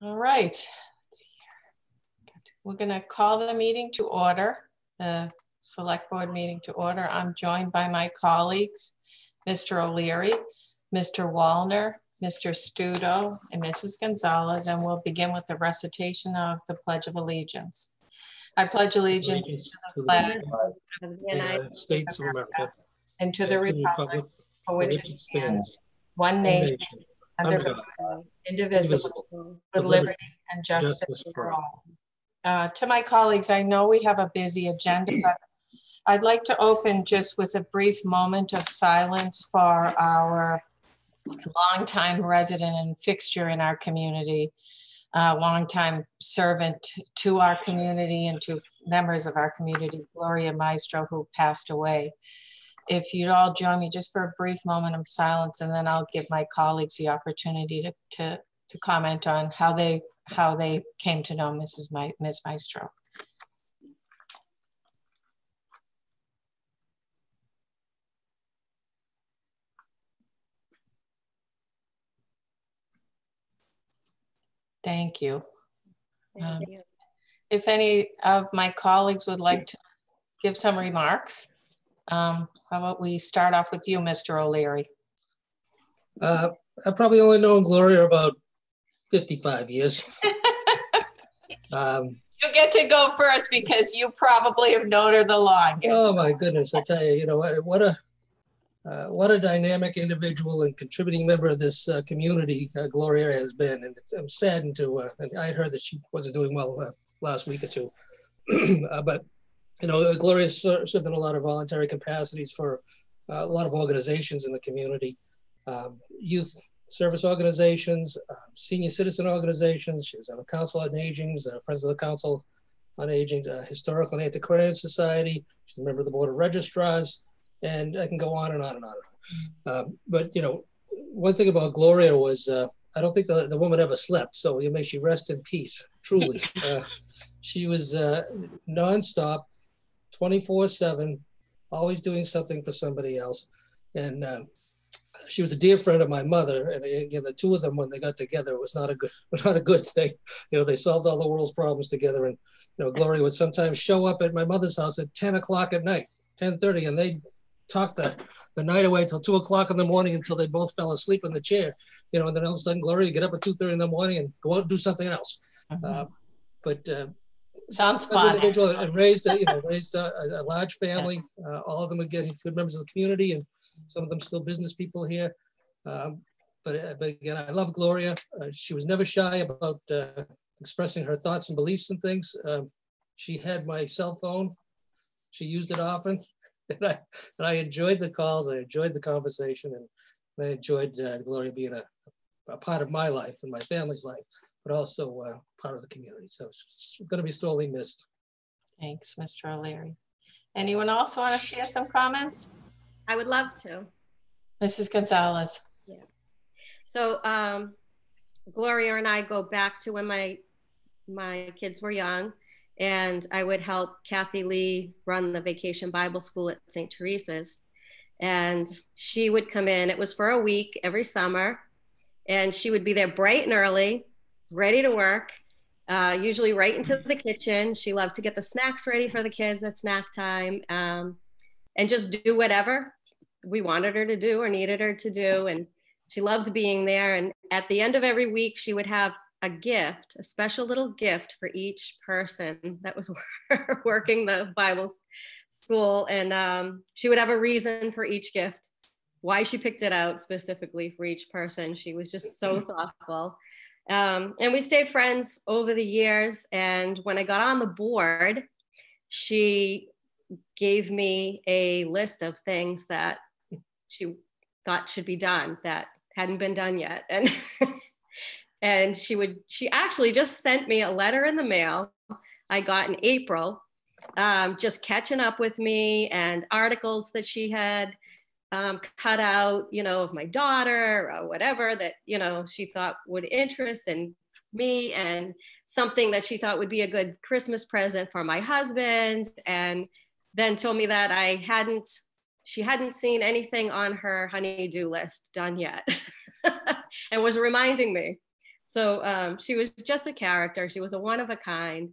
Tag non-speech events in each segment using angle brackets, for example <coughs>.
All right. Let's see here. We're going to call the meeting to order, the select board meeting to order. I'm joined by my colleagues, Mr. O'Leary, Mr. Wallner, Mr. Stuto, and Mrs. Gonzalez, and we'll begin with the recitation of the Pledge of Allegiance. I pledge allegiance to the flag of the United States of America and to the republic for which it stands, one nation, under God, indivisible, with liberty and justice, justice for all. Uh, to my colleagues, I know we have a busy agenda, but I'd like to open just with a brief moment of silence for our longtime resident and fixture in our community, uh, longtime servant to our community and to members of our community, Gloria Maestro, who passed away if you'd all join me just for a brief moment of silence, and then I'll give my colleagues the opportunity to, to, to comment on how they, how they came to know Mrs. Ma Ms. Maestro. Thank you. Thank um, you. If any of my colleagues would like to give some remarks. Um, how about we start off with you, Mr. O'Leary? Uh, I probably only known Gloria about 55 years. <laughs> um, you get to go first because you probably have known her the longest. Oh my goodness! I tell you, you know what a uh, what a dynamic individual and contributing member of this uh, community uh, Gloria has been, and I'm saddened to. Uh, and I heard that she wasn't doing well uh, last week or two, <clears throat> uh, but you know, Gloria served in a lot of voluntary capacities for uh, a lot of organizations in the community, um, youth service organizations, uh, senior citizen organizations. She was on the Council on Aging, uh, Friends of the Council on Aging, uh, Historical and Antiquarian Society. She's a member of the Board of Registrars, and I can go on and on and on. Um, but you know, one thing about Gloria was uh, I don't think the, the woman ever slept, so you may she rest in peace. Truly, <laughs> uh, she was uh, nonstop 24 7, always doing something for somebody else. And um, she was a dear friend of my mother. And again, the two of them, when they got together, it was not a good, <laughs> not a good thing. You know, they solved all the world's problems together. And, you know, Gloria would sometimes show up at my mother's house at 10 o'clock at night, 10.30, and they'd talk the, the night away till 2 o'clock in the morning until they both fell asleep in the chair. You know, and then all of a sudden, Gloria would get up at 2.30 in the morning and go out and do something else. Mm-hmm. Uh, but uh, Sounds fun. Individual and raised, a, you know, <laughs> raised a, a large family. Uh, all of them again good members of the community, and some of them still business people here. Um, but, uh, but again, I love Gloria. Uh, she was never shy about uh, expressing her thoughts and beliefs and things. Um, she had my cell phone. She used it often, <laughs> and I and I enjoyed the calls. I enjoyed the conversation, and I enjoyed uh, Gloria being a, a part of my life and my family's life but also uh, part of the community. So it's going to be sorely missed. Thanks, Mr. O'Leary. Anyone else want to share some comments? I would love to. Mrs. Gonzalez. Yeah. So um, Gloria and I go back to when my my kids were young, and I would help Kathy Lee run the Vacation Bible School at St. Teresa's, and she would come in. It was for a week every summer, and she would be there bright and early ready to work, uh, usually right into the kitchen. She loved to get the snacks ready for the kids at snack time um, and just do whatever we wanted her to do or needed her to do. And she loved being there. And at the end of every week, she would have a gift, a special little gift for each person that was <laughs> working the Bible school. And um, she would have a reason for each gift, why she picked it out specifically for each person. She was just so thoughtful. Um, and we stayed friends over the years. And when I got on the board, she gave me a list of things that she thought should be done that hadn't been done yet. And <laughs> and she would she actually just sent me a letter in the mail I got in April, um, just catching up with me and articles that she had um, cut out, you know, of my daughter or whatever that, you know, she thought would interest in me and something that she thought would be a good Christmas present for my husband. And then told me that I hadn't, she hadn't seen anything on her honeydew list done yet <laughs> and was reminding me. so um, she was just a character. She was a one of a kind,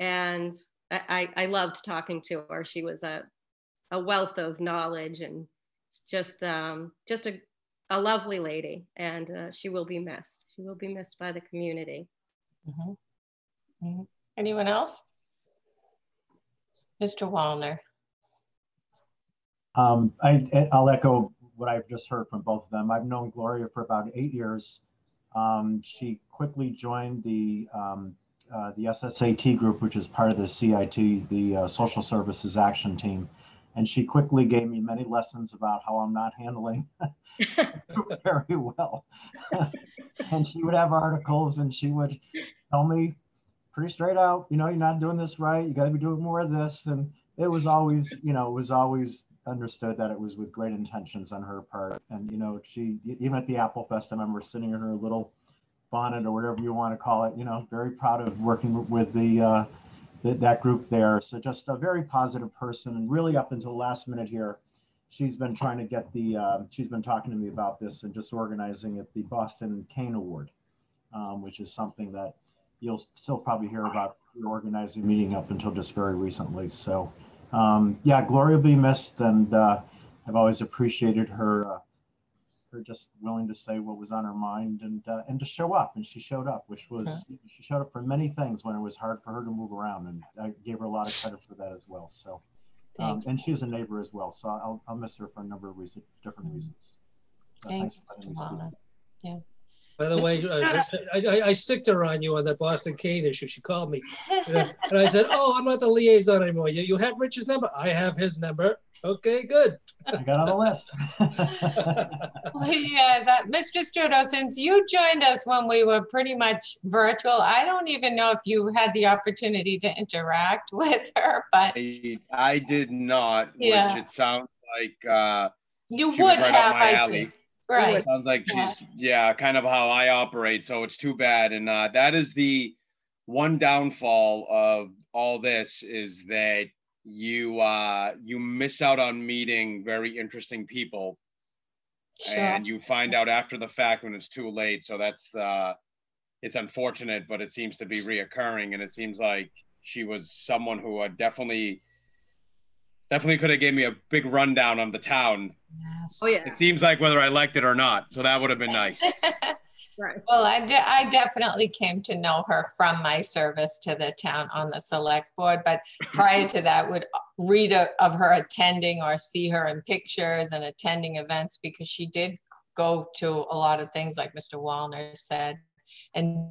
and I, I loved talking to her. She was a, a wealth of knowledge and just um, just a, a lovely lady, and uh, she will be missed. She will be missed by the community. Mm-hmm. Mm-hmm. Anyone else? Mr. Wallner. Um, I, I'll echo what I've just heard from both of them. I've known Gloria for about eight years. Um, she quickly joined the um, uh, the SSAT group, which is part of the CIT, the uh, Social Services Action Team, and she quickly gave me many lessons about how I'm not handling <laughs> very well. <laughs> and she would have articles, and she would tell me pretty straight out, you know, you're not doing this right. You got to be doing more of this, and it was always, you know, it was always understood that it was with great intentions on her part. And, you know, she, even at the Apple Fest, I remember sitting in her little bonnet or whatever you want to call it, you know, very proud of working with the, uh, the, that group there. So just a very positive person and really up until the last minute here, she's been trying to get the, uh, she's been talking to me about this and just organizing it, the Boston Cane Award, um, which is something that you'll still probably hear about organizing meeting up until just very recently. So um, yeah, Gloria will be missed, and uh, I've always appreciated her uh, her just willing to say what was on her mind and uh, and to show up. And she showed up, which was okay. she showed up for many things when it was hard for her to move around, and I gave her a lot of credit for that as well. So, um, and she's a neighbor as well, so I'll I'll miss her for a number of reasons, different mm-hmm. reasons. thanks, thanks Yeah. By the way, uh, I, I, I sicked her on you on that Boston Cane issue. She called me. <laughs> and I said, Oh, I'm not the liaison anymore. You, you have Rich's number? I have his number. Okay, good. I got on the list. <laughs> yes, uh, Mr. Stuto, since you joined us when we were pretty much virtual, I don't even know if you had the opportunity to interact <laughs> with her, but I, I did not, yeah. which it sounds like uh, you would right have, I alley. think. Right. Sounds like yeah. she's yeah, kind of how I operate. So it's too bad. And uh, that is the one downfall of all this is that you uh, you miss out on meeting very interesting people, sure. and you find out after the fact when it's too late. So that's uh, it's unfortunate, but it seems to be reoccurring, and it seems like she was someone who uh, definitely definitely could have gave me a big rundown on the town. Yes. Oh yeah. It seems like whether I liked it or not, so that would have been nice. <laughs> right. Well, I, de- I definitely came to know her from my service to the town on the select board, but prior to that, would uh, read a, of her attending or see her in pictures and attending events because she did go to a lot of things, like Mr. Wallner said, and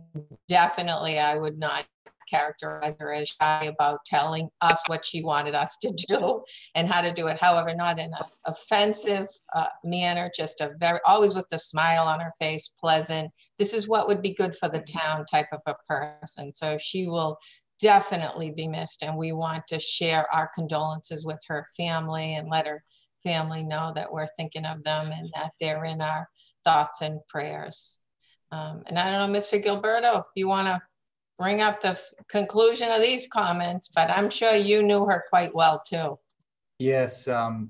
definitely I would not characterize her as shy about telling us what she wanted us to do <laughs> and how to do it. However, not in an offensive uh, manner, just a very, always with a smile on her face, pleasant. This is what would be good for the town type of a person. So she will definitely be missed. And we want to share our condolences with her family and let her family know that we're thinking of them and that they're in our thoughts and prayers. Um, and I don't know, Mr. Gilleberto, if you want to bring up the conclusion of these comments, but I'm sure you knew her quite well too. Yes, um,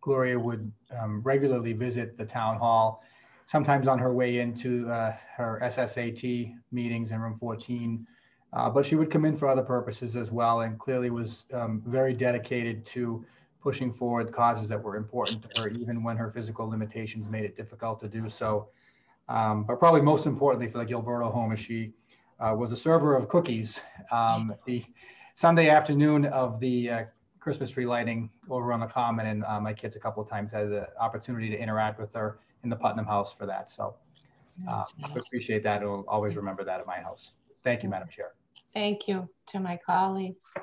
Gloria would um, regularly visit the town hall, sometimes on her way into uh, her SSAT meetings in room 14. Uh, but she would come in for other purposes as well and clearly was um, very dedicated to pushing forward causes that were important to her, even when her physical limitations made it difficult to do so. Um, but probably most importantly for the Gilleberto home is she uh, was a server of cookies um, the Sunday afternoon of the uh, Christmas tree lighting over on the common. And uh, my kids a couple of times had the opportunity to interact with her in the Putnam house for that. So uh, I appreciate that. I'll always remember that at my house. Thank you, Madam Chair. Thank you to my colleagues.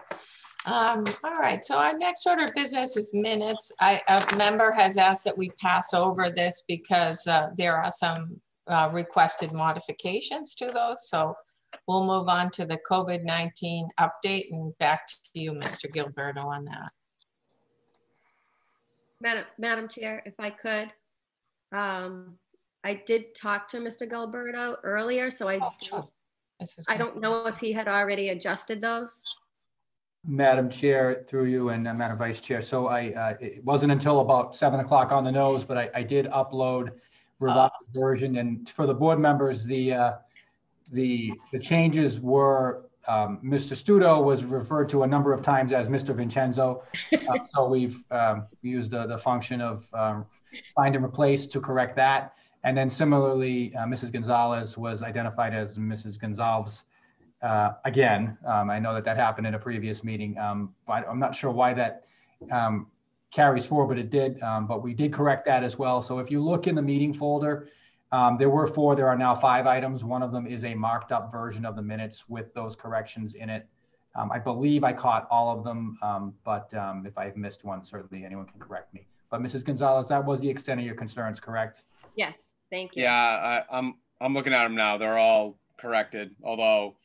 Um, all right, so our next order of business is minutes. I, a member has asked that we pass over this because uh, there are some uh, requested modifications to those. So we'll move on to the COVID-19 update and back to you, Mr. Gilleberto, on that. Madam, Madam Chair, if I could, um, I did talk to Mr. Gilleberto earlier, so I, oh, don't, I don't know if he had already adjusted those. Madam Chair, through you and uh, Madam Vice Chair. So I, uh, it wasn't until about seven o'clock on the nose, but I, I did upload revised uh, version. And for the board members, the uh, the, the changes were, um, Mr. Stuto was referred to a number of times as Mr. Vincenzo. Uh, <laughs> So we've um, used the, the function of um, find and replace to correct that. And then similarly, uh, Mrs. Gonzalez was identified as Mrs. Gonzalez uh, again. Um, I know that that happened in a previous meeting, um, but I'm not sure why that um, carries forward, but it did. Um, but we did correct that as well. So if you look in the meeting folder, um, there were four, there are now five items. One of them is a marked up version of the minutes with those corrections in it. Um, I believe I caught all of them, um, but um, if I've missed one, certainly anyone can correct me. But Mrs. Gonzalez, that was the extent of your concerns, correct? Yes, thank you. Yeah, I, I'm, I'm looking at them now. They're all corrected, although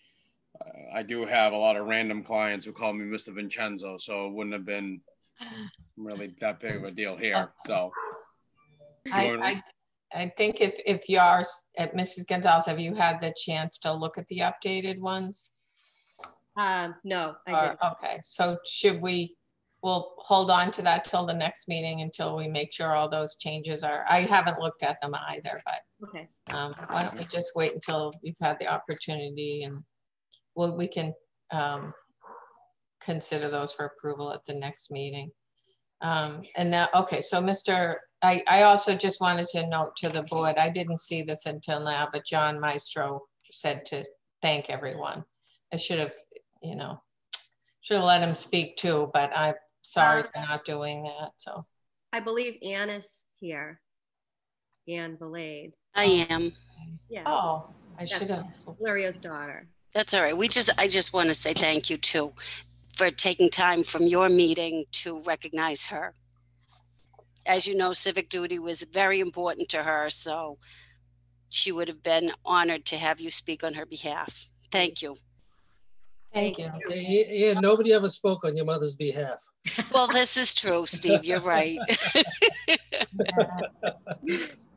uh, I do have a lot of random clients who call me Mr. Vincenzo, so it wouldn't have been <gasps> really that big of a deal here, so. I, I, I think if, if yours, at Mrs. Gonzalez, have you had the chance to look at the updated ones? Um, no, I Or- didn't. Okay, so should we, we'll hold on to that till the next meeting until we make sure all those changes are, I haven't looked at them either, but Okay, um, why don't we just wait until you've had the opportunity and well, we can um, consider those for approval at the next meeting. Um, and now, okay, so Mr., I, I also just wanted to note to the board, I didn't see this until now, but John Maestro said to thank everyone. I should have, you know, should have let him speak too, but I'm sorry um, for not doing that, so. I believe Anne is here. Anne Belade. I am. Yeah, Oh, I should have. Gloria's daughter. That's all right. We just, I just want to say thank you too for taking time from your meeting to recognize her. As you know, civic duty was very important to her, so she would have been honored to have you speak on her behalf. Thank you. Thank you. Yeah, yeah, nobody ever spoke on your mother's behalf. Well, this is true, Steve. You're right. <laughs>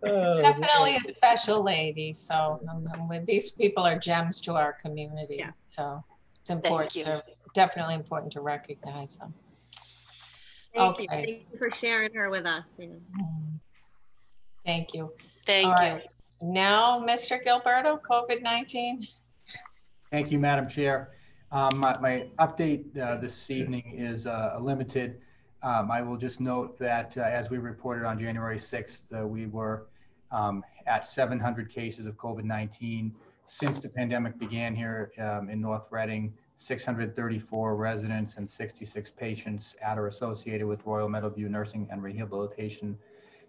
Oh, Definitely a special lady, so um, um, these people are gems to our community, Yeah. so it's important, you. definitely important to recognize them. Thank you. Okay. Thank you for sharing her with us. Anne. Thank you. Thank All you. right. Now, Mr. Gilleberto, COVID-19. Thank you, Madam Chair. Um, My my update uh, this evening is uh, limited. Um, I will just note that uh, as we reported on January 6th, uh, we were um, at 700 cases of COVID-19 since the pandemic began here um, in North Reading. 634 residents and 66 patients at or associated with Royal Meadowview Nursing and Rehabilitation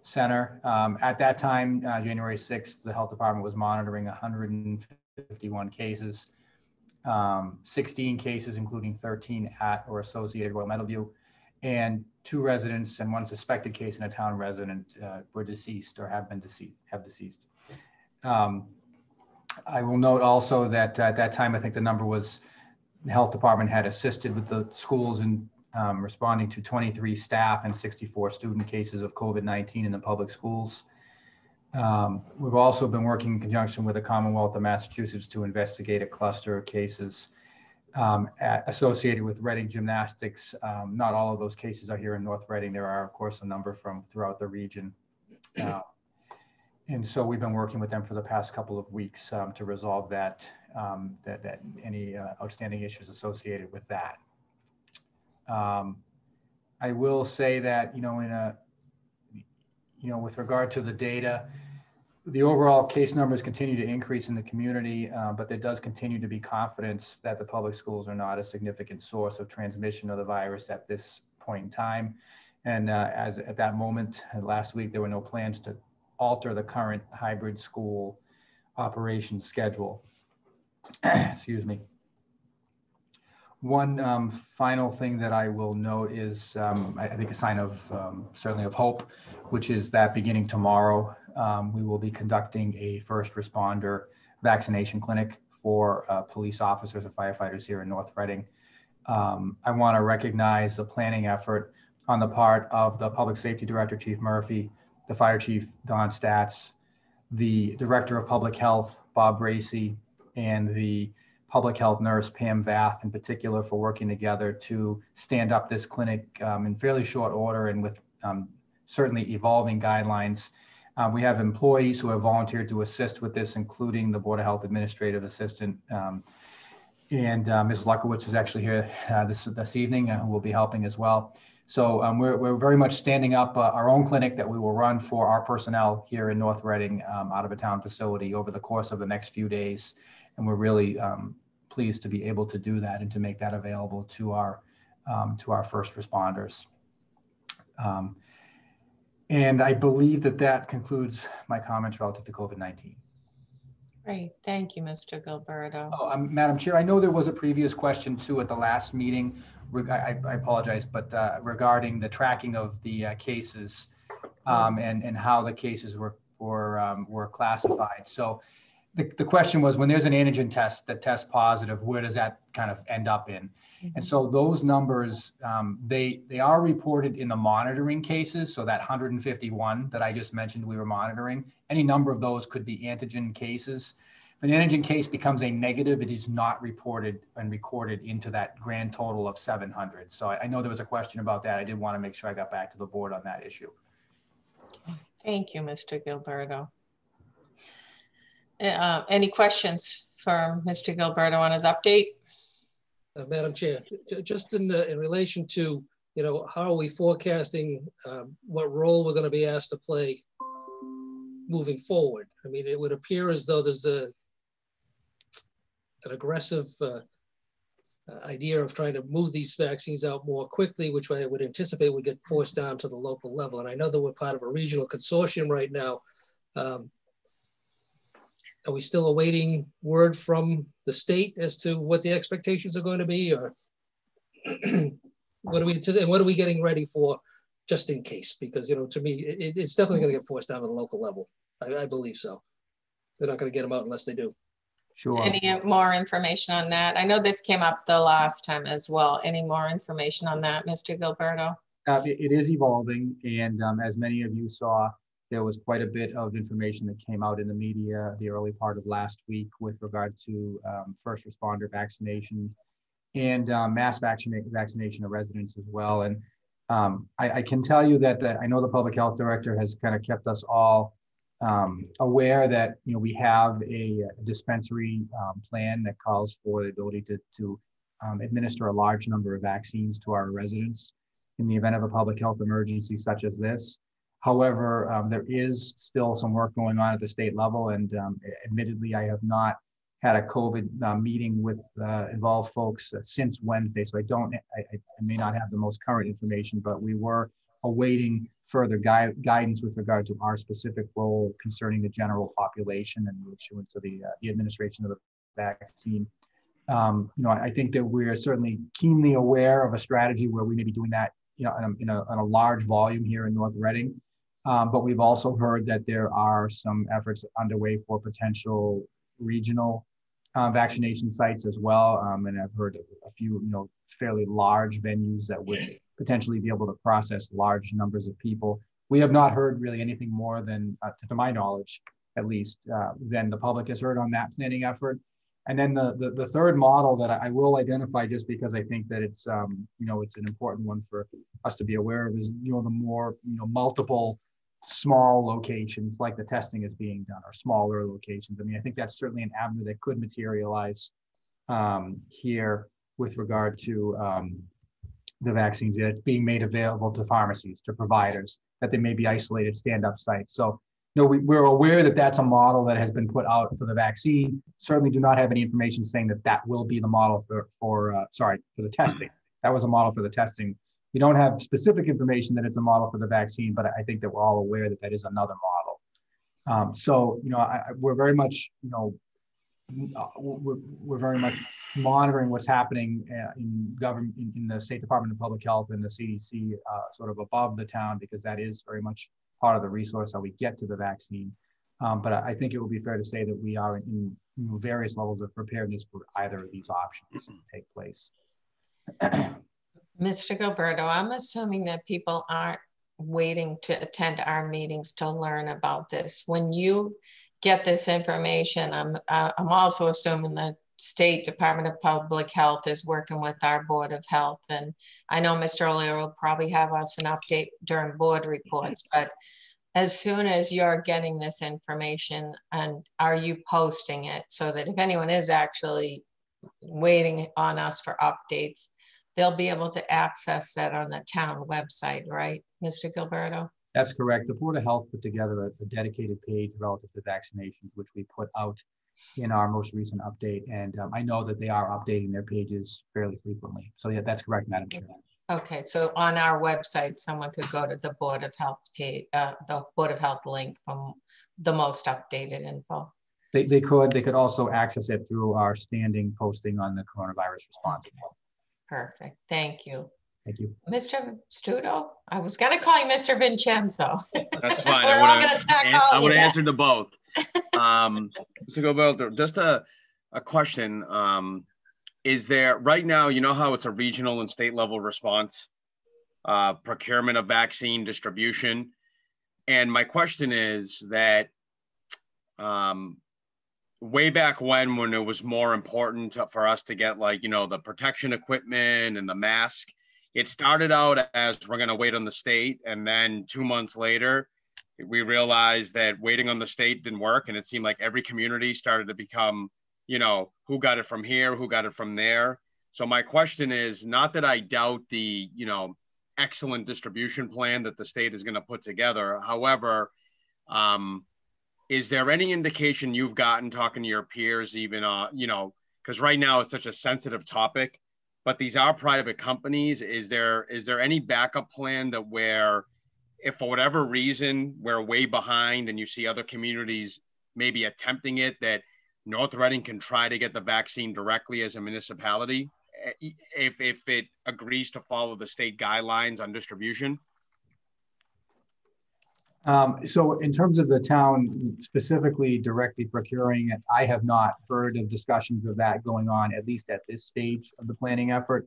Center. Um, At that time, uh, January 6th, the health department was monitoring 151 cases um, 16 cases, including 13 at or associated with Royal Meadowview, and two residents and one suspected case in a town resident uh, were deceased or have been deceased, have deceased. Um, I will note also that at that time, I think the number was, the health department had assisted with the schools in um, responding to 23 staff and 64 student cases of COVID-19 in the public schools. Um, We've also been working in conjunction with the Commonwealth of Massachusetts to investigate a cluster of cases um, at- associated with Reading Gymnastics. Um, Not all of those cases are here in North Reading. There are, of course, a number from throughout the region. <clears throat> Uh, And so we've been working with them for the past couple of weeks um, to resolve that, um, that, that, any uh, outstanding issues associated with that. Um, I will say that, you know, in a, you know, with regard to the data, the overall case numbers continue to increase in the community, uh, but there does continue to be confidence that the public schools are not a significant source of transmission of the virus at this point in time. And uh, as at that moment, last week, there were no plans to alter the current hybrid school operation schedule. <coughs> Excuse me. One um, final thing that I will note is, um, I I think a sign of um, certainly of hope, which is that beginning tomorrow, um, we will be conducting a first responder vaccination clinic for uh, police officers and firefighters here in North Reading. Um, I want to recognize the planning effort on the part of the Public Safety Director, Chief Murphy, the Fire Chief, Don Statz, the Director of Public Health, Bob Bracy, and the public health nurse Pam Vath in particular for working together to stand up this clinic um, in fairly short order and with um, certainly evolving guidelines Um, we have employees who have volunteered to assist with this, including the Board of Health Administrative Assistant. Um, and uh, Ms. Luckowitz is actually here uh, this, this evening and will be helping as well. So um, we're, we're very much standing up uh, our own clinic that we will run for our personnel here in North Reading um, out of a town facility over the course of the next few days. And we're really um, pleased to be able to do that and to make that available to our, um, to our first responders. Um, and I believe that that concludes my comments relative to COVID-19. Great, thank you, Mr. Gilleberto. Oh, um, Madam Chair, I know there was a previous question too at the last meeting. I, I apologize, but uh, regarding the tracking of the uh, cases um, and, and how the cases were, were, um, were classified. So the, the question was when there's an antigen test that tests positive, where does that kind of end up in? And so those numbers, um, they they are reported in the monitoring cases. So that 151 that I just mentioned, we were monitoring. Any number of those could be antigen cases. If an antigen case becomes a negative, it is not reported and recorded into that grand total of 700. So I, I know there was a question about that. I did want to make sure I got back to the board on that issue. Thank you, Mr. Gilleberto. Uh, any questions for Mr. Gilleberto on his update? Uh, Madam Chair, just in, the, in relation to, you know, how are we forecasting um, what role we're going to be asked to play moving forward? I mean, it would appear as though there's a an aggressive uh, idea of trying to move these vaccines out more quickly, which I would anticipate would get forced down to the local level. And I know that we're part of a regional consortium right now. Um, are we still awaiting word from the state as to what the expectations are going to be, or <clears throat> what are we and what are we getting ready for, just in case? Because you know, to me, it, it's definitely going to get forced down to the local level. I, I believe so. They're not going to get them out unless they do. Sure. Any more information on that? I know this came up the last time as well. Any more information on that, Mr. Gilleberto? Uh, it, it is evolving, and um, as many of you saw, there was quite a bit of information that came out in the media the early part of last week with regard to um, first responder vaccination and um, mass vaccinate, vaccination of residents as well. And um, I, I, can tell you that the, I know the public health director has kind of kept us all um, aware that you know we have a, a dispensary um, plan that calls for the ability to, to um, administer a large number of vaccines to our residents in the event of a public health emergency such as this. However, um, there is still some work going on at the state level, and um, admittedly, I have not had a COVID uh, meeting with uh, involved folks uh, since Wednesday, so I don't, I, I, may not have the most current information, but we were awaiting further gui guidance with regard to our specific role concerning the general population and the issuance of the, uh, the administration of the vaccine. Um, you know, I think that we're certainly keenly aware of a strategy where we may be doing that, you know, in a, in a, in a large volume here in North Reading. Um, but we've also heard that there are some efforts underway for potential regional uh, vaccination sites as well. Um, and I've heard a, few, you know, fairly large venues that would potentially be able to process large numbers of people. We have not heard really anything more than, uh, to my knowledge, at least, uh, than the public has heard on that planning effort. And then the, the, the third model that I will identify just because I think that it's, um, you know, it's an important one for us to be aware of is, you know, the more, you know, multiple small locations like the testing is being done or smaller locations. I mean, I think that's certainly an avenue that could materialize um, here with regard to um, the vaccines that's being made available to pharmacies, to providers, that they may be isolated stand-up sites. So, know, we, we're aware that that's a model that has been put out for the vaccine. Certainly do not have any information saying that that will be the model for, for uh, sorry, for the testing. That was a model for the testing we don't have specific information that it's a model for the vaccine, but I think that we're all aware that that is another model. Um, so, you know, I, we're very much, you know, we're, we're very much monitoring what's happening uh, in government, in, in, the State Department of Public Health and the CDC, uh, sort of above the town, because that is very much part of the resource how we get to the vaccine. Um, but I think it would be fair to say that we are in, in various levels of preparedness for either of these options to take place. <clears throat> Mr. Gilleberto, I'm assuming that people aren't waiting to attend our meetings to learn about this. When you get this information, I'm, uh, I'm also assuming the State Department of Public Health is working with our Board of Health. And I know Mr. O'Leary will probably have us an update during board reports, but as soon as you're getting this information and are you posting it so that if anyone is actually waiting on us for updates, they'll be able to access that on the town website, right, Mr. Gilleberto? That's correct. The Board of Health put together a, a dedicated page relative to vaccinations, which we put out in our most recent update. And um, I know that they are updating their pages fairly frequently. So yeah, that's correct, Madam Chair. Okay, so on our website, someone could go to the Board of Health page, uh, the Board of Health link from the most updated info. They, they could, they could also access it through our standing posting on the coronavirus response. Perfect, thank you. Thank you. Mr. Stuto, I was gonna call you Mr. Vincenzo. That's fine. <laughs> We're I would gonna have I would have answered to both. <laughs> Um, Mr. Gilleberto, just a, a question. Um, is there, right now, you know how it's a regional and state level response? Uh, procurement of vaccine distribution. And my question is that, um, way back when, when it was more important to- for us to get like, you know, the protection equipment and the mask, it started out as we're gonna wait on the state, and then two months later, we realized that waiting on the state didn't work, and it seemed like every community started to become, you know, who got it from here, who got it from there. So my question is not that I doubt the, you know, excellent distribution plan that the state is going to put together. However, um, is there any indication you've gotten talking to your peers, even, uh, you know, because right now it's such a sensitive topic, but these are private companies. Is there is there any backup plan that where, if for whatever reason we're way behind and you see other communities maybe attempting it, that North Reading can try to get the vaccine directly as a municipality eh, if if it agrees to follow the state guidelines on distribution? Um, so in terms of the town specifically directly procuring it, I have not heard of discussions of that going on, at least at this stage of the planning effort.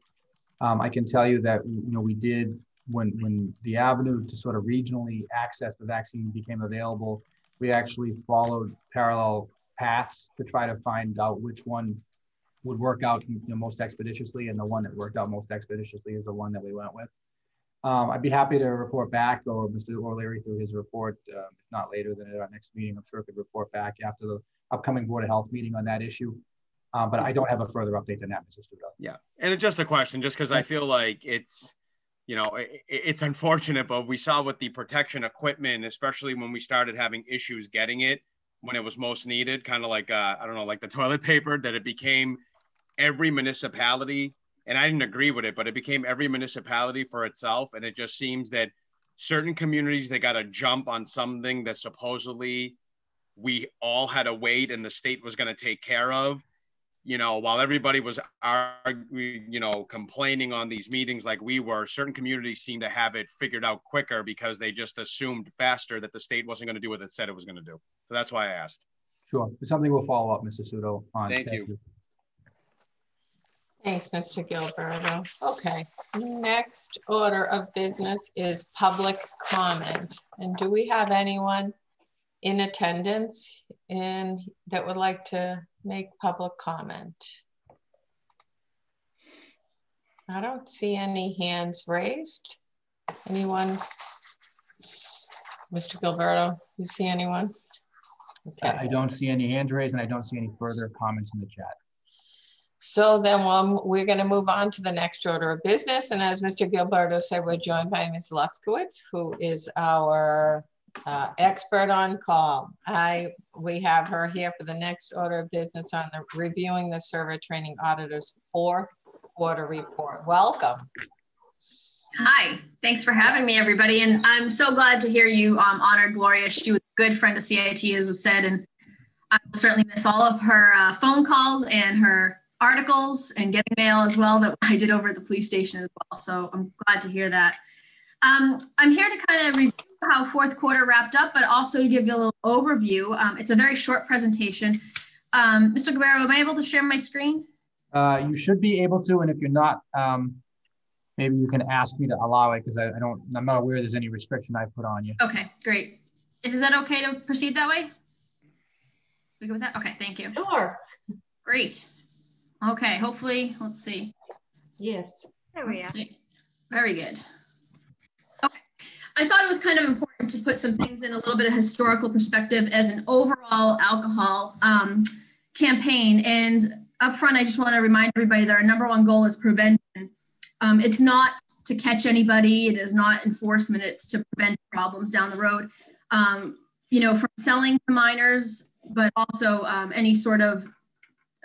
Um, I can tell you that, you know, we did, when, when the avenue to sort of regionally access the vaccine became available, we actually followed parallel paths to try to find out which one would work out you know, most expeditiously, and the one that worked out most expeditiously is the one that we went with. Um, I'd be happy to report back, or Mr. O'Leary through his report, uh, if not later than at our next meeting. I'm sure could report back after the upcoming Board of Health meeting on that issue. Um, but I don't have a further update than that, Mr. Stuto. Yeah, and just a question, just because I feel like it's, you know, it, it's unfortunate, but we saw with the protection equipment, especially when we started having issues getting it when it was most needed, kind of like uh, I don't know, like the toilet paper, that it became every municipality, and I didn't agree with it, but it became every municipality for itself, and it just seems that certain communities they got to jump on something that supposedly we all had to wait and the state was going to take care of you know, while everybody was arguing, you know, complaining on these meetings like we were, certain communities seem to have it figured out quicker because they just assumed faster that the state wasn't going to do what it said it was going to do. So that's why I asked. Sure. It's something we'll follow up, Mr. Stuto on. Thank you. Thanks, Mr. Gilleberto. Okay, next order of business is public comment. And do we have anyone in attendance and that would like to make public comment? I don't see any hands raised. Anyone? Mr. Gilleberto, you see anyone? I I don't see any hands raised and I don't see any further comments in the chat. So then um, we're going to move on to the next order of business. And as Mr. Gilleberto said, we're joined by Ms. Lutzkowitz, who is our uh, expert on call. I we have her here for the next order of business on the reviewing the server training auditors fourth quarter report. Welcome. Hi, thanks for having me, everybody. And I'm so glad to hear you um, honored Gloria. She was a good friend of CIT, as was said, and I certainly miss all of her uh, phone calls and her articles and getting mail as well that I did over at the police station as well. So I'm glad to hear that. Um, I'm here to kind of review how fourth quarter wrapped up, but also to give you a little overview. Um, it's a very short presentation. Um, Mr. Guerrero, am I able to share my screen? Uh, you should be able to, and if you're not, um, maybe you can ask me to allow it because I, I don't, I'm not aware there's any restriction I put on you. Okay, great. Is that okay to proceed that way? We go with that? Okay, thank you. Sure. Great. Okay, hopefully, let's see. Yes. There we are. Let's see. Very good. Okay. I thought it was kind of important important to put some things in a little bit of historical perspective as an overall alcohol um, campaign. And up front, I just want to remind everybody that our number one goal is prevention. Um, it's not to catch anybody. It is not enforcement. It's to prevent problems down the road. Um, you know, from selling to minors, but also um, any sort of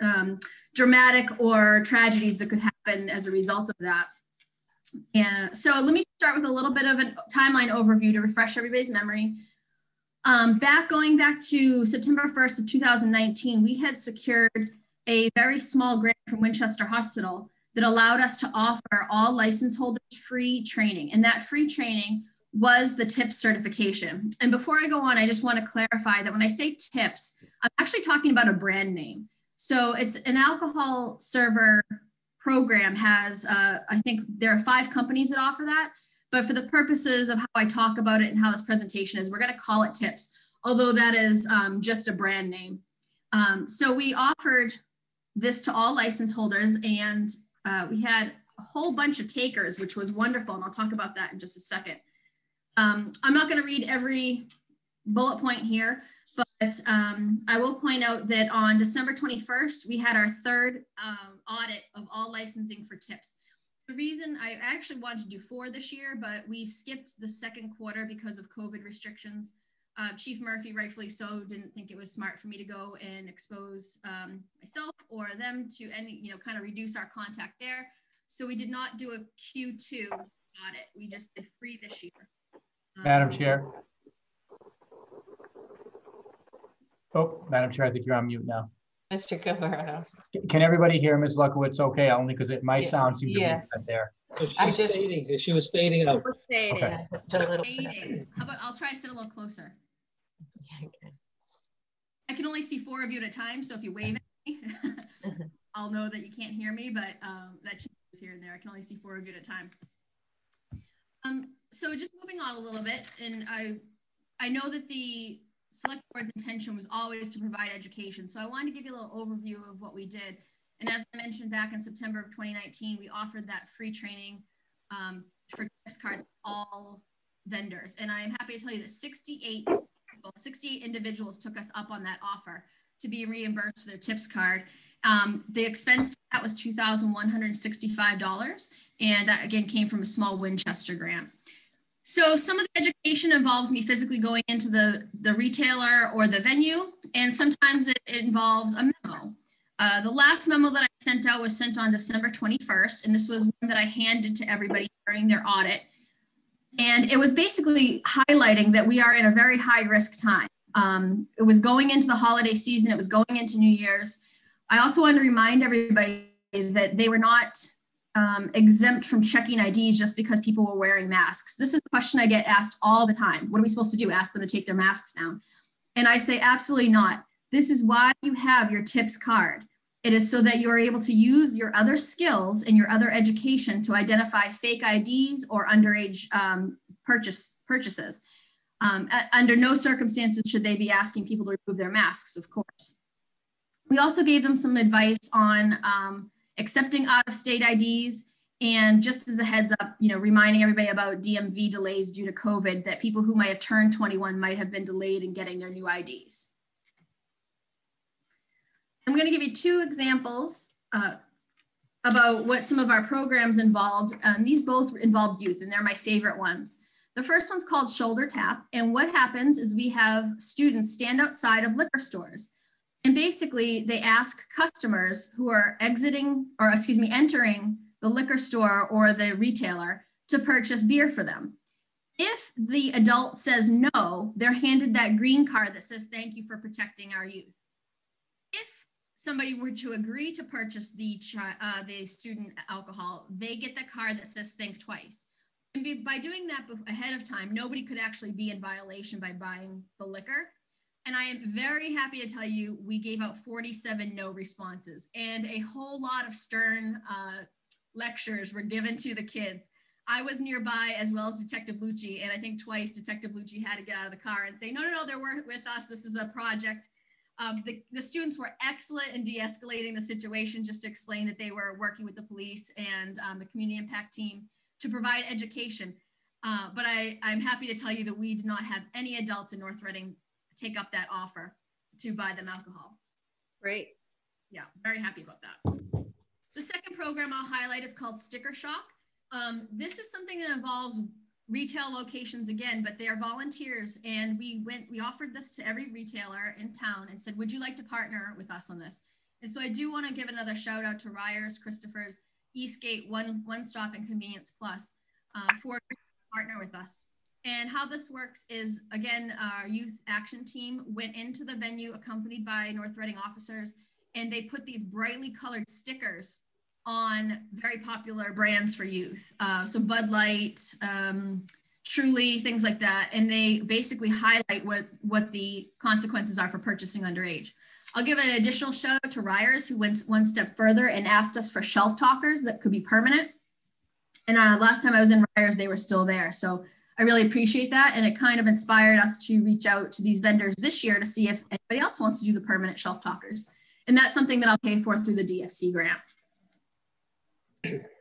um, dramatic or tragedies that could happen as a result of that. And so let me start with a little bit of a timeline overview to refresh everybody's memory. Um, back going back to September 1st of 2019, we had secured a very small grant from Winchester Hospital that allowed us to offer all license holders free training. And that free training was the TIPS certification. And before I go on, I just want to clarify that when I say TIPS, I'm actually talking about a brand name. So it's an alcohol server program has, uh, I think there are five companies that offer that. But for the purposes of how I talk about it and how this presentation is, we're going to call it TIPS, although that is um, just a brand name. Um, so we offered this to all license holders and uh, we had a whole bunch of takers, which was wonderful. And I'll talk about that in just a second. Um, I'm not going to read every bullet point here, but um, I will point out that on December 21st, we had our third um, audit of all licensing for tips. The reason I actually wanted to do four this year, but we skipped the second quarter because of COVID restrictions. Uh, Chief Murphy, rightfully so, didn't think it was smart for me to go and expose um, myself or them to any, you know, kind of reduce our contact there. So we did not do a Q2 audit. We just did three this year. Madam Chair. Oh, Madam Chair, I think you're on mute now. Mr. Gilleberto. Can everybody hear Ms. Lukowitz okay? Only because it my sound seems to yes. be there. She's just, fading. She was fading out. Fading. Okay. Just a little fading. How about I'll try to sit a little closer. I can only see four of you at a time, so if you wave at me, <laughs> I'll know that you can't hear me, but um, that changes here and there. I can only see four of you at a time. Um, so just moving on a little bit, and I, I know that the select board's intention was always to provide education. So I wanted to give you a little overview of what we did. And as I mentioned back in September of 2019, we offered that free training um, for gift cards to all vendors. And I am happy to tell you that 68 people, 68 individuals took us up on that offer to be reimbursed for their tips card. Um, the expense that was $2,165. And that again came from a small Winchester grant. So some of the education involves me physically going into the, the retailer or the venue, and sometimes it, it involves a memo. Uh, the last memo that I sent out was sent on December 21st, and this was one that I handed to everybody during their audit. And it was basically highlighting that we are in a very high risk time. Um, it was going into the holiday season, it was going into New Year's. I also want to remind everybody that they were not um, exempt from checking IDs just because people were wearing masks? This is a question I get asked all the time. What are we supposed to do? Ask them to take their masks down. And I say, absolutely not. This is why you have your TIPS card. It is so that you are able to use your other skills and your other education to identify fake IDs or underage um, purchase purchases. Um, under no circumstances should they be asking people to remove their masks, of course. We also gave them some advice on um, accepting out of state IDs, and just as a heads up, you know, reminding everybody about DMV delays due to COVID, that people who might have turned 21 might have been delayed in getting their new IDs. I'm going to give you two examples uh, about what some of our programs involved. Um, these both involved youth, and they're my favorite ones. The first one's called Shoulder Tap. And what happens is we have students stand outside of liquor stores and basically, they ask customers who are exiting, or excuse me, entering the liquor store or the retailer to purchase beer for them. If the adult says no, they're handed that green card that says, Thank you for protecting our youth. If somebody were to agree to purchase the, uh, the student alcohol, they get the card that says, Think twice. And by doing that ahead of time, nobody could actually be in violation by buying the liquor. And I am very happy to tell you, we gave out 47 no responses and a whole lot of stern uh, lectures were given to the kids. I was nearby as well as Detective Lucci, and I think twice Detective Lucci had to get out of the car and say, no, no, no, they're with us. This is a project. Um, the, the students were excellent in de-escalating the situation, just to explain that they were working with the police and um, the community impact team to provide education. Uh, but I, I'm happy to tell you that we did not have any adults in North Reading take up that offer to buy them alcohol. Great. Yeah, very happy about that. The second program I'll highlight is called Sticker Shock. Um, this is something that involves retail locations again, but they are volunteers. And we went, we offered this to every retailer in town and said, would you like to partner with us on this? And so I do want to give another shout out to Ryers, Christopher's, Eastgate, One, One Stop and Convenience Plus uh, for partner with us. And how this works is, again, our youth action team went into the venue accompanied by North Reading officers, and they put these brightly colored stickers on very popular brands for youth. Uh, so Bud Light, um, Truly, things like that. And they basically highlight what, what the consequences are for purchasing underage. I'll give an additional shout out to Ryers, who went one step further and asked us for shelf talkers that could be permanent. And uh, last time I was in Ryers, they were still there. So I really appreciate that. And it kind of inspired us to reach out to these vendors this year to see if anybody else wants to do the permanent shelf talkers. And that's something that I'll pay for through the DFC grant. <clears throat>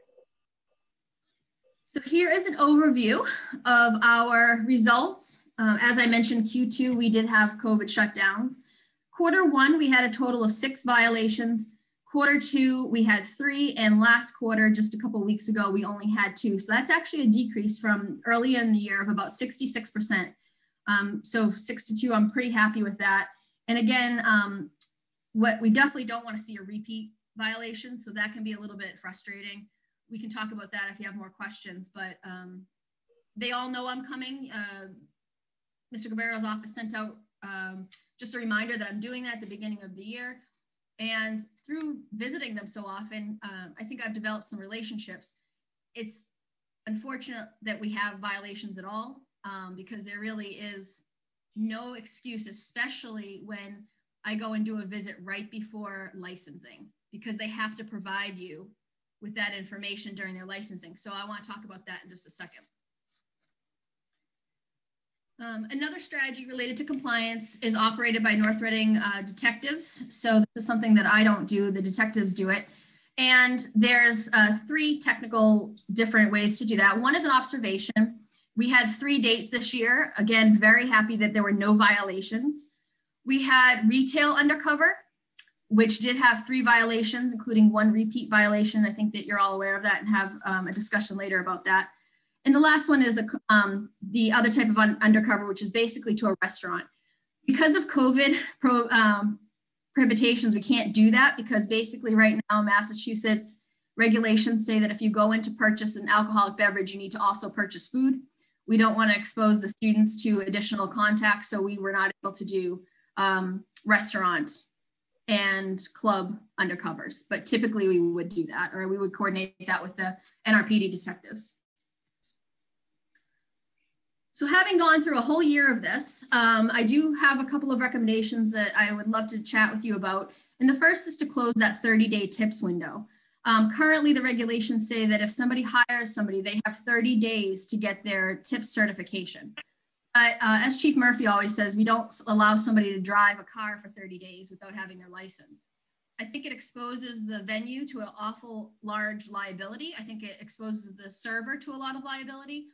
So here is an overview of our results. Um, as I mentioned, Q2, we did have COVID shutdowns. Quarter one, we had a total of six violations. Quarter two, we had three, and last quarter, just a couple weeks ago, we only had two. So that's actually a decrease from earlier in the year of about 66%. Um, so six to two, I'm pretty happy with that. And again, um, what we definitely don't want to see a repeat violation. So that can be a little bit frustrating. We can talk about that if you have more questions, but um, they all know I'm coming. Uh, Mr. Gabarro's office sent out um, just a reminder that I'm doing that at the beginning of the year. And through visiting them so often, uh, I think I've developed some relationships. It's unfortunate that we have violations at all um, because there really is no excuse, especially when I go and do a visit right before licensing because they have to provide you with that information during their licensing. So I want to talk about that in just a second. Um, another strategy related to compliance is operated by North Reading uh, detectives. So this is something that I don't do, the detectives do it. And there's uh, three technical different ways to do that. One is an observation. We had three dates this year. Again, very happy that there were no violations. We had retail undercover, which did have three violations, including one repeat violation. I think that you're all aware of that and have um, a discussion later about that. And the last one is a, um, the other type of un undercover, which is basically to a restaurant. Because of COVID pro, um, prohibitions, we can't do that because basically right now Massachusetts regulations say that if you go in to purchase an alcoholic beverage, you need to also purchase food. We don't want to expose the students to additional contact, so we were not able to do um, restaurant and club undercovers, but typically we would do that or we would coordinate that with the NRPD detectives. So having gone through a whole year of this, um, I do have a couple of recommendations that I would love to chat with you about. And the first is to close that 30 day tips window. Um, currently, the regulations say that if somebody hires somebody, they have 30 days to get their tips certification. But uh, as Chief Murphy always says, we don't allow somebody to drive a car for 30 days without having their license. I think it exposes the venue to an awful large liability. I think it exposes the server to a lot of liability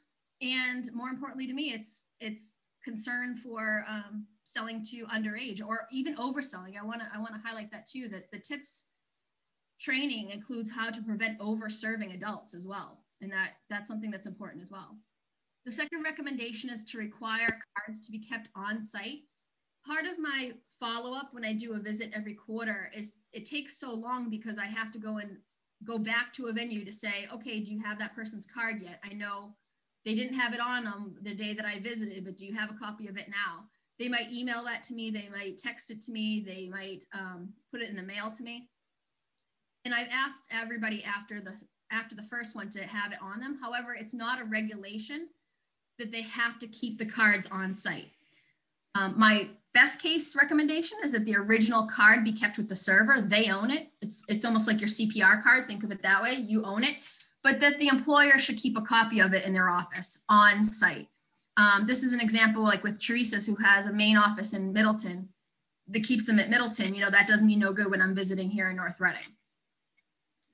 and more importantly to me it's it's concern for um, selling to underage or even overselling. I want to i want to highlight that too that the tips training includes how to prevent over serving adults as well. And that that's something that's important as well. The second recommendation is to require cards to be kept on site. Part of my follow-up when i do a visit every quarter is it takes so long because i have to go and go back to a venue to say okay do you have that person's card yet? I know they didn't have it on them the day that I visited, but do you have a copy of it now? They might email that to me. They might text it to me. They might um, put it in the mail to me. And I've asked everybody after the after the first one to have it on them. However, it's not a regulation that they have to keep the cards on site. Um, my best case recommendation is that the original card be kept with the server. They own it. It's, it's almost like your CPR card. Think of it that way. You own it but that the employer should keep a copy of it in their office on site. Um, this is an example like with Teresa's who has a main office in Middleton that keeps them at Middleton. You know, that does me no good when I'm visiting here in North Reading.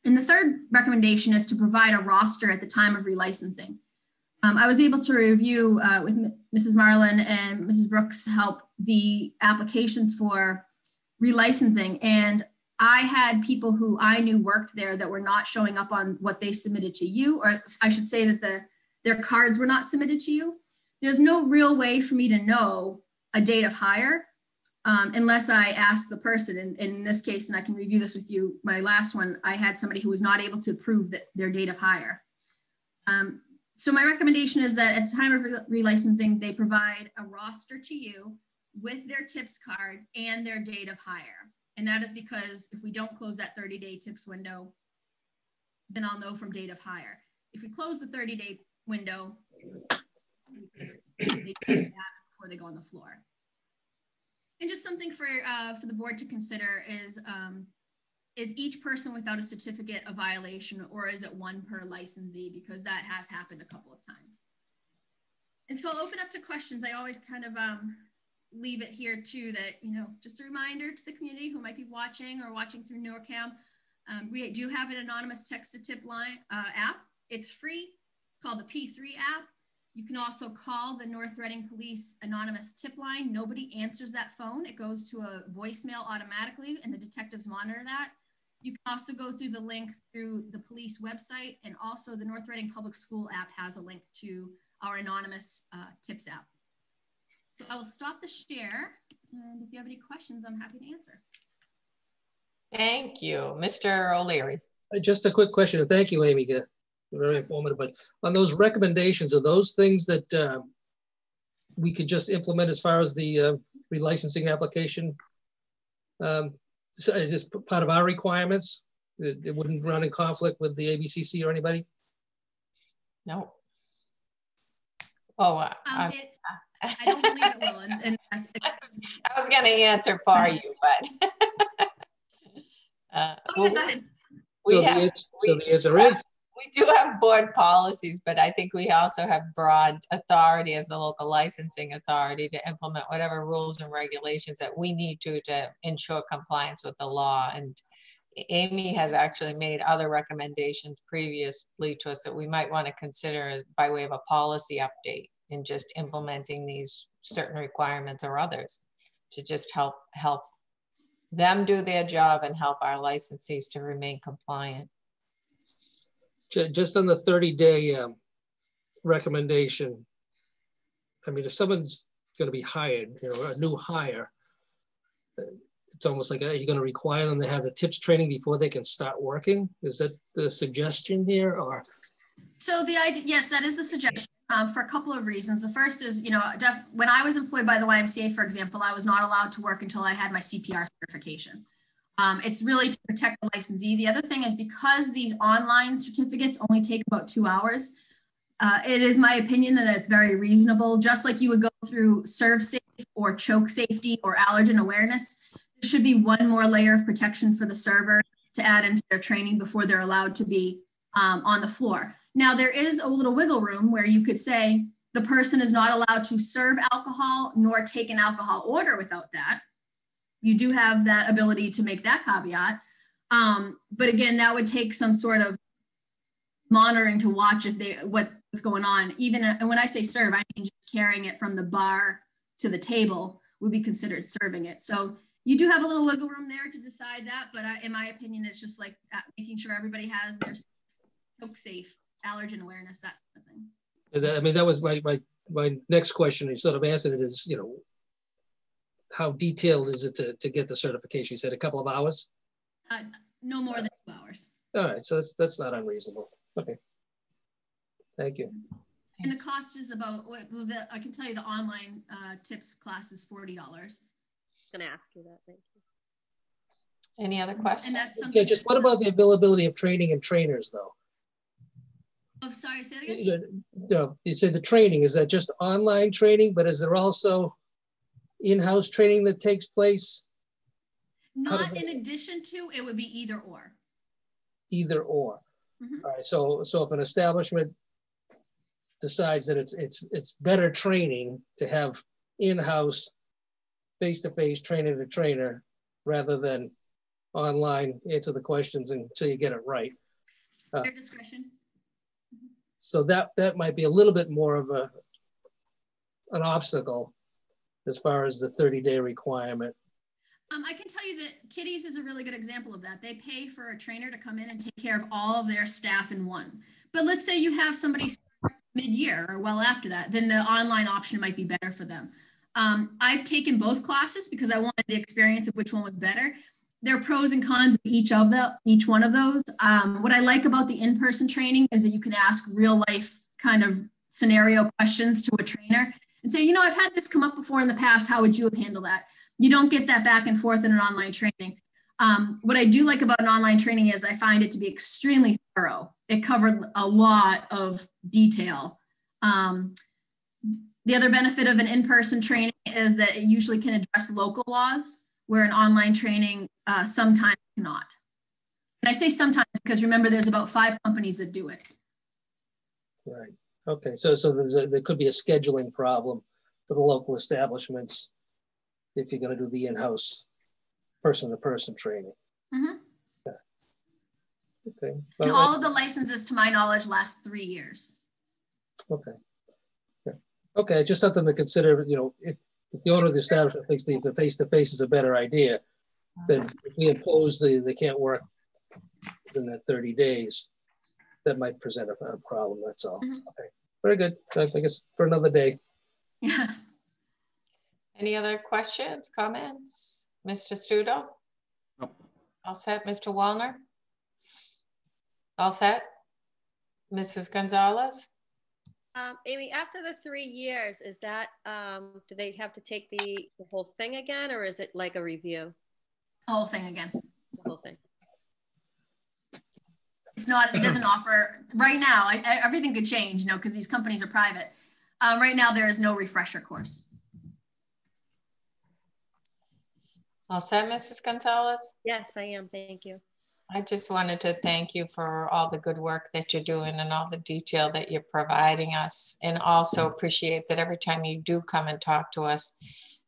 And the third recommendation is to provide a roster at the time of relicensing. Um, I was able to review uh, with Mrs. Marlin and Mrs. Brooks help the applications for relicensing. And I had people who I knew worked there that were not showing up on what they submitted to you, or I should say that the their cards were not submitted to you. There's no real way for me to know a date of hire um, unless I ask the person. And, and, in this case, and I can review this with you, my last one, I had somebody who was not able to prove that their date of hire. Um, so my recommendation is that at the time of relicensing, they provide a roster to you with their tips card and their date of hire. And that is because if we don't close that 30 day tips window, then I'll know from date of hire. If we close the 30 day window, they before they go on the floor. And just something for uh, for the board to consider is um, is each person without a certificate a violation or is it one per licensee? Because that has happened a couple of times. And so I'll open up to questions. I always kind of um, leave it here too that, you know, just a reminder to the community who might be watching or watching through NORCAM. Um, we do have an anonymous text to tip line uh, app. It's free. It's called the P3 app. You can also call the North Reading Police anonymous tip line. Nobody answers that phone. It goes to a voicemail automatically and the detectives monitor that. You can also go through the link through the police website and also the North Reading Public School app has a link to our anonymous uh, tips app. So I will stop the share and if you have any questions, I'm happy to answer. Thank you. Mr. O'Leary. Uh, just a quick question. Thank you, Amy. Very informative. But on those recommendations, are those things that uh, we could just implement as far as the uh, relicensing application um, so is this part of our requirements? It, it, wouldn't run in conflict with the ABCC or anybody? No. Oh, uh, um, it, I don't believe it will. And, <laughs> and I was going to answer for <laughs> you, but. <laughs> uh, oh, well, we so, have, the, so the answer is we do have board policies, but I think we also have broad authority as the local licensing authority to implement whatever rules and regulations that we need to to ensure compliance with the law. And Amy has actually made other recommendations previously to us that we might want to consider by way of a policy update in just implementing these certain requirements or others to just help help them do their job and help our licensees to remain compliant just on the 30 day um, recommendation, I mean, if someone's going to be hired, you know, a new hire, it's almost like, are you going to require them to have the tips training before they can start working? Is that the suggestion here or? So the idea, yes, that is the suggestion um, for a couple of reasons. The first is, you know, def, when I was employed by the YMCA, for example, I was not allowed to work until I had my CPR certification. Um, it's really to protect the licensee. The other thing is because these online certificates only take about two hours, uh, it is my opinion that it's very reasonable. Just like you would go through ServSafe or choke safety or allergen awareness, there should be one more layer of protection for the server to add into their training before they're allowed to be um, on the floor. Now, there is a little wiggle room where you could say the person is not allowed to serve alcohol nor take an alcohol order without that you do have that ability to make that caveat. Um, but again, that would take some sort of monitoring to watch if they what, what's going on. Even uh, and when I say serve, I mean just carrying it from the bar to the table would be considered serving it. So you do have a little wiggle room there to decide that, but I, in my opinion, it's just like uh, making sure everybody has their choke safe allergen awareness, that sort of thing. I mean, that was my my my next question. You sort of answered it. Is you know how detailed is it to, to get the certification? You said a couple of hours? Uh, no more than two hours. All right, so that's, that's not unreasonable. Okay. Thank you. And the cost is about, what the, I can tell you the online uh, tips class is $40. I'm gonna ask you that, thank you. Any other questions? And that's something. Yeah, just what about the availability of training and trainers though? Oh, sorry, say that again? No, you said the training, is that just online training, but is there also in-house training that takes place? Not in addition to, it would be either or. Either or. Mm -hmm. All right. So, so if an establishment decides that it's it's it's better training to have in-house, face-to-face trainer to trainer rather than online answer the questions until you get it right. Uh, Their discretion. So that that might be a little bit more of a an obstacle as far as the 30 day requirement. Um, I can tell you that Kitty's is a really good example of that. They pay for a trainer to come in and take care of all of their staff in one. But let's say you have somebody mid-year or well after that, then the online option might be better for them. Um, I've taken both classes because I wanted the experience of which one was better. There are pros and cons of each of the each one of those. Um, what I like about the in-person training is that you can ask real life kind of scenario questions to a trainer and say, you know, I've had this come up before in the past. How would you have handled that? You don't get that back and forth in an online training. Um, what I do like about an online training is I find it to be extremely thorough. It covered a lot of detail. Um, the other benefit of an in-person training is that it usually can address local laws, where an online training uh, sometimes cannot. And I say sometimes because remember, there's about five companies that do it. Right. Okay. So so a, there could be a scheduling problem for the local establishments if you're going to do the in-house person-to-person training. Mm-hmm. Yeah. Okay. And all of the licenses, to my knowledge, last three years. Okay. Okay. Okay. Just something to consider. You know, if if the owner of the establishment thinks the face-to-face is a better idea, then if we impose the they can't work within that 30 days, that might present a, a problem. That's all. Mm-hmm. Okay. Very good. I guess for another day. Yeah. <laughs> Any other questions, comments? Mr. Stuto? No. All set, Mr. Wallner? All set? Mrs. Gonzalez? Um, Amy, after the three years, is that, um, do they have to take the, the whole thing again or is it like a review? The whole thing again. The whole thing. It's not, it doesn't <clears throat> offer, right now, I, I, everything could change, you know, because these companies are private. Um, right now, there is no refresher course. All set, Mrs. Gonzalez? Yes, I am. Thank you. I just wanted to thank you for all the good work that you're doing and all the detail that you're providing us. And also appreciate that every time you do come and talk to us,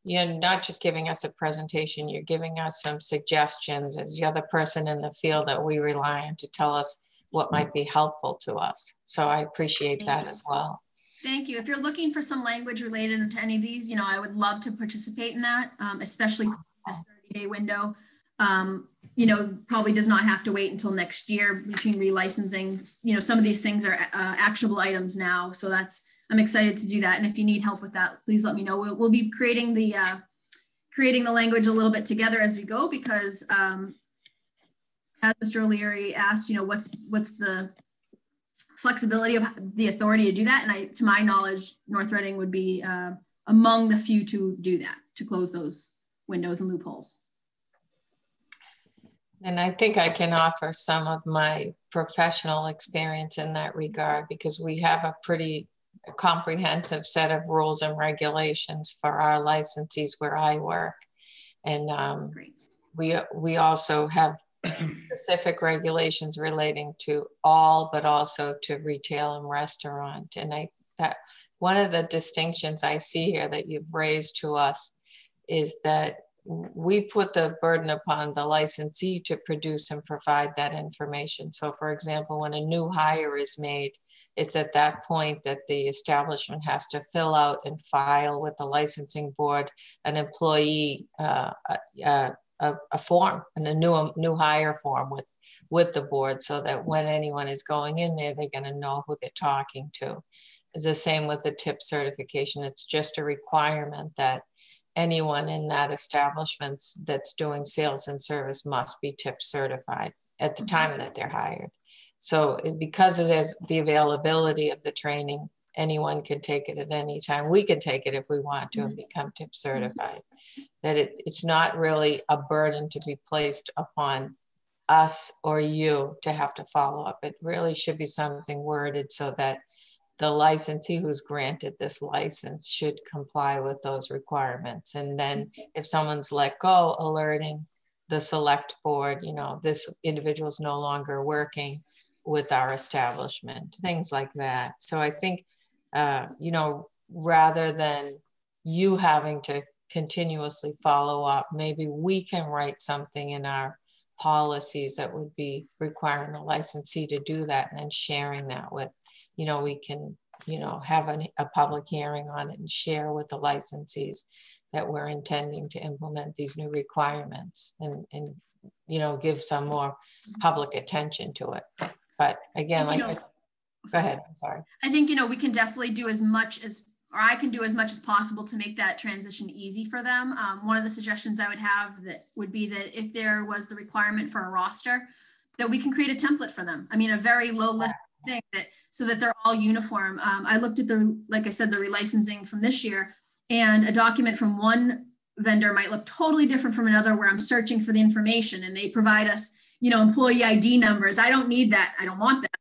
you're not just giving us a presentation, you're giving us some suggestions as the other person in the field that we rely on to tell us what might be helpful to us. So I appreciate that as well. Thank you. If you're looking for some language related to any of these, you know, I would love to participate in that, um, especially this 30 day window. Um, you know, probably does not have to wait until next year between relicensing. You know, some of these things are uh, actionable items now. So that's, I'm excited to do that. And if you need help with that, please let me know. We'll, we'll be creating the, uh, creating the language a little bit together as we go because um, as Mr. O'Leary asked, you know, what's, what's the flexibility of the authority to do that? And I, to my knowledge, North Reading would be uh, among the few to do that, to close those windows and loopholes. And I think I can offer some of my professional experience in that regard because we have a pretty comprehensive set of rules and regulations for our licensees where I work. And um, we, we also have <clears throat> specific regulations relating to all, but also to retail and restaurant. And I that one of the distinctions I see here that you've raised to us is that we put the burden upon the licensee to produce and provide that information. So for example, when a new hire is made, it's at that point that the establishment has to fill out and file with the licensing board an employee uh, a, a, form and a new new hire form with with the board so that when anyone is going in there, they're going to know who they're talking to. It's the same with the tip certification. It's just a requirement that anyone in that establishment that's doing sales and service must be tip certified at the time mm-hmm. that they're hired. So because of this, the availability of the training, anyone can take it at any time. We can take it if we want to and mm-hmm. become tip mm-hmm. certified. That it, it's not really a burden to be placed upon us or you to have to follow up. It really should be something worded so that the licensee who's granted this license should comply with those requirements. And then if someone's let go, alerting the select board, you know, this individual is no longer working with our establishment, things like that. So I think, uh, you know, rather than you having to continuously follow up, maybe we can write something in our policies that would be requiring the licensee to do that and then sharing that with, you know, we can, you know, have an, a public hearing on it and share with the licensees that we're intending to implement these new requirements and, and you know, give some more public attention to it. But again, like, I- go ahead, I'm sorry. I think, you know, we can definitely do as much as, or I can do as much as possible to make that transition easy for them. Um, one of the suggestions I would have that would be that if there was the requirement for a roster, that we can create a template for them. I mean, a very low lift thing that, so that they're all uniform. Um, I looked at the, like I said, the relicensing from this year and a document from one vendor might look totally different from another where I'm searching for the information and they provide us, you know, employee ID numbers. I don't need that. I don't want that.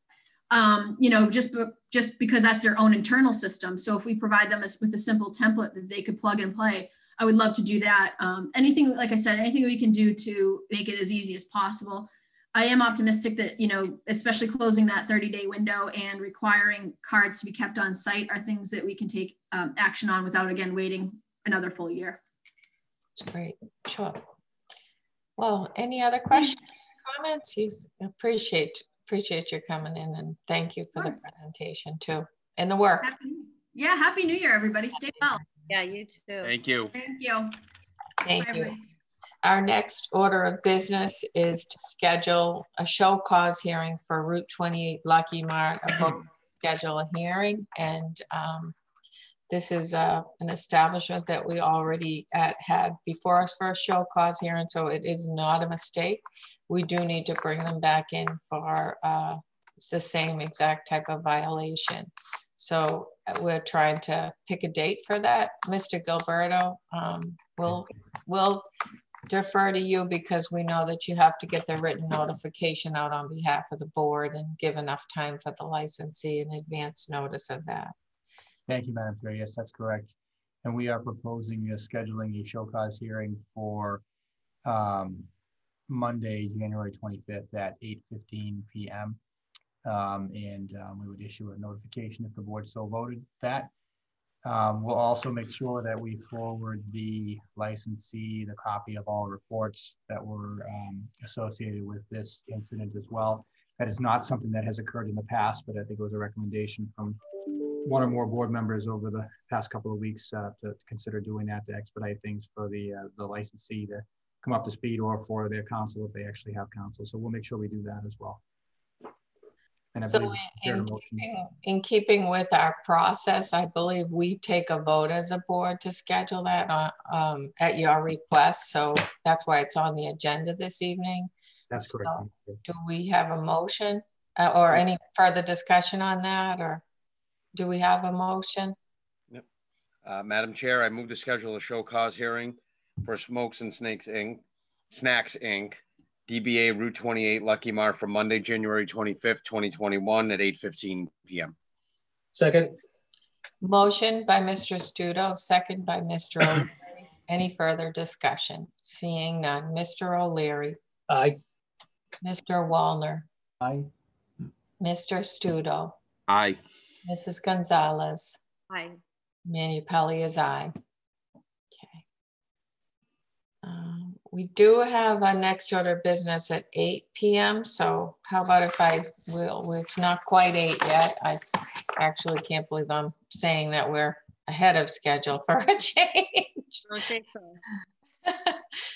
Um, you know, just just because that's their own internal system. So if we provide them with a simple template that they could plug and play, I would love to do that. Um, anything, like I said, anything we can do to make it as easy as possible. I am optimistic that, you know, especially closing that 30 day window and requiring cards to be kept on site are things that we can take um, action on without again waiting another full year. It's great, sure. Well, any other questions, comments? You appreciate, appreciate your coming in and thank you for the presentation too, and the work. Happy, yeah, happy new year, everybody. Stay well. Yeah, you too. Thank you. Thank you. Thank Bye, you. everybody. Our next order of business is to schedule a show cause hearing for Route 28 Lucky Mart. A vote Schedule a hearing and um, this is uh, an establishment that we already at- had before us for a show cause hearing, so it is not a mistake. We do need to bring them back in for uh, the same exact type of violation. So uh, we're trying to pick a date for that. Mr. Gilleberto, um, will, will defer to you because we know that you have to get the written notification out on behalf of the board and give enough time for the licensee in advance notice of that. Thank you, Madam Chair. Yes, that's correct. And we are proposing uh, scheduling a show cause hearing for um, Monday, January 25th at 8:15 PM. Um, And um, we would issue a notification if the board so voted that. Um, We'll also make sure that we forward the licensee the copy of all reports that were um, associated with this incident as well. That is not something that has occurred in the past, but I think it was a recommendation from one or more board members over the past couple of weeks uh, to consider doing that to expedite things for the, uh, the licensee to come up to speed or for their counsel if they actually have counsel. So we'll make sure we do that as well. And I So believe in there's keeping- in keeping with our process, I believe we take a vote as a board to schedule that uh, um, at your request. So that's why it's on the agenda this evening. That's correct. so- Do we have a motion uh, or any further discussion on that or do we have a motion? Uh, Madam Chair, I move to schedule a show cause hearing for Smokes and Snakes Inc., Snacks Inc., DBA Route 28 Lucky Mart for Monday, January 25th, 2021 at 8:15 PM. Second, Motion by Mr. Stuto, second by Mr. <coughs> O'Leary. Any further discussion? Seeing none. Mr. O'Leary, aye. Mr. Wallner, Aye. Mr. Stuto, Aye. Mrs. Gonzalez, Hi. Manupelli is aye. Okay. Um, We do have a next order of business at eight PM, so how about if I will, well, it's not quite eight yet. I actually can't believe I'm saying that we're ahead of schedule for a <laughs> change. Don't so. <laughs>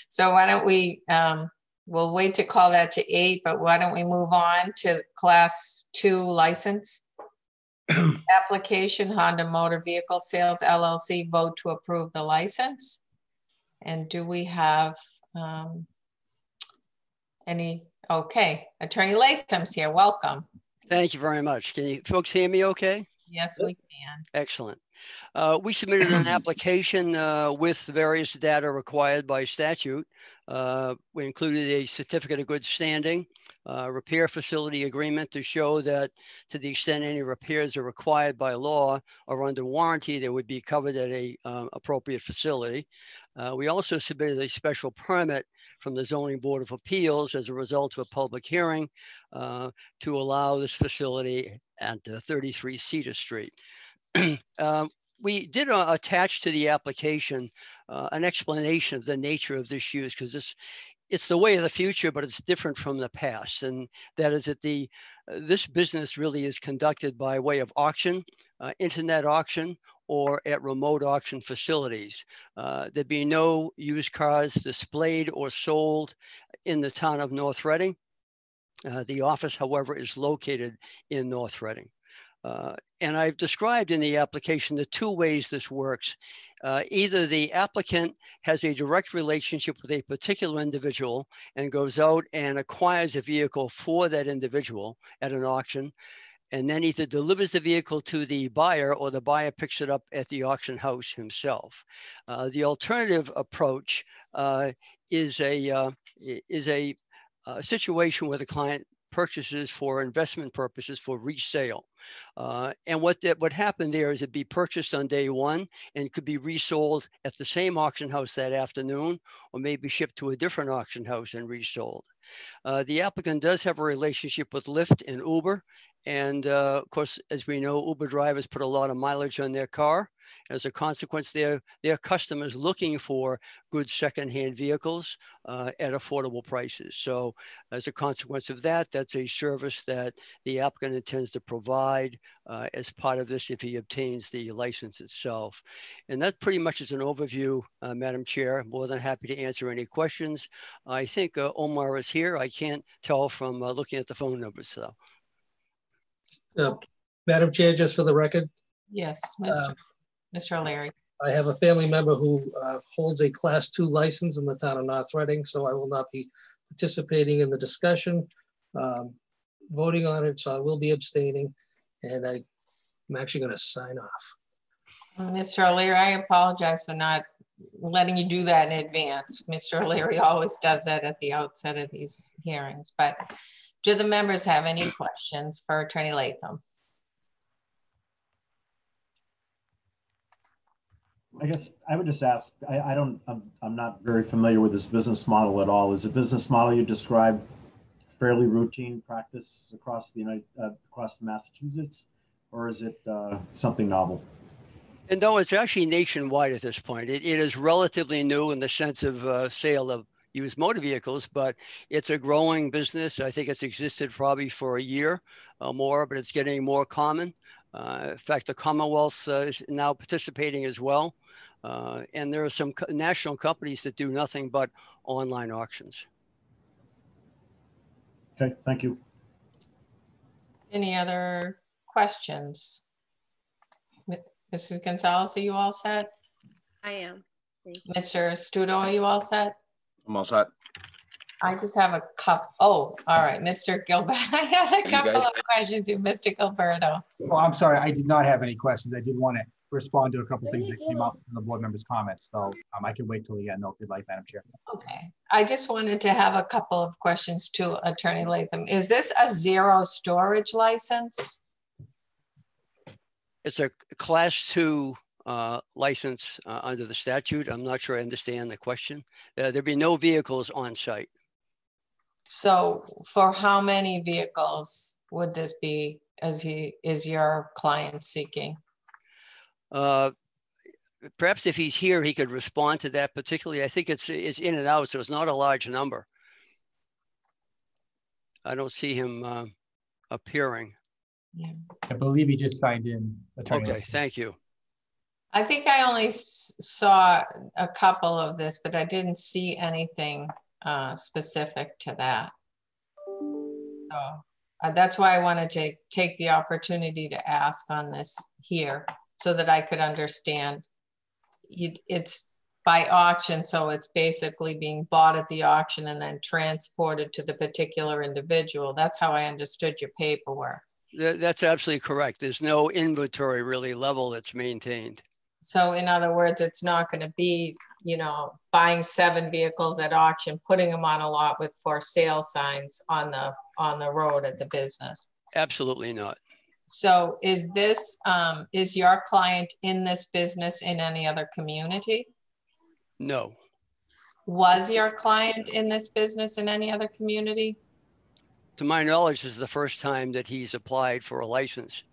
So why don't we, um, we'll wait to call that to eight, but why don't we move on to class two license? <clears throat> Application Honda Motor Vehicle Sales LLC vote to approve the license. And do we have, um, any, okay, Attorney Latham's here, welcome. Thank you very much. Can you folks hear me okay? Yes, we can. Excellent. Uh, We submitted an <clears throat> application uh, with various data required by statute. Uh, We included a certificate of good standing, uh, repair facility agreement to show that to the extent any repairs are required by law or under warranty, they would be covered at a um, appropriate facility. Uh, We also submitted a special permit from the zoning board of appeals as a result of a public hearing uh, to allow this facility at uh, 33 Cedar Street. <clears throat> Um, We did uh, attach to the application uh, an explanation of the nature of this use because this it's the way of the future, but it's different from the past. And that is that the uh, this business really is conducted by way of auction, uh, internet auction, or at remote auction facilities. Uh, there be no used cars displayed or sold in the town of North Reading. Uh, the office, however, is located in North Reading. Uh, and I've described in the application the two ways this works. Uh, either the applicant has a direct relationship with a particular individual and goes out and acquires a vehicle for that individual at an auction, and then either delivers the vehicle to the buyer or the buyer picks it up at the auction house himself. Uh, the alternative approach uh, is a uh, is a, a situation where the client purchases for investment purposes for resale. Uh, and what that, what happened there is it'd be purchased on day one and could be resold at the same auction house that afternoon, or maybe shipped to a different auction house and resold. Uh, the applicant does have a relationship with Lyft and Uber. And uh, of course, as we know, Uber drivers put a lot of mileage on their car. As a consequence, they're, they're customers looking for good secondhand vehicles uh, at affordable prices. So as a consequence of that, that's a service that the applicant intends to provide uh, as part of this if he obtains the license itself. And that pretty much is an overview, uh, Madam Chair. More than happy to answer any questions. I think uh, Omar is here. I can't tell from uh, looking at the phone numbers. So, uh, Madam Chair, just for the record. Yes, Mr. Mr. O'Leary. I have a family member who uh, holds a class two license in the town of North Reading, so I will not be participating in the discussion, um, voting on it, so I will be abstaining, and I, I'm actually going to sign off. Mr. O'Leary, I apologize for not letting you do that in advance. Mr. O'Leary always does that at the outset of these hearings. But do the members have any questions for Attorney Latham? I guess I would just ask, I, I don't, I'm, I'm not very familiar with this business model at all. Is the business model you describe fairly routine practice across the United, uh, across Massachusetts, or is it uh, something novel? And though it's actually nationwide at this point, it, it is relatively new in the sense of uh, sale of used motor vehicles, but it's a growing business. I think it's existed probably for a year or more, but it's getting more common. Uh, in fact, the Commonwealth uh, is now participating as well. Uh, and there are some co national companies that do nothing but online auctions. Okay, thank you. Any other questions? Mrs. Gonzalez, are you all set? I am. Mr. Stuto, are you all set? I'm all set. I just have a couple. Oh, all right, Mr. Gilbert. <laughs> I had a couple of questions to Mr. Gilleberto. Well, I'm sorry, I did not have any questions. I did want to respond to a couple things that came up from the board members' comments. So um, I can wait till the end, though, if you'd like, Madam Chair. Okay. I just wanted to have a couple of questions to Attorney Latham. Is this a zero storage license? It's a class two uh, license uh, under the statute. I'm not sure I understand the question. Uh, there'd be no vehicles on site. So for how many vehicles would this be as he is your client seeking? Uh, perhaps if he's here, he could respond to that particularly. I think it's, it's in and out, so it's not a large number. I don't see him uh, appearing. Yeah. I believe he just signed in. Attorney. Okay, thank you. I think I only saw a couple of this, but I didn't see anything uh, specific to that. So uh, that's why I wanted to take the opportunity to ask on this here so that I could understand. It's by auction, so it's basically being bought at the auction and then transported to the particular individual. That's how I understood your paperwork. That's absolutely correct. There's no inventory really level that's maintained. So in other words, it's not going to be, you know, buying seven vehicles at auction, putting them on a lot with for sale signs on the on the road at the business. Absolutely not. So is this um, is your client in this business in any other community? No. Was your client in this business in any other community? To my knowledge, this is the first time that he's applied for a license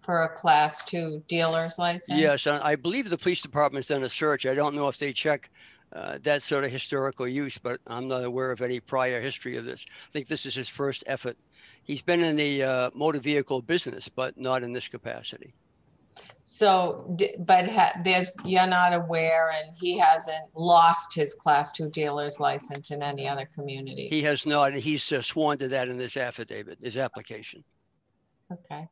for a class two dealer's license? Yes, I believe the police department's done a search. I don't know if they check uh, that sort of historical use, but I'm not aware of any prior history of this. I think this is his first effort. He's been in the uh, motor vehicle business, but not in this capacity. So, but ha- there's, you're not aware and he hasn't lost his class two dealer's license in any other community? He has not, he's uh, sworn to that in this affidavit, his application. Okay.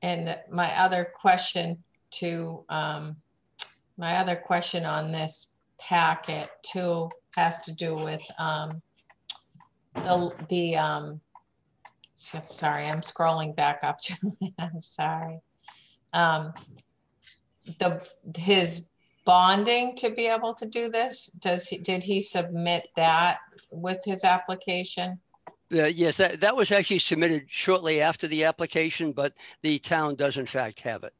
And my other question to, um, my other question on this packet too has to do with, um, the, the, um, so- sorry, I'm scrolling back up <laughs> to, I'm sorry. Um, the, his bonding to be able to do this, does he, did he submit that with his application? Uh, yes, that, that was actually submitted shortly after the application, but the town does in fact have it.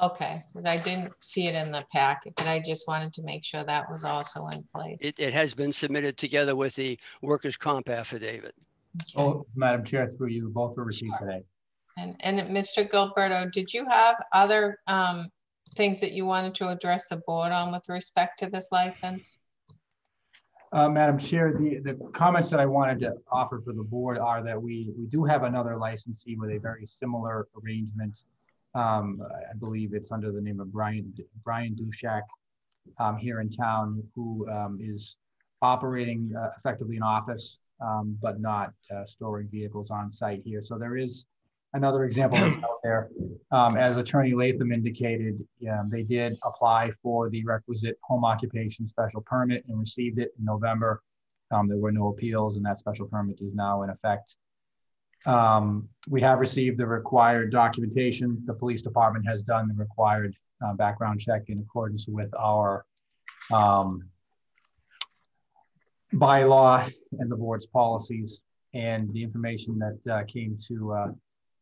Okay, I didn't see it in the packet, but I just wanted to make sure that was also in place. It, it has been submitted together with the workers' comp affidavit. Oh, Madam Chair, through you, both were received today. And, and Mr. Gilleberto, did you have other um, things that you wanted to address the board on with respect to this license? Uh, Madam Chair, the, the comments that I wanted to offer for the board are that we, we do have another licensee with a very similar arrangement. Um, I believe it's under the name of Brian, Brian Dushak, um, here in town, who, um, is operating uh, effectively an office, um, but not, uh, storing vehicles on site here. So there is another example that's out there. Um, as Attorney Latham indicated, they did apply for the requisite home occupation special permit and received it in November. Um, there were no appeals and that special permit is now in effect. Um, we have received the required documentation. The police department has done the required uh, background check in accordance with our um, bylaw and the board's policies. And the information that uh, came to uh,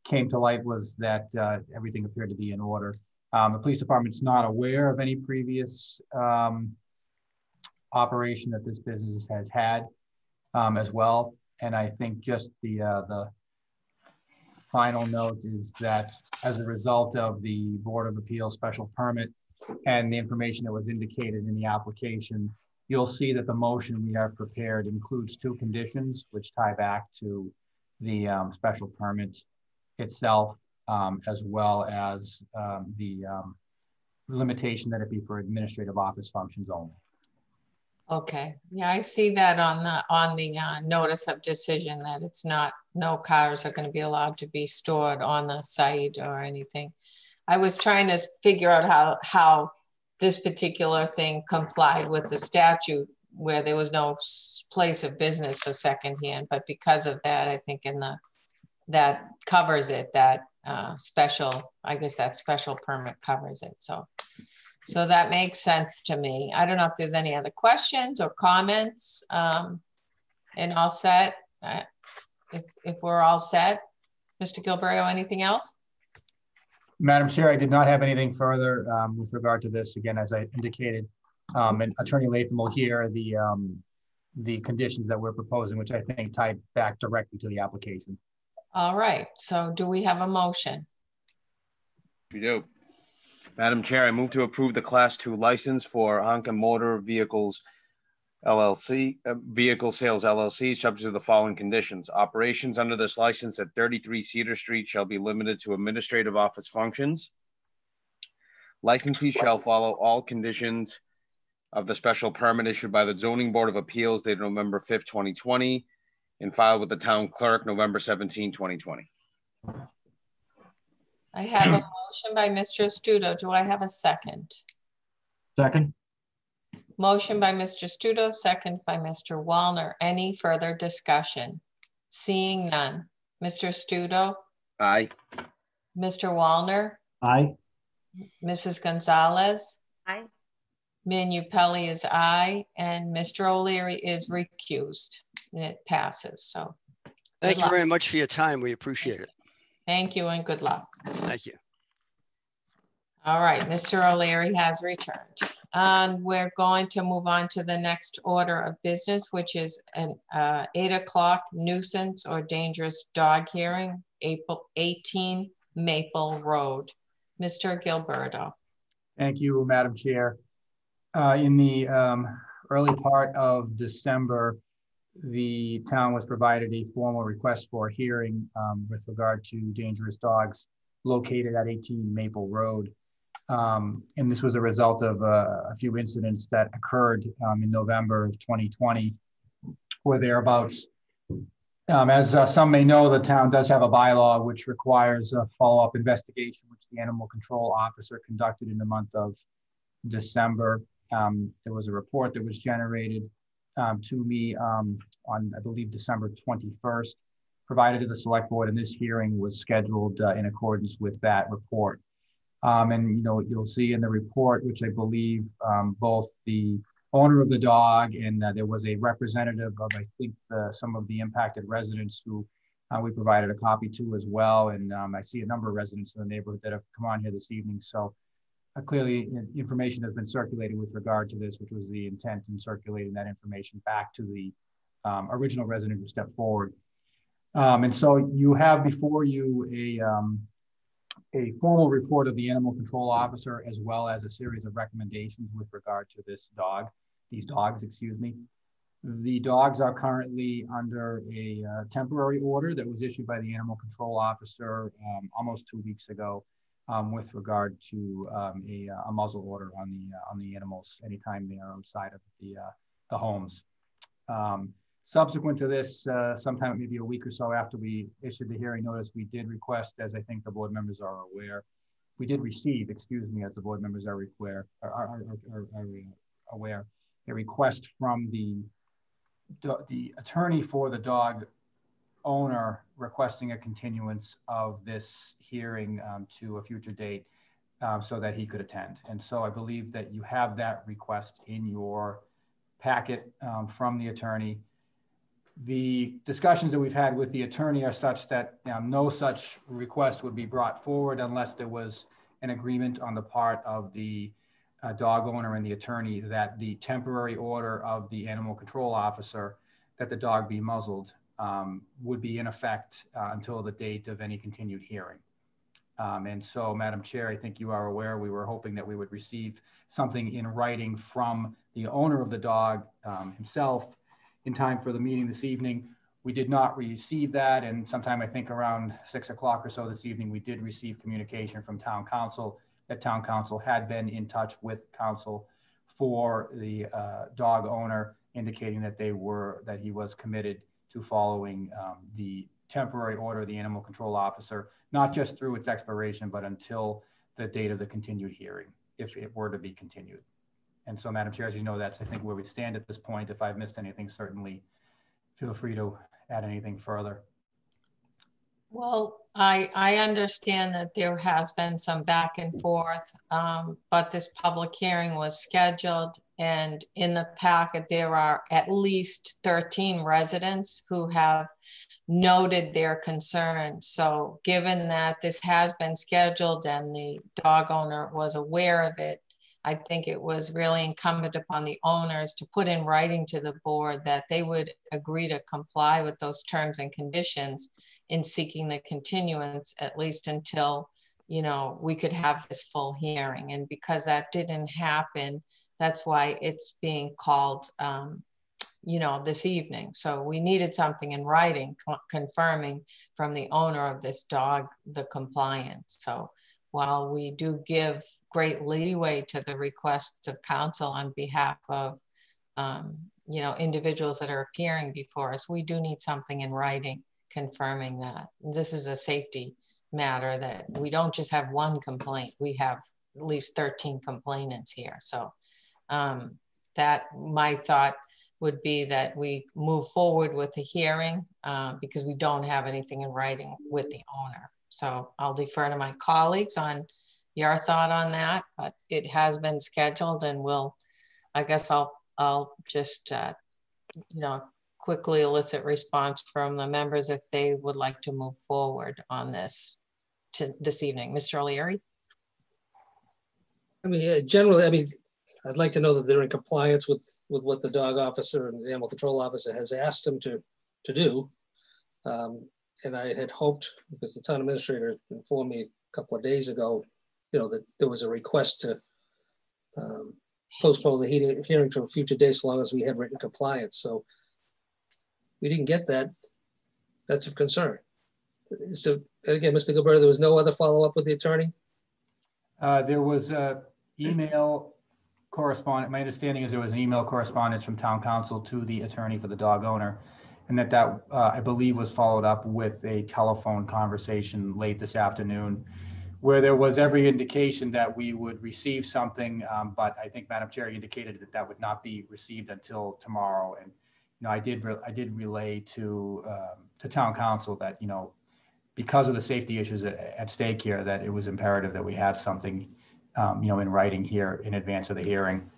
came to light was that uh, everything appeared to be in order. Um, the police department's not aware of any previous um, operation that this business has had um, as well. And I think just the uh, the final note is that as a result of the Board of Appeals special permit and the information that was indicated in the application, you'll see that the motion we have prepared includes two conditions which tie back to the um, special permit itself, um, as well as um, the um, limitation that it be for administrative office functions only. Okay, yeah, I see that on the, on the uh, notice of decision that it's not, no cars are gonna be allowed to be stored on the site or anything. I was trying to figure out how, how this particular thing complied with the statute where there was no place of business for secondhand, but because of that, I think in the, that covers it, that uh, special, I guess that special permit covers it, so. So that makes sense to me. I don't know if there's any other questions or comments. Um, and all set. Uh, If, if we're all set, Mr. Gilleberto, anything else? Madam Chair, I did not have anything further um, with regard to this. Again, as I indicated, um, and Attorney Latham will hear the um, the conditions that we're proposing, which I think tie back directly to the application. All right, so do we have a motion? We do. Madam Chair, I move to approve the Class 2 license for Honka Motor Vehicles LLC, uh, Vehicle Sales LLC, subject to the following conditions. Operations under this license at 33 Cedar Street shall be limited to administrative office functions. Licensee shall follow all conditions of the special permit issued by the Zoning Board of Appeals dated November 5th, 2020, and filed with the town clerk November 17, 2020. I have a motion by Mr. Stuto. Do I have a second? Second? Motion by Mr. Stuto, second by Mr. Wallner. Any further discussion? Seeing none. Mr. Stuto, Aye. Mr. Wallner, Aye. Mrs. Gonzalez, Aye. Manupelli is aye, and Mr. O'Leary is recused. And it passes, so Thank you luck. very much for your time. We appreciate it. thank you and good luck. Thank you. All right, Mr. O'Leary has returned. And we're going to move on to the next order of business, which is an uh, eight o'clock nuisance or dangerous dog hearing, April 18 Maple Road. Mr. Gilleberto. Thank you, Madam Chair. Uh, In the um, early part of December, the town was provided a formal request for a hearing um, with regard to dangerous dogs located at 18 Maple Road. Um, and this was a result of uh, a few incidents that occurred um, in November of 2020 or thereabouts. Um, as uh, some may know, the town does have a bylaw which requires a follow-up investigation, which the animal control officer conducted in the month of December. Um, there was a report that was generated um, to me um, on, I believe, December 21st, provided to the select board, and this hearing was scheduled uh, in accordance with that report. Um, and you know, you'll see in the report, which I believe um, both the owner of the dog and uh, there was a representative of, I think, the, some of the impacted residents who uh, we provided a copy to as well. And um, I see a number of residents in the neighborhood that have come on here this evening. So uh, clearly information has been circulated with regard to this, which was the intent in circulating that information back to the um, original resident who stepped forward. Um, and so you have before you a, um, a formal report of the animal control officer, as well as a series of recommendations with regard to this dog, these dogs, excuse me. The dogs are currently under a uh, temporary order that was issued by the animal control officer um, almost two weeks ago um, with regard to um, a, a, muzzle order on the uh, on the animals anytime they are outside of the uh, the homes. Subsequent to this, uh, sometime maybe a week or so after we issued the hearing notice, we did request, as I think the board members are aware, we did receive, excuse me, as the board members are aware, are, are, are, are aware, a request from the the attorney for the dog owner requesting a continuance of this hearing um, to a future date um, so that he could attend. And so I believe that you have that request in your packet um, from the attorney. The discussions that we've had with the attorney are such that um, no such request would be brought forward unless there was an agreement on the part of the uh, dog owner and the attorney that the temporary order of the animal control officer that the dog be muzzled um, would be in effect uh, until the date of any continued hearing. Um, and so, Madam Chair, I think you are aware we were hoping that we would receive something in writing from the owner of the dog um, himself in time for the meeting this evening. We did not receive that, and sometime I think around six o'clock or so this evening, we did receive communication from Town counsel that Town counsel had been in touch with Counsel for the uh, dog owner, indicating that they were that he was committed to following um, the temporary order of the animal control officer, not just through its expiration, but until the date of the continued hearing, if it were to be continued. And so, Madam Chair, as you know, that's, I think, where we stand at this point. If I've missed anything, certainly feel free to add anything further. Well, I, I understand that there has been some back and forth, um, but this public hearing was scheduled and in the packet, there are at least 13 residents who have noted their concerns. So given that this has been scheduled and the dog owner was aware of it, I think it was really incumbent upon the owners to put in writing to the board that they would agree to comply with those terms and conditions in seeking the continuance, at least until, you know, we could have this full hearing. And because that didn't happen, that's why it's being called, um, you know, this evening. So we needed something in writing co confirming from the owner of this dog the compliance. So while we do give great leeway to the requests of counsel on behalf of, um, you know, individuals that are appearing before us, we do need something in writing confirming that. This is a safety matter that we don't just have one complaint, we have at least 13 complainants here. So um, that my thought would be that we move forward with the hearing uh, because we don't have anything in writing with the owner. So I'll defer to my colleagues on your thought on that, but it has been scheduled and we'll, I guess I'll, I'll just, uh, you know, quickly elicit response from the members if they would like to move forward on this to this evening. Mr. O'Leary? I mean, generally, I mean, I'd like to know that they're in compliance with, with what the dog officer and the animal control officer has asked them to, to do. Um, and I had hoped, because the town administrator informed me a couple of days ago, you know, that there was a request to um, postpone the hearing, to a future date so long as we had written compliance. So we didn't get that. That's of concern. So again, Mr. Gilleberto, there was no other follow-up with the attorney? Uh, There was a email correspondent, my understanding is there was an email correspondence from town counsel to the attorney for the dog owner. And that that, uh, I believe, was followed up with a telephone conversation late this afternoon where there was every indication that we would receive something, um, but I think Madam Chair indicated that that would not be received until tomorrow. And, you know, I did, re- I did relay to, um, to town counsel that, you know, because of the safety issues at, at stake here, that it was imperative that we have something, um, you know, in writing here in advance of the hearing.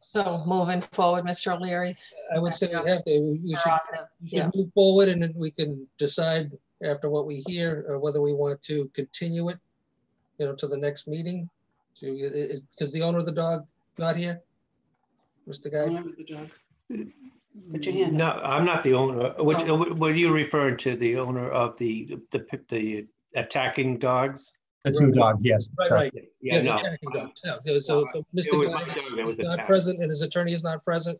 So moving forward, Mr. O'Leary. I would say we have to, we- we should, prerogative, we Yeah, move forward and then we can decide after what we hear, or whether we want to continue it, you know, to the next meeting. To, is, because the owner of the dog not here? Mr. Guy? The dog. Put your hand No, I'm not the owner. Which, oh. what are you referring to? The owner of the, the, the attacking dogs? The two dogs, yes. Right, sorry. right. Yeah, the no. attacking dog. Yeah, so- so No, Mr. it was my Guy is that is not attacked. present and his attorney is not present.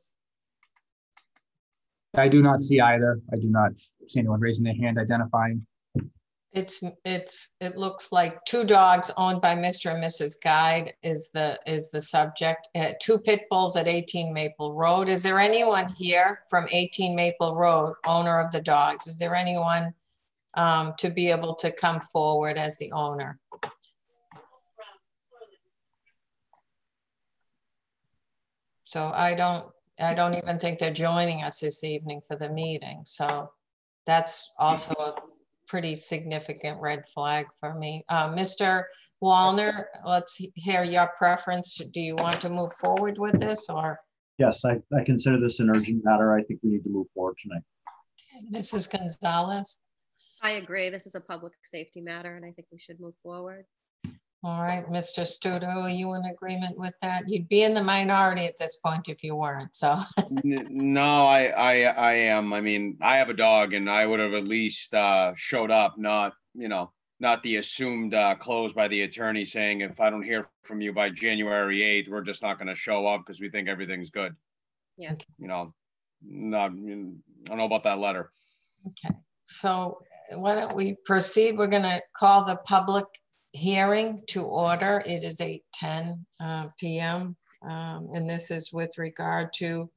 I do not see either. I do not see anyone raising their hand identifying. It's, it's, it looks like two dogs owned by Mr. and Mrs. Guide is the, is the subject. Uh, Two pit bulls at 18 Maple Road. Is there anyone here from 18 Maple Road, owner of the dogs? Is there anyone um, to be able to come forward as the owner? So I don't, I don't even think they're joining us this evening for the meeting. So that's also a pretty significant red flag for me. Uh, Mr. Wallner, let's hear your preference. Do you want to move forward with this or Yes, I, I consider this an urgent matter. I think we need to move forward tonight. Mrs. Gonzalez? I agree. This is a public safety matter and I think we should move forward. All right, Mr. Stuto, are you in agreement with that? You'd be in the minority at this point if you weren't, so. <laughs> No, I, I, I am. I mean, I have a dog and I would have at least, uh, showed up, not, you know, not the assumed, uh, close by the attorney saying, if I don't hear from you by January 8th, we're just not going to show up because we think everything's good. Yeah. You know, not, I don't know about that letter. Okay, so why don't we proceed? We're gonna call the public hearing to order. It is 8:10 uh, PM. um, And this is with regard to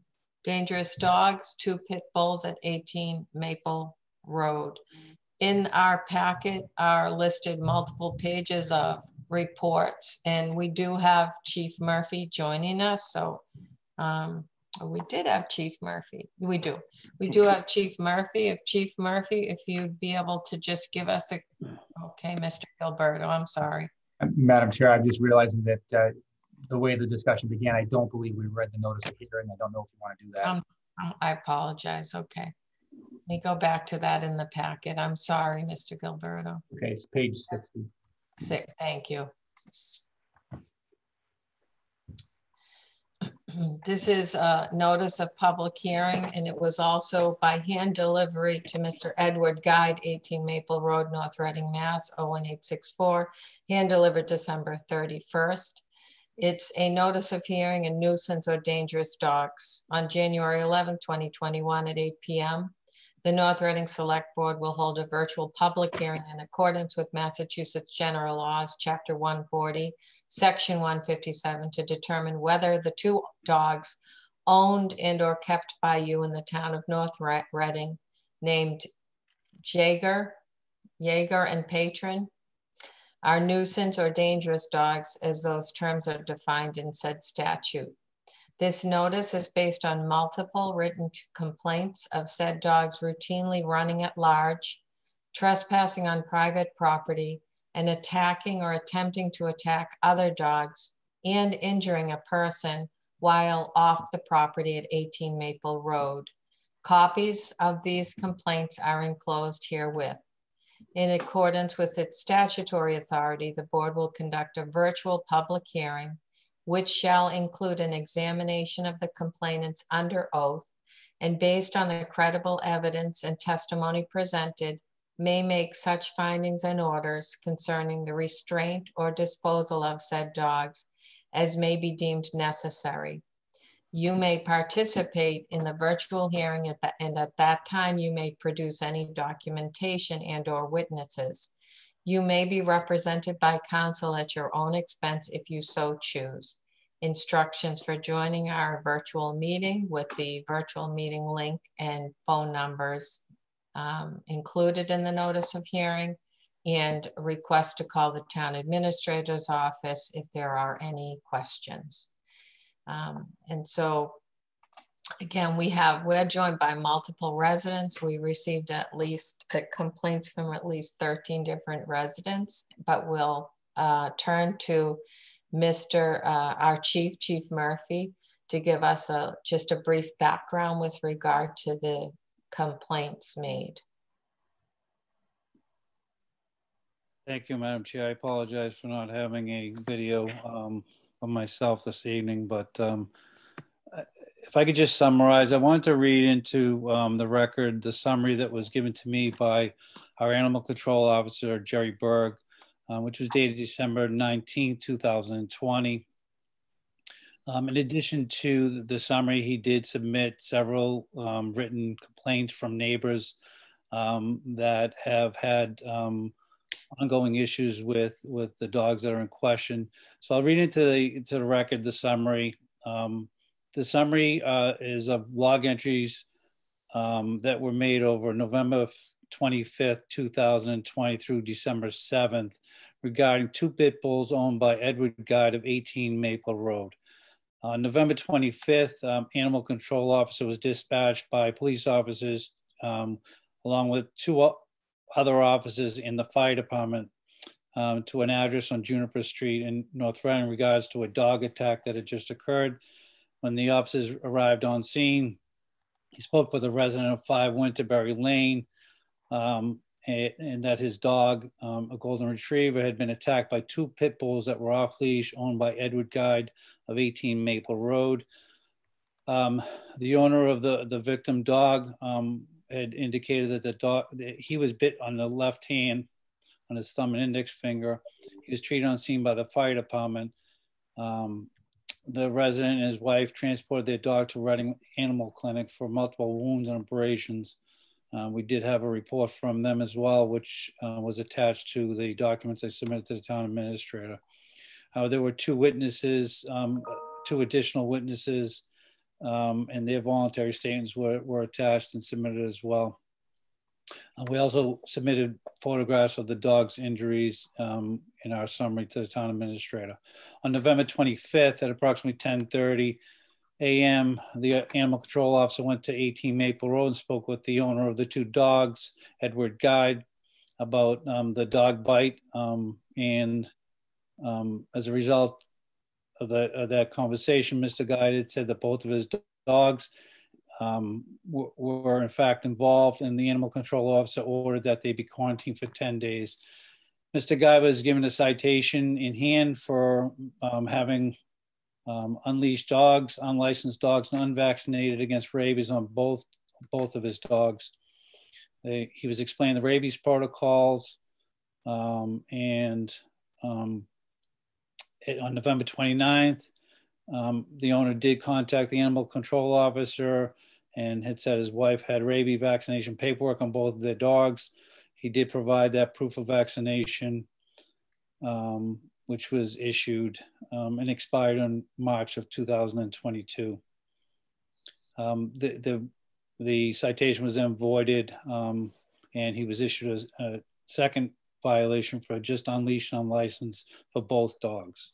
dangerous dogs, two pit bulls at 18 Maple Road. In our packet are listed multiple pages of reports, and we do have Chief Murphy joining us, so um, we did have Chief Murphy. We do. We do have Chief Murphy. If Chief Murphy, if you'd be able to just give us a, okay, Mr. Gilleberto, I'm sorry. Uh, Madam Chair, I'm just realizing that uh, the way the discussion began, I don't believe we read the notice of hearing. I don't know if you want to do that. Um, I apologize. Okay. Let me go back to that in the packet. I'm sorry, Mr. Gilleberto. Okay, it's page 60. Sick, thank you. <clears throat> This is a notice of public hearing, and it was also by hand delivery to Mr. Edward Guide, 18 Maple Road, North Reading, Mass. 01864, hand delivered December 31st. It's a notice of hearing a nuisance or dangerous dogs on January 11, 2021 at 8 PM. The North Reading Select Board will hold a virtual public hearing in accordance with Massachusetts General Laws, Chapter 140, Section 157, to determine whether the two dogs owned and or kept by you in the town of North Reading named Jaeger, Jaeger and Patron are nuisance or dangerous dogs as those terms are defined in said statute. This notice is based on multiple written complaints of said dogs routinely running at large, trespassing on private property, and attacking or attempting to attack other dogs and injuring a person while off the property at 18 Maple Road. Copies of these complaints are enclosed herewith. In accordance with its statutory authority, the board will conduct a virtual public hearing which shall include an examination of the complainants under oath and based on the credible evidence and testimony presented, may make such findings and orders concerning the restraint or disposal of said dogs as may be deemed necessary. You may participate in the virtual hearing at the, and at that time you may produce any documentation and or witnesses. You may be represented by counsel at your own expense if you so choose. Instructions for joining our virtual meeting with the virtual meeting link and phone numbers um, included in the notice of hearing and request to call the town administrator's office if there are any questions. Um, and so again, we have, we're joined by multiple residents. We received at least complaints from at least 13 different residents, but we'll uh, turn to Mr. Uh, our chief, Chief Murphy, to give us a just a brief background with regard to the complaints made. Thank you, Madam Chair. I apologize for not having a video um, of myself this evening, but um, if I could just summarize, I wanted to read into um, the record the summary that was given to me by our animal control officer, Jerry Berg, uh, which was dated December 19, 2020. Um, in addition to the summary, he did submit several um, written complaints from neighbors um, that have had um, ongoing issues with with the dogs that are in question. So I'll read into the into the record the summary. Um, the summary uh, is of log entries um, that were made over November 25th, 2020 through December 7th regarding two pit bulls owned by Edward Guide of 18 Maple Road. On November 25th, um, animal control officer was dispatched by police officers um, along with two other officers in the fire department um, to an address on Juniper Street in North Reading in regards to a dog attack that had just occurred. When the officers arrived on scene, he spoke with a resident of 5 Winterberry Lane um, and, and, that his dog, um, a golden retriever, had been attacked by two pit bulls that were off leash owned by Edward Guide of 18 Maple Road. Um, the owner of the, the victim dog um, had indicated that the dog that he was bit on the left hand on his thumb and index finger. He was treated on scene by the fire department. Um, the resident and his wife transported their dog to Reading Animal Clinic for multiple wounds and abrasions. Uh, we did have a report from them as well, which uh, was attached to the documents I submitted to the town administrator. Uh, there were two witnesses, um, two additional witnesses um, and their voluntary statements were, were attached and submitted as well. Uh, we also submitted photographs of the dog's injuries um, in our summary to the town administrator. On November 25th at approximately 10:30 a.m., the animal control officer went to 18 Maple Road and spoke with the owner of the two dogs, Edward Guide, about um, the dog bite. Um, and um, as a result, of, the, of that conversation, Mr. Guided said that both of his dogs um, were, were, in fact involved and the animal control officer ordered that they be quarantined for 10 days. Mr. Guy was given a citation in hand for um, having um, unleashed dogs, unlicensed dogs, and unvaccinated against rabies on both, both of his dogs. They, he was explaining the rabies protocols um, and um, on November 29th, um, the owner did contact the animal control officer and had said his wife had rabies vaccination paperwork on both of their dogs. He did provide that proof of vaccination, um, which was issued um, and expired on March of 2022. Um, the, the, the, citation was then voided um, and he was issued a, a second violation for just unleashed unlicensed for both dogs.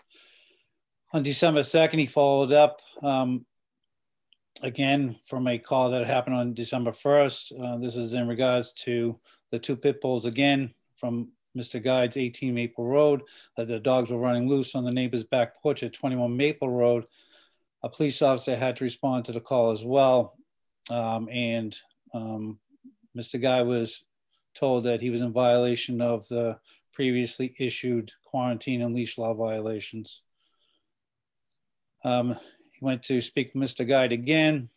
On December 2nd, he followed up um, again from a call that happened on December 1st. Uh, this is in regards to the two pit bulls again from Mr. Guide's 18 Maple Road, that the dogs were running loose on the neighbor's back porch at 21 Maple Road. A police officer had to respond to the call as well. Um, and um, Mr. Guy was told that he was in violation of the previously issued quarantine and leash law violations. Um, he went to speak with Mr. Guide again.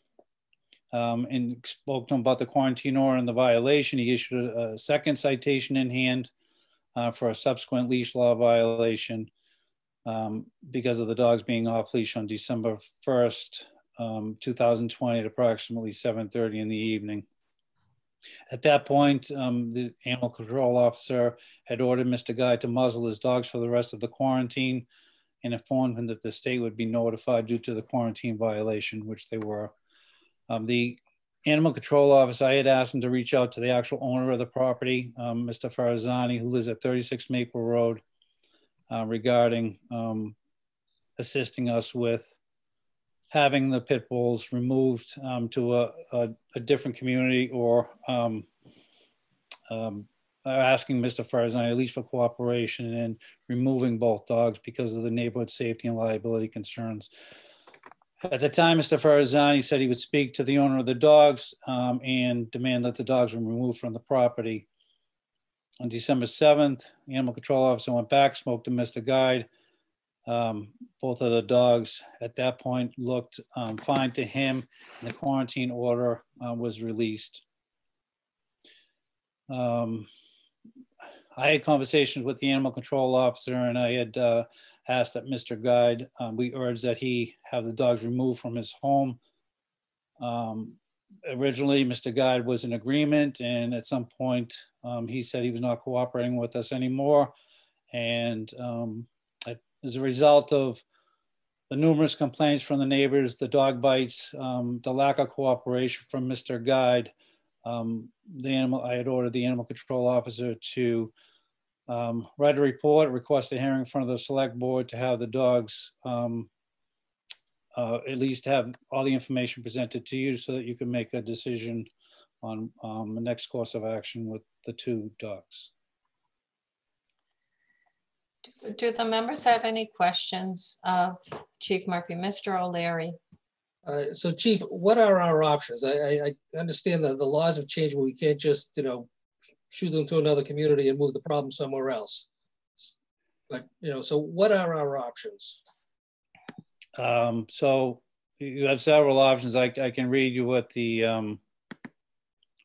um, and spoke to him about the quarantine order and the violation. He issued a, a second citation in hand uh, for a subsequent leash law violation um, because of the dogs being off leash on December 1st, um, 2020 at approximately 7.30 in the evening. At that point, um, the animal control officer had ordered Mr. Guy to muzzle his dogs for the rest of the quarantine and informed him that the state would be notified due to the quarantine violation, which they were. Um, the animal control officer, I had asked him to reach out to the actual owner of the property, um, Mr. Farzani, who lives at 36 Maple Road, uh, regarding um, assisting us with having the pit bulls removed um, to a, a, a, different community or um, um, asking Mr. Farzani at least for cooperation in removing both dogs because of the neighborhood safety and liability concerns. At the time, Mr. Farzani said he would speak to the owner of the dogs um, and demand that the dogs were removed from the property. On December 7th, the animal control officer went back, spoke to Mr. Guide. Um, both of the dogs at that point looked um, fine to him, and the quarantine order uh, was released. Um, I had conversations with the animal control officer, and I had uh, asked that Mr. Guide, um, we urged that he have the dogs removed from his home. Um, originally, Mr. Guide was in agreement, and at some point, um, he said he was not cooperating with us anymore. And um, as a result of the numerous complaints from the neighbors, the dog bites, um, the lack of cooperation from Mr. Guide, um, the animal, I had ordered the animal control officer to um, write a report, request a hearing in front of the select board to have the dogs um, uh, at least have all the information presented to you so that you can make a decision on um, the next course of action with the two dogs. Do, do the members have any questions of Chief Murphy? Mr. O'Leary. Uh, so Chief, what are our options? I, I, I understand that the laws have changed where we can't just, you know, shoot them to another community and move the problem somewhere else. But, you know, so what are our options? Um, so you have several options. I, I can read you what the um,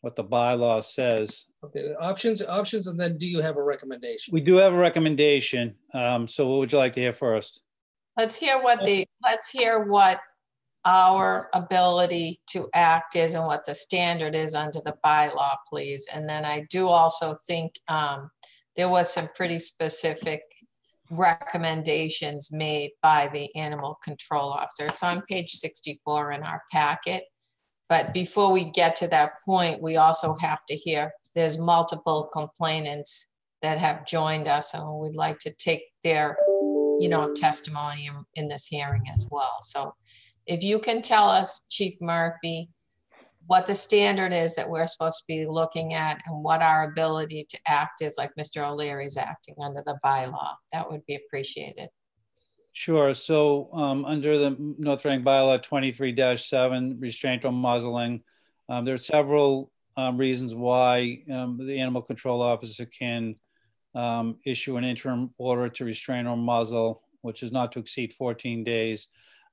what the bylaw says. Okay, options, options, and then do you have a recommendation? We do have a recommendation. Um, so what would you like to hear first? Let's hear what the let's hear what our ability to act is and what the standard is under the bylaw, please. And then I do also think um, there was some pretty specific recommendations made by the animal control officer. It's on page 64 in our packet. But before we get to that point, we also have to hear there's multiple complainants that have joined us and we'd like to take their, you know, testimony in, in this hearing as well. So if you can tell us, Chief Murphy, what the standard is that we're supposed to be looking at and what our ability to act is like Mr. O'Leary is acting under the bylaw, that would be appreciated. Sure. So um, under the North Reading bylaw 23-7, restraint or muzzling, um, there are several um, reasons why um, the animal control officer can um, issue an interim order to restrain or muzzle, which is not to exceed 14 days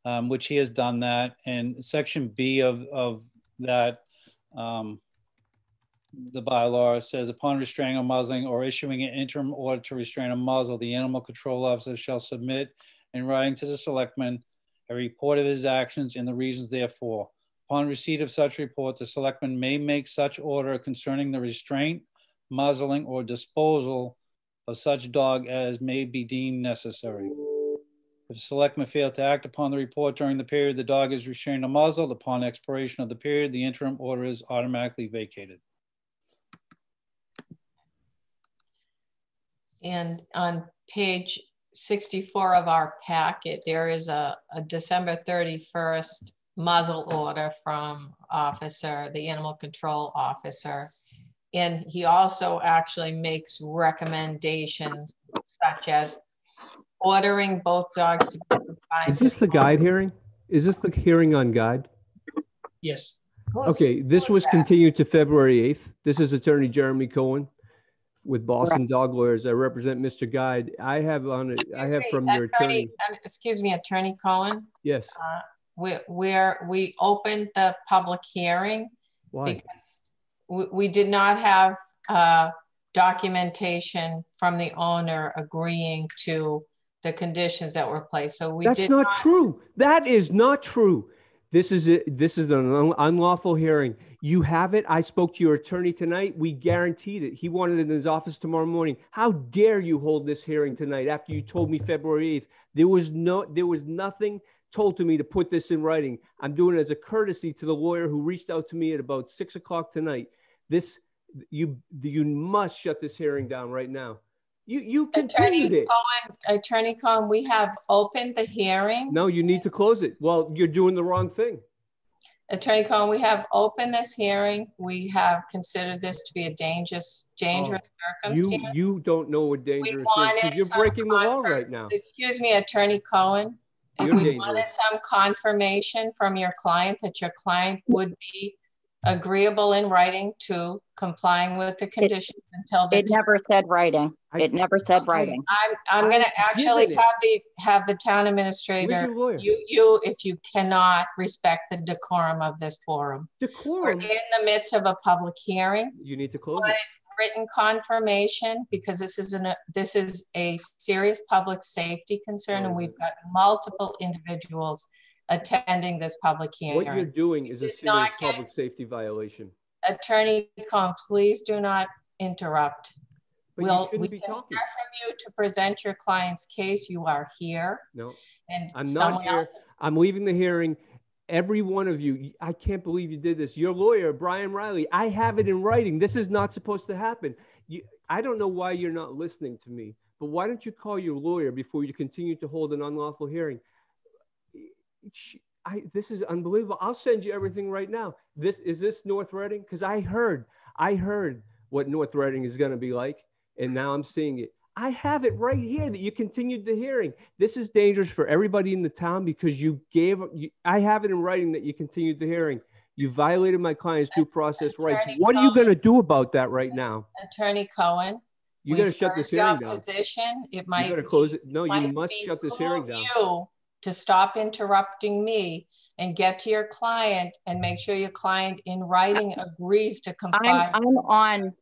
um, which he has done that. And section B of, of that, um, the bylaw says upon restraining or muzzling or issuing an interim order to restrain or muzzle, the animal control officer shall submit in writing to the selectman a report of his actions and the reasons therefore. Upon receipt of such report, the selectman may make such order concerning the restraint, muzzling, or disposal of such dog as may be deemed necessary. If the selectman failed to act upon the report during the period the dog is restrained or muzzled, upon expiration of the period, the interim order is automatically vacated. And on page 64 of our packet, there is a, a December 31st muzzle order from officer, the animal control officer. And he also actually makes recommendations such as ordering both dogs to be confined. Is this the guide hearing? Is this the hearing on guide? Yes. Okay, this was that? continued to February 8th. This is Attorney Jeremy Cohen with Boston Dog Lawyers. I represent Mr. Guide. I have on it, I have me, from your attorney. uh, Excuse me, Attorney Cohen, Yes, uh, we, where we opened the public hearing Why? because we, we did not have uh, documentation from the owner agreeing to the conditions that were placed. So we That's did not true. That is not true. This is it. This is an un- unlawful hearing. You have it. I spoke to your attorney tonight. We guaranteed it. He wanted it in his office tomorrow morning. How dare you hold this hearing tonight after you told me February 8th? There was no, there was nothing told to me to put this in writing. I'm doing it as a courtesy to the lawyer who reached out to me at about six o'clock tonight. This, you, you must shut this hearing down right now. You, you Attorney it. Cohen, Attorney Cohen, we have opened the hearing. No, you need to close it. Well, you're doing the wrong thing. Attorney Cohen, we have opened this hearing. We have considered this to be a dangerous, dangerous Oh, You, circumstance. you don't know what dangerous is. You're breaking the law right now. Excuse me, Attorney Cohen. You're we dangerous. wanted some confirmation from your client that your client would be agreeable in writing to complying with the conditions until the. It never said writing. It never said writing. I'm, I'm gonna actually have the, have the town administrator, you, you, if you cannot respect the decorum of this forum. We're Decorum? in the midst of a public hearing. You need to close it. Written confirmation, because this is an, this is a serious public safety concern, and we've got multiple individuals attending this public hearing. What you're doing is a serious get- public safety violation. Attorney Cohen, please do not interrupt. But We'll, we be can hear from you to present your client's case. You are here No, and I'm not here. else. I'm leaving the hearing. Every one of you, I can't believe you did this. Your lawyer, Brian Riley, I have it in writing. This is not supposed to happen. You, I don't know why you're not listening to me, but why don't you call your lawyer before you continue to hold an unlawful hearing? I, this is unbelievable. I'll send you everything right now. This is this North Reading? Because I heard, I heard what North Reading is going to be like, and now I'm seeing it. I have it right here that you continued the hearing. This is dangerous for everybody in the town because you gave. You, I have it in writing that you continued the hearing. You violated my client's due process rights. Attorney What are you going to do about that right now? Attorney Cohen. You got to shut this hearing down. Position, it might. You got to close it. No, you must shut this hearing down. you to stop interrupting me and get to your client and make sure your client in writing <laughs> agrees to comply. I'm, I'm on,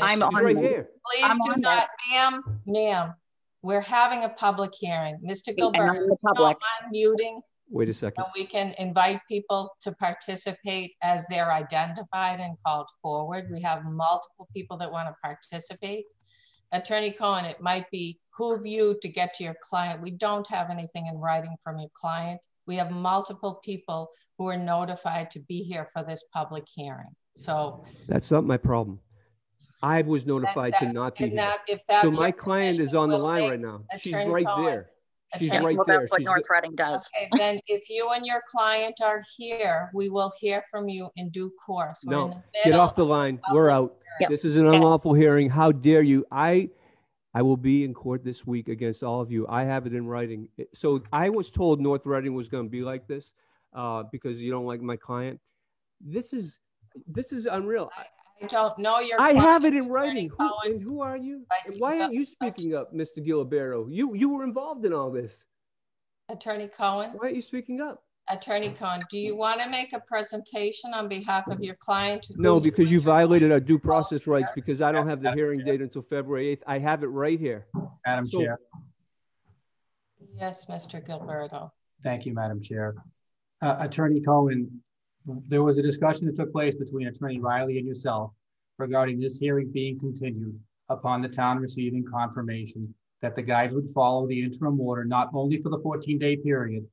I'm on. right here. Please I'm do on not, ma'am, ma'am, we're having a public hearing. Mr. And Gilbert, I'm the no public. unmuting, Wait a second. and we can invite people to participate as they're identified and called forward. We have multiple people that want to participate. Attorney Cohen, it might be behoove you to get to your client. We don't have anything in writing from your client. We have multiple people who are notified to be here for this public hearing. So That's not my problem. I was that- notified to not be here. that- if So my client is on the line make right now. She's right Cohen, there. She's Attorney- right Well, there. that's what She's North Reading does. Okay, then if you and your client are here, we will hear from you in due course. We're in No, the get off the of line. We're out. Yep. This is an unlawful hearing. How dare you? I, I will be in court this week against all of you. I have it in writing. So I was told North Reading was going to be like this, uh, because you don't like my client. This is, this is unreal. I- I don't know your. I have it in writing. Who, and who are you? And Why aren't you speaking up, Mr. Gilleberto? You, you were involved in all this. Attorney Cohen, Why aren't you speaking up? Attorney Cohen, do you want to make a presentation on behalf of your client? No, because you violated our due both process rights because I don't have the hearing date until February 8th. I have it right here. Madam So- Chair. Yes, Mr. Gilleberto. Thank you, Madam Chair. Uh, Attorney Cohen, there was a discussion that took place between Attorney Riley and yourself regarding this hearing being continued upon the town receiving confirmation that the guides would follow the interim order not only for the 14-day period,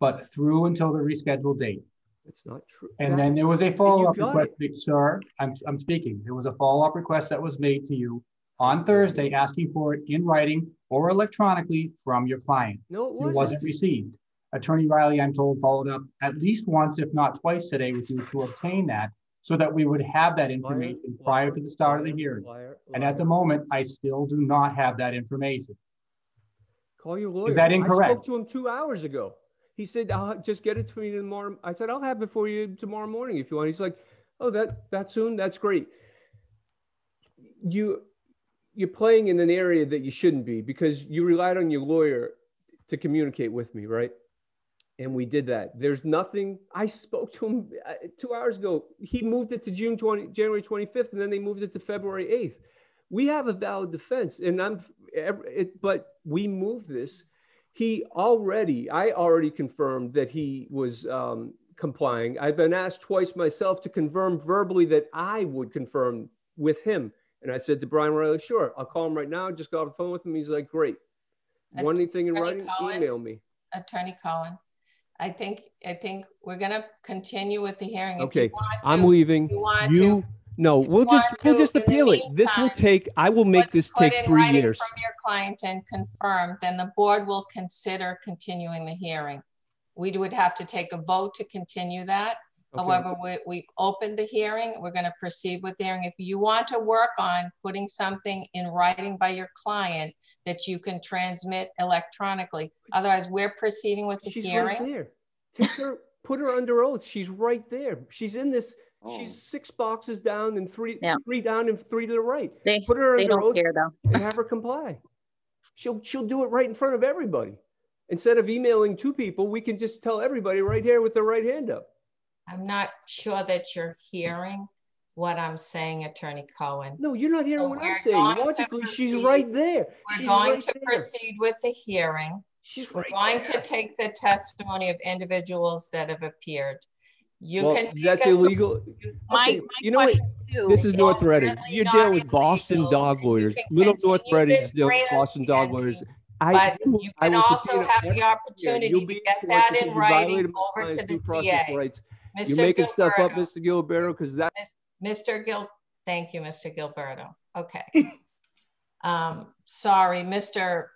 but through until the rescheduled date. It's not true. And That- then there was a follow-up request, sir, I'm, I'm speaking. There was a follow-up request that was made to you on Thursday asking for it in writing or electronically from your client. No, it wasn't. It wasn't received. Attorney Riley, I'm told, followed up at least once, if not twice today with you to obtain that so that we would have that information prior to the start of the hearing. Liar, And at the moment, I still do not have that information. Call your lawyer. Is that incorrect? I spoke to him two hours ago. He said, I'll just get it to me tomorrow. I said, I'll have it for you tomorrow morning if you want. He's like, oh, that, that soon? That's great. You, you're playing in an area that you shouldn't be because you relied on your lawyer to communicate with me, right? And we did that. There's nothing, I spoke to him uh, two hours ago. He moved it to June 20, January 25th, and then they moved it to February 8th. We have a valid defense, and I'm, it, but we moved this. He already, I already confirmed that he was um, complying. I've been asked twice myself to confirm verbally that I would confirm with him. And I said to Brian Riley, sure, I'll call him right now. Just got off the phone with him. He's like, great. Want anything in writing? Cohen? Email me. Attorney Cohen, I think, I think we're gonna continue with the hearing. If you Okay, I'm leaving. You want You, to no, we'll just, we'll just appeal it. This will take, I will make this put take in three writing years. from your client and confirm, then the board will consider continuing the hearing. We would have to take a vote to continue that. Okay. However, we, we've opened the hearing. We're going to proceed with the hearing. If you want to work on putting something in writing by your client that you can transmit electronically, otherwise we're proceeding with the She's right hearing. there. Take her, put her under oath. She's right there. She's in this, Oh. she's six boxes down and three, Yeah. three down and three to the right. They, Put her they under don't oath care though. and have her comply. She'll, she'll do it right in front of everybody. Instead of emailing two people, we can just tell everybody right here with their right hand up. I'm not sure that you're hearing what I'm saying, Attorney Cohen. No, you're not hearing So what I'm saying. going to Logically, she's right there. We're She's going right to there. proceed with the hearing. She's We're right going there. to take the testimony of individuals that have appeared. You Well, can. that's illegal. My, Okay, my you know what? too. This is North Reading. You're not dealing with Boston dog lawyers. Little North Reading is dealing with Boston dog lawyers. I, But you can also have the opportunity to get that in writing over to the TA. rights. You're Mr. making stuff up, Mr. Gilleberto, because that, Mr. Gil, thank you, Mr. Gilleberto. Okay. <laughs> Um, sorry, Mr.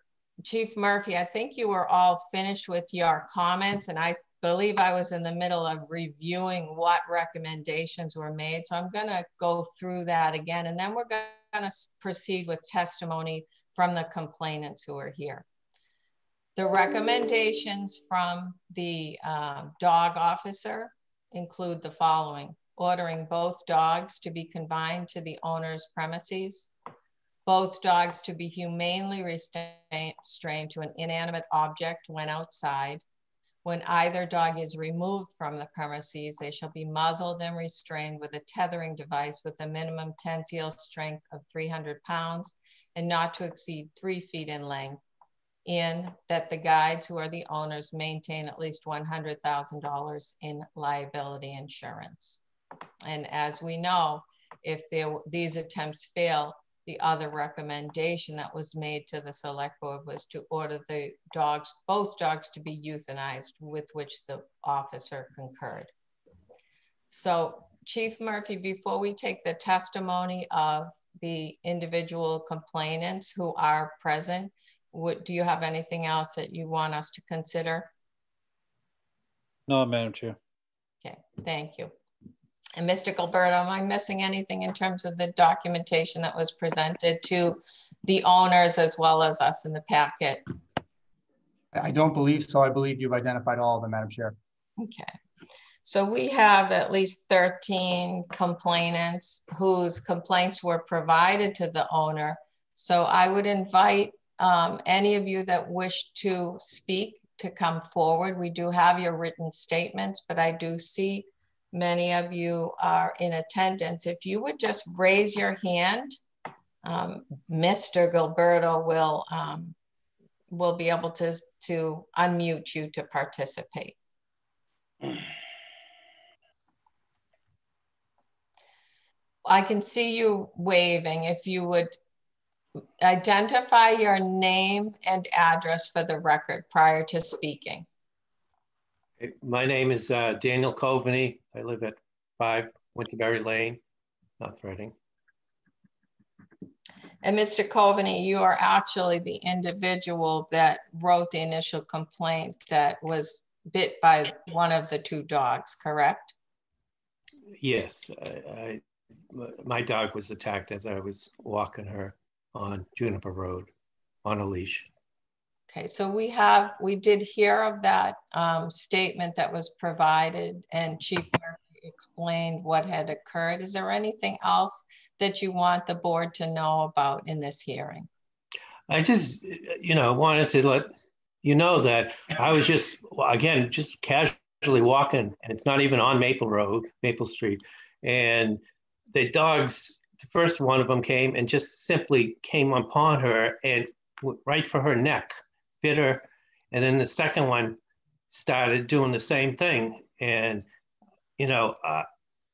Chief Murphy, I think you were all finished with your comments and I believe I was in the middle of reviewing what recommendations were made. So I'm gonna go through that again and then we're gonna proceed with testimony from the complainants who are here. The recommendations from the um, dog officer include the following. Ordering both dogs to be confined to the owner's premises. Both dogs to be humanely restrained to an inanimate object when outside. When either dog is removed from the premises, they shall be muzzled and restrained with a tethering device with a minimum tensile strength of 300 pounds and not to exceed three feet in length in that the guides who are the owners maintain at least $100,000 in liability insurance. And as we know, if these attempts fail, the other recommendation that was made to the select board was to order the dogs, both dogs to be euthanized, with which the officer concurred. So Chief Murphy, before we take the testimony of the individual complainants who are present, what, do you have anything else that you want us to consider? No, Madam Chair. Okay, thank you. And Mr. Gilleberto, am I missing anything in terms of the documentation that was presented to the owners as well as us in the packet? I don't believe so. I believe you've identified all of them, Madam Chair. Okay. So we have at least 13 complainants whose complaints were provided to the owner. So I would invite um, any of you that wish to speak to come forward. We do have your written statements, but I do see many of you are in attendance. If you would just raise your hand, um, Mr. Gilleberto will, um, will be able to, to unmute you to participate. I can see you waving. If you would identify your name and address for the record prior to speaking. My name is uh, Daniel Coveney. I live at 5 Winterberry Lane, North Reading. And Mr. Coveney, you are actually the individual that wrote the initial complaint that was bit by one of the two dogs, correct? Yes, I, I, my dog was attacked as I was walking her on Juniper Road on a leash. Okay, so we have, we did hear of that um, statement that was provided and Chief Murphy explained what had occurred. Is there anything else that you want the board to know about in this hearing? I just, you know, wanted to let you know that I was just, again, just casually walking, and it's not even on Maple Road, Maple Street. And the dogs, the first one of them came and just simply came upon her and right for her neck, bit her. And then the second one started doing the same thing. And, you know, uh,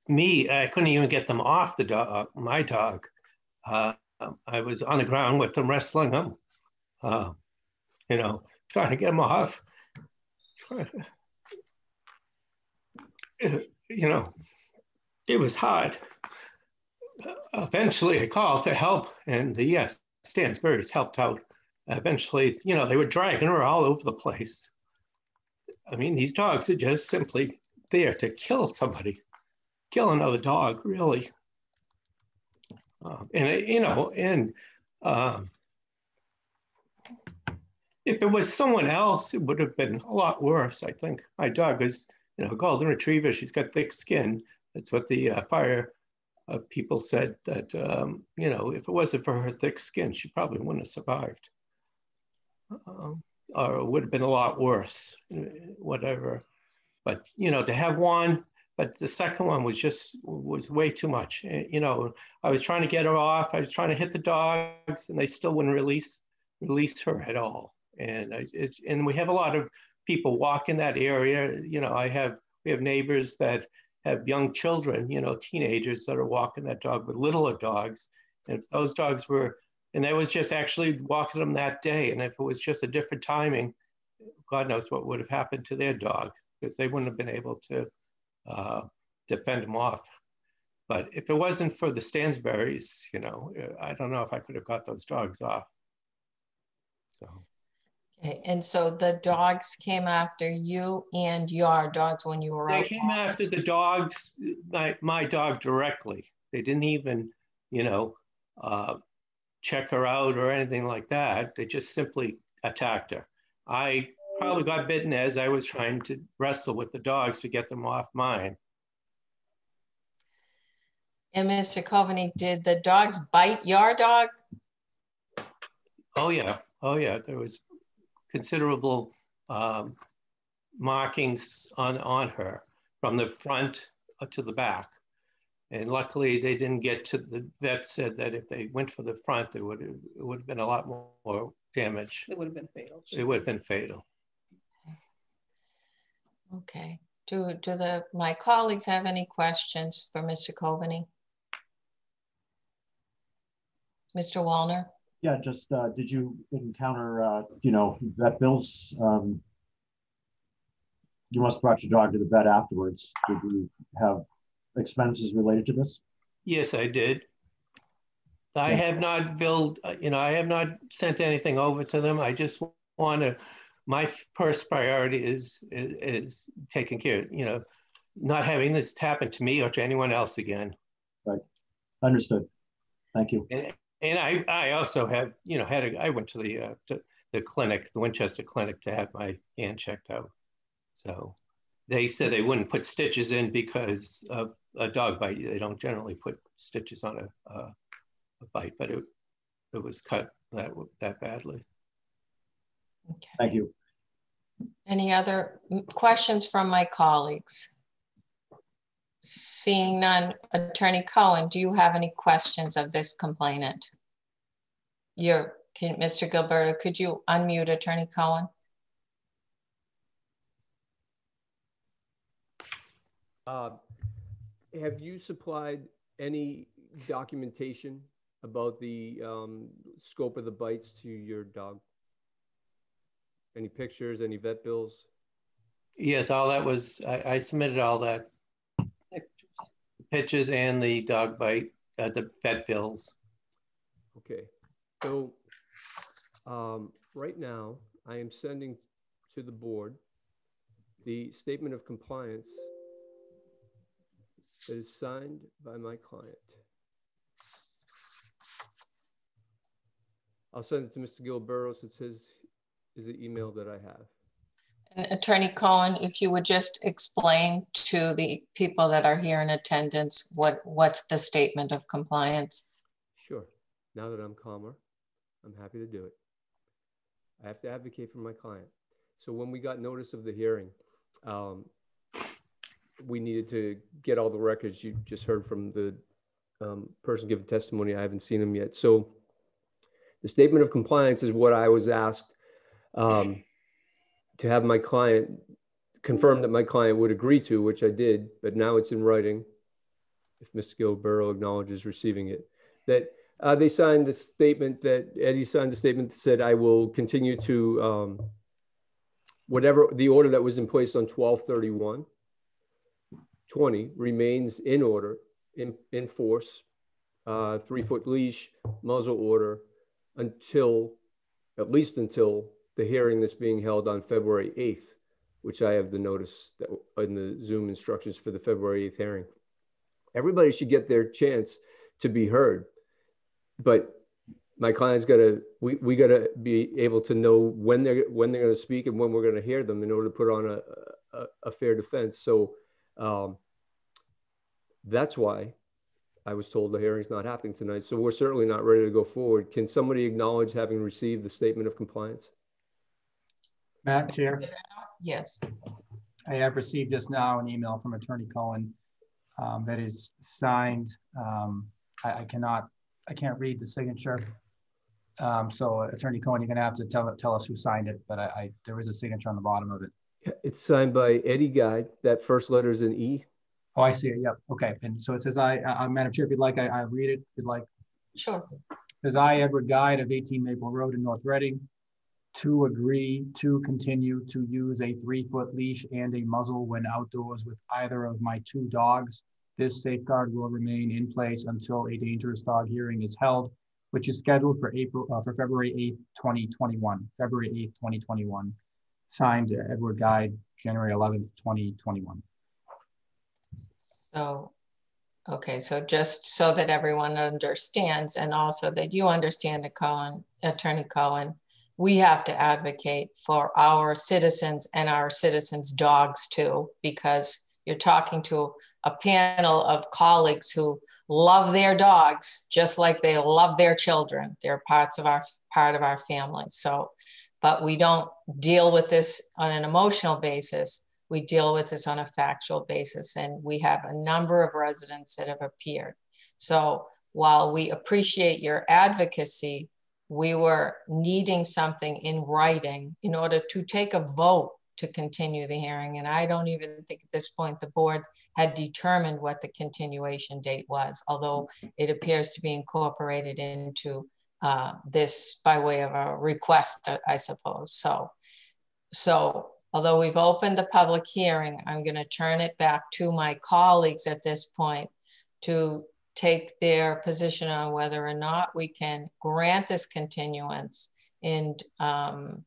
me, I couldn't even get them off the dog, my dog. Uh, I was on the ground with them, wrestling them, uh, you know, trying to get them off. you know, it was hard. Eventually, I called to help, and the yes, Stansberry's helped out. Eventually, you know, they were dragging her all over the place. I mean, these dogs are just simply there to kill somebody, kill another dog, really. Uh, and, you know, and um, if it was someone else, it would have been a lot worse, I think. My dog is, you know, a golden retriever. She's got thick skin. That's what the uh, fire uh, people said that, um, you know, if it wasn't for her thick skin, she probably wouldn't have survived. Um, or would have been a lot worse, whatever. But, you know, to have one, but the second one was just, was way too much. Eh, you know, I was trying to get her off. I was trying to hit the dogs and they still wouldn't release, release her at all. And I, it's, and we have a lot of people walk in that area. You know, I have, we have neighbors that have young children, you know, teenagers that are walking that dog with littler dogs. And if those dogs were, and that was just actually walking them that day. And if it was just a different timing, God knows what would have happened to their dog because they wouldn't have been able to uh, defend them off. But if it wasn't for the Stansberries, you know, I don't know if I could have got those dogs off. So. Okay, and so the dogs came after you and your dogs when you were They came walking. after the dogs, my, my dog directly. They didn't even, you know, uh, check her out or anything like that. They just simply attacked her. I probably got bitten as I was trying to wrestle with the dogs to get them off mine. And Mr. Coveney, did the dogs bite your dog? Oh yeah, oh yeah. There was considerable um, markings on, on her from the front to the back. And luckily they didn't get to the vet said that if they went for the front, there would have, it would have been a lot more damage. It would have been fatal. It would have been fatal. Okay. Do, do the my colleagues have any questions for Mr. Coveney? Mr. Wallner? Yeah, just uh, did you encounter, uh, you know, vet bills? Um, you must have brought your dog to the vet afterwards. Did you have expenses related to this? Yes, I did. I have not billed, uh, you know, I have not sent anything over to them. I just want to, my first priority is, is, is taking care, you know, not having this happen to me or to anyone else again. Right. Understood. Thank you. And, and I, I also have, you know, had a, I went to the, uh, to the clinic, the Winchester clinic to have my hand checked out. So they said they wouldn't put stitches in because of a dog bite. They don't generally put stitches on a, a, a bite, but it, it was cut that, that badly. Okay. Thank you. Any other questions from my colleagues? Seeing none, Attorney Cohen, do you have any questions of this complainant? You're, can, Mr. Gilleberto, could you unmute Attorney Cohen? Uh, have you supplied any documentation about the um, scope of the bites to your dog? Any pictures, any vet bills? Yes, all that was, I, I submitted all that pictures and the dog bite, uh, the vet bills. Okay, so um, right now I am sending to the board the statement of compliance that is signed by my client. I'll send it to Mr. Gilleberto. It says is the email that I have. And Attorney Cohen, if you would just explain to the people that are here in attendance what what's the statement of compliance? Sure. Now that I'm calmer, I'm happy to do it. I have to advocate for my client. So when we got notice of the hearing, um, we needed to get all the records. You just heard from the um, person giving testimony. I haven't seen them yet. So the statement of compliance is what I was asked um, to have my client confirm that my client would agree to, which I did, but now it's in writing. If Mr. Gilleberto acknowledges receiving it, that uh, they signed the statement that Eddie signed the statement that said, I will continue to um, whatever the order that was in place on 1231 20 remains in order, in, in force, uh, three foot leash, muzzle order until, at least until the hearing that's being held on February 8th, which I have the notice that in the Zoom instructions for the February 8th hearing. Everybody should get their chance to be heard, but my client's got to we, we got to be able to know when they're when they're going to speak and when we're going to hear them in order to put on a, a, a fair defense so um, that's why I was told the hearing's not happening tonight. So we're certainly not ready to go forward. Can somebody acknowledge having received the statement of compliance? Madam Chair. Yes. I have received just now an email from Attorney Cohen um, that is signed. Um, I, I, cannot, I can't read the signature. Um, so Attorney Cohen, you're gonna have to tell tell us who signed it, but I, I there is a signature on the bottom of it. It's signed by Eddie Guy. That first letter is an E. Oh, I see it. Yep. Okay. And so it says, I, I Madam Chair, if you'd like, I, I read it. If you'd like. Sure. It says I, Edward Guide of 18 Maple Road in North Reading, to agree to continue to use a three foot leash and a muzzle when outdoors with either of my two dogs. This safeguard will remain in place until a dangerous dog hearing is held, which is scheduled for April uh, for February 8th, 2021. February 8th, 2021. Signed Edward Guide, January 11th, 2021. So, okay, so just so that everyone understands and also that you understand, Cohen, Attorney Cohen, we have to advocate for our citizens and our citizens' dogs too, because you're talking to a panel of colleagues who love their dogs just like they love their children. They're parts of our part of our family. So, but we don't deal with this on an emotional basis we deal with this on a factual basis. And we have a number of residents that have appeared. So while we appreciate your advocacy, we were needing something in writing in order to take a vote to continue the hearing. And I don't even think at this point the board had determined what the continuation date was, although it appears to be incorporated into uh, this by way of a request, I suppose. So, so Although we've opened the public hearing, I'm going to turn it back to my colleagues at this point to take their position on whether or not we can grant this continuance and um,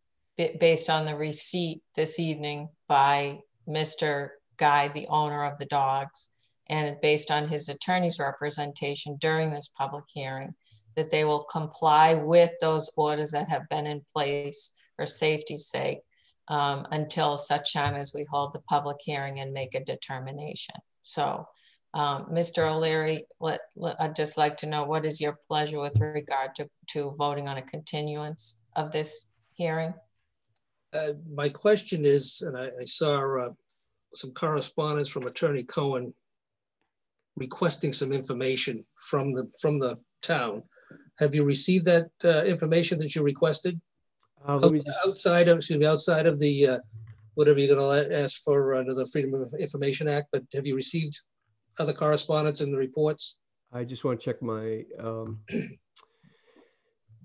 based on the receipt this evening by Mr. Guy, the owner of the dogs, and based on his attorney's representation during this public hearing, that they will comply with those orders that have been in place for safety's sake um, until such time as we hold the public hearing and make a determination. So, um, Mr. O'Leary, let, let, I'd just like to know what is your pleasure with regard to, to voting on a continuance of this hearing? Uh, my question is, and I, I saw uh, some correspondence from Attorney Cohen requesting some information from the from the town. Have you received that uh, information that you requested? Uh, just... Outside of, excuse me, outside of the, uh, whatever you're gonna ask for under the Freedom of Information Act, but have you received other correspondence in the reports? I just want to check my um,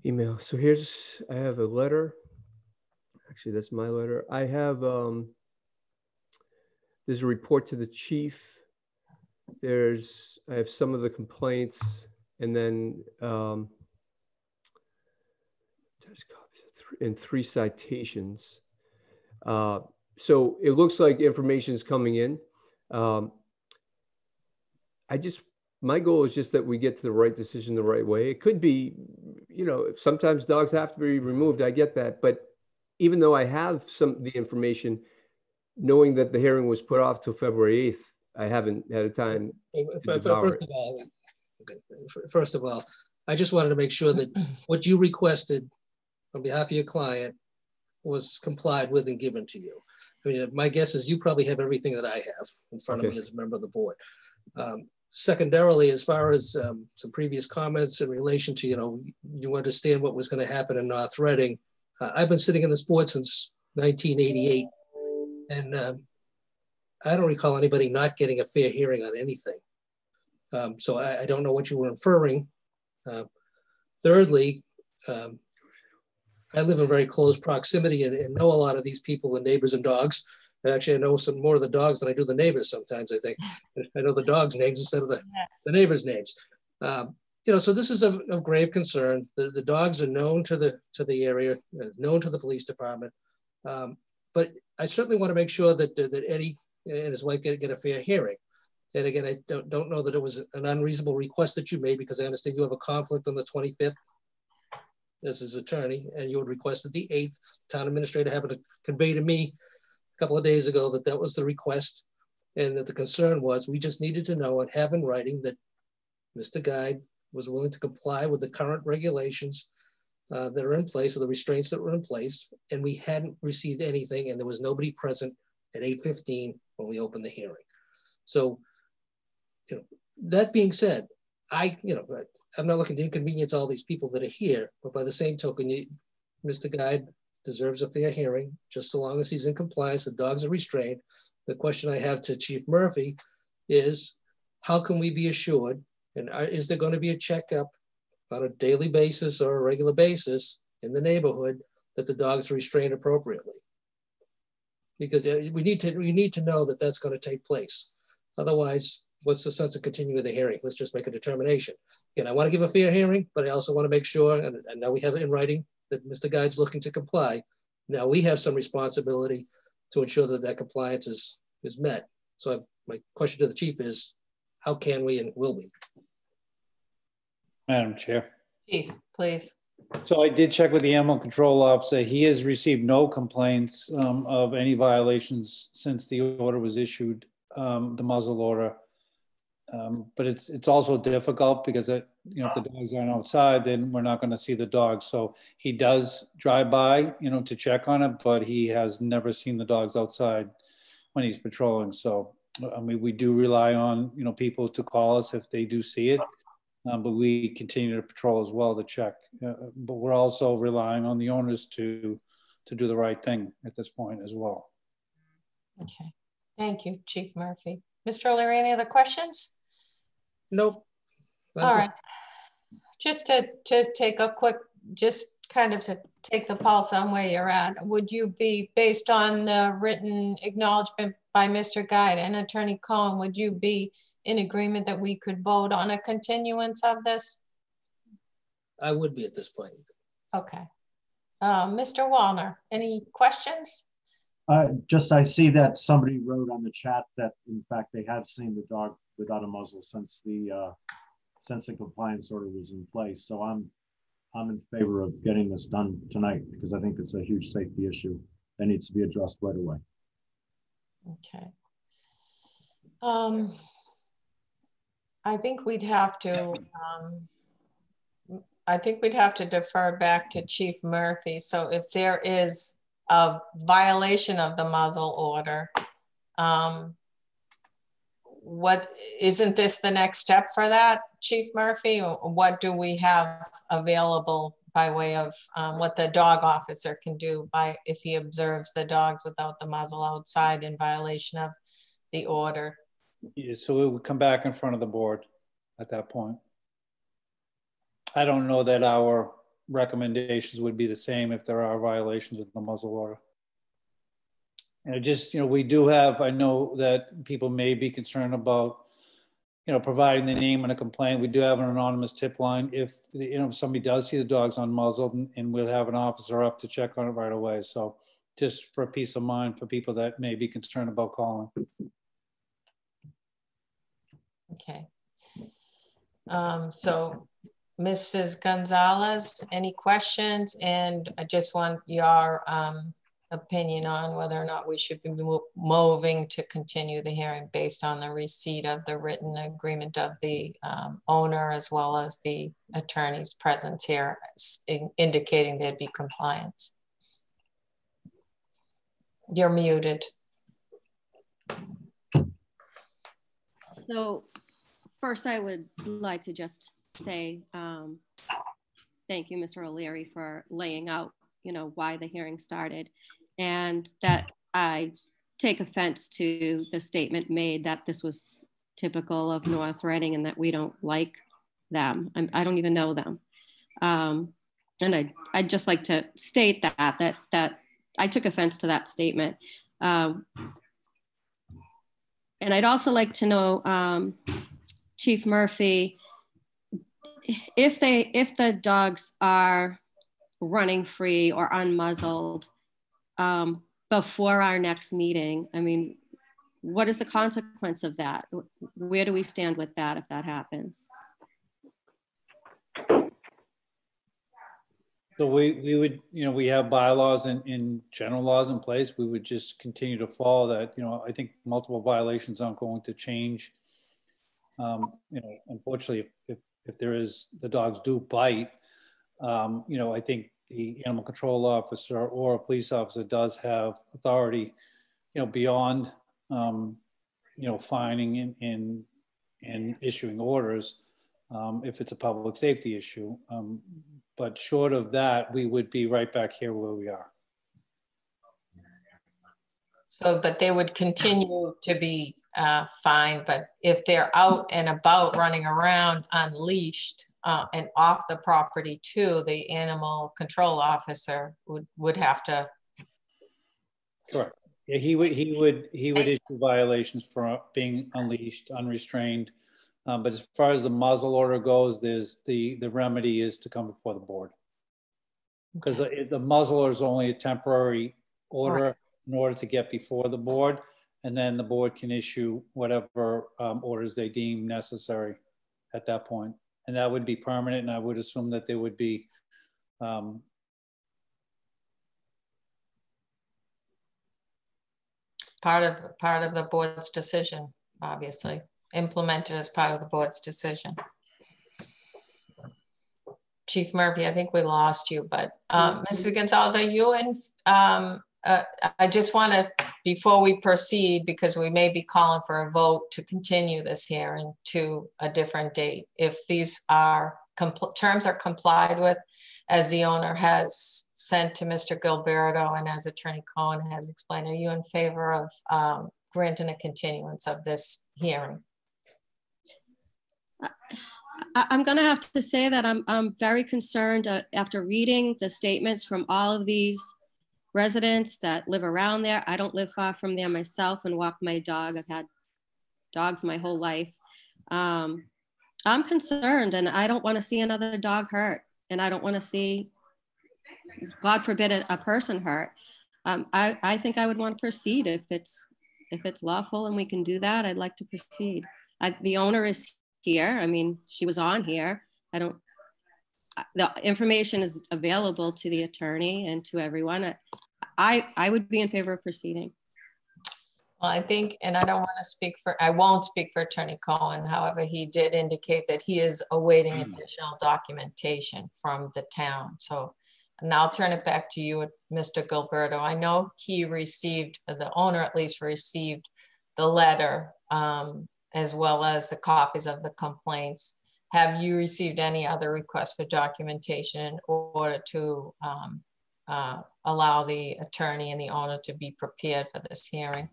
email. So here's, I have a letter. Actually, that's my letter. I have, um, there's a report to the chief. There's, I have some of the complaints and then um, there's and three citations. Uh, so it looks like information is coming in. Um, I just, my goal is just that we get to the right decision the right way. It could be, you know, sometimes dogs have to be removed. I get that. But even though I have some the information, knowing that the hearing was put off till February 8th, I haven't had a time. First of all, first of all, I just wanted to make sure that what you requested on behalf of your client was complied with and given to you. I mean, my guess is you probably have everything that I have in front okay. of me as a member of the board. Um, secondarily, as far as um, some previous comments in relation to, you know, you understand what was going to happen in North Reading. Uh, I've been sitting in this board since 1988, and um, I don't recall anybody not getting a fair hearing on anything. Um, so I, I, don't know what you were inferring. Uh, thirdly, um, I live in very close proximity and, and, know a lot of these people and neighbors and dogs. Actually, I know some more of the dogs than I do the neighbors sometimes, I think. <laughs> I know the dogs' names instead of the, yes. the neighbors' names. Um, you know, so this is of, of grave concern. The, the dogs are known to the to the area, uh, known to the police department. Um, but I certainly want to make sure that that Eddie and his wife get, get a fair hearing. And again, I don't, don't know that it was an unreasonable request that you made because I understand you have a conflict on the 25th as his attorney, and you had requested the 8th. Town administrator happened to convey to me a couple of days ago that that was the request and that the concern was we just needed to know and have in writing that Mr. Guide was willing to comply with the current regulations uh, that are in place or the restraints that were in place. And we hadn't received anything and there was nobody present at 8.15 when we opened the hearing. So, you know, that being said, I, you know, I'm not looking to inconvenience all these people that are here, but by the same token, you, Mr. Guide deserves a fair hearing, just so long as he's in compliance, the dogs are restrained. The question I have to Chief Murphy is, how can we be assured, and are, is there going to be a checkup on a daily basis or a regular basis in the neighborhood that the dogs are restrained appropriately? Because uh, we need to we need to know that that's going to take place. Otherwise, what's the sense of continuing the hearing? Let's just make a determination. Again, I want to give a fair hearing, but I also want to make sure, and, and now we have it in writing, that Mr. Guide's looking to comply. Now we have some responsibility to ensure that that compliance is, is met. So I, my question to the chief is, how can we and will we? Madam Chair. Chief, please. So I did check with the animal control officer. He has received no complaints um, of any violations since the order was issued, um, the muzzle order. Um, but it's it's also difficult because it, you know if the dogs aren't outside, then we're not going to see the dogs. So he does drive by, you know, to check on it, but he has never seen the dogs outside when he's patrolling. So I mean, we do rely on you know people to call us if they do see it, um, but we continue to patrol as well to check. Uh, but we're also relying on the owners to to do the right thing at this point as well. Okay, thank you, Chief Murphy. Mr. O'Leary, any other questions? Nope. All right. Just to, to take a quick, just kind of to take the pulse on where you're at, would you be, based on the written acknowledgement by Mr. Guide and Attorney Cohen, would you be in agreement that we could vote on a continuance of this? I would be at this point. Okay. Uh, Mr. Wallner, any questions? Uh, just I see that somebody wrote on the chat that in fact they have seen the dog without a muzzle since the uh, since the compliance order was in place. So I'm I'm in favor of getting this done tonight because I think it's a huge safety issue that needs to be addressed right away. Okay. Um, I think we'd have to. Um, I think we'd have to defer back to Chief Murphy. So if there is a violation of the muzzle order, um, what isn't this the next step for that, Chief Murphy? What do we have available by way of um, what the dog officer can do by if he observes the dogs without the muzzle outside in violation of the order? Yeah, so it would come back in front of the board at that point. I don't know that our recommendations would be the same if there are violations of the muzzle order. And just, you know, we do have, I know that people may be concerned about, you know, providing the name and a complaint. We do have an anonymous tip line. If, you know, if somebody does see the dogs unmuzzled and, and we'll have an officer up to check on it right away. So just for peace of mind for people that may be concerned about calling. Okay. Um, so Mrs. Gonzalez, any questions? And I just want your um, opinion on whether or not we should be moving to continue the hearing based on the receipt of the written agreement of the um, owner as well as the attorney's presence here indicating there'd be compliance. You're muted. So first I would like to just say um, thank you, Mr. O'Leary, for laying out, you know, why the hearing started and that I take offense to the statement made that this was typical of North Reading and that we don't like them. I'm, I do not even know them. Um, and I, I'd just like to state that, that, that I took offense to that statement. Um, and I'd also like to know, um, Chief Murphy, if they, if the dogs are running free or unmuzzled um, before our next meeting, I mean, what is the consequence of that? Where do we stand with that if that happens? So we, we would, you know, we have bylaws and in general laws in place. We would just continue to follow that. You know, I think multiple violations aren't going to change. Um, you know, unfortunately, if, if, if there is, the dogs do bite, um, you know, I think the animal control officer or a police officer does have authority, you know, beyond, um, you know, fining and, and, and issuing orders um, if it's a public safety issue. Um, but short of that, we would be right back here where we are. So, but they would continue to be uh, fine. But if they're out and about running around unleashed uh, and off the property too, the animal control officer would, would have to. Correct. Yeah, he would, he would, he would issue violations for being unleashed, unrestrained, um, but as far as the muzzle order goes, there's the, the remedy is to come before the board. Because the, the muzzle order is only a temporary order right. in order to get before the board. And then the board can issue whatever um, orders they deem necessary at that point. And that would be permanent. And I would assume that there would be um, part of part of the board's decision, obviously implemented as part of the board's decision. Chief Murphy, I think we lost you, but um, Mrs. Gonzalez, are you in? Um, uh, I just want to, before we proceed, because we may be calling for a vote to continue this hearing to a different date. If these are terms are complied with, as the owner has sent to Mr. Gilleberto and as Attorney Cohen has explained, are you in favor of um, granting a continuance of this hearing? I'm going to have to say that I'm, I'm very concerned uh, after reading the statements from all of these residents that live around there. I don't live far from there myself and walk my dog. I've had dogs my whole life. Um, I'm concerned and I don't want to see another dog hurt and I don't want to see, God forbid, a, a person hurt. Um, I, I think I would want to proceed if it's if it's lawful and we can do that. I'd like to proceed. I, the owner is here. I mean, she was on here. I don't, the information is available to the attorney and to everyone. I, I would be in favor of proceeding. Well, I think, and I don't want to speak for, I won't speak for Attorney Cohen. However, he did indicate that he is awaiting hmm. additional documentation from the town. So, and I'll turn it back to you, Mr. Gilleberto. I know he received, the owner at least received the letter um, as well as the copies of the complaints. Have you received any other requests for documentation in order to um, uh, allow the attorney and the owner to be prepared for this hearing?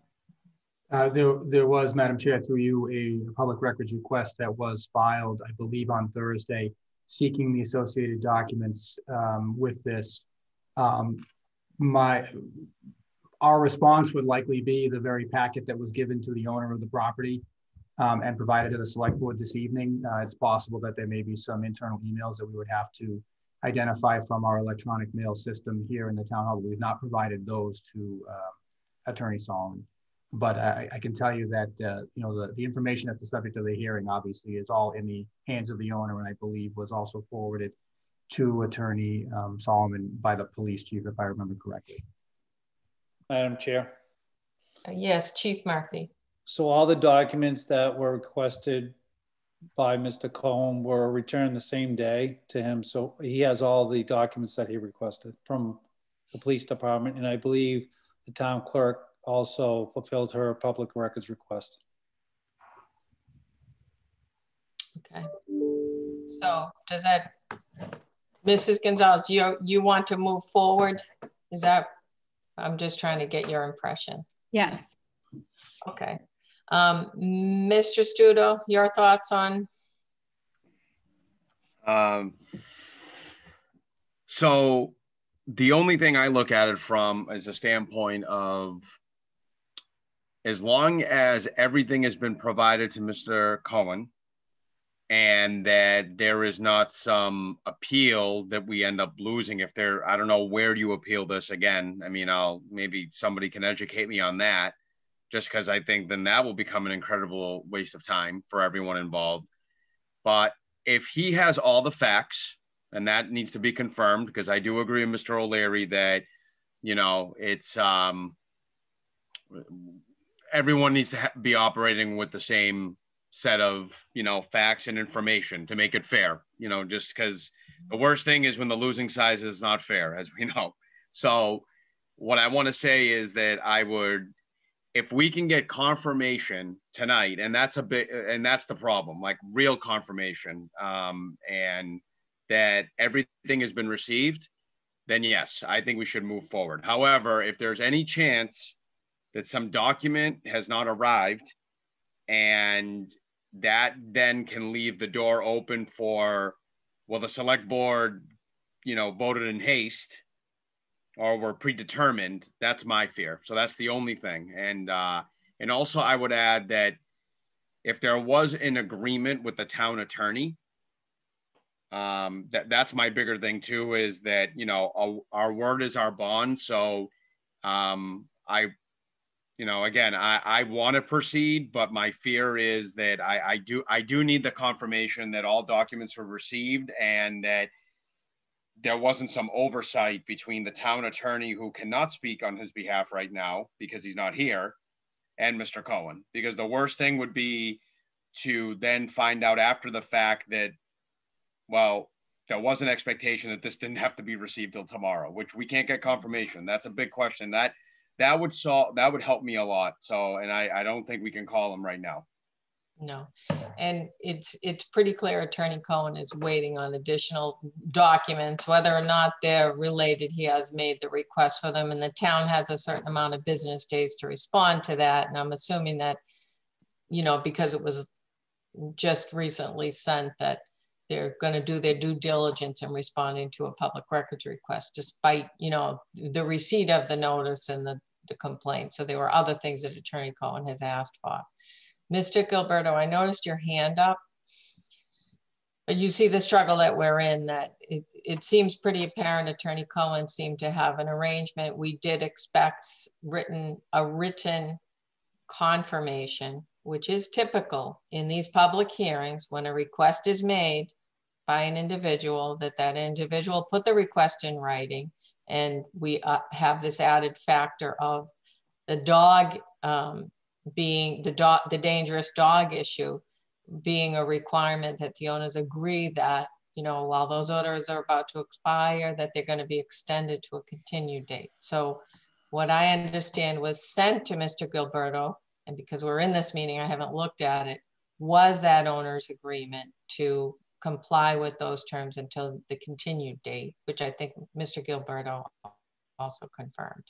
Uh, there, there was, Madam Chair, through you, a public records request that was filed, I believe, on Thursday, seeking the associated documents um, with this. Um, my, our response would likely be the very packet that was given to the owner of the property um, and provided to the select board this evening. Uh, it's possible that there may be some internal emails that we would have to identify from our electronic mail system here in the town hall. We've not provided those to uh, Attorney Solomon. But I, I, can tell you that uh, you know the, the information that's the subject of the hearing obviously is all in the hands of the owner, and I believe was also forwarded to Attorney um, Solomon by the police chief, if I remember correctly. Madam Chair. Yes, Chief Murphy. So all the documents that were requested by Mr. Cohen were returned the same day to him. So he has all the documents that he requested from the police department. And I believe the town clerk also fulfilled her public records request. Okay. So does that, Mrs. Gonzalez, you, you want to move forward? Is that, I'm just trying to get your impression. Yes. Okay. Um, Mr. Stuto, your thoughts on? Um, so the only thing I look at it from is a standpoint of as long as everything has been provided to Mr. Cohen and that there is not some appeal that we end up losing if there, I don't know where you appeal this again. I mean, I'll maybe somebody can educate me on that just because I think then that will become an incredible waste of time for everyone involved. But if he has all the facts, and that needs to be confirmed, because I do agree with Mr. O'Leary that, you know, it's um, everyone needs to be operating with the same set of, you know, facts and information to make it fair. You know, just because the worst thing is when the losing side is not fair, as we <laughs> know. So, what I want to say is that I would if we can get confirmation tonight, and that's a bit, and that's the problem, like real confirmation, um, and that everything has been received, then yes, I think we should move forward. However, if there's any chance that some document has not arrived, and that then can leave the door open for, well, the select board, you know, voted in haste or were predetermined. That's my fear. So that's the only thing. And uh, and also I would add that if there was an agreement with the town attorney, um, that that's my bigger thing too. Is that you know our, our word is our bond. So um, I, you know, again, I I want to proceed, but my fear is that I I do I do need the confirmation that all documents were received and that there wasn't some oversight between the town attorney who cannot speak on his behalf right now because he's not here and Mr. Cohen. Because the worst thing would be to then find out after the fact that, well, there was an expectation that this didn't have to be received till tomorrow, which we can't get confirmation. That's a big question. That that would solve that would help me a lot. So, and I, I don't think we can call him right now. No, and it's it's pretty clear Attorney Cohen is waiting on additional documents, whether or not they're related. He has made the request for them, and the town has a certain amount of business days to respond to that. And I'm assuming that, you know, because it was just recently sent, that they're going to do their due diligence in responding to a public records request, despite you know the receipt of the notice and the the complaint. So there were other things that Attorney Cohen has asked for. Mr. Gilleberto, I noticed your hand up. But you see the struggle that we're in that it, it seems pretty apparent Attorney Cohen seemed to have an arrangement. We did expect written a written confirmation, which is typical in these public hearings when a request is made by an individual that that individual put the request in writing and we uh, have this added factor of the dog um, being the dog, the dangerous dog issue being a requirement that the owners agree that, you know, while those orders are about to expire, that they're going to be extended to a continued date. So what I understand was sent to Mr. Gilleberto, and because we're in this meeting, I haven't looked at it, was that owner's agreement to comply with those terms until the continued date, which I think Mr. Gilleberto also confirmed.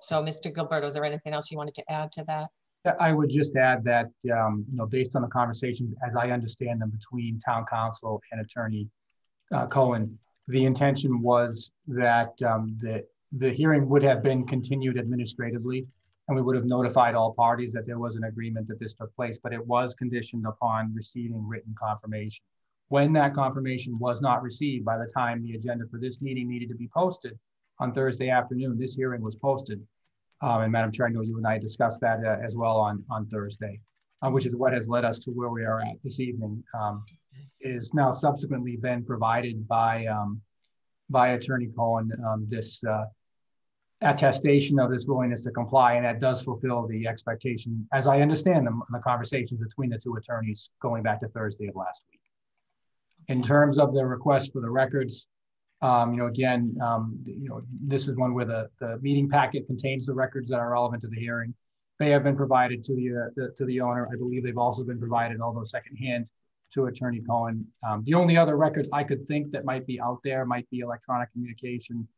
So Mr. Gilleberto, is there anything else you wanted to add to that? I would just add that, um, you know, based on the conversations, as I understand them between town counsel and attorney uh, Cohen, the intention was that um, the, the hearing would have been continued administratively and we would have notified all parties that there was an agreement that this took place, but it was conditioned upon receiving written confirmation. When that confirmation was not received by the time the agenda for this meeting needed to be posted on Thursday afternoon, this hearing was posted. Um, and Madam Chair, I know you and I discussed that uh, as well on, on Thursday, uh, which is what has led us to where we are at this evening. Um, is now subsequently been provided by um, by Attorney Cohen um, this uh, attestation of this willingness to comply, and that does fulfill the expectation, as I understand them, the conversations between the two attorneys going back to Thursday of last week. In terms of the request for the records, Um, you know, again, um, you know, this is one where the, the meeting packet contains the records that are relevant to the hearing. They have been provided to the, uh, the to the owner. I believe they've also been provided, although secondhand, to Attorney Cohen. Um, the only other records I could think that might be out there might be electronic communication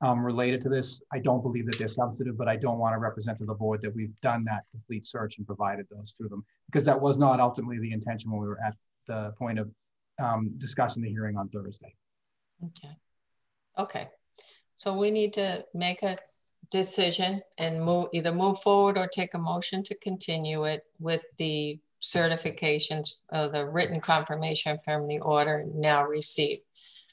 um, related to this. I don't believe that they're substantive, but I don't want to represent to the board that we've done that complete search and provided those to them because that was not ultimately the intention when we were at the point of um, discussing the hearing on Thursday. Okay. Okay. So we need to make a decision and move either move forward or take a motion to continue it with the certifications of the written confirmation from the order now received.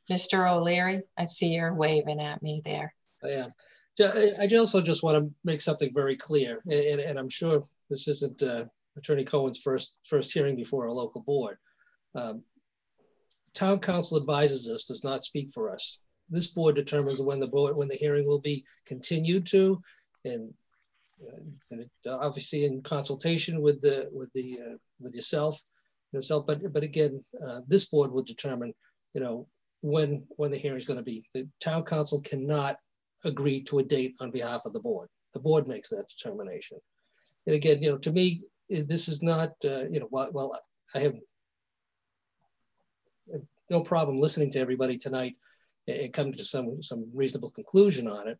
Mr. O'Leary, I see you're waving at me there. I am. I also just want to make something very clear, and, and I'm sure this isn't uh, Attorney Cohen's first first hearing before a local board. Um, town counsel advises us, does not speak for us. This board determines when the board when the hearing will be continued to, and, uh, and it, uh, obviously in consultation with the with the uh, with yourself, yourself. But but again, uh, this board will determine, you know, when when the hearing is going to be. The town counsel cannot agree to a date on behalf of the board. The board makes that determination. And again, you know, to me, this is not, you know, well, well, I have no problem listening to everybody tonight and come to some some reasonable conclusion on it.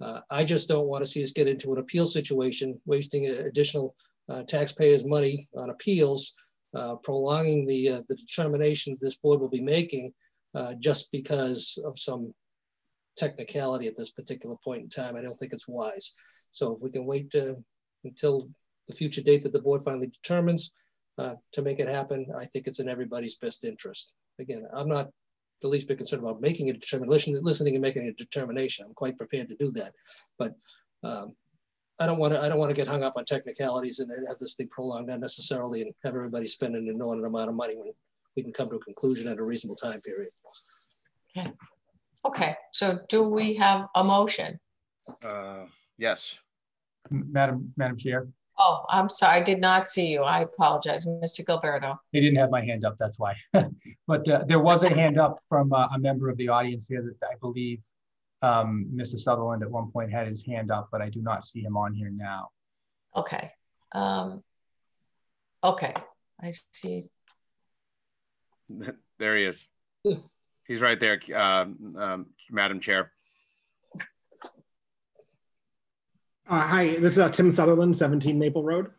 Uh, I just don't want to see us get into an appeal situation, wasting additional uh, taxpayers' money on appeals, uh, prolonging the uh, the determination this board will be making uh, just because of some technicality at this particular point in time. I don't think it's wise. So if we can wait uh, until the future date that the board finally determines to make it happen, I think it's in everybody's best interest. Again, I'm not the least bit concerned about making a determination, listening and making a determination. I'm quite prepared to do that. But um, I don't want to I don't want to get hung up on technicalities and have this thing prolonged unnecessarily and have everybody spending an inordinate amount of money when we can come to a conclusion at a reasonable time period. Okay. Okay. So do we have a motion? Uh, yes. Madam Madam Chair. Oh, I'm sorry. I did not see you. I apologize, Mr. Gilleberto. They didn't have my hand up. That's why. <laughs> but uh, there was a hand up from uh, a member of the audience here that I believe um, Mr. Sutherland at one point had his hand up, but I do not see him on here now. Okay. Um, okay. I see. <laughs> There he is. He's right there, um, um, Madam Chair. Uh, hi, this is uh, Tim Sutherland, 17 Maple Road.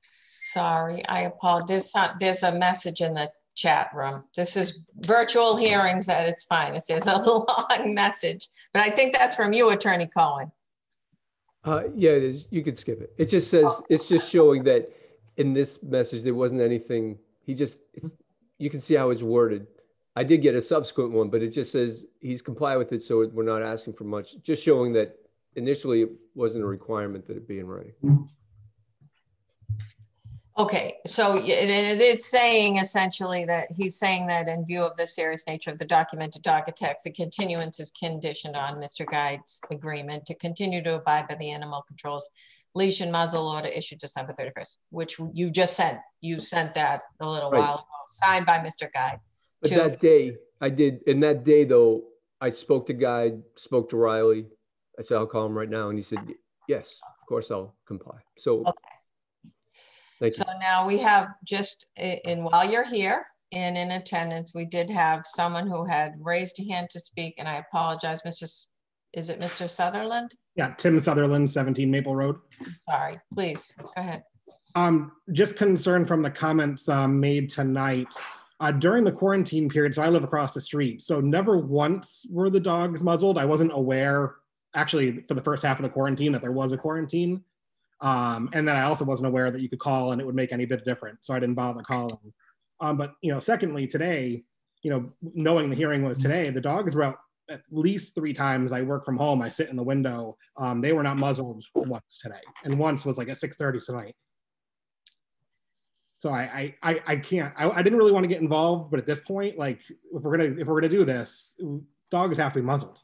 Sorry, I apologize. There's a message in the chat room. This is virtual hearings at its finest. There's a <laughs> long message, but I think that's from you, Attorney Cohen. Uh, yeah, it is. You could skip it. It just says, oh. it's just showing that in this message, there wasn't anything, he just, you can see how it's worded. I did get a subsequent one, but it just says he's complied with it, so we're not asking for much, just showing that initially it wasn't a requirement that it be in writing. Okay, so it is saying essentially that he's saying that in view of the serious nature of the documented docket text, the continuance is conditioned on Mr. Guide's agreement to continue to abide by the animal controls leash and muzzle order issued December 31st, which you just sent. You sent that a little right. while ago, signed by Mr. Guide. But that day, I did. In that day, though, I spoke to Guide, spoke to Riley, I said, I'll call him right now. And he said, yes, of course I'll comply. So, okay. Thank so you. now we have just, and while you're here and in attendance, we did have someone who had raised a hand to speak and I apologize, Mrs. Is it Mr. Sutherland? Yeah, Tim Sutherland, 17 Maple Road. Sorry, please go ahead. Um, just concerned from the comments um, made tonight uh, during the quarantine period. So I live across the street. So never once were the dogs muzzled. I wasn't aware actually for the first half of the quarantine that there was a quarantine. Um, and then I also wasn't aware that you could call and it would make any bit different. So I didn't bother calling. Um, but, you know, secondly, today, you know, knowing the hearing was today, the dogs were out at least three times. I work from home. I sit in the window. Um, they were not muzzled once today. And once was like at 6.30 tonight. So I, I, I can't, I, I didn't really want to get involved, but at this point, like if we're to, if we're going to do this, dogs have to be muzzled.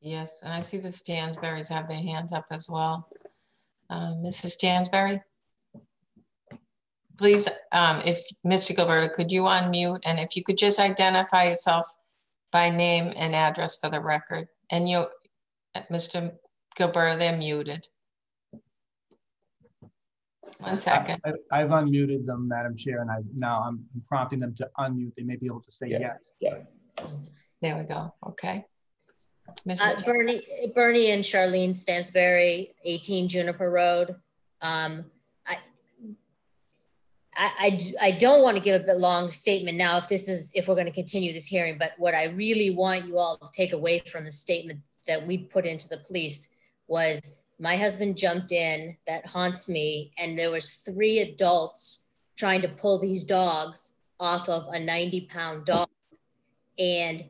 Yes, and I see the Stansberries have their hands up as well. Um, Mrs. Stansberry? please, um, if Mr. Gilleberto, could you unmute? And if you could just identify yourself by name and address for the record. And you, Mr. Gilleberto, they're muted. One second. I, have unmuted them, Madam Chair, and I now I'm prompting them to unmute. They may be able to say yes. yes. There we go. Okay. Mrs. Uh, Bernie, Bernie and Charlene Stansberry, 18 Juniper Road. Um, I, I, I, don't want to give a long statement now if this is if we're going to continue this hearing, but what I really want you all to take away from the statement that we put into the police was my husband jumped in that haunts me and there was three adults trying to pull these dogs off of a 90 pound dog and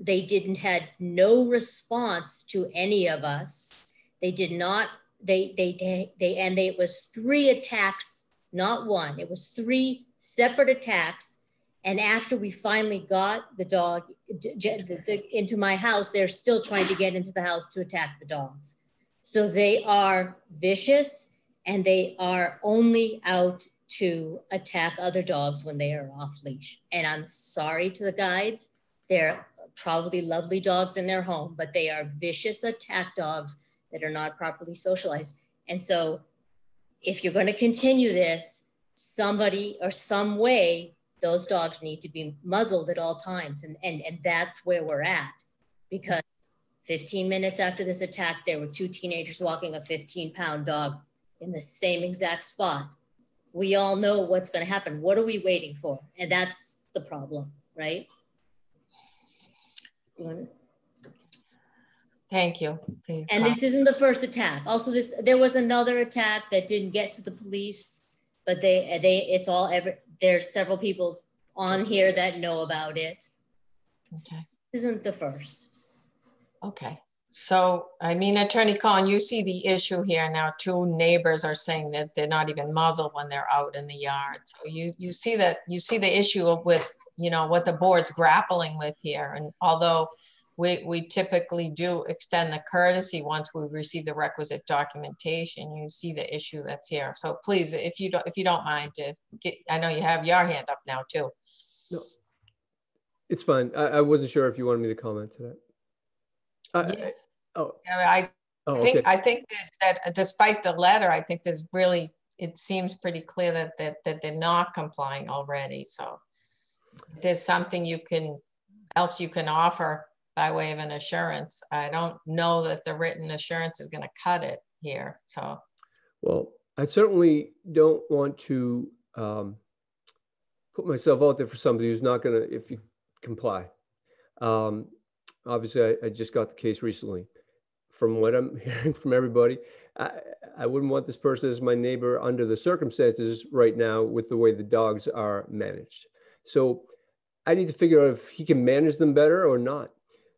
they didn't had no response to any of us they did not they they they, they and they, it was three attacks not one it was three separate attacks and after we finally got the dog into my house they're still trying to get into the house to attack the dogs so they are vicious and they are only out to attack other dogs when they are off leash. And I'm sorry to the guides. They're probably lovely dogs in their home, but they are vicious attack dogs that are not properly socialized. And so if you're going to continue this, somebody or some way, those dogs need to be muzzled at all times. And, and, and that's where we're at because 15 minutes after this attack, there were two teenagers walking a 15 pound dog in the same exact spot. We all know what's going to happen. What are we waiting for? And that's the problem, right? Thank you. And this isn't the first attack. Also, this there was another attack that didn't get to the police, but they they it's all ever there's several people on here that know about it. Okay. This isn't the first. Okay. So, I mean, Attorney Cohen, you see the issue here now. Two neighbors are saying that they're not even muzzled when they're out in the yard. So you you see that you see the issue with you know what the board's grappling with here. And although we we typically do extend the courtesy once we receive the requisite documentation, you see the issue that's here. So please, if you don't if you don't mind, to get, I know you have your hand up now too. No, it's fine. I, I wasn't sure if you wanted me to comment to that. Uh, yes. Oh. I, oh, I think okay. I think that, that despite the letter, I think there's really it seems pretty clear that that that they're not complying already. So there's something you can else you can offer by way of an assurance. I don't know that the written assurance is going to cut it here. So well, I certainly don't want to um, put myself out there for somebody who's not going to if you comply. Um, obviously I, I, just got the case recently. From what I'm <laughs> hearing from everybody, I, I wouldn't want this person as my neighbor under the circumstances right now with the way the dogs are managed. So I need to figure out if he can manage them better or not.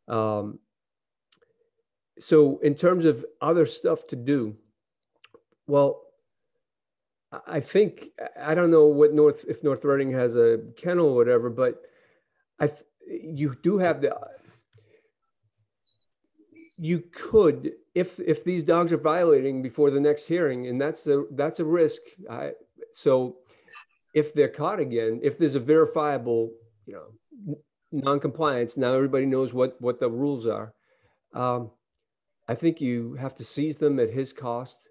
Um, so in terms of other stuff to do, well, I think I don't know what North if North Reading has a kennel or whatever, but I you do have the you could if if these dogs are violating before the next hearing and that's a that's a risk I, so if they're caught again if there's a verifiable you know non-compliance now everybody knows what what the rules are um, i think you have to seize them at his cost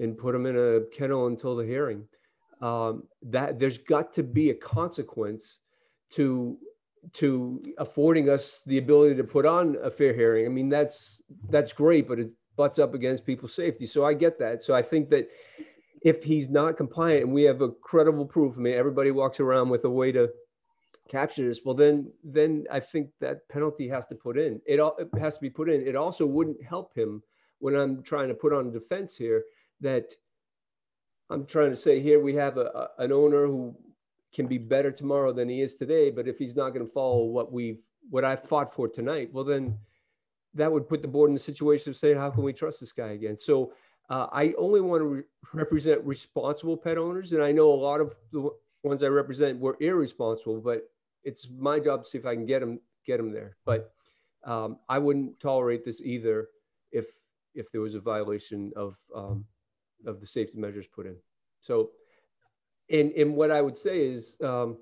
and put them in a kennel until the hearing um, that there's got to be a consequence to to affording us the ability to put on a fair hearing. I mean, that's that's great, but it butts up against people's safety. So I get that. So I think that if he's not compliant and we have a credible proof, I mean, everybody walks around with a way to capture this. Well, then then I think that penalty has to put in. It, all, it has to be put in. It also wouldn't help him when I'm trying to put on defense here that I'm trying to say here we have a, a, an owner who can be better tomorrow than he is today. But if he's not going to follow what we've what I fought for tonight, well then that would put the board in the situation of saying, how can we trust this guy again? So uh, I only want to re represent responsible pet owners, and I know a lot of the ones I represent were irresponsible, but it's my job to see if I can get them get them there. But um, I wouldn't tolerate this either if if there was a violation of um, of the safety measures put in. So And, and what I would say is, um,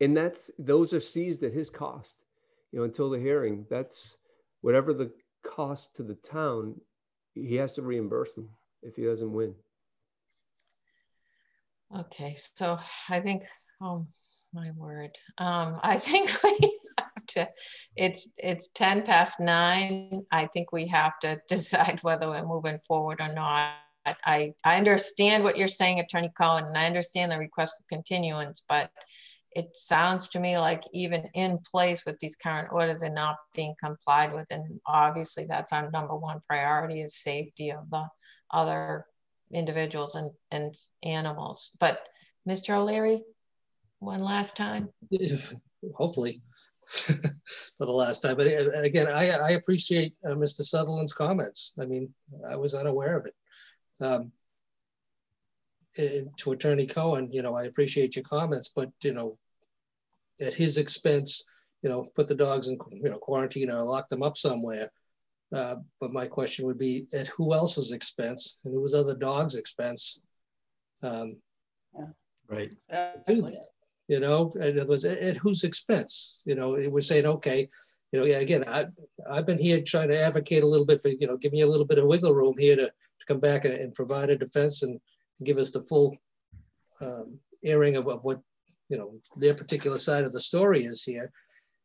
and that's, those are seized at his cost, you know, until the hearing, that's whatever the cost to the town, he has to reimburse them if he doesn't win. Okay, so I think, oh my word, um, I think <laughs> we have to, it's, it's 10 past nine. I think we have to <laughs> decide whether we're moving forward or not. I, I understand what you're saying, Attorney Cohen, and I understand the request for continuance, but it sounds to me like even in place with these current orders and not being complied with. And obviously that's our number one priority is safety of the other individuals and, and animals. But Mr. O'Leary, one last time. <laughs> Hopefully <laughs> for the last time. But uh, again, I, I appreciate uh, Mr. Sutherland's comments. I mean, I was unaware of it. Um, to Attorney Cohen, you know, I appreciate your comments, but you know, at his expense, you know, put the dogs in you know quarantine or lock them up somewhere. Uh, but my question would be at who else's expense and who was other dog's expense. Um, yeah. Right. Exactly. You know, in other words, at, at whose expense? You know, we're saying, okay, you know, yeah, again, I, I've been here trying to advocate a little bit for, you know, give me a little bit of wiggle room here to, to come back and, and provide a defense and, and give us the full um, airing of, of what, you know, their particular side of the story is here.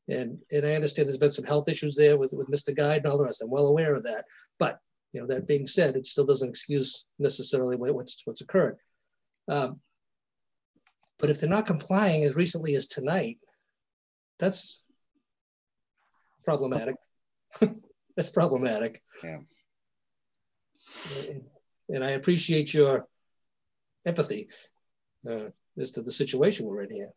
And, and I understand there's been some health issues there with, with Mr. Guide and all the rest. I'm well aware of that. But, you know, that being said, it still doesn't excuse necessarily what's, what's occurred. Um, but if they're not complying as recently as tonight, that's problematic. <laughs> that's problematic. Yeah. And, and I appreciate your empathy uh, as to the situation we're in here.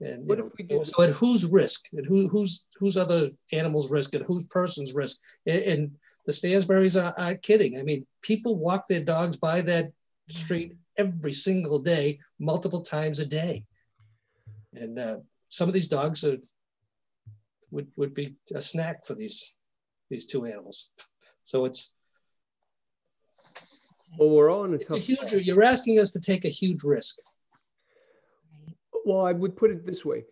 And what know, if we do so at whose risk? And who who's whose other animals' risk and whose person's risk? And, and the Stansberries are, aren't kidding. I mean, people walk their dogs by that street every single day, multiple times a day. And uh, some of these dogs are would would be a snack for these these two animals. <laughs> So it's well, we're all in a tough. A huge, you're asking us to take a huge risk well, I would put it this way: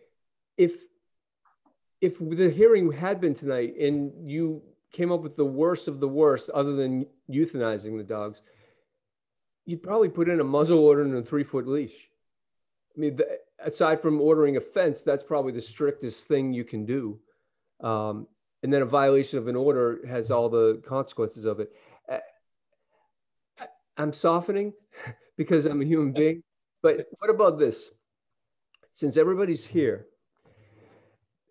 if if the hearing had been tonight and you came up with the worst of the worst, other than euthanizing the dogs, you'd probably put in a muzzle order and a three foot leash. I mean, the, aside from ordering a fence, that's probably the strictest thing you can do. Um, and then a violation of an order has all the consequences of it. I'm softening <laughs> because I'm a human being. But what about this? since everybody's here,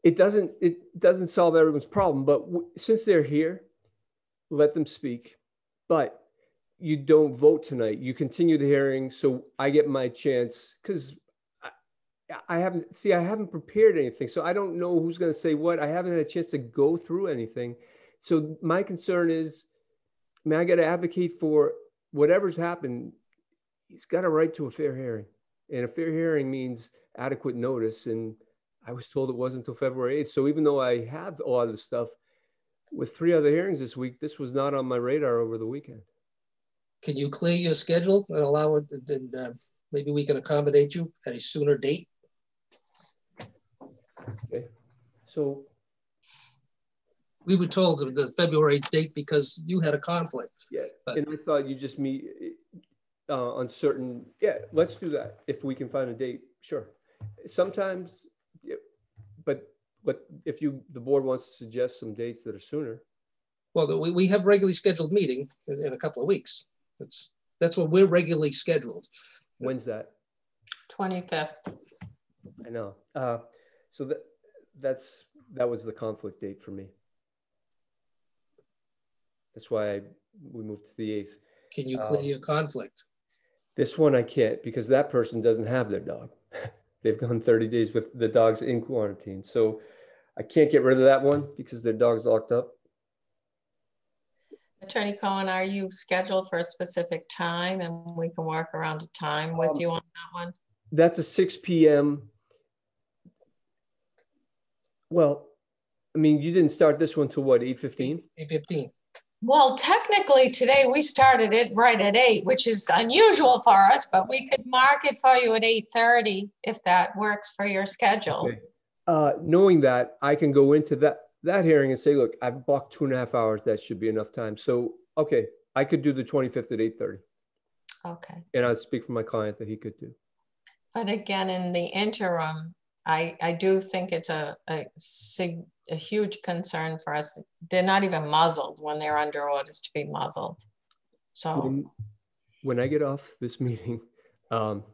it doesn't it doesn't solve everyone's problem. But since they're here, let them speak. But you don't vote tonight. You continue the hearing, so I get my chance because I, I haven't see I haven't prepared anything, so I don't know who's going to say what. I haven't had a chance to go through anything. So my concern is, I mean, I got to advocate for whatever's happened. He's got a right to a fair hearing, and a fair hearing means adequate notice. And I was told it wasn't until February 8th. So even though I have a lot of this stuff, with three other hearings this week, this was not on my radar over the weekend. Can you clear your schedule and allow it, and uh, maybe we can accommodate you at a sooner date? Okay. So we were told the February date because you had a conflict. Yeah, but, and I thought you just meet uh, on certain. Yeah, let's do that if we can find a date. Sure sometimes, but but if you the board wants to suggest some dates that are sooner. Well, we, we have regularly scheduled meeting in, in a couple of weeks. That's that's what we're regularly scheduled. When's that? 25th. I know. Uh, so that that's that was the conflict date for me. That's why I, we moved to the 8th. Can you clear um, your conflict? This one I can't because that person doesn't have their dog. <laughs> They've gone 30 days with the dogs in quarantine. So I can't get rid of that one because their dog's locked up. Attorney Cohen, are you scheduled for a specific time and we can work around a time with um, you on that one? That's a 6 p.m. Well, I mean, you didn't start this one till what, 8.15? 8.15. Well, technically today we started it right at eight, which is unusual for us, but we could mark it for you at eight thirty if that works for your schedule. Okay. Uh, knowing that, I can go into that, that hearing and say, look, I've blocked two and a half hours. That should be enough time. So, okay, I could do the 25th at 8.30. Okay. And I'll speak for my client that he could do. But again, in the interim, I, I do think it's a, a, sig- a huge concern for us. They're not even muzzled when they're under orders to be muzzled. So When, when I get off this <laughs> meeting, um,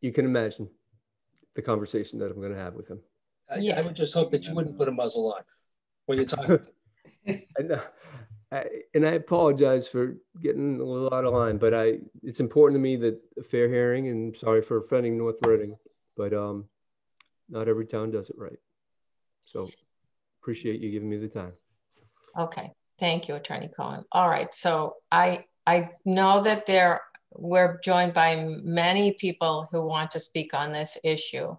you can imagine the conversation that I'm going to have with him. I, I would just hope that you wouldn't put a muzzle on when you're talking. <laughs> and, uh, I, and I apologize for getting a little out of line, but I it's important to me that a fair hearing. And sorry for offending North Reading, but um, not every town does it right. So appreciate you giving me the time. Okay, thank you, Attorney Cohen. All right, so I I know that there we're joined by many people who want to speak on this issue,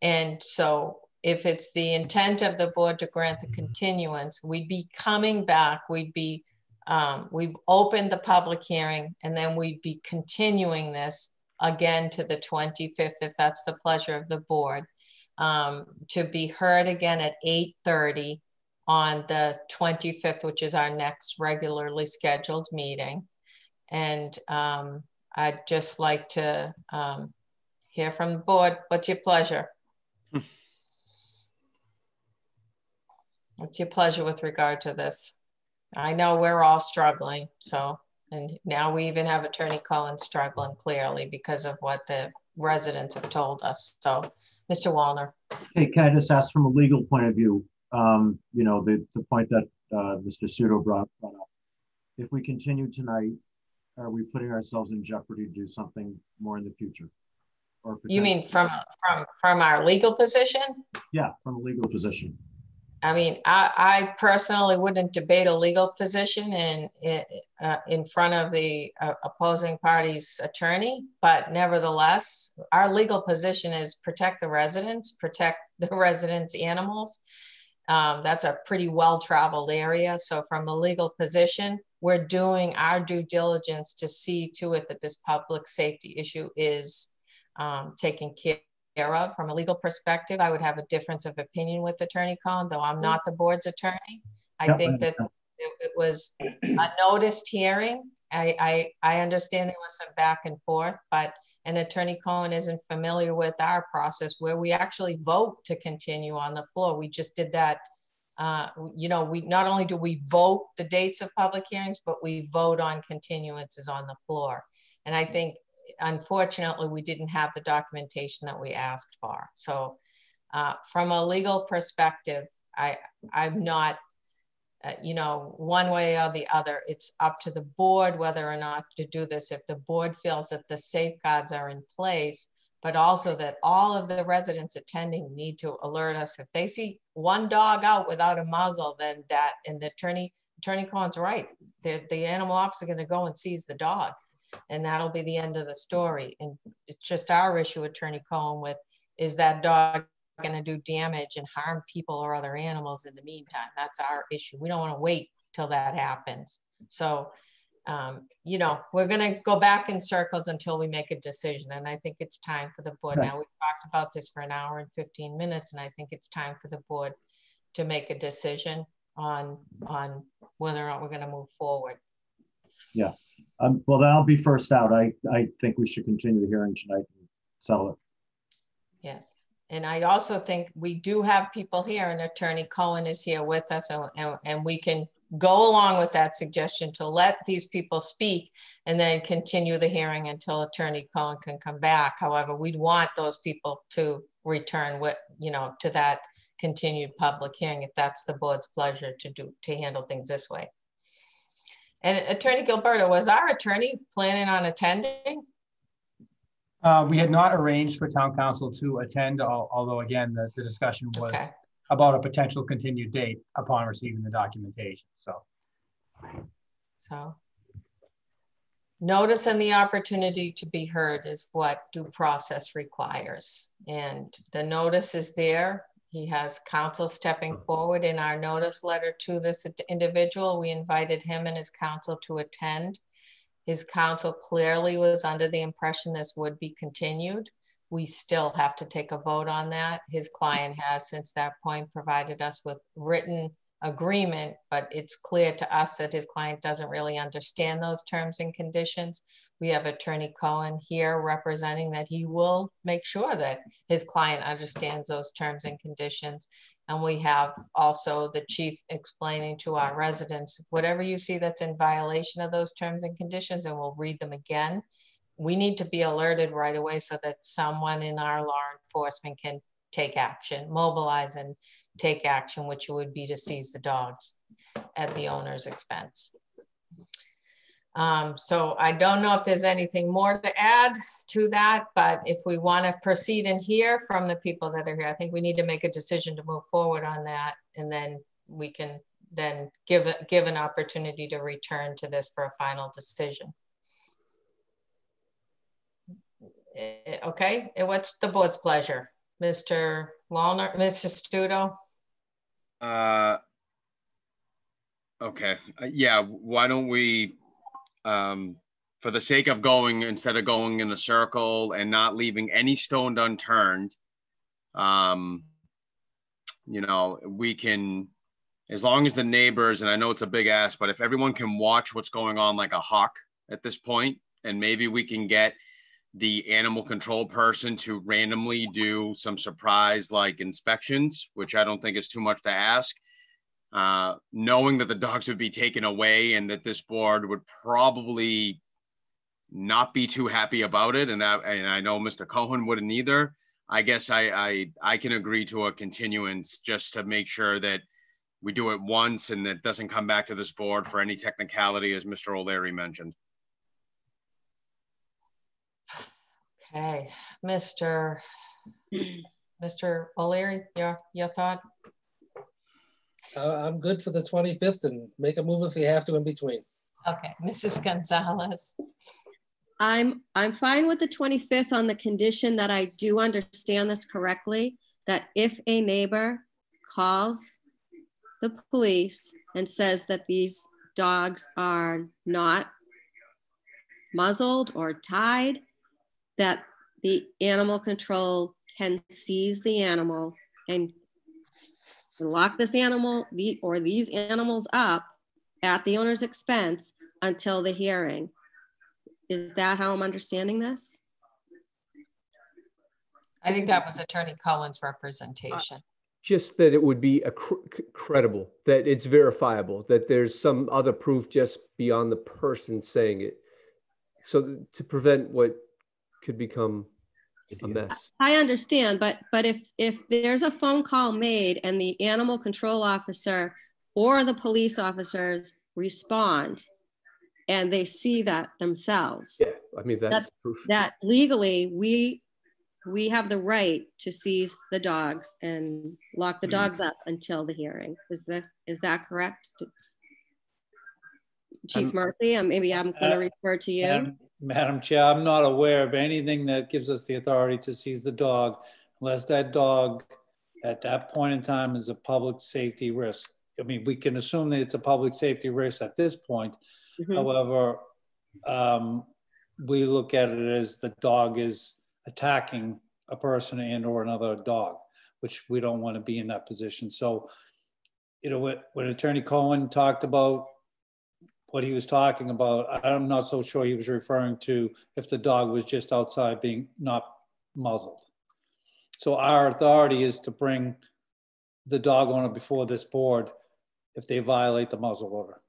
and so if it's the intent of the board to grant the continuance, we'd be coming back. We'd be um, we've opened the public hearing, and then we'd be continuing this again to the 25th, if that's the pleasure of the board um, to be heard again at 8.30 on the 25th, which is our next regularly scheduled meeting. And um, I'd just like to um, hear from the board. What's your pleasure? What's your pleasure with regard to this? I know we're all struggling, so, and now we even have Attorney Cohen struggling clearly because of what the residents have told us. So Mr. Wallner. Hey, can I just ask from a legal point of view, um, you know, the, the point that uh, Mr. Stuto brought, brought up. If we continue tonight, are we putting ourselves in jeopardy to do something more in the future? Or you mean from from from our legal position? Yeah, from a legal position. I mean, I, I personally wouldn't debate a legal position in in, uh, in front of the uh, opposing party's attorney, but nevertheless, our legal position is protect the residents, protect <laughs> the residents' animals. Um, that's a pretty well-traveled area. So, from a legal position, we're doing our due diligence to see to it that this public safety issue is um, taken care of. From a legal perspective, I would have a difference of opinion with Attorney Cohen, though I'm not the board's attorney. I yep, think that it, it, was a noticed hearing. I, I, I understand there was some back and forth, but an Attorney Cohen isn't familiar with our process where we actually vote to continue on the floor. We just did that. Uh, you know, we not only do we vote the dates of public hearings, but we vote on continuances on the floor. And I think unfortunately, we didn't have the documentation that we asked for. So uh, from a legal perspective, I, I'm not, uh, you know, one way or the other, it's up to the board whether or not to do this. If the board feels that the safeguards are in place, but also that all of the residents attending need to alert us. If they see one dog out without a muzzle, then that, and the attorney, Attorney Cohen's right, the, the animal officer gonna go and seize the dog and that'll be the end of the story. And it's just our issue, Attorney Cohen, with is that dog going to do damage and harm people or other animals in the meantime? That's our issue. We don't want to wait till that happens. So, um, you know, we're going to go back in circles until we make a decision. And I think it's time for the board. Right. Now, we've talked about this for an hour and 15 minutes, and I think it's time for the board to make a decision on on whether or not we're going to move forward. Yeah. Um, well, I'll be first out. I, I think we should continue the hearing tonight and settle it. Yes. And I also think we do have people here, and Attorney Cohen is here with us, and, and, and we can go along with that suggestion to let these people speak and then continue the hearing until Attorney Cohen can come back. However, we'd want those people to return with, you know, to that continued public hearing if that's the board's pleasure to do to handle things this way. And Attorney Gilleberto, was our attorney planning on attending? Uh, we had not arranged for town counsel to attend, although again, the, the discussion was okay. about a potential continued date upon receiving the documentation, so. So notice and the opportunity to be heard is what due process requires. And the notice is there He has counsel stepping mm. forward in our notice letter to this individual. We invited him and his counsel to attend. His counsel clearly was under the impression this would be continued. We still have to take a vote on that. His client has since that point provided us with written agreement, but it's clear to us that his client doesn't really understand those terms and conditions. We have Attorney Cohen here representing that he will make sure that his client understands those terms and conditions. And we have also the chief explaining to our residents, whatever you see that's in violation of those terms and conditions, and we'll read them again. We need to be alerted right away so that someone in our law enforcement can take action, mobilize and take action, which would be to seize the dogs at the owner's expense. Um, so I don't know if there's anything more to add to that, but if we want to proceed and hear from the people that are here, I think we need to make a decision to move forward on that, and then we can then give give an opportunity to return to this for a final decision. Eh, okay, what's the board's pleasure? Mr. Wallner, Mr. Stuto? Uh, okay. Uh, yeah, why don't we, um, for the sake of going, instead of going in a circle and not leaving any stone unturned, um, you know, we can, as long as the neighbors, and I know it's a big ask, but if everyone can watch what's going on like a hawk at this point, and maybe we can get the animal control person to randomly do some surprise like inspections, which I don't think is too much to ask. Uh, knowing that the dogs would be taken away and that this board would probably not be too happy about it, and that, and I know Mr. Cohen wouldn't either. I guess I, I I can agree to a continuance just to make sure that we do it once and that doesn't come back to this board for any technicality, as Mr. O'Leary mentioned. Okay, Mr. Mr. O'Leary, your, your thought? Uh, I'm good for the 25th and make a move if you have to in between. Okay, Mrs. Gonzalez. I'm I'm fine with the 25th on the condition that I do understand this correctly, that if a neighbor calls the police and says that these dogs are not muzzled or tied, that the animal control can seize the animal and lock this animal the, or these animals up at the owner's expense until the hearing. Is that how I'm understanding this? I think that was Attorney Cohen's representation. Uh, just that it would be a cr credible, that it's verifiable, that there's some other proof just beyond the person saying it. So to prevent what could become a mess. I understand, but but if if there's a phone call made and the animal control officer or the police officers respond and they see that themselves. Yeah, I mean that's that, proof. that legally we we have the right to seize the dogs and lock the mm-hmm. dogs up until the hearing. Is this is that correct? Chief um, Murphy, um, maybe I'm going to uh, refer to you. Madam Chair, I'm not aware of anything that gives us the authority to seize the dog unless that dog at that point in time is a public safety risk. I mean, we can assume that it's a public safety risk at this point. Mm -hmm. However, um, we look at it as the dog is attacking a person and or another dog, which we don't want to be in that position. So, you know, what, when Attorney Cohen talked about what he was talking about, I'm not so sure he was referring to if the dog was just outside being not muzzled. So our authority is to bring the dog owner before this board if they violate the muzzle order.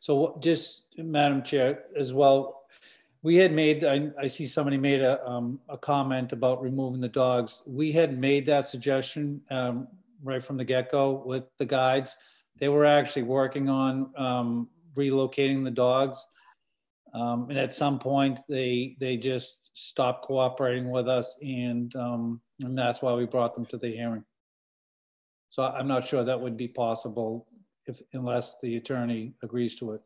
So just, Madam Chair, as well, we had made, I, I see somebody made a, um, a comment about removing the dogs. We had made that suggestion um, right from the get-go with the guides they were actually working on um, relocating the dogs. Um, and at some point, they they just stopped cooperating with us, and um, and that's why we brought them to the hearing. So I'm not sure that would be possible if unless the attorney agrees to it.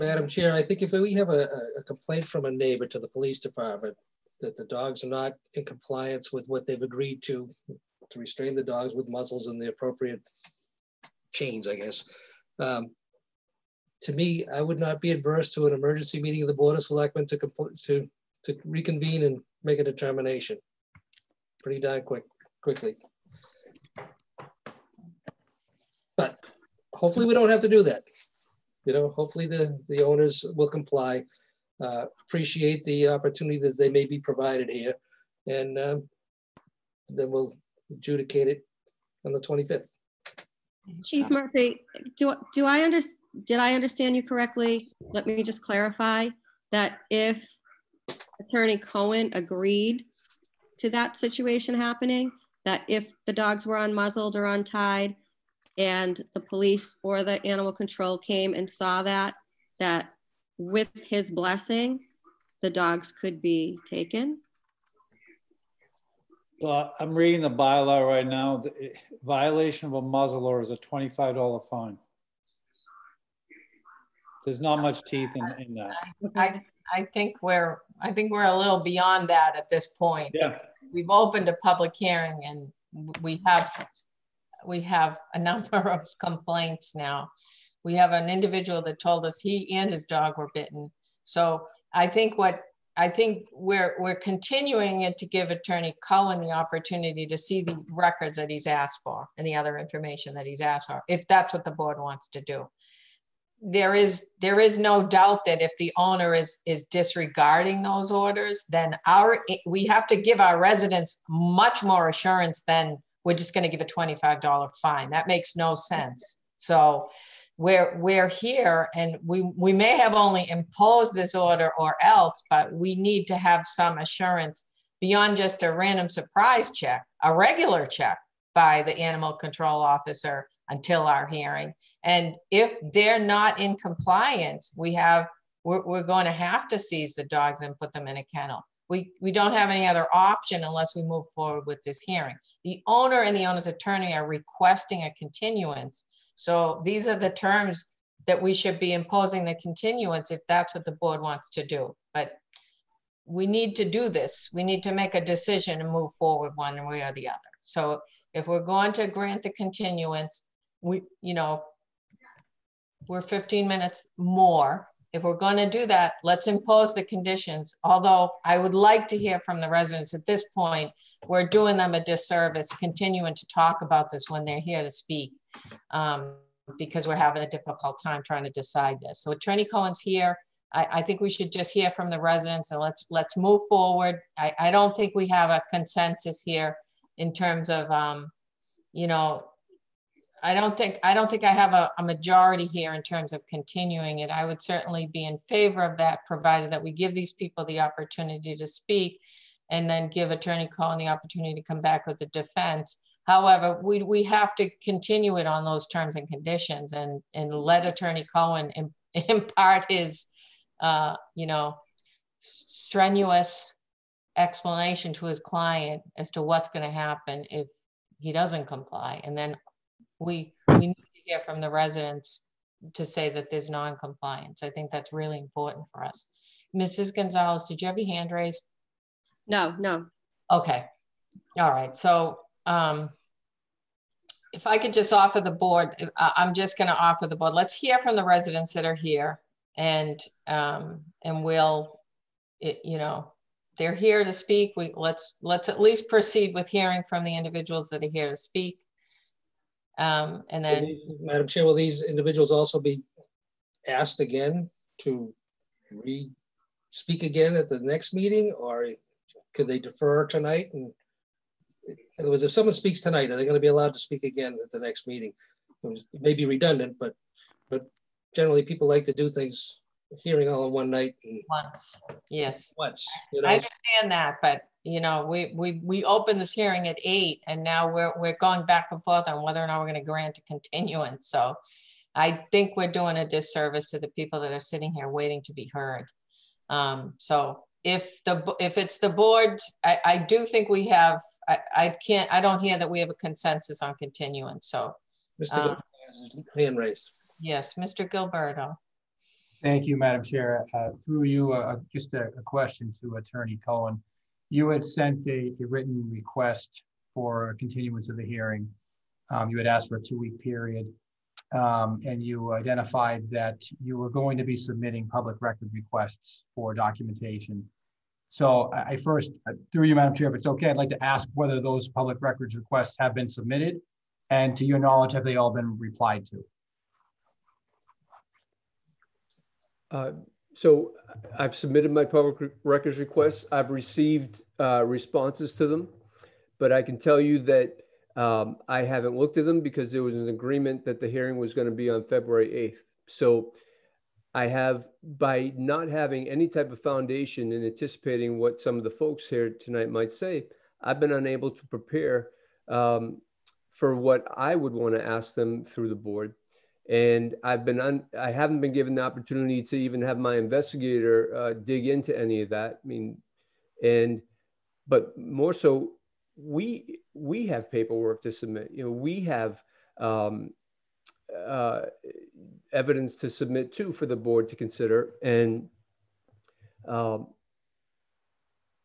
Madam Chair, I think if we have a, a complaint from a neighbor to the police department, that the dogs are not in compliance with what they've agreed to, to restrain the dogs with muzzles and the appropriate chains, I guess. Um, to me, I would not be adverse to an emergency meeting of the Board of Selectmen to, to, to reconvene and make a determination pretty darn quick, quickly. But hopefully we don't have to do that. You know, hopefully the, the owners will comply, uh, appreciate the opportunity that they may be provided here. And um, then we'll adjudicate it on the 25th. Chief Murphy, do, do I under, did I understand you correctly? Let me just clarify that if Attorney Cohen agreed to that situation happening, that if the dogs were unmuzzled or untied and the police or the animal control came and saw that, that with his blessing, the dogs could be taken? So I'm reading the bylaw right now. The eh, violation of a muzzle or is a $25 fine. There's not much teeth in, in that. I, I think we're, I think we're a little beyond that at this point. Yeah. We've opened a public hearing and we have, we have a <laughs> number of complaints now. We have an individual that told us he and his dog were bitten. So I think what I think we're we're continuing it to give Attorney Cohen the opportunity to see the records that he's asked for and the other information that he's asked for, if that's what the board wants to do. There is there is no doubt that if the owner is is disregarding those orders, then our we have to give our residents much more assurance than we're just going to give a $25 fine. That makes no sense. So we're we're here and we we may have only imposed this order or else but we need to have some assurance beyond just a random surprise check a regular check by the animal control officer until our hearing. And if they're not in compliance we have we're, we're going to have to seize the dogs and put them in a kennel. We we don't have any other option unless we move forward with this hearing. The owner and the owner's attorney are requesting a continuance so these are the terms that we should be imposing the continuance if that's what the board wants to do. But we need to do this. We need to make a decision and move forward one way or the other. So if we're going to grant the continuance, we, you know, we're 15 minutes more. If we're going to do that, let's impose the conditions. Although I would like to hear from the residents at this point, we're doing them a disservice continuing to talk about this when they're here to speak um, because we're having a difficult time trying to decide this. So Attorney Cohen's here. I, I, think we should just hear from the residents and let's let's move forward. I, I don't think we have a consensus here in terms of, um, you know, I don't think I don't think I have a, a, majority here in terms of continuing it. I would certainly be in favor of that, provided that we give these people the opportunity to speak, and then give Attorney Cohen the opportunity to come back with the defense. However, we, we have to continue it on those terms and conditions and, and let Attorney Cohen <laughs> impart his, uh, you know, strenuous explanation to his client as to what's going to happen if he doesn't comply. And then we, we need to hear from the residents to say that there's non-compliance. I think that's really important for us. Mrs. Gonzalez, did you have your hand raised? No, no. Okay. All right. So um, if I could just offer the board, I'm just going to offer the board. Let's hear from the residents that are here, and um, and we'll, it, you know, they're here to speak. We let's let's at least proceed with hearing from the individuals that are here to speak. Um, and then, Madam Chair, will these individuals also be asked again to re speak again at the next meeting, or could they defer tonight and in other words, if someone speaks tonight, are they going to be allowed to speak again at the next meeting? It may be redundant, but but generally people like to do things hearing all in one night. once, yes. Once. You know? I understand that, but you know, we we we opened this hearing at eight, and now we're we're going back and forth on whether or not we're going to grant a continuance. So, I think we're doing a disservice to the people that are sitting here waiting to be heard. Um, so if the if it's the board, I, I do think we have. I, I can't. I don't hear that we have a consensus on continuance. So, Mr. Um, hand raised. Yes, Mr. Gilleberto. Thank you, Madam Chair. Uh, through you, uh, just a, a, question to Attorney Cohen. you had sent a, a written request for a continuance of the hearing. Um, you had asked for a two-week period, um, and you identified that you were going to be submitting public record requests for documentation. So I, I first, uh, through you, Madam Chair, if it's okay, I'd like to ask whether those public records requests have been submitted, and to your knowledge, have they all been replied to? Uh, so I've submitted my public records requests. I've received uh, responses to them, but I can tell you that um, I haven't looked at them because there was an agreement that the hearing was going to be on February 8th. So I have, by not having any type of foundation and anticipating what some of the folks here tonight might say, I've been unable to prepare um, for what I would want to ask them through the board and I've been un, I haven't been given the opportunity to even have my investigator uh, dig into any of that. I mean, and but more so, we we have paperwork to submit. You know, we have um, uh, evidence to submit to for the board to consider, and um,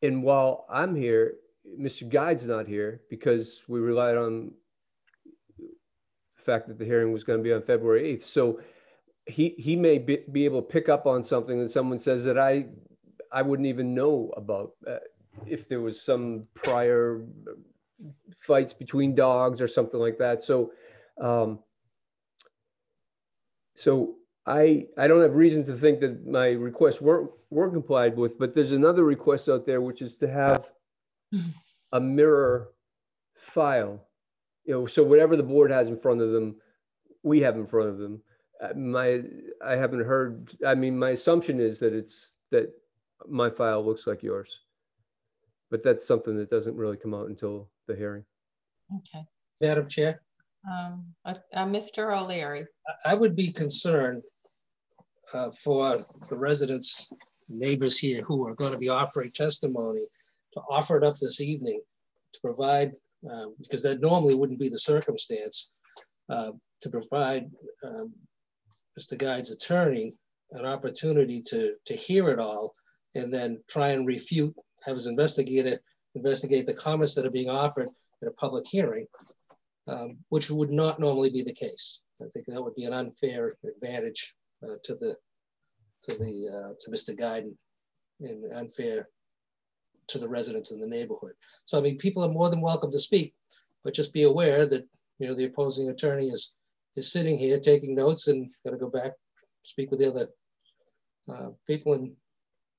and while I'm here, Mr. Guide's not here because we relied on the fact that the hearing was going to be on February 8th. So he he may be, be able to pick up on something that someone says that I I wouldn't even know about uh, if there was some prior fights between dogs or something like that. So um, so I I don't have reason to think that my requests weren't weren't complied with, but there's another request out there which is to have a mirror file you know, so whatever the board has in front of them, we have in front of them. Uh, my, I haven't heard, I mean, my assumption is that it's, that my file looks like yours. But that's something that doesn't really come out until the hearing. Okay. Madam Chair, Um, uh, uh, Mr. O'Leary. I would be concerned uh, for the residents, neighbors here who are going to be offering testimony to offer it up this evening to provide uh, because that normally wouldn't be the circumstance, uh, to provide um, Mr. Guide's attorney an opportunity to, to hear it all and then try and refute, have his investigator investigate the comments that are being offered at a public hearing, um, which would not normally be the case. I think that would be an unfair advantage uh, to the to the uh, to Mr. Guide and unfair to the residents in the neighborhood. So, I mean, people are more than welcome to speak, but just be aware that, you know, the opposing attorney is, is sitting here taking notes and got to go back, speak with the other uh, people and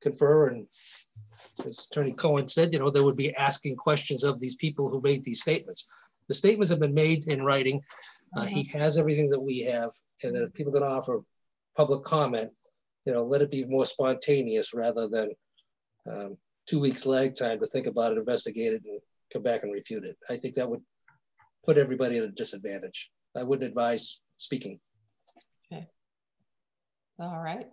confer. And as Attorney Cohen said, you know, they would be asking questions of these people who made these statements. The statements have been made in writing. Uh, he mm-hmm. has everything that we have. And then if people are going to offer public comment, you know, let it be more spontaneous rather than um, two weeks lag time to think about it, investigate it, and come back and refute it. I think that would put everybody at a disadvantage. I wouldn't advise speaking. Okay. All right.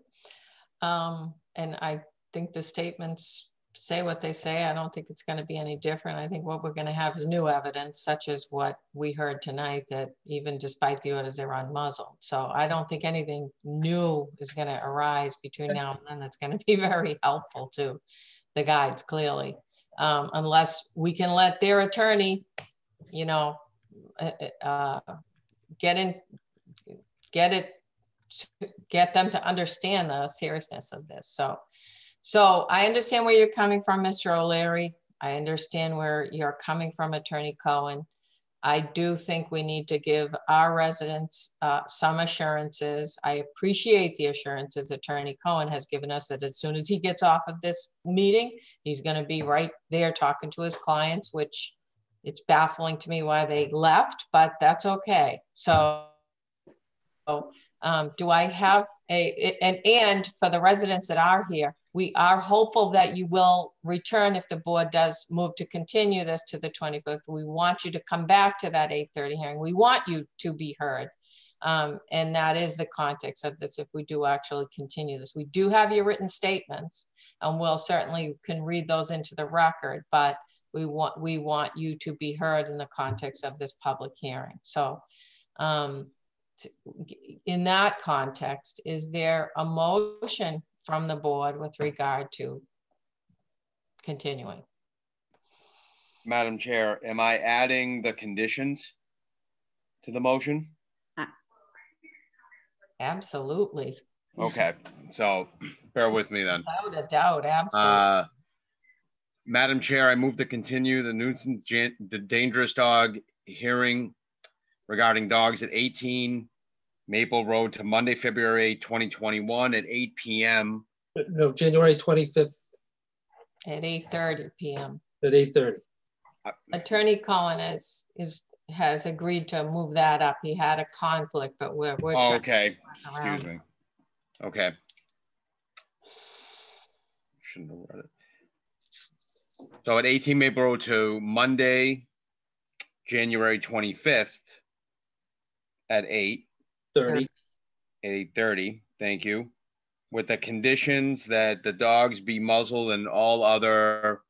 Um, and I think the statements say what they say. I don't think it's going to be any different. I think what we're going to have is new evidence, such as what we heard tonight, that even despite the orders, they're unmuzzled. So I don't think anything new is going to arise between now and then that's going to be <laughs> very helpful to the guides clearly, um, unless we can let their attorney, you know, uh, uh, get in, get it, get them to understand the seriousness of this. So, so I understand where you're coming from, Mr. O'Leary. I understand where you're coming from, Attorney Cohen. I do think we need to give our residents uh, some assurances. I appreciate the assurances Attorney Cohen has given us that as soon as he gets off of this meeting, he's going to be right there talking to his clients, which it's baffling to me why they left, but that's okay. So, um, do I have a, and, and for the residents that are here, we are hopeful that you will return if the board does move to continue this to the 25th. We want you to come back to that 8.30 hearing. We want you to be heard. Um, and that is the context of this if we do actually continue this. We do have your written statements and we'll certainly can read those into the record, but we want, we want you to be heard in the context of this public hearing. So um, in that context, is there a motion from the board with regard to continuing. Madam Chair, am I adding the conditions to the motion? Absolutely. Okay, so bear with me then. Without a doubt, absolutely. Uh, Madam Chair, I move to continue the nuisance, the dangerous dog hearing regarding dogs at 18 Maple Road to Monday, February 8, 2021 at 8 PM. No, January 25th At 8:30 PM. at 8:30. Uh, Attorney Cohen is, is, has agreed to move that up. He had a conflict, but we're, we're. Oh, trying to oh, Okay, work excuse around me. Okay. Shouldn't have read it. So at 18 Maple Road to Monday, January 25th at 8. 30. 8:30, thank you. With the conditions that the dogs be muzzled and all other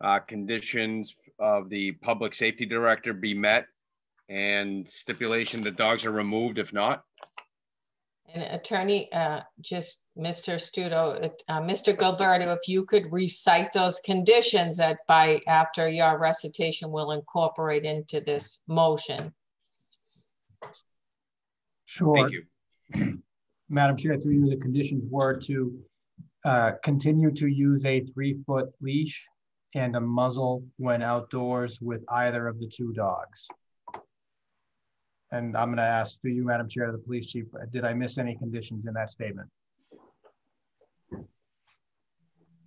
uh, conditions of the public safety director be met and stipulation the dogs are removed if not. And attorney, uh, just Mr. Stuto, uh, Mr. Gilleberto, if you could recite those conditions that by, after your recitation will incorporate into this motion. Sure. Thank you. <clears throat> Madam Chair, through you, the conditions were to uh, continue to use a three-foot leash and a muzzle when outdoors with either of the two dogs. And I'm going to ask, do you, Madam Chair, the police chief, did I miss any conditions in that statement?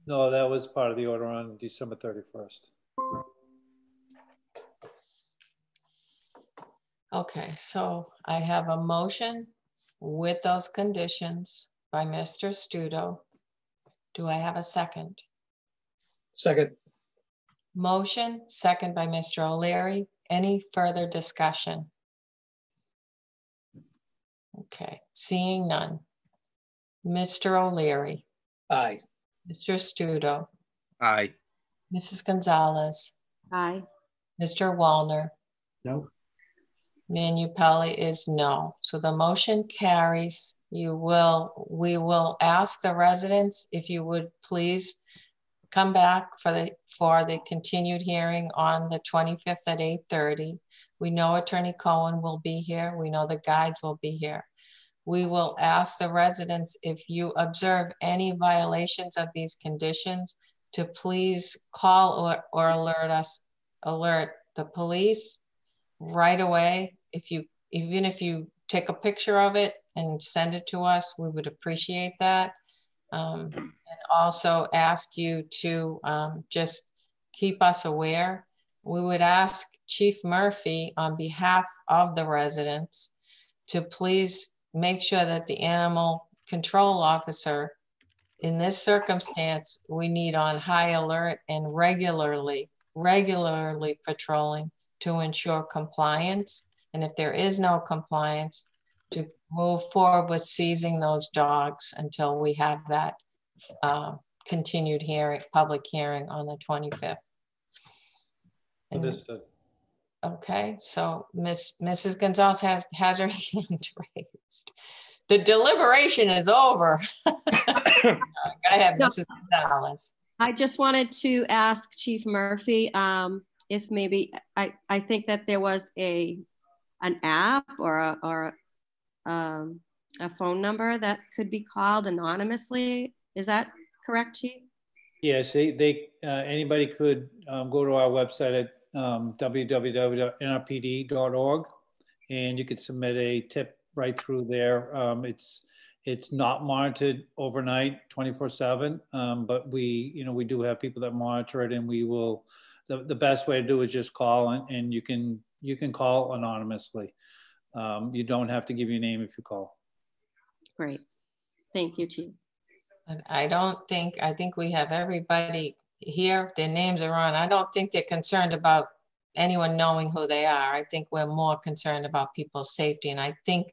No, that was part of the order on December 31st. Okay, so I have a motion with those conditions by Mr. Stuto. Do I have a second? Second. Motion, second by Mr. O'Leary. Any further discussion? Okay, seeing none. Mr. O'Leary, Aye. Mr. Stuto, Aye. Mrs. Gonzalez, Aye. Mr. Wallner, No. Manupelli is no. So the motion carries. You will, we will ask the residents if you would please come back for the, for the continued hearing on the 25th at 8:30. We know Attorney Cohen will be here. We know the guides will be here. We will ask the residents if you observe any violations of these conditions to please call or, or alert us, alert the police right away. If you, even if you take a picture of it and send it to us, we would appreciate that. Um, and also ask you to um, just keep us aware. We would ask Chief Murphy on behalf of the residents to please make sure that the animal control officer in this circumstance, we need on high alert and regularly, regularly patrolling to ensure compliance. And if there is no compliance, to move forward with seizing those dogs until we have that uh, continued hearing, public hearing on the 25th. And- Okay, so Miss Mrs. Gonzalez has has her <laughs> hand raised. The deliberation is over. <laughs> Go ahead, No. Mrs. Gonzalez. I just wanted to ask Chief Murphy um, if maybe, I, I think that there was a, an app or a, or um, a phone number that could be called anonymously. Is that correct, Chief? Yes, they, they, uh, anybody could, um, go to our website at, um, www.nrpd.org and you could submit a tip right through there. Um, it's, it's not monitored overnight, twenty-four seven, um, but we, you know, we do have people that monitor it and we will, the, the best way to do is just call and, and you can, you can call anonymously. Um, you don't have to give your name if you call. Great. Thank you, Chief. And I don't think, I think we have everybody here, their names are on. I don't think they're concerned about anyone knowing who they are. I think we're more concerned about people's safety. And I think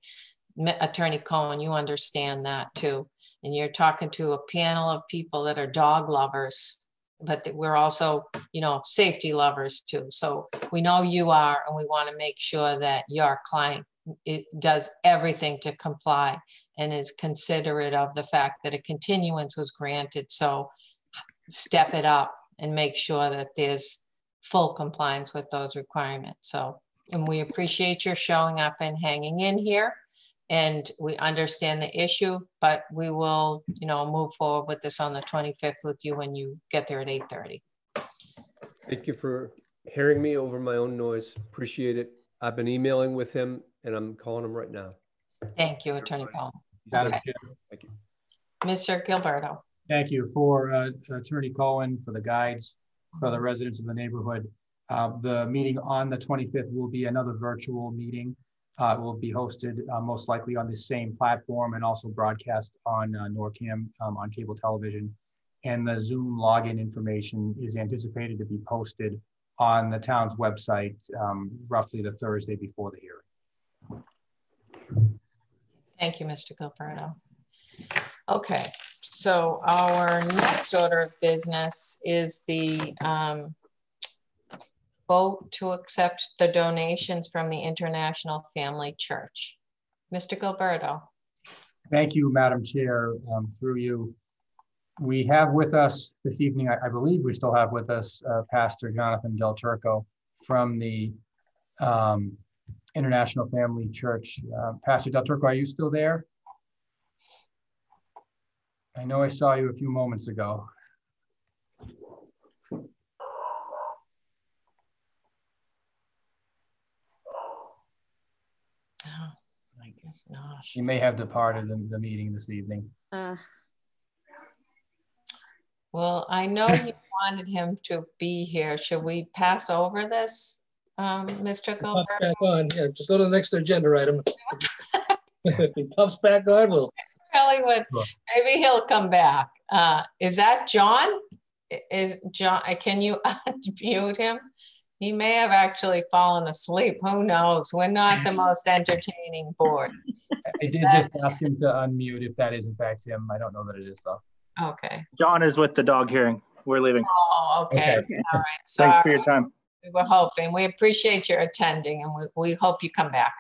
Attorney Cohen, you understand that too. And you're talking to a panel of people that are dog lovers, but we're also, you know, safety lovers too. So we know you are, and we want to make sure that your client it does everything to comply and is considerate of the fact that a continuance was granted. So step it up and make sure that there's full compliance with those requirements. So, and we appreciate your showing up and hanging in here. And we understand the issue, but we will, you know, move forward with this on the 25th with you when you get there at 8.30. Thank you for hearing me over my own noise. Appreciate it. I've been emailing with him and I'm calling him right now. Thank you, Attorney Cohen. Madam Okay. Chair, Thank you. Mr. Gilleberto. Thank you for uh, Attorney Cohen, for the guides, for the residents of the neighborhood. Uh, The meeting on the 25th will be another virtual meeting. Uh, will be hosted uh, most likely on the same platform and also broadcast on uh, NORCAM um, on cable television. And the Zoom login information is anticipated to be posted on the town's website um, roughly the Thursday before the hearing. Thank you, Mr. Gilleberto. Okay, so our next order of business is the um, vote to accept the donations from the International Family Church. Mr. Gilleberto. Thank you, Madam Chair, um, through you. We have with us this evening, I, I believe we still have with us uh, Pastor Jonathan Del Turco from the um, International Family Church. Uh, Pastor Del Turco, are you still there? I know I saw you a few moments ago. Oh, I guess not. You may have departed the, the meeting this evening. Uh, Well, I know you <laughs> wanted him to be here. Should we pass over this, um, Mr. Pops Gilleberto? back on, yeah, just go to the next agenda item. <laughs> If he pops back on, we'll, Really would. Sure. Maybe he'll come back. Uh, is that John? Is John, can you <laughs> unmute him? He may have actually fallen asleep. Who knows? We're not the most <laughs> entertaining board. I did just ask him to unmute if that is in fact him. I don't know that it is though. Okay. John is with the dog hearing. We're leaving. Oh, okay. Okay. All right. Thanks for your time. We were hoping. We appreciate your attending and we, we hope you come back.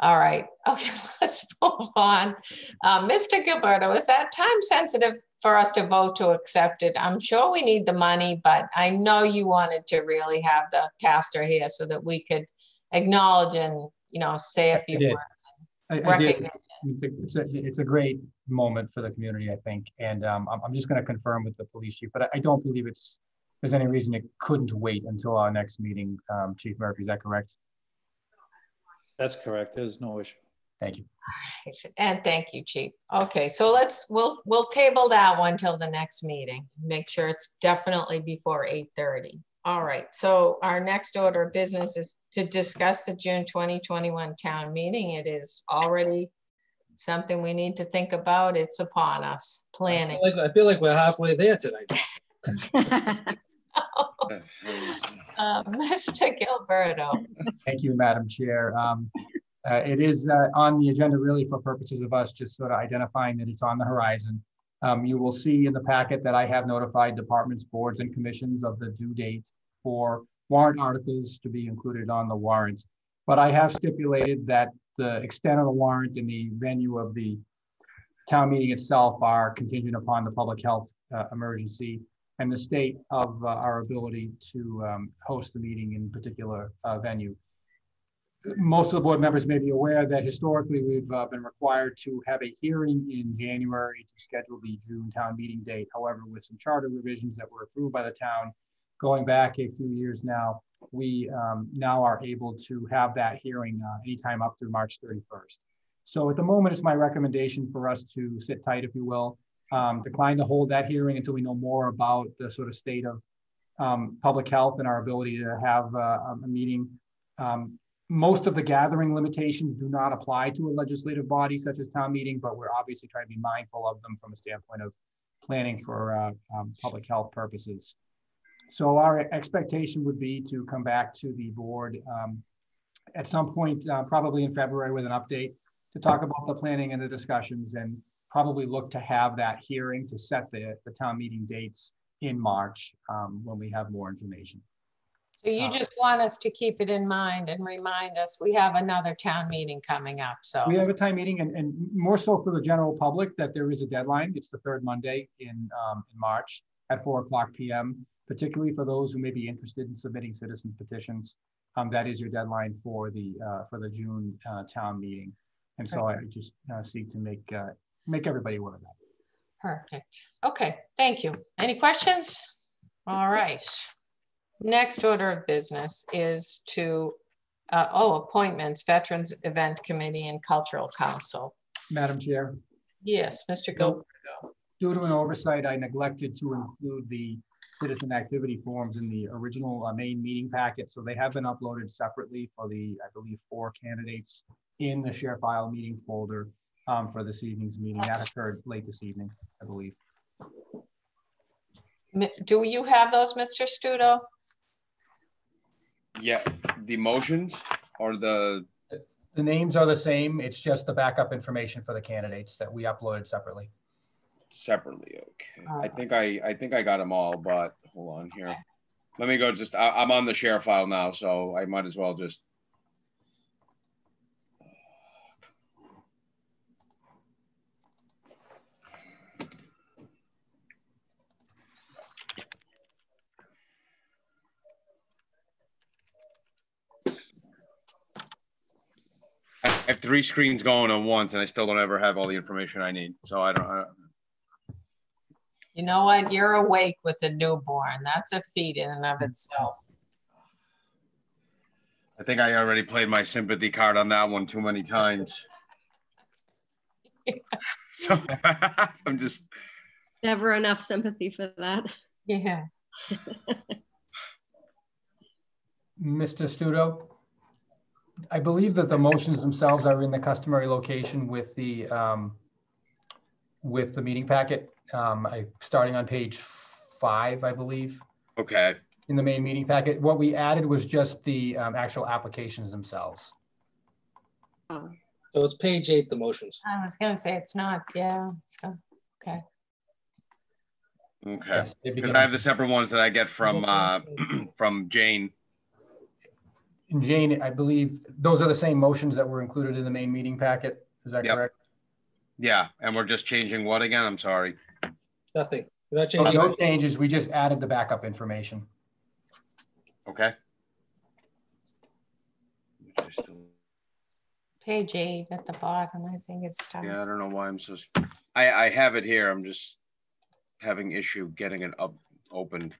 All right. <laughs> Okay, let's move on. Uh, Mr. Gilleberto, is that time sensitive for us to vote to accept it? I'm sure we need the money, but I know you wanted to really have the pastor here so that we could acknowledge and, you know, say a few did. words. I, I did. It's a, it's, a, it's a great moment for the community, I think. And um, I'm, I'm just going to confirm with the police chief, but I, I don't believe it's, there's any reason it couldn't wait until our next meeting. Um, chief Murphy, is that correct? That's correct. There's no issue. Thank you. And thank you, Chief. Okay, so let's, we'll, we'll table that one till the next meeting. Make sure it's definitely before 8:30. All right, so our next order of business is to discuss the June 2021 town meeting. It is already something we need to think about. It's upon us, I planning. feel like, I feel like we're halfway there tonight. <laughs> Uh, Mr. Gilleberto. Thank you, Madam Chair. Um, uh, It is uh, on the agenda really for purposes of us just sort of identifying that it's on the horizon. Um, You will see in the packet that I have notified departments, boards, and commissions of the due date for warrant articles to be included on the warrants. But I have stipulated that the extent of the warrant and the venue of the town meeting itself are contingent upon the public health uh, emergency and the state of uh, our ability to um, host the meeting in particular uh, venue. Most of the board members may be aware that historically we've uh, been required to have a hearing in January to schedule the June town meeting date. However, with some charter revisions that were approved by the town going back a few years now, we um, now are able to have that hearing uh, anytime up through March 31st. So at the moment, it's my recommendation for us to sit tight, if you will, um, decline to hold that hearing until we know more about the sort of state of um, public health and our ability to have uh, a meeting. Um, most of the gathering limitations do not apply to a legislative body such as town meeting, but we're obviously trying to be mindful of them from a standpoint of planning for uh, um, public health purposes. So our expectation would be to come back to the board um, at some point, uh, probably in February with an update to talk about the planning and the discussions and probably look to have that hearing to set the, the town meeting dates in March um, when we have more information. So you just want us to keep it in mind and remind us, we have another town meeting coming up, so. We have a time meeting and, and more so for the general public that there is a deadline. It's the third Monday in, um, in March. at 4 o'clock PM, particularly for those who may be interested in submitting citizen petitions. Um, that is your deadline for the uh, for the June uh, town meeting, and so I just uh, seek to make uh, make everybody aware of that. Perfect. Okay, thank you. Any questions? All right. Next order of business is to, uh, oh, appointments, Veterans Event Committee and Cultural Council. Madam Chair. Yes, Mr. Gilleberto. Due to an oversight, I neglected to include the citizen activity forms in the original uh, main meeting packet. So they have been uploaded separately for the, I believe, four candidates in the share file meeting folder um, for this evening's meeting. That occurred late this evening, I believe. Do you have those, Mr. Stuto? Yeah, the motions or the The names are the same. It's just the backup information for the candidates that we uploaded separately. separately. Okay, uh, I think I I think I got them all, but hold on here. Let me go. Just I, I'm on the share file now, so I might as well just. I have three screens going at once, and I still don't ever have all the information I need. So I don't. I don't You know what? You're awake with a newborn. That's a feat in and of itself. I think I already played my sympathy card on that one too many times. <laughs> so <laughs> I'm just Never enough sympathy for that. Yeah. <laughs> Mr. Stuto, I believe that the motions themselves are in the customary location with the um, with the meeting packet. Um, I starting on page five, I believe, okay. in the main meeting packet. What we added was just the um, actual applications themselves. Oh, So it's page eight, the motions. I was gonna say it's not, yeah, so, okay. Okay. Yes, they Because begin- I have the separate ones that I get from uh <clears throat> from Jane. And Jane, I believe those are the same motions that were included in the main meeting packet. Is that Yep. correct? Yeah, and we're just changing what again? I'm sorry. Nothing. You're not Oh, changing. No changes. We just added the backup information. Okay. Page eight at the bottom, I think it's starts. Yeah, I don't know why I'm so. I I have it here. I'm just having issue getting it up opened.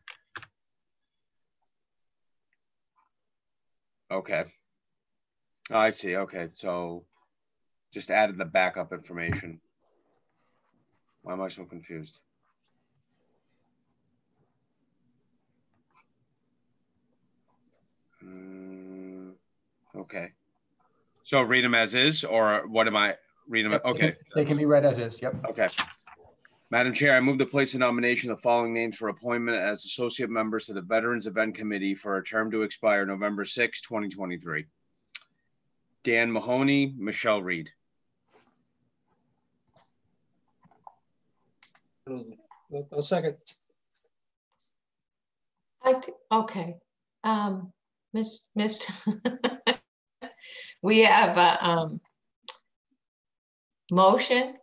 Okay. I see. Okay, so just added the backup information. Why am I so confused? Mm, Okay. So read them as is, or what am I, read them, okay. They can be read as is. Yep. Okay. Madam Chair, I move to place a nomination of the following names for appointment as associate members to the Veterans Event Committee for a term to expire November 6, 2023. Dan Mahoney, Michelle Reed. A second. I, th- okay, um, Miss, Mr. <laughs> We have a, um, motion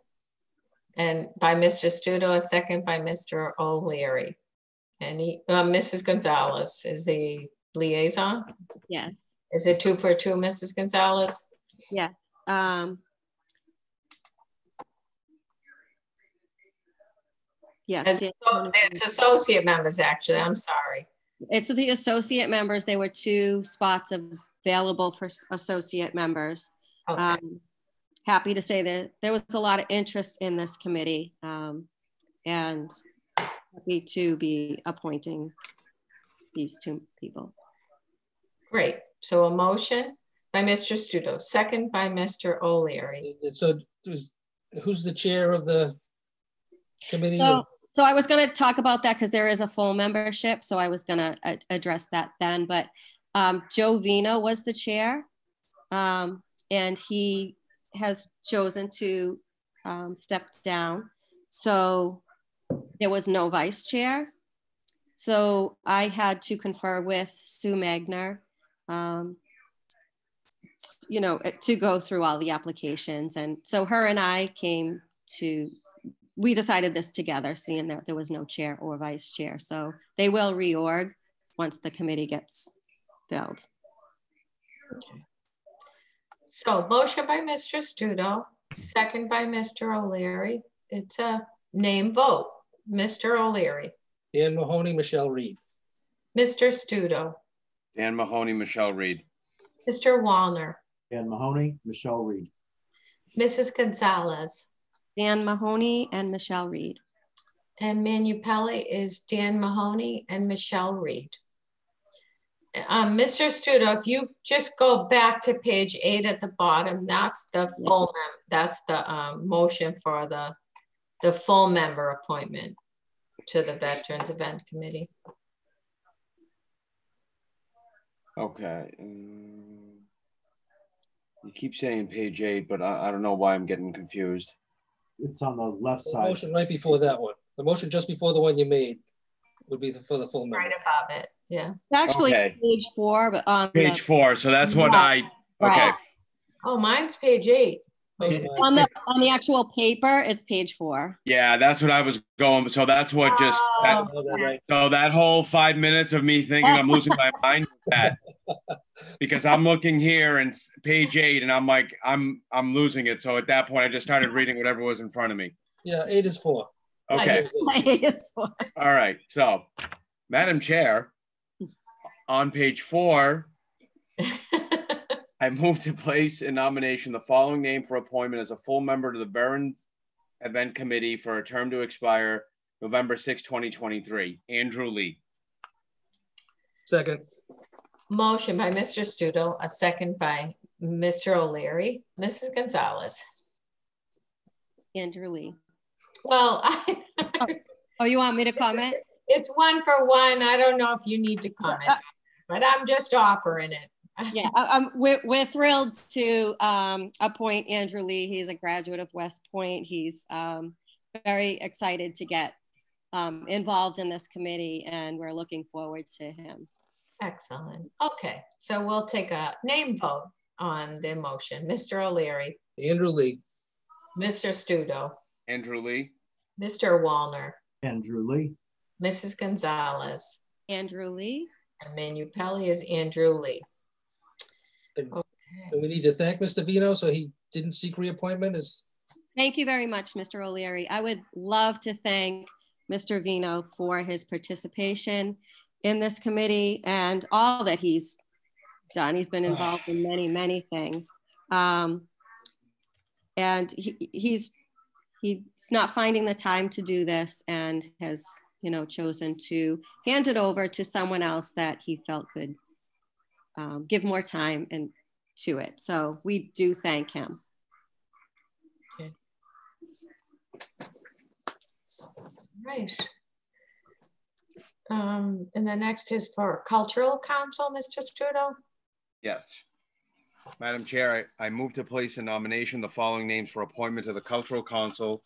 and by Mr. Stuto, a second by Mr. O'Leary. And he, uh, Mrs. Gonzalez is the liaison. yes, Is it two for two, Mrs. Gonzalez? yes. Um, yes. It's it's associate members, actually, I'm sorry. It's the associate members. There were two spots available for associate members. Okay. Um, happy to say that there was a lot of interest in this committee um, and happy to be appointing these two people. Great, so a motion by Mr. Stuto, second by Mr. O'Leary. So who's, who's the chair of the committee? So, so I was going to talk about that because there is a full membership. So I was going to address that then. But um, Joe Vino was the chair, um, and he has chosen to um, step down. So there was no vice chair. So I had to confer with Sue Magner, um, you know, to go through all the applications. And so her and I came to we decided this together, seeing that there was no chair or vice chair. So they will reorg once the committee gets filled. So motion by Mr. Stuto, second by Mr. O'Leary. It's a name vote. Mr. O'Leary, Dan Mahoney, Michelle Reed. Mr. Stuto, Dan Mahoney, Michelle Reed. Mr. Wallner, Dan Mahoney, Michelle Reed. Mrs. Gonzalez, Dan Mahoney and Michelle Reed. and Manupelli is Dan Mahoney and Michelle Reed. Um, Mr. Stuto, if you just go back to page eight at the bottom, that's the full, mem- that's the um, motion for the, the full member appointment to the Veterans Event Committee. Okay. um, You keep saying page eight, but I, I don't know why I'm getting confused. It's on the left The side. motion right before that one. The motion just before the one you made would be the- for the full member. Right above it, yeah. It's actually Okay. page four, but on the, Page four, so that's what I, Right. okay, Oh, mine's page eight. on the on the actual paper, it's page four. yeah, that's what I was going, so that's what just, oh, that, Oh, okay. so that whole five minutes of me thinking I'm losing my <laughs> mind, that. Because I'm looking here and s- page eight and I'm like, I'm, I'm losing it, so at that point I just started reading whatever was in front of me. Yeah, eight is four. Okay. <laughs> All right, so, Madam Chair, on page four, <laughs> I move to place in nomination the following name for appointment as a full member to the Veterans Event Committee for a term to expire November 6, 2023. Andrew Lee. Second, Motion by Mr. Stuto, a second by Mr. O'Leary. Mrs. Gonzalez. Andrew Lee. Well, <laughs> I, Oh, you want me to comment? it's one for one. I don't know if you need to comment, uh, but I'm just offering it. Yeah, <laughs> I- I'm, we're, we're thrilled to um, appoint Andrew Lee. He's a graduate of West Point. He's um, very excited to get um, involved in this committee, and we're looking forward to him. Excellent. Okay, so we'll take a name vote on the motion. Mr. O'Leary, Andrew Lee. Mr. Stuto, Andrew Lee. Mr. Wallner, Andrew Lee. Mrs. Gonzalez, Andrew Lee. And Manupelli is Andrew Lee. And and we need to thank Mr. Vino, so he didn't seek reappointment is, Thank you very much, Mr. O'Leary. I would love to thank Mr. Vino for his participation in this committee and all that he's done. He's been involved in many, many things. Um, and he, he's he's not finding the time to do this and has you know chosen to hand it over to someone else that he felt could um, give more time and to it. So we do thank him. Okay. Right. Um, and the next is for Cultural Council, Mr. Stuto. Yes. Madam Chair, I, I move to place in nomination the following names for appointment to the Cultural Council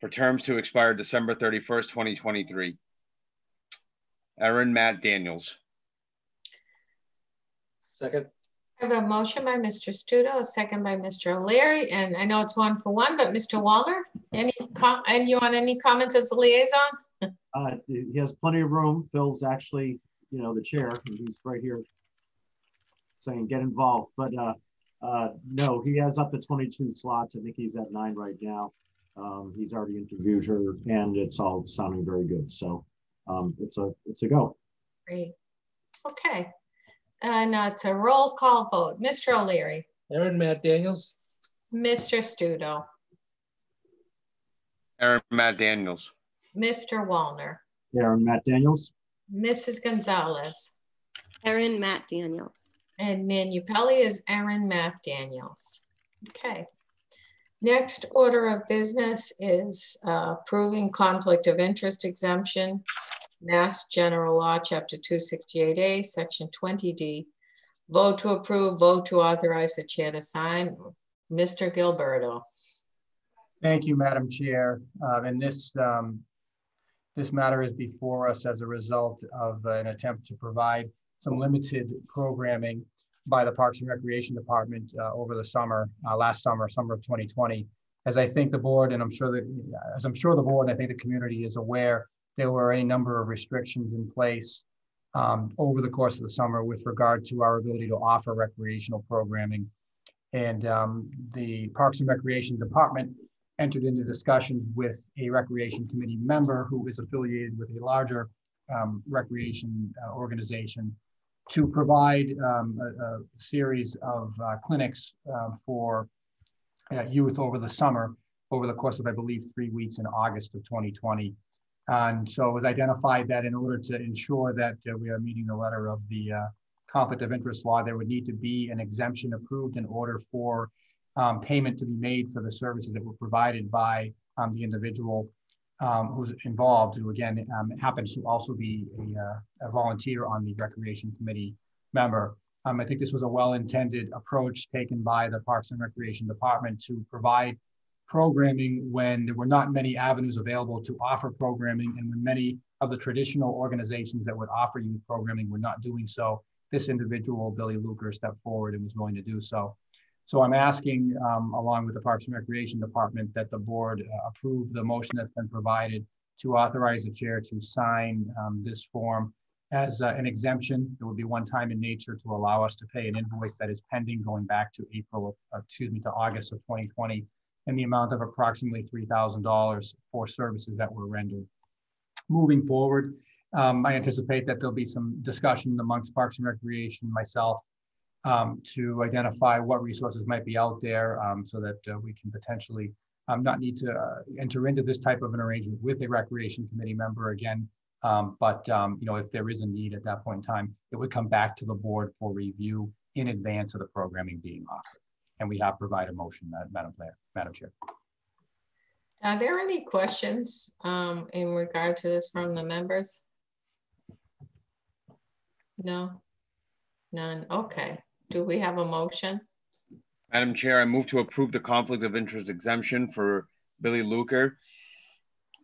for terms to expire December 31st, 2023. Erin Matt Daniels. second, I have a motion by Mr. Stuto, a second by Mr. O'Leary, and I know it's one for one, but Mr. Wallner, any com, and you want any comments as a liaison? <laughs> Uh, he has plenty of room. Phil's actually, you know, the chair, and he's right here saying, get involved. But uh, uh, no, he has up to 22 slots. I think he's at nine right now. Um, he's already interviewed her and it's all sounding very good. So um, it's a, it's a go. Great. Okay. And uh, it's a roll call vote. Mr. O'Leary, Aaron Matt Daniels, Mr. Stuto, Aaron Matt Daniels. Mr. Wallner, Aaron Matt Daniels. Mrs. Gonzalez, Aaron Matt Daniels. and Manupelli is Aaron Matt Daniels. Okay. Next order of business is uh, approving conflict of interest exemption, Mass General Law, Chapter 268A, Section 20D. Vote to approve, vote to authorize the chair to sign. Mr. Gilleberto. Thank you, Madam Chair. Uh, And this, um, this matter is before us as a result of an attempt to provide some limited programming by the Parks and Recreation Department uh, over the summer, uh, last summer, summer of 2020, as I think the board, and I'm sure that, as I'm sure the board, and I think the community is aware, there were a number of restrictions in place um, over the course of the summer with regard to our ability to offer recreational programming. And um, the Parks and Recreation Department entered into discussions with a Recreation Committee member who is affiliated with a larger um, recreation uh, organization to provide um, a, a, series of uh, clinics uh, for uh, youth over the summer, over the course of, I believe, three weeks in August of 2020. And so it was identified that in order to ensure that uh, we are meeting the letter of the uh, conflict of interest law, there would need to be an exemption approved in order for um, payment to be made for the services that were provided by um, the individual um, who's involved, who again um, happens to also be a, uh, a, volunteer on the Recreation Committee member. Um, I think this was a well-intended approach taken by the Parks and Recreation Department to provide programming when there were not many avenues available to offer programming and when many of the traditional organizations that would offer youth programming were not doing so. This individual, Billy Luker, stepped forward and was willing to do so. So I'm asking, um, along with the Parks and Recreation Department, that the board uh, approve the motion that's been provided to authorize the chair to sign um, this form as uh, an exemption. It would be one time in nature to allow us to pay an invoice that is pending going back to April of, uh, excuse me, to August of 2020 in the amount of approximately $3,000 for services that were rendered. Moving forward, um, I anticipate that there'll be some discussion amongst Parks and Recreation, myself, um, to identify what resources might be out there um, so that uh, we can potentially um, not need to uh, enter into this type of an arrangement with a Recreation Committee member again. Um, but um, you know, if there is a need at that point in time, it would come back to the board for review in advance of the programming being offered. And we have provided a motion, Madam, Player, Madam Chair. Are there any questions um, in regard to this from the members? No, none. Okay. Do we have a motion? Madam Chair, I move to approve the conflict of interest exemption for Billy Luker,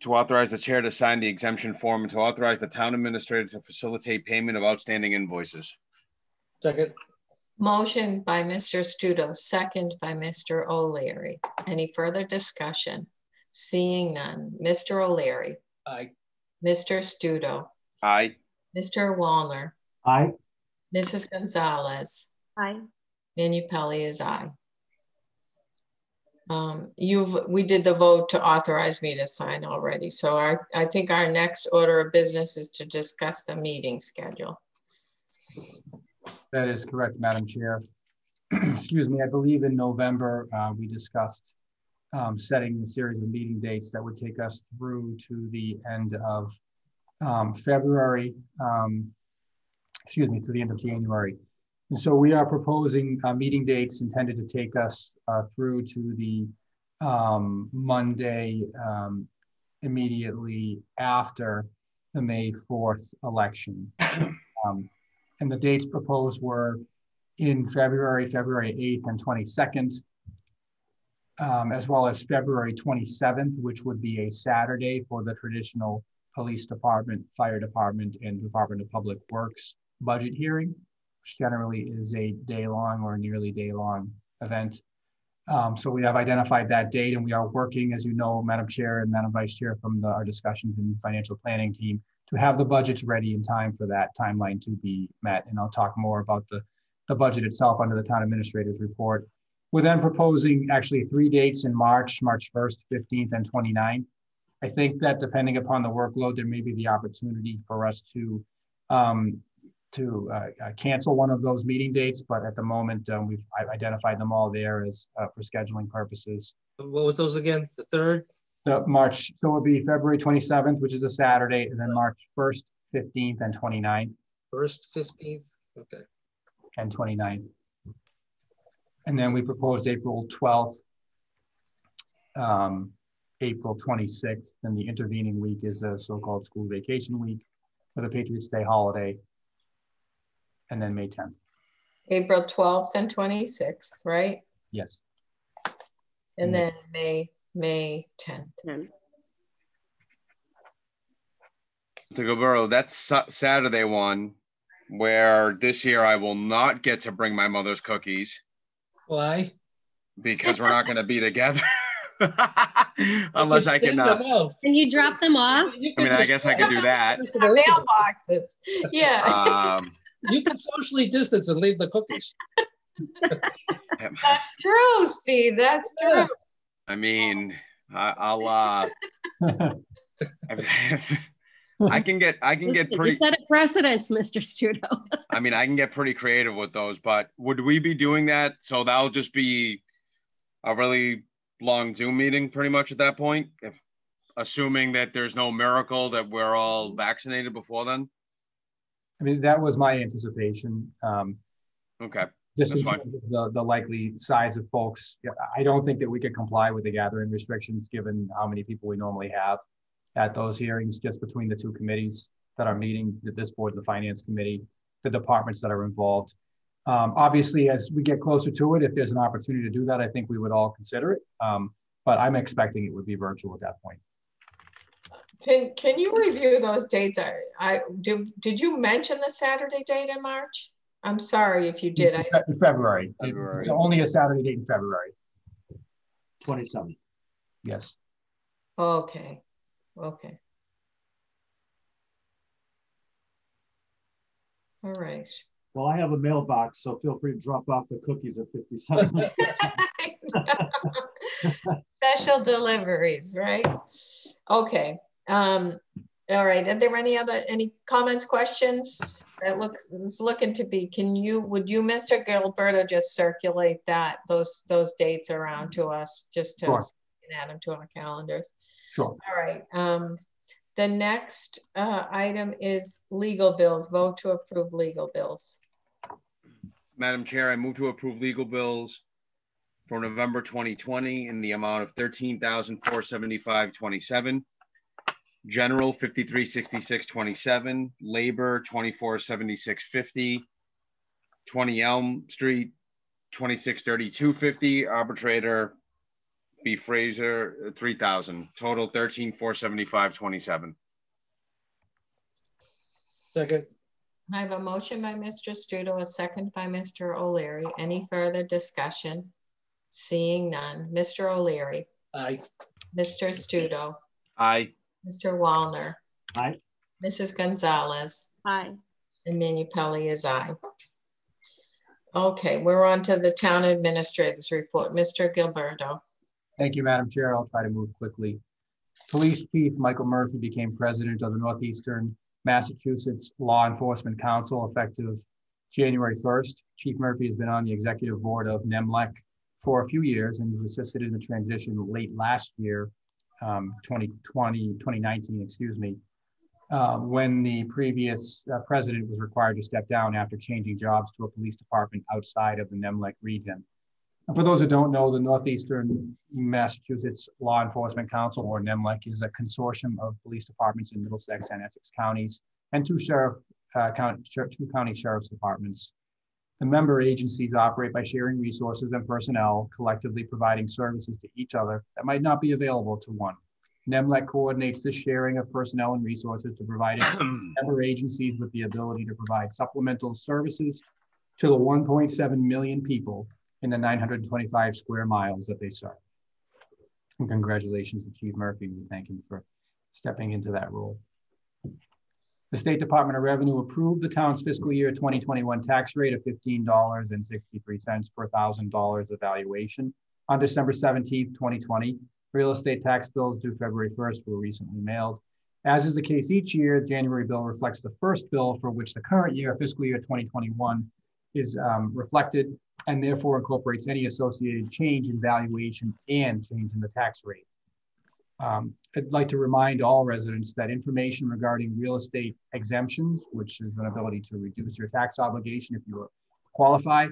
to authorize the chair to sign the exemption form and to authorize the town administrator to facilitate payment of outstanding invoices. Second. Motion by Mr. Stuto, second by Mr. O'Leary. Any further discussion? Seeing none. Mr. O'Leary. Aye. Mr. Studo. Aye. Mr. Wallner. Aye. Mrs. Gonzalez. Aye. Manupelli is aye. Um, you've we did the vote to authorize me to sign already. So our, I think our next order of business is to discuss the meeting schedule. That is correct, Madam Chair. <clears throat> Excuse me, I believe in November, uh, we discussed um, setting a series of meeting dates that would take us through to the end of um, February, um, excuse me, to the end of January. And so we are proposing uh, meeting dates intended to take us uh, through to the um, Monday um, immediately after the May 4th election. Um, and the dates proposed were in February, February 8th and 22nd, um, as well as February 27th, which would be a Saturday for the traditional police department, fire department, and Department of Public Works budget hearing, which generally is a day long or nearly day long event. Um, so we have identified that date and we are working, as you know, Madam Chair and Madam Vice Chair from the, our discussions in financial planning team to have the budgets ready in time for that timeline to be met. And I'll talk more about the, the budget itself under the town administrator's report. We're then proposing actually three dates in March, March 1st, 15th, and 29th. I think that depending upon the workload, there may be the opportunity for us to um, to uh, uh, cancel one of those meeting dates, but at the moment um, we've identified them all there as uh, for scheduling purposes. What was those again? The third? The March, so it'll be February 27th, which is a Saturday, and then March 1st, 15th, and 29th. First, 15th, okay. And 29th. And then we proposed April 12th, um, April 26th, and the intervening week is a so-called school vacation week for the Patriots Day holiday, and then May 10th. April 12th and 26th, right? Yes. And then May May 10th. So Gilleberto, that's Saturday one, where this year I will not get to bring my mother's cookies. Why? Because we're not going to be together. <laughs> Unless I can, uh, Can you drop them off? I mean, I guess I could do that. <laughs> Mailboxes, yeah. Um, You can socially distance and leave the cookies. <laughs> That's true, Steve, that's true. I mean, I, I'll, <laughs> uh, <laughs> I can get, I can get You pretty, set a precedence, Mr. Stuto. I mean, I can get pretty creative with those, but would we be doing that? So that'll just be a really long Zoom meeting pretty much at that point? If, assuming that there's no miracle that we're all vaccinated before then? I mean, that was my anticipation. Um, Okay, just that's in fine. of the, the likely size of folks. I don't think that we could comply with the gathering restrictions, given how many people we normally have at those hearings, just between the two committees that are meeting, the- this board, the finance committee, the departments that are involved. Um, obviously, as we get closer to it, if there's an opportunity to do that, I think we would all consider it. Um, but I'm expecting it would be virtual at that point. Can, can you review those dates? I, I, did, did you mention the Saturday date in March? I'm sorry if you did. I, In February. It's only a Saturday date in February. 27. Yes. okay, okay. All right. Well, I have a mailbox, so feel free to drop off the cookies at 57. <laughs> <laughs> Special deliveries, right? Okay. Um, all right. Are there any other, any comments, questions? That looks, it's looking to be, can you, would you, Mr. Gilleberto, just circulate that, those, those dates around to us, just to Sure. so we can add them to our calendars? Sure. All right. Um, the next uh, item is legal bills. Vote to approve legal bills. Madam Chair, I move to approve legal bills for November 2020 in the amount of 13,475.27. General 5366.27, labor 2476.50, 20 Elm Street 2632.50, arbitrator B Fraser 3,000, total 13,475.27. Second, I have a motion by Mr. Stuto, a second by Mr. O'Leary. Any further discussion? Seeing none. Mr. O'Leary, aye. Mr. Stuto, Aye. Mr. Wallner, Aye. Mrs. Gonzalez, Aye. and Manupelli is aye. Okay, we're on to the town administrator's report. Mr. Gilleberto. Thank you, Madam Chair. I'll try to move quickly. Police Chief Michael Murphy became president of the Northeastern Massachusetts Law Enforcement Council effective January 1st. Chief Murphy has been on the executive board of NEMLEC for a few years and has assisted in the transition late last year, um, 2020, 2019, excuse me, uh, when the previous uh, president was required to step down after changing jobs to a police department outside of the NEMLEC region. And for those who don't know, the Northeastern Massachusetts Law Enforcement Council, or NEMLEC, is a consortium of police departments in Middlesex and Essex counties, and two sheriff, uh, two county sheriff's departments. The member agencies operate by sharing resources and personnel, collectively providing services to each other that might not be available to one. NEMLEC coordinates the sharing of personnel and resources to provide <clears throat> member agencies with the ability to provide supplemental services to the 1.7 million people in the 925 square miles that they serve. And congratulations to Chief Murphy. We thank him for stepping into that role. The State Department of Revenue approved the town's fiscal year 2021 tax rate of $15.63 per thousand dollars evaluation on December 17, 2020. Real estate tax bills due February 1st were recently mailed. As is the case each year, January bill reflects the first bill for which the current year, fiscal year 2021, is um, reflected and therefore incorporates any associated change in valuation and change in the tax rate. Um, I'd like to remind all residents that information regarding real estate exemptions, which is an ability to reduce your tax obligation if you qualify,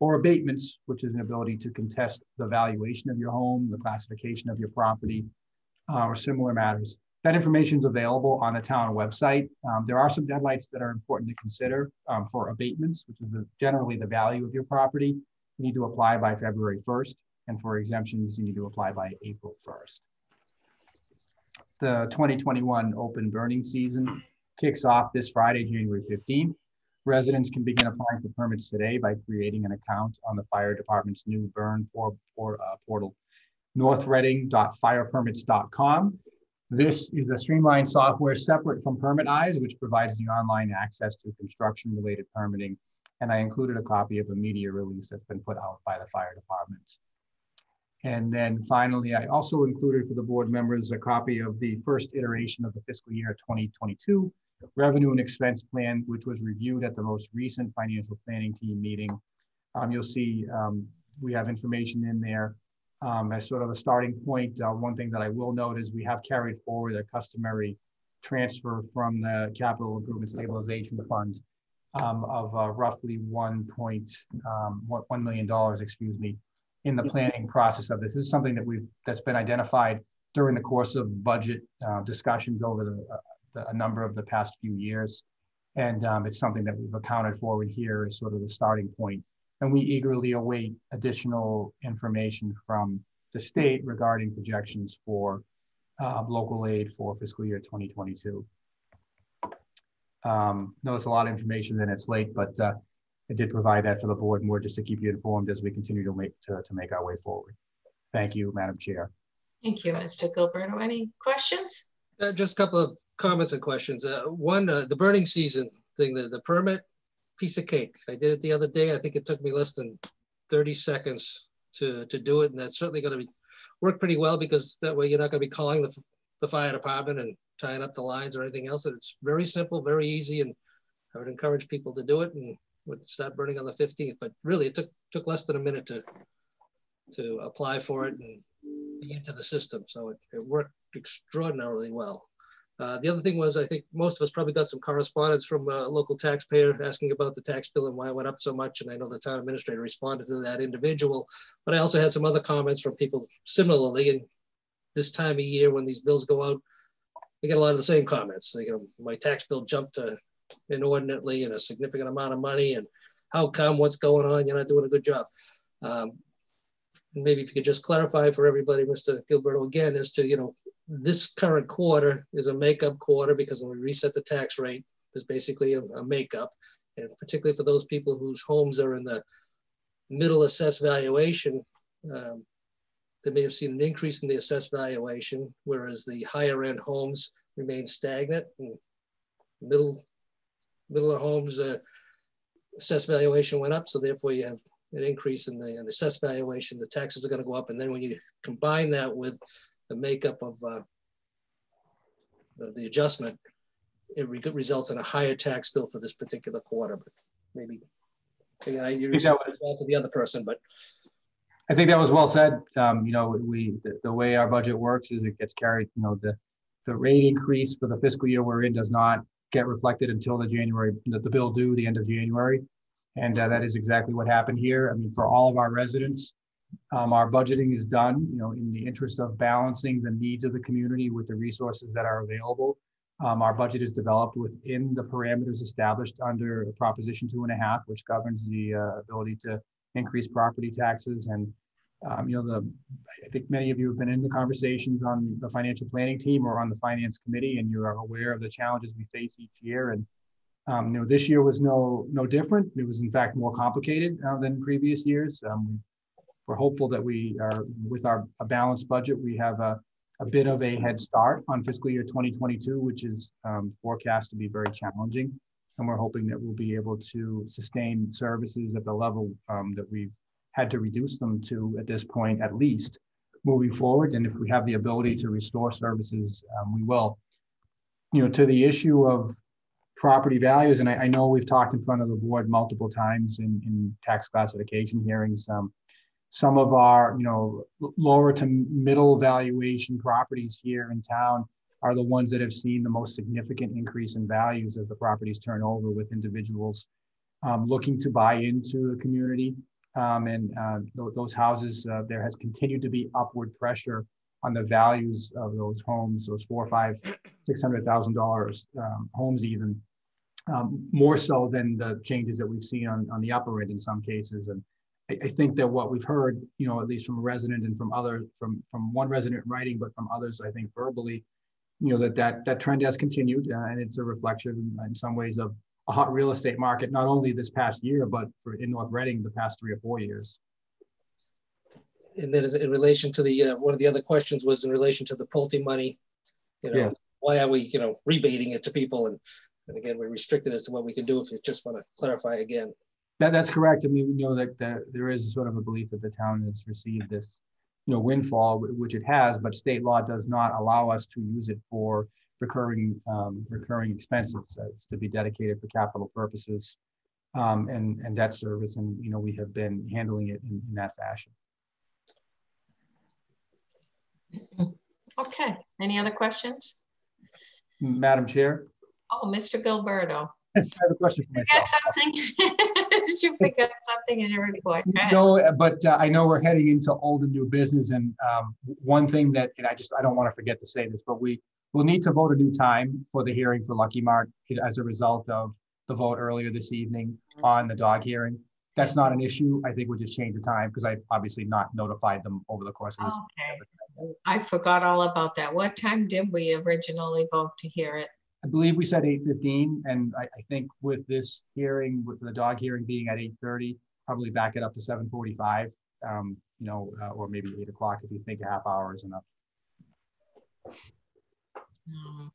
or abatements, which is an ability to contest the valuation of your home, the classification of your property, uh, or similar matters. That information is available on the town website. Um, there are some deadlines that are important to consider um, for abatements, which is the, generally the value of your property. You need to apply by February 1st, and for exemptions, you need to apply by April 1st. The 2021 open burning season kicks off this Friday, January 15th. Residents can begin applying for permits today by creating an account on the fire department's new burn uh, portal. northreading.firepermits.com. This is a streamlined software separate from PermitEyes, which provides the online access to construction related permitting. And I included a copy of a media release that's been put out by the fire department. And then finally, I also included for the board members a copy of the first iteration of the fiscal year 2022 revenue and expense plan, which was reviewed at the most recent financial planning team meeting. Um, you'll see um, we have information in there um, as sort of a starting point. Uh, one thing that I will note is we have carried forward a customary transfer from the Capital Improvement Stabilization Fund um, of uh, roughly one point um, one million dollars, excuse me, in the planning process of this. This is something that we've that's been identified during the course of budget uh, discussions over the, uh, the, a number of the past few years, and um, it's something that we've accounted for here as sort of the starting point and we eagerly await additional information from the state regarding projections for uh, local aid for fiscal year 2022. Um, no, it's a lot of information and it's late, but uh, I did provide that for the board more just to keep you informed as we continue to make, to, to make our way forward. Thank you, Madam Chair. Thank you, Mr. Gilleberto. Any questions? Uh, just a couple of comments and questions. Uh, one, uh, the burning season thing, the, the permit, piece of cake. I did it the other day. I think it took me less than 30 seconds to, to do it. And that's certainly going to be work pretty well because that way you're not going to be calling the, the fire department and tying up the lines or anything else. And it's very simple, very easy. And I would encourage people to do it and would start burning on the 15th. But really it took, took less than a minute to, to apply for it and be into the system. So it, it worked extraordinarily well. Uh, the other thing was, I think most of us probably got some correspondence from a local taxpayer asking about the tax bill and why it went up so much. And I know the town administrator responded to that individual, but I also had some other comments from people similarly. And this time of year when these bills go out, I get a lot of the same comments. you know, my tax bill jumped uh, inordinately and a significant amount of money. And how come, what's going on? You're not doing a good job. Um, maybe if you could just clarify for everybody, Mr. Gilleberto, again, as to, you know, this current quarter is a makeup quarter because when we reset the tax rate, there's basically a, a makeup. And particularly for those people whose homes are in the middle assessed valuation, um, they may have seen an increase in the assessed valuation, whereas the higher end homes remain stagnant. And middle middle of homes uh, assessed valuation went up, so therefore you have an increase in the, in the assessed valuation. The taxes are going to go up, and then when you combine that with the makeup of uh, the adjustment, it re results in a higher tax bill for this particular quarter. But maybe again, I use to the other person, but I think that was well said. Um, you know, we the, the, way our budget works is it gets carried. You know, the the rate increase for the fiscal year we're in does not get reflected until the January the, the bill due the end of January, and uh, that is exactly what happened here. I mean, for all of our residents, um, our budgeting is done, you know, in the interest of balancing the needs of the community with the resources that are available. Um, our budget is developed within the parameters established under Proposition Two and a Half, which governs the uh, ability to increase property taxes. And um, you know, the I think many of you have been in the conversations on the financial planning team or on the finance committee, and you are aware of the challenges we face each year. And um, you know, this year was no no different. It was in fact more complicated uh, than previous years. Um, we're hopeful that we are, with our a balanced budget, we have a, a bit of a head start on fiscal year 2022, which is um, forecast to be very challenging. And we're hoping that we'll be able to sustain services at the level um, that we've had to reduce them to at this point, at least moving forward. And if we have the ability to restore services, um, we will. You know, to the issue of property values, and I, I, know we've talked in front of the board multiple times in, in tax classification hearings. Um, some of our, you know, lower to middle valuation properties here in town are the ones that have seen the most significant increase in values as the properties turn over with individuals um, looking to buy into the community. Um, and uh, th those houses, uh, there has continued to be upward pressure on the values of those homes, those four, five, six hundred thousand dollars um, homes, even um, more so than the changes that we've seen on, on the upper end in some cases. And I, I, think that what we've heard, you know, at least from a resident and from other, from from one resident writing, but from others, I think verbally, you know, that that that trend has continued, uh, and it's a reflection in some ways of a hot real estate market, not only this past year, but for in North Reading the past three or four years. and then in relation to the, uh, one of the other questions was in relation to the Pulte money. You know, Yeah. why are we, you know, rebating it to people? And, and again, we're restricted as to what we can do if you just want to clarify again. That, that's correct. I mean, we know that, that there is sort of a belief that the town has received this, you know, windfall, which it has, but state law does not allow us to use it for recurring, um, recurring expenses. Uh, It's to be dedicated for capital purposes, um, and, and debt service. And, you know, we have been handling it in, in that fashion. Okay, any other questions? Madam Chair, Oh, Mr. Gilleberto. I have a question for myself. something? <laughs> Did you forget something in your report? No, but uh, I know we're heading into old and new business and um, one thing that, and I just, I don't want to forget to say this, but we will need to vote a new time for the hearing for Lucky Mart as a result of the vote earlier this evening on the dog hearing. That's not an issue. I think we'll just change the time because I've obviously not notified them over the course of this. Okay, I forgot all about that. What time did we originally vote to hear it? I believe we said eight fifteen, and I, I think with this hearing, with the dog hearing being at eight thirty, probably back it up to seven forty-five. Um, you know, uh, or maybe eight o'clock if you think a half hour is enough. Um,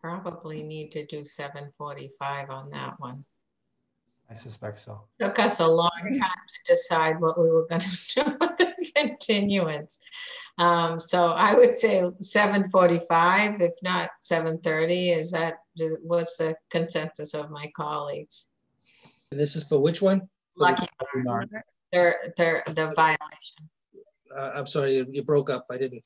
Probably need to do seven forty-five on that one. I suspect so. Took us a long time to decide what we were gonna <laughs> do with the continuance. Um, so I would say seven forty-five, if not seven thirty, is that, does- what's the consensus of my colleagues? And this is for which one? Lucky, Mart. They're, they're, the violation. Uh, I'm sorry, you- you broke up. I didn't.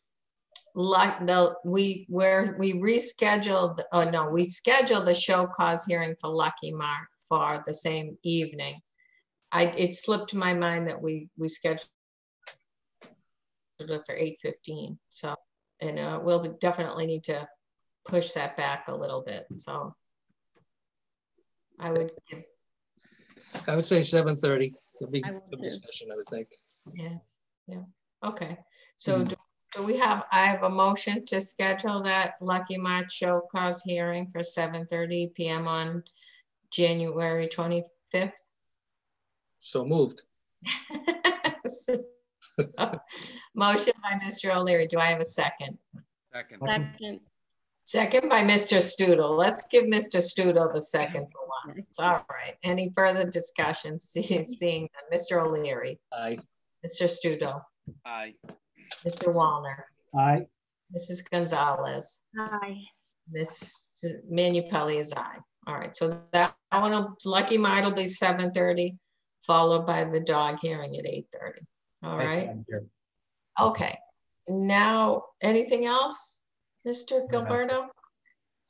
Like, the, we, where, we rescheduled, oh no, we scheduled the show cause hearing for Lucky Mart for the same evening. I, it slipped my mind that we, we scheduled it for eight fifteen, so, and, uh, we'll definitely need to push that back a little bit, so. I would give, I would say seven thirty. There'll be I would good discussion, I would think. yes, yeah, okay, so mm-hmm. do, do we have, I have a motion to schedule that Lucky Mart show cause hearing for seven thirty PM on January twenty-fifth? So moved. <laughs> Motion by Mr. O'Leary. Do I have a second? Second. Second. Second by Mr. Stuto. Let's give Mr. Stuto the second for once. All right. Any further discussion? <laughs> See- Seeing none. Mr. O'Leary, Aye. Mr. Stuto, Aye. Mr. Wallner, Aye. Mrs. Gonzalez, Aye. Miss Manupelli is aye. All right. So that one, will- Lucky Mart will be 7:30, followed by the dog hearing at 8:30. All Thank right. Madam Okay, now, anything else, Mr. Gilleberto?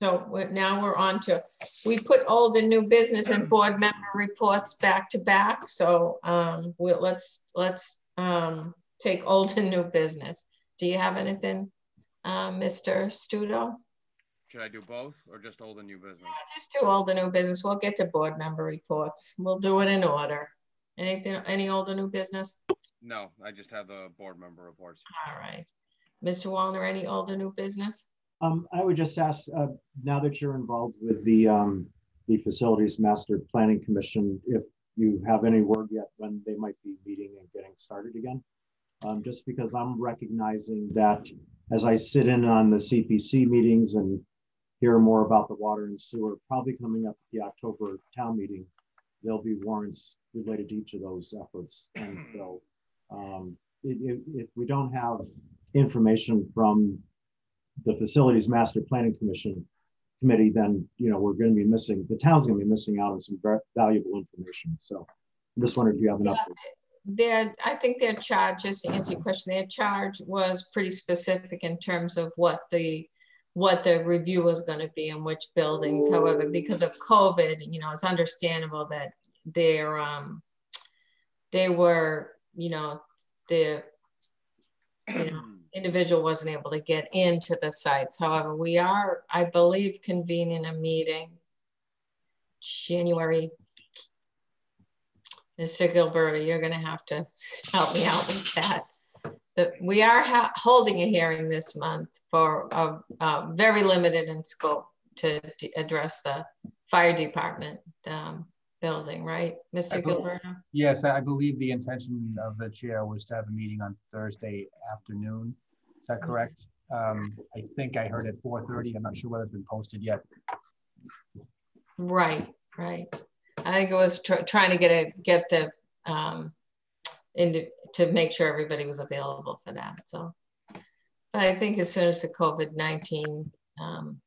So we're, now we're on to, we put old and new business and board member reports back to back. So um, we'll, let's, let's um, take old and new business. Do you have anything, uh, Mr. Stuto? Should I do both or just old and new business? Just do old and new business. We'll get to board member reports. We'll do it in order. Anything, any old and new business? No, I just have the board member reports. All right. Mr. Wallner, any old or new business? Um, I would just ask, uh, now that you're involved with the, um, the Facilities Master Planning Commission, if you have any word yet when they might be meeting and getting started again? Um, just because I'm recognizing that as I sit in on the CPC meetings and hear more about the water and sewer, probably coming up at the October town meeting, there'll be warrants related to each of those efforts. And so, um, if, if, if we don't have information from the Facilities Master Planning Commission committee, then, you know, we're going to be missing, the town's going to be missing out on some very valuable information. So I'm just wondering if you have an update. Their, I think their charge, just to answer your question, their charge was pretty specific in terms of what the, what the review was going to be and which buildings. However, because of COVID, you know, it's understandable that they're, um, they were, you know, the, you know, individual wasn't able to get into the sites. However, we are, I believe, convening a meeting January. Mr. Gilleberto, you're gonna have to <laughs> help me out with that. The, we are ha- holding a hearing this month for, a, uh, very limited in scope, to, to address the fire department um, building, right, Mr. Gilleberto? Yes, I believe the intention of the chair was to have a meeting on Thursday afternoon. That correct? Um, I think I heard at 4.30. I'm not sure whether it's been posted yet. Right, right. I think it was tr trying to get a get the um, into to make sure everybody was available for that. So, but I think as soon as the COVID nineteen, um,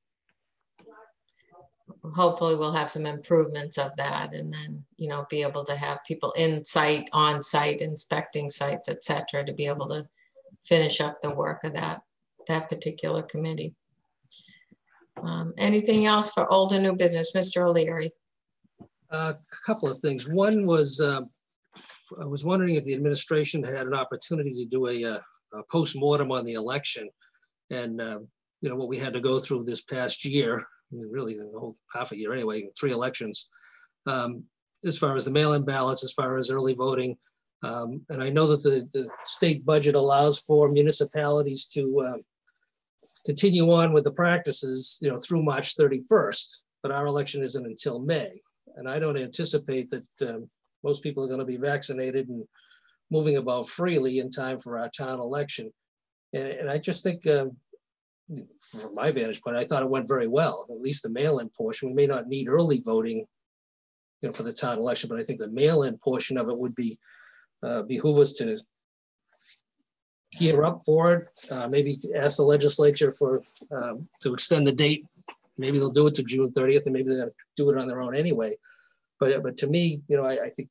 hopefully we'll have some improvements of that, and then you know be able to have people in site, on site, inspecting sites, etc., to be able to finish up the work of that that particular committee. Um, anything else for old and new business, Mr. O'Leary? a couple of things. One was uh, I was wondering if the administration had an opportunity to do a, uh, a post-mortem on the election and uh, you know what we had to go through this past year, really the whole half a year anyway, three elections, um, as far as the mail-in ballots, as far as early voting. Um, and I know that the, the state budget allows for municipalities to uh, continue on with the practices, you know, through March 31st, but our election isn't until May. And I don't anticipate that um, most people are going to be vaccinated and moving about freely in time for our town election. And, and I just think, um, from my vantage point, I thought it went very well, at least the mail-in portion. We may not need early voting you know, for the town election, but I think the mail-in portion of it would be uh, behoove us to gear up for it. Uh, maybe ask the legislature for um, to extend the date. Maybe they'll do it to June 30th, and maybe they're going to do it on their own anyway. But but to me, you know, I, I think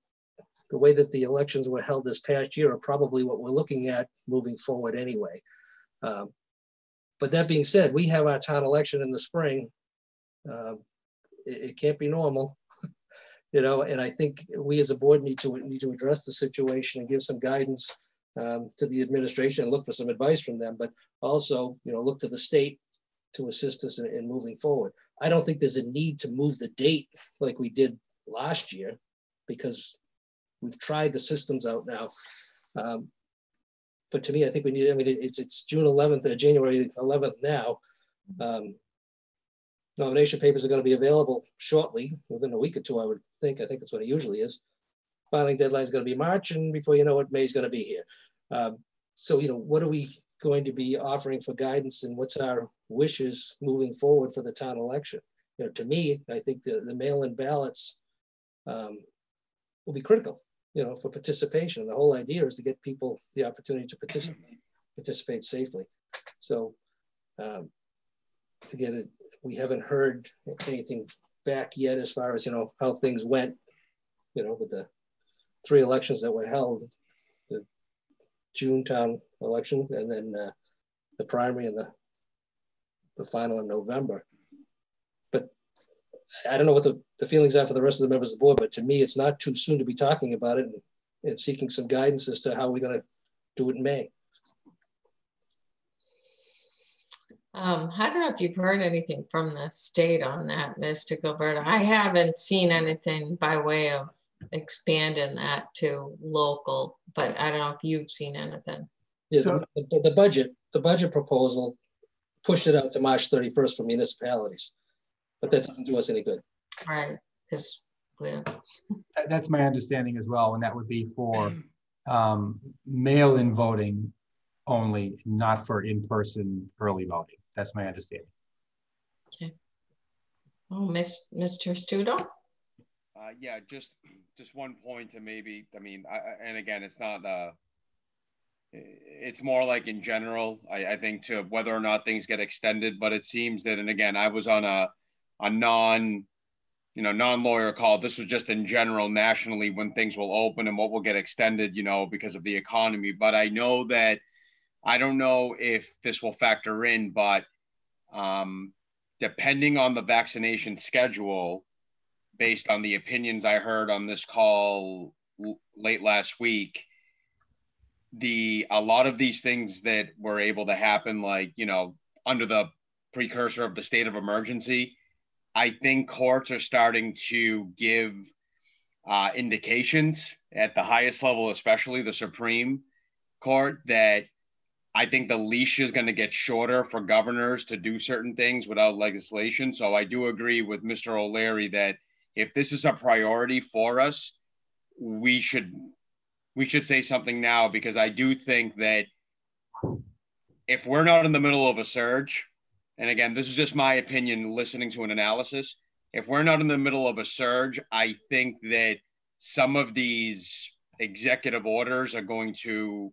the way that the elections were held this past year are probably what we're looking at moving forward anyway. Um, but that being said, we have our town election in the spring. Um, it, it, can't be normal, you know. And I think we as a board need to need to address the situation and give some guidance um, to the administration and look for some advice from them. But also, you know, look to the state to assist us in, in moving forward. I don't think there's a need to move the date like we did last year because we've tried the systems out now. Um, but to me, I think we need, I mean, it's, it's June 11th or January 11th now. Um, nomination papers are going to be available shortly, within a week or two, I would think. I think that's what it usually is. Filing deadline is going to be March, and before you know it, May is going to be here. Um, so, you know, what are we going to be offering for guidance and what's our wishes moving forward for the town election? You know, to me, I think the, the mail-in ballots um, will be critical, you know, for participation. The whole idea is to get people the opportunity to participate, participate safely. So um, again, it, we haven't heard anything back yet as far as, you know, how things went, you know, with the three elections that were held, the June town election and then uh, the primary and the, the final in November. But I don't know what the, the feelings are for the rest of the members of the board, but to me, it's not too soon to be talking about it and, and seeking some guidance as to how we're going to do it in May. Um, I don't know if you've heard anything from the state on that, Mr. Gilleberto. I haven't seen anything by way of expanding that to local, but I don't know if you've seen anything. Yeah, the, the, the budget, the budget proposal pushed it out to March 31st for municipalities but that doesn't do us any good. Right, because yeah. That's my understanding as well, and that would be for um, mail-in voting only, not for in-person early voting. That's my understanding. Okay. Oh, Miss, Mr. Stuto? Uh, yeah, just just one point to maybe. I mean, I, and again, it's not. Uh, it's more like in general. I, I think to whether or not things get extended, but it seems that, and again, I was on a a non you know non-lawyer call this was just in general nationally when things will open and what will get extended you know because of the economy but i know that i don't know if this will factor in but um, depending on the vaccination schedule based on the opinions i heard on this call l- late last week the a lot of these things that were able to happen like you know under the precursor of the state of emergency I think courts are starting to give uh, indications at the highest level, especially the Supreme Court, that I think the leash is going to get shorter for governors to do certain things without legislation. So I do agree with Mr. O'Leary that if this is a priority for us, we should we should say something now because I do think that if we're not in the middle of a surge, and again, this is just my opinion listening to an analysis, if we're not in the middle of a surge, I think that some of these executive orders are going to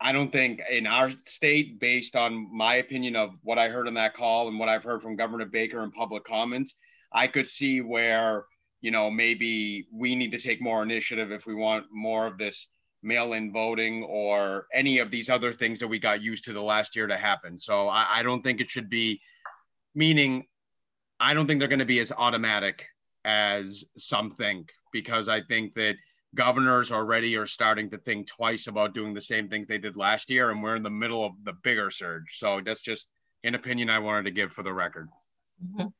I don't think in our state, based on my opinion of what I heard on that call and what I've heard from Governor Baker in public comments, I could see where, you know, maybe we need to take more initiative if we want more of this mail in voting or any of these other things that we got used to the last year to happen. So I, I don't think it should be, meaning, I don't think they're going to be as automatic as some think, because I think that governors already are starting to think twice about doing the same things they did last year, and we're in the middle of the bigger surge. So that's just an opinion I wanted to give for the record. Mm -hmm.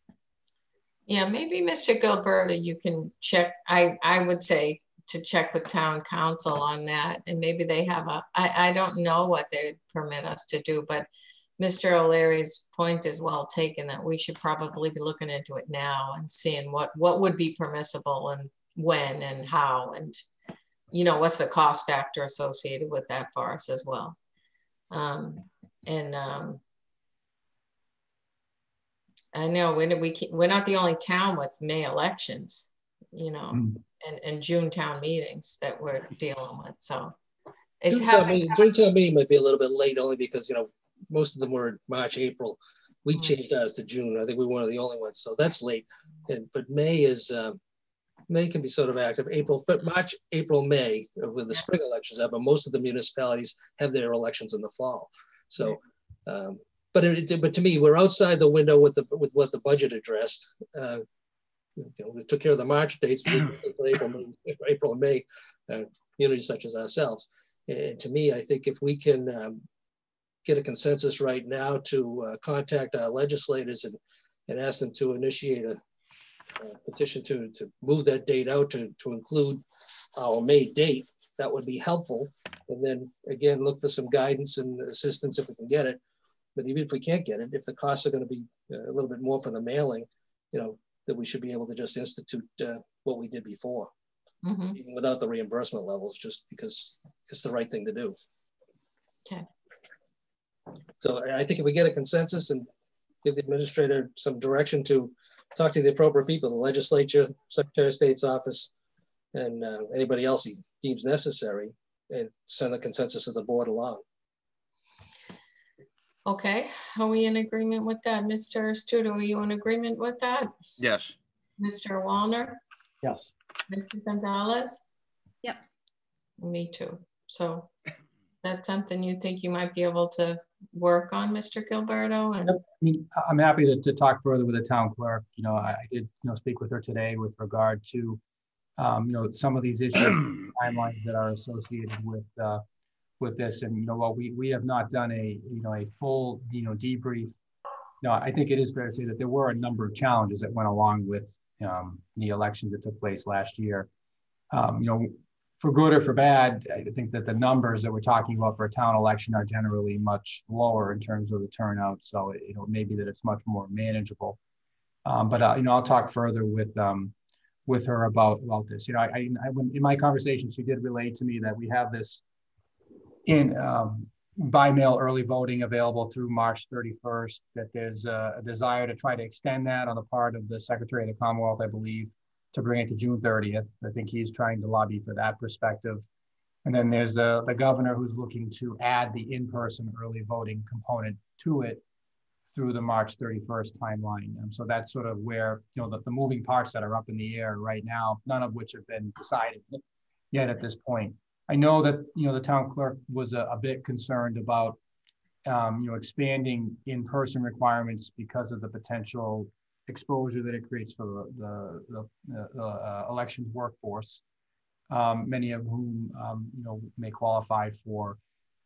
Yeah, maybe Mr. Gilleberto, you can check. I I would say to check with town counsel on that, and maybe they have a. I I don't know what they permit us to do, but Mr. O'Leary's point is well taken that we should probably be looking into it now and seeing what what would be permissible and when and how and you know what's the cost factor associated with that for us as well. Um, and um, i know when we we're not the only town with may elections you know mm. and, and june town meetings that we're dealing with so. It's june, meeting, june town meeting might be a little bit late only because you know most of them were march april. We mm. changed ours to june. I think we were one of the only ones so that's late. And but may is um, May can be sort of active. April, March, April, May, with the spring elections but most of the municipalities have their elections in the fall. So, um, but it, but to me, we're outside the window with the with what the budget addressed. Uh, you know, we took care of the March dates for April, May, <laughs> April and May, uh, communities such as ourselves. And to me, I think if we can um, get a consensus right now to uh, contact our legislators and, and ask them to initiate a, uh, petition to, to move that date out to, to include our May date, that would be helpful. And then again, look for some guidance and assistance if we can get it. But even if we can't get it, if the costs are going to be uh, a little bit more for the mailing, you know, that we should be able to just institute uh, what we did before, mm -hmm. even without the reimbursement levels, just because it's the right thing to do. Okay. So I think if we get a consensus and give the administrator some direction to talk to the appropriate people, the legislature, Secretary of State's office, and uh, anybody else he deems necessary, and send the consensus of the board along. Okay, are we in agreement with that? Mr. Stuto, are you in agreement with that? Yes. Mr. Wallner? Yes. Mr. Gonzalez? Yep. Me too. So that's something you think you might be able to work on, Mr. Gilleberto? And I mean, I'm happy to, to talk further with the town clerk. You know, I, I did, you know, speak with her today with regard to, um, you know, some of these issues, <clears throat> timelines that are associated with, uh, with this. And, you know, while we, we have not done a, you know, a full, you know, debrief, you know, I think it is fair to say that there were a number of challenges that went along with um, the elections that took place last year. Um, you know, for good or for bad, I think that the numbers that we're talking about for a town election are generally much lower in terms of the turnout. So, you know, maybe that it's much more manageable. Um, but, uh, you know, I'll talk further with um, with her about, about this. You know, I, I, I, in my conversation, she did relate to me that we have this in um, by mail early voting available through March 31st, that there's a desire to try to extend that on the part of the Secretary of the Commonwealth, I believe, to bring it to June 30th. I think he's trying to lobby for that perspective. And then there's the, the governor who's looking to add the in-person early voting component to it through the March 31st timeline. And so that's sort of where, you know, the, the moving parts that are up in the air right now, none of which have been decided yet at this point. I know that, you know, the town clerk was a, a bit concerned about, um, you know, expanding in-person requirements because of the potential exposure that it creates for the, the, the, the uh, elections workforce, um, many of whom um, you know may qualify for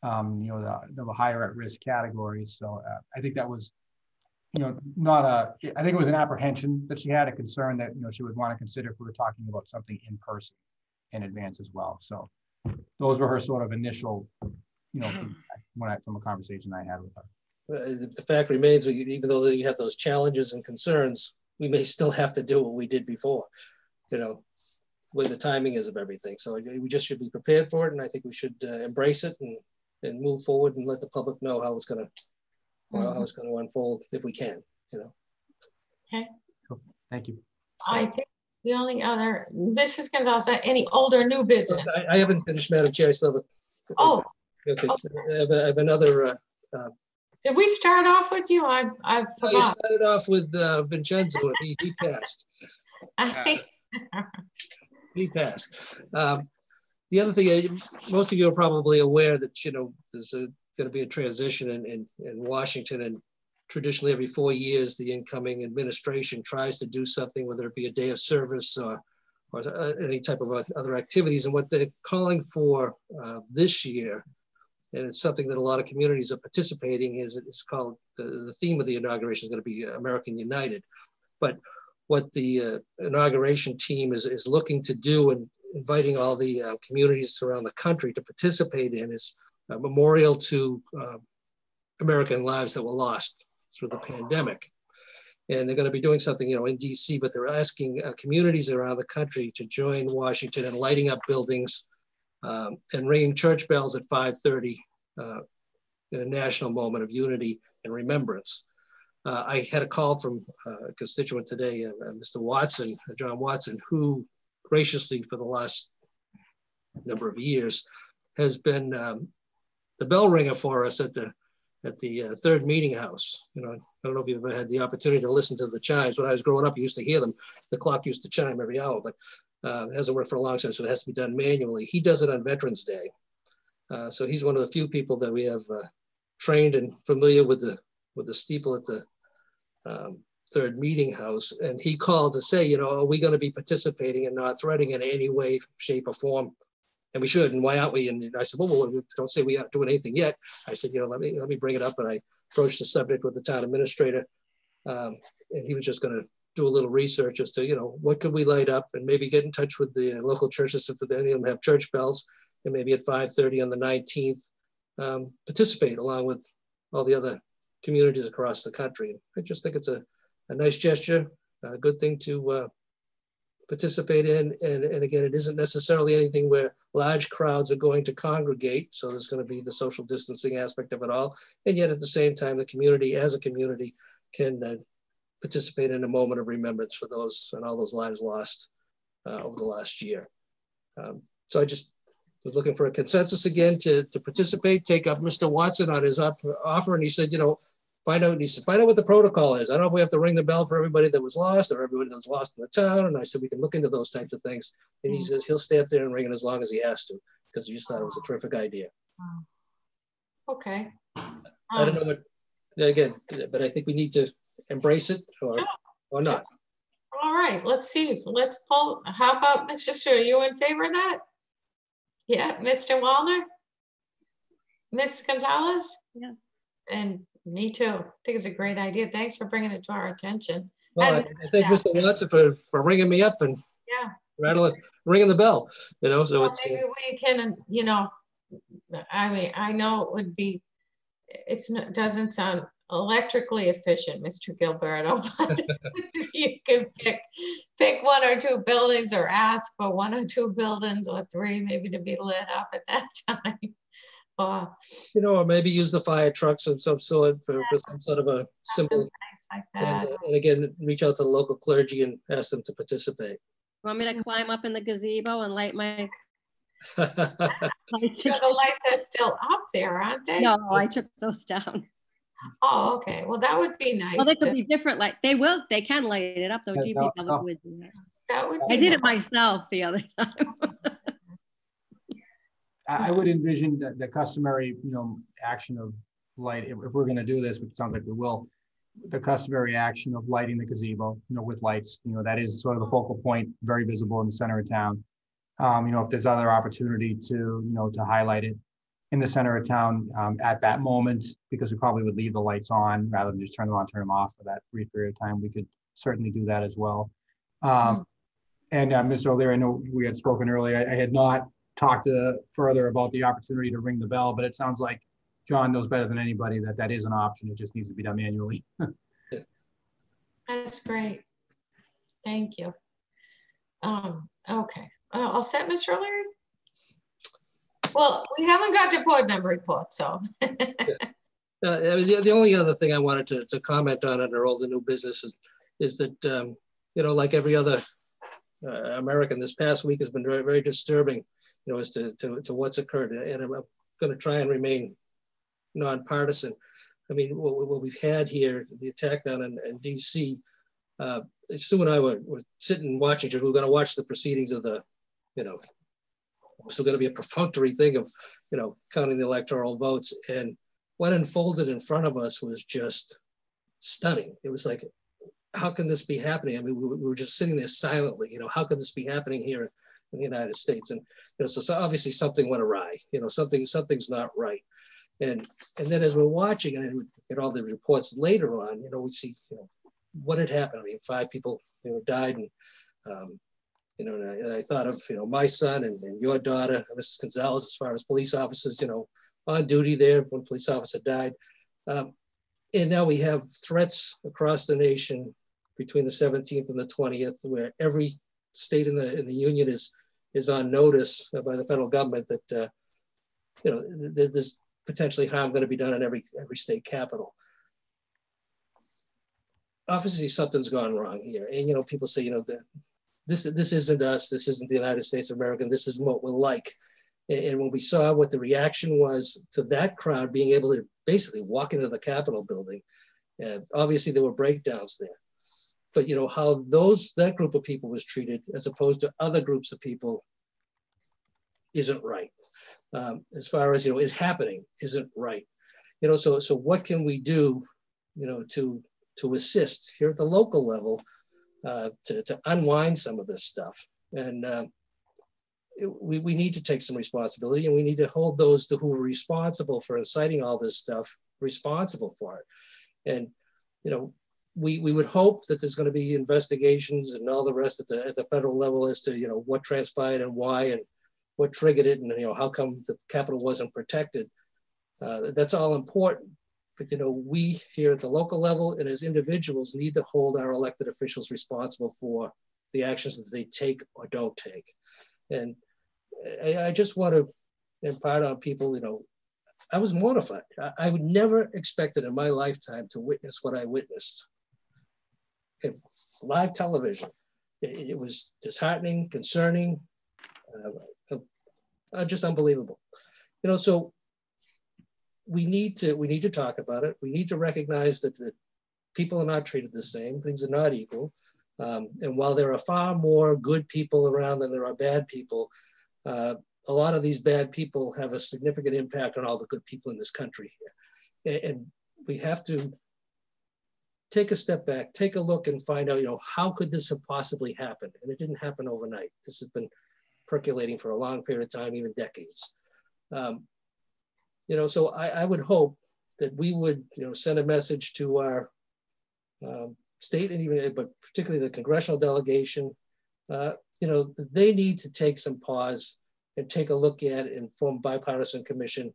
um, you know the, the higher at risk categories. So uh, I think that was you know not a I think it was an apprehension that she had a concern that you know she would want to consider if we were talking about something in person in advance as well. So those were her sort of initial you know, <clears throat> when I, from a conversation I had with her. Uh, the- the fact remains, we- even though you have those challenges and concerns, we may still have to do what we did before, you know, where the timing is of everything. So we just should be prepared for it. And I think we should uh, embrace it and, and move forward and let the public know how it's gonna, well, how it's gonna unfold if we can, you know. Okay. Thank you. I think the only other, Mrs. Gonzalez, any older new business? I, I haven't finished, Madam Chair, I still have a. Oh, Okay, I have, I have another, uh, uh, did we start off with you? I, I I forgot. started off with uh, Vincenzo, and he, he passed. <laughs> I think, He passed. Um, the other thing, uh, most of you are probably aware that, you know, there's going to be a transition in, in, in Washington and traditionally every four years, the incoming administration tries to do something, whether it be a day of service or, or uh, any type of other activities. And what they're calling for uh, this year, and it's something that a lot of communities are participating is it's called, the, the theme of the inauguration is going to be American United. But what the uh, inauguration team is, is looking to do and inviting all the uh, communities around the country to participate in is a memorial to uh, American lives that were lost through the pandemic. And they're going to be doing something, you know, in DC, but they're asking uh, communities around the country to join Washington in lighting up buildings um, and ringing church bells at 5:30 uh, in a national moment of unity and remembrance. Uh, I had a call from a constituent today, uh, Mr. Watson, John Watson, who graciously for the last number of years has been um, the bell ringer for us at the at the uh, third meeting house. You know, I don't know if you've ever had the opportunity to listen to the chimes. When I was growing up, you used to hear them. The clock used to chime every hour, but uh, hasn't worked for a long time, so it has to be done manually. He does it on Veterans Day. Uh, so he's one of the few people that we have uh, trained and familiar with the with the steeple at the um, third meeting house. And he called to say, you know, are we going to be participating in North Reading in any way, shape, or form? And we should. And why aren't we? And I said, well, well don't say we aren't doing anything yet. I said, you know, let me let me bring it up. And I approached the subject with the town administrator, um, and he was just going to do a little research as to, you know, what could we light up and maybe get in touch with the local churches if any of them have church bells, and maybe at 5:30 on the 19th, um, participate along with all the other communities across the country. I just think it's a, a nice gesture, a good thing to uh, participate in. And, and again, it isn't necessarily anything where large crowds are going to congregate. So there's going to be the social distancing aspect of it all. And yet at the same time, the community as a community can uh, participate in a moment of remembrance for those and all those lives lost uh, over the last year. Um, so I just was looking for a consensus again to, to participate, take up Mr. Watson on his op offer. And he said, you know, find out, and he said, find out what the protocol is. I don't know if we have to ring the bell for everybody that was lost or everybody that was lost in the town. And I said, we can look into those types of things. And he says, he'll stay up there and ring it as long as he has to, because he just thought it was a terrific idea. Okay. I don't know what, again, but I think we need to embrace it or, or not. All right, let's see. Let's pull. How about Mr. Stuto? Are you in favor of that? Yeah, Mr. Wallner? Ms. Gonzalez? Yeah. And me too. I think it's a great idea. Thanks for bringing it to our attention. Well, I, And- I thank Mr. Watson for, for ringing me up and Yeah. rattling, ringing the bell, you know, so Well, it's, maybe we can, you know, I mean, I know it would be, it's, n- doesn't sound electrically efficient, Mr. Gilleberto, <laughs> but if you can pick, pick one or two buildings or ask for one or two buildings or three maybe to be lit up at that <laughs> time. Or you know, or maybe use the fire trucks of some sort for, for some sort of a simple, things like and, that. and again, reach out to the local clergy and ask them to participate. Want me to climb up in the gazebo and light my <laughs> lights? So the lights are still up there, aren't they? No, I took those down. Oh, okay. Well, that would be nice. Well, they could to- be different. Like they will, they can light it up though. Yeah, they'll- DPW would do that. That would I be did it myself the other <laughs> time. I, I would envision the, the customary, you know, action of light, if, if we're gonna do this, which sounds like we will, the customary action of lighting the gazebo, you know, with lights, you know, that is sort of the focal point, very visible in the center of town. Um, you know, if there's other opportunity to, you know, to highlight it in the center of town, um, at that moment, because we probably would leave the lights on rather than just turn them on, turn them off for that brief period of time, we could certainly do that as well. Um, and, uh, Mr. O'Leary, I know we had spoken earlier, I, I had not talked to further about the opportunity to ring the bell, but it sounds like John knows better than anybody that that is an option. It just needs to be done manually. <laughs> That's great. Thank you. Um, okay, uh, all set, Mr. O'Leary? Well, we haven't got to board member report, so. Uh, the, the only other thing I wanted to, to comment on under all the new businesses is that, um, you know, like every other uh, American, this past week has been very, very disturbing, you know, as to, to, to what's occurred. And I'm going to try and remain nonpartisan. I mean, what, what we've had here, the attack down in, in DC, uh, Sue and I were, were sitting watching, we were going to watch the proceedings of the, you know, still going to be a perfunctory thing of, you know, counting the electoral votes. And what unfolded in front of us was just stunning. It was like, how can this be happening? I mean, we, we were just sitting there silently, you know, how could this be happening here in the United States? And, you know, so, so obviously something went awry, you know, something, something's not right. And, and then as we're watching and get all the reports later on, you know, we see, you know, what had happened. I mean, five people, you know, died and, um, you know, and I, and I, thought of, you know, my son and, and your daughter, Mrs. Gonzalez, as far as police officers, you know, on duty there when police officer died. Um, and now we have threats across the nation between the 17th and the 20th, where every state in the in the union is is on notice by the federal government that uh, you know th there's potentially harm going to be done in every every state capital. Obviously, something's gone wrong here, and you know people say you know that this this isn't us, this isn't the United States of America, this is what we're like. And when we saw what the reaction was to that crowd being able to basically walk into the Capitol building, uh, obviously there were breakdowns there. But you know how those that group of people was treated as opposed to other groups of people isn't right. Um, as far as you know, it happening isn't right. You know, so so what can we do, you know, to to assist here at the local level uh, to to unwind some of this stuff and. Uh, we, we need to take some responsibility and we need to hold those to who are responsible for inciting all this stuff responsible for it. And, you know, we, we would hope that there's going to be investigations and all the rest at the, at the federal level as to, you know, what transpired and why and what triggered it and, you know, how come the capital wasn't protected. Uh, that's all important. But, you know, we here at the local level and as individuals need to hold our elected officials responsible for the actions that they take or don't take. And I, I just want to impart on people, you know, I was mortified. I, I would never expected in my lifetime to witness what I witnessed. Live television. It, it was disheartening, concerning, uh, uh, just unbelievable. You know, so we need to we need to talk about it. We need to recognize that, people are not treated the same. Things are not equal. Um, and while there are far more good people around than there are bad people, uh, a lot of these bad people have a significant impact on all the good people in this country here. And we have to take a step back, take a look and find out, you know, how could this have possibly happened? And it didn't happen overnight. This has been percolating for a long period of time, even decades. Um, you know, so I, I, would hope that we would, you know, send a message to our um, state and even, but particularly the congressional delegation, uh, you know, they need to take some pause and take a look at and form bipartisan commission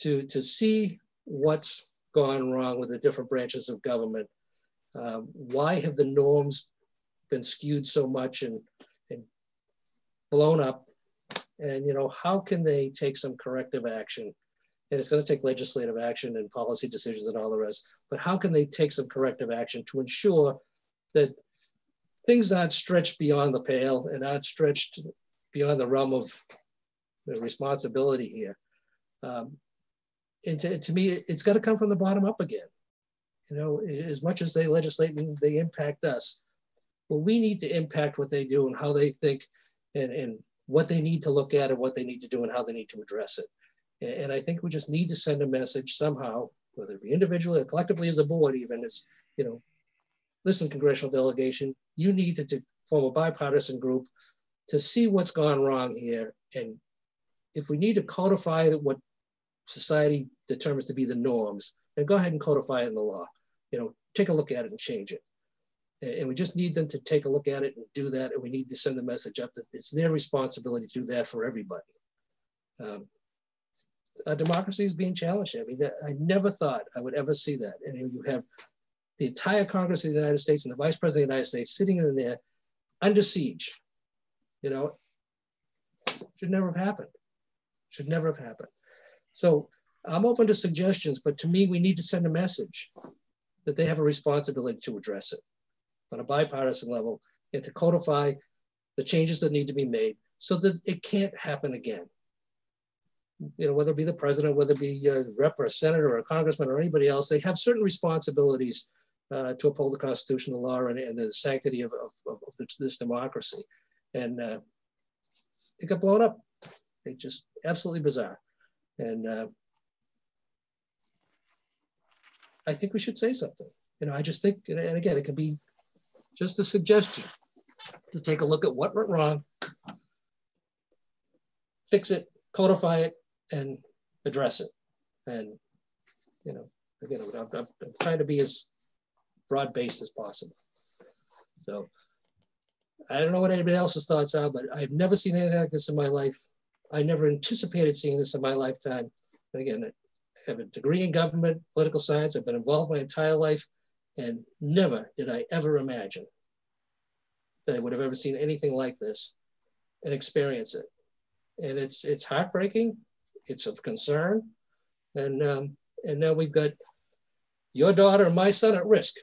to, to see what's gone wrong with the different branches of government. Uh, why have the norms been skewed so much and, and blown up? And, you know, how can they take some corrective action? And it's going to take legislative action and policy decisions and all the rest. But how can they take some corrective action to ensure that things aren't stretched beyond the pale and aren't stretched beyond the realm of the responsibility here. Um, and to, to me, it's got to come from the bottom up again. You know, as much as they legislate and they impact us, well, we need to impact what they do and how they think and, and what they need to look at and what they need to do and how they need to address it. And, I think we just need to send a message somehow, whether it be individually or collectively as a board, even as, you know, listen, congressional delegation, you need to, to form a bipartisan group to see what's gone wrong here. And if we need to codify what society determines to be the norms, then go ahead and codify it in the law. You know, take a look at it and change it. And we just need them to take a look at it and do that. And we need to send the message up that it's their responsibility to do that for everybody. Um, our democracy is being challenged. I mean, that, I never thought I would ever see that. And you have the entire Congress of the United States and the Vice President of the United States sitting in there under siege. You know, should never have happened. Should never have happened. So I'm open to suggestions, but to me, we need to send a message that they have a responsibility to address it on a bipartisan level and to codify the changes that need to be made so that it can't happen again. You know, whether it be the president, whether it be a rep or a senator or a congressman or anybody else, they have certain responsibilities uh, to uphold the constitutional law and, and the sanctity of, of, of this democracy. And uh, it got blown up. It just absolutely bizarre. And uh, I think we should say something. You know, I just think, and again, it can be just a suggestion to take a look at what went wrong, fix it, codify it, and address it. And, you know, again, I'm, I'm, I'm trying to be as broad-based as possible. So I don't know what anybody else's thoughts are, but I've never seen anything like this in my life. I never anticipated seeing this in my lifetime. And again, I have a degree in government, political science. I've been involved my entire life, and never did I ever imagine that I would have ever seen anything like this and experience it. And it's it's heartbreaking. It's of concern, and um, and now we've got your daughter and my son at risk.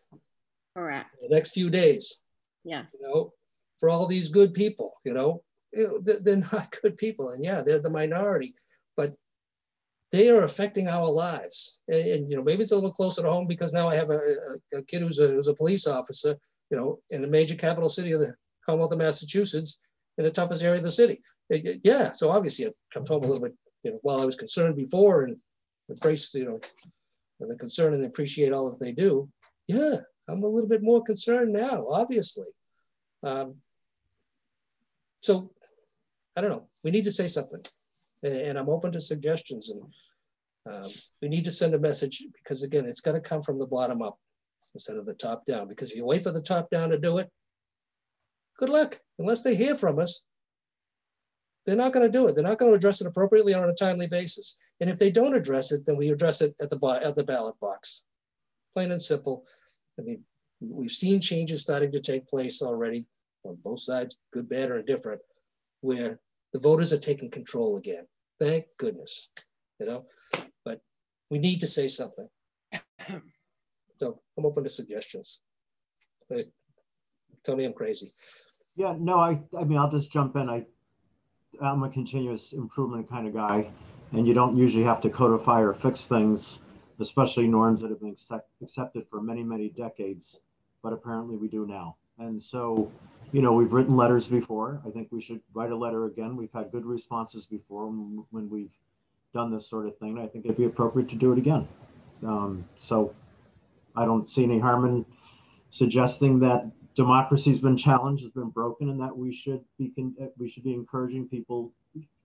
Correct. The next few days. Yes. You know, for all these good people, you know, they're <laughs> not good people, and yeah, they're the minority, but they are affecting our lives. And, and, you know, maybe it's a little closer to home because now I have a, a, a kid who's a, who's a police officer, you know, in the major capital city of the Commonwealth of Massachusetts, in the toughest area of the city. Yeah, so obviously it comes home a little bit, you know, while I was concerned before and embrace, you know, the concern and appreciate all that they do. Yeah, I'm a little bit more concerned now, obviously. Um, so I don't know. We need to say something, and I'm open to suggestions. And um, we need to send a message because again, it's got to come from the bottom up instead of the top down. Because if you wait for the top down to do it, good luck. Unless they hear from us, they're not going to do it. They're not going to address it appropriately on a timely basis. And if they don't address it, then we address it at the at the ballot box, plain and simple. I mean, we've seen changes starting to take place already on both sides, good, bad, or indifferent, where the voters are taking control again. Thank goodness, you know. But we need to say something. <clears throat> So I'm open to suggestions. But tell me I'm crazy. Yeah, no, I, I mean, I'll just jump in. I, I'm a continuous improvement kind of guy, and you don't usually have to codify or fix things, especially norms that have been accept, accepted for many, many decades. But apparently, we do now. And so, you know, we've written letters before. I think we should write a letter again. We've had good responses before when we've done this sort of thing. I think it'd be appropriate to do it again. Um, so I don't see any harm in suggesting that democracy's been challenged, has been broken, and that we should be we should be encouraging people,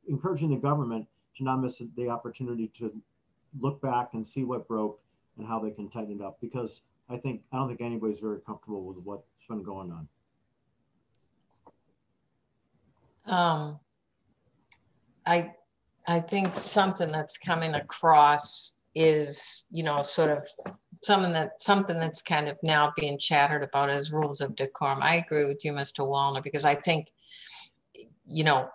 encouraging the government to not miss the opportunity to look back and see what broke and how they can tighten it up. Because I think I don't think anybody's very comfortable with what's been going on. Um, I I think something that's coming across is you know sort of something that something that's kind of now being chattered about as rules of decorum. I agree with you, Mr. Wallner, because I think you know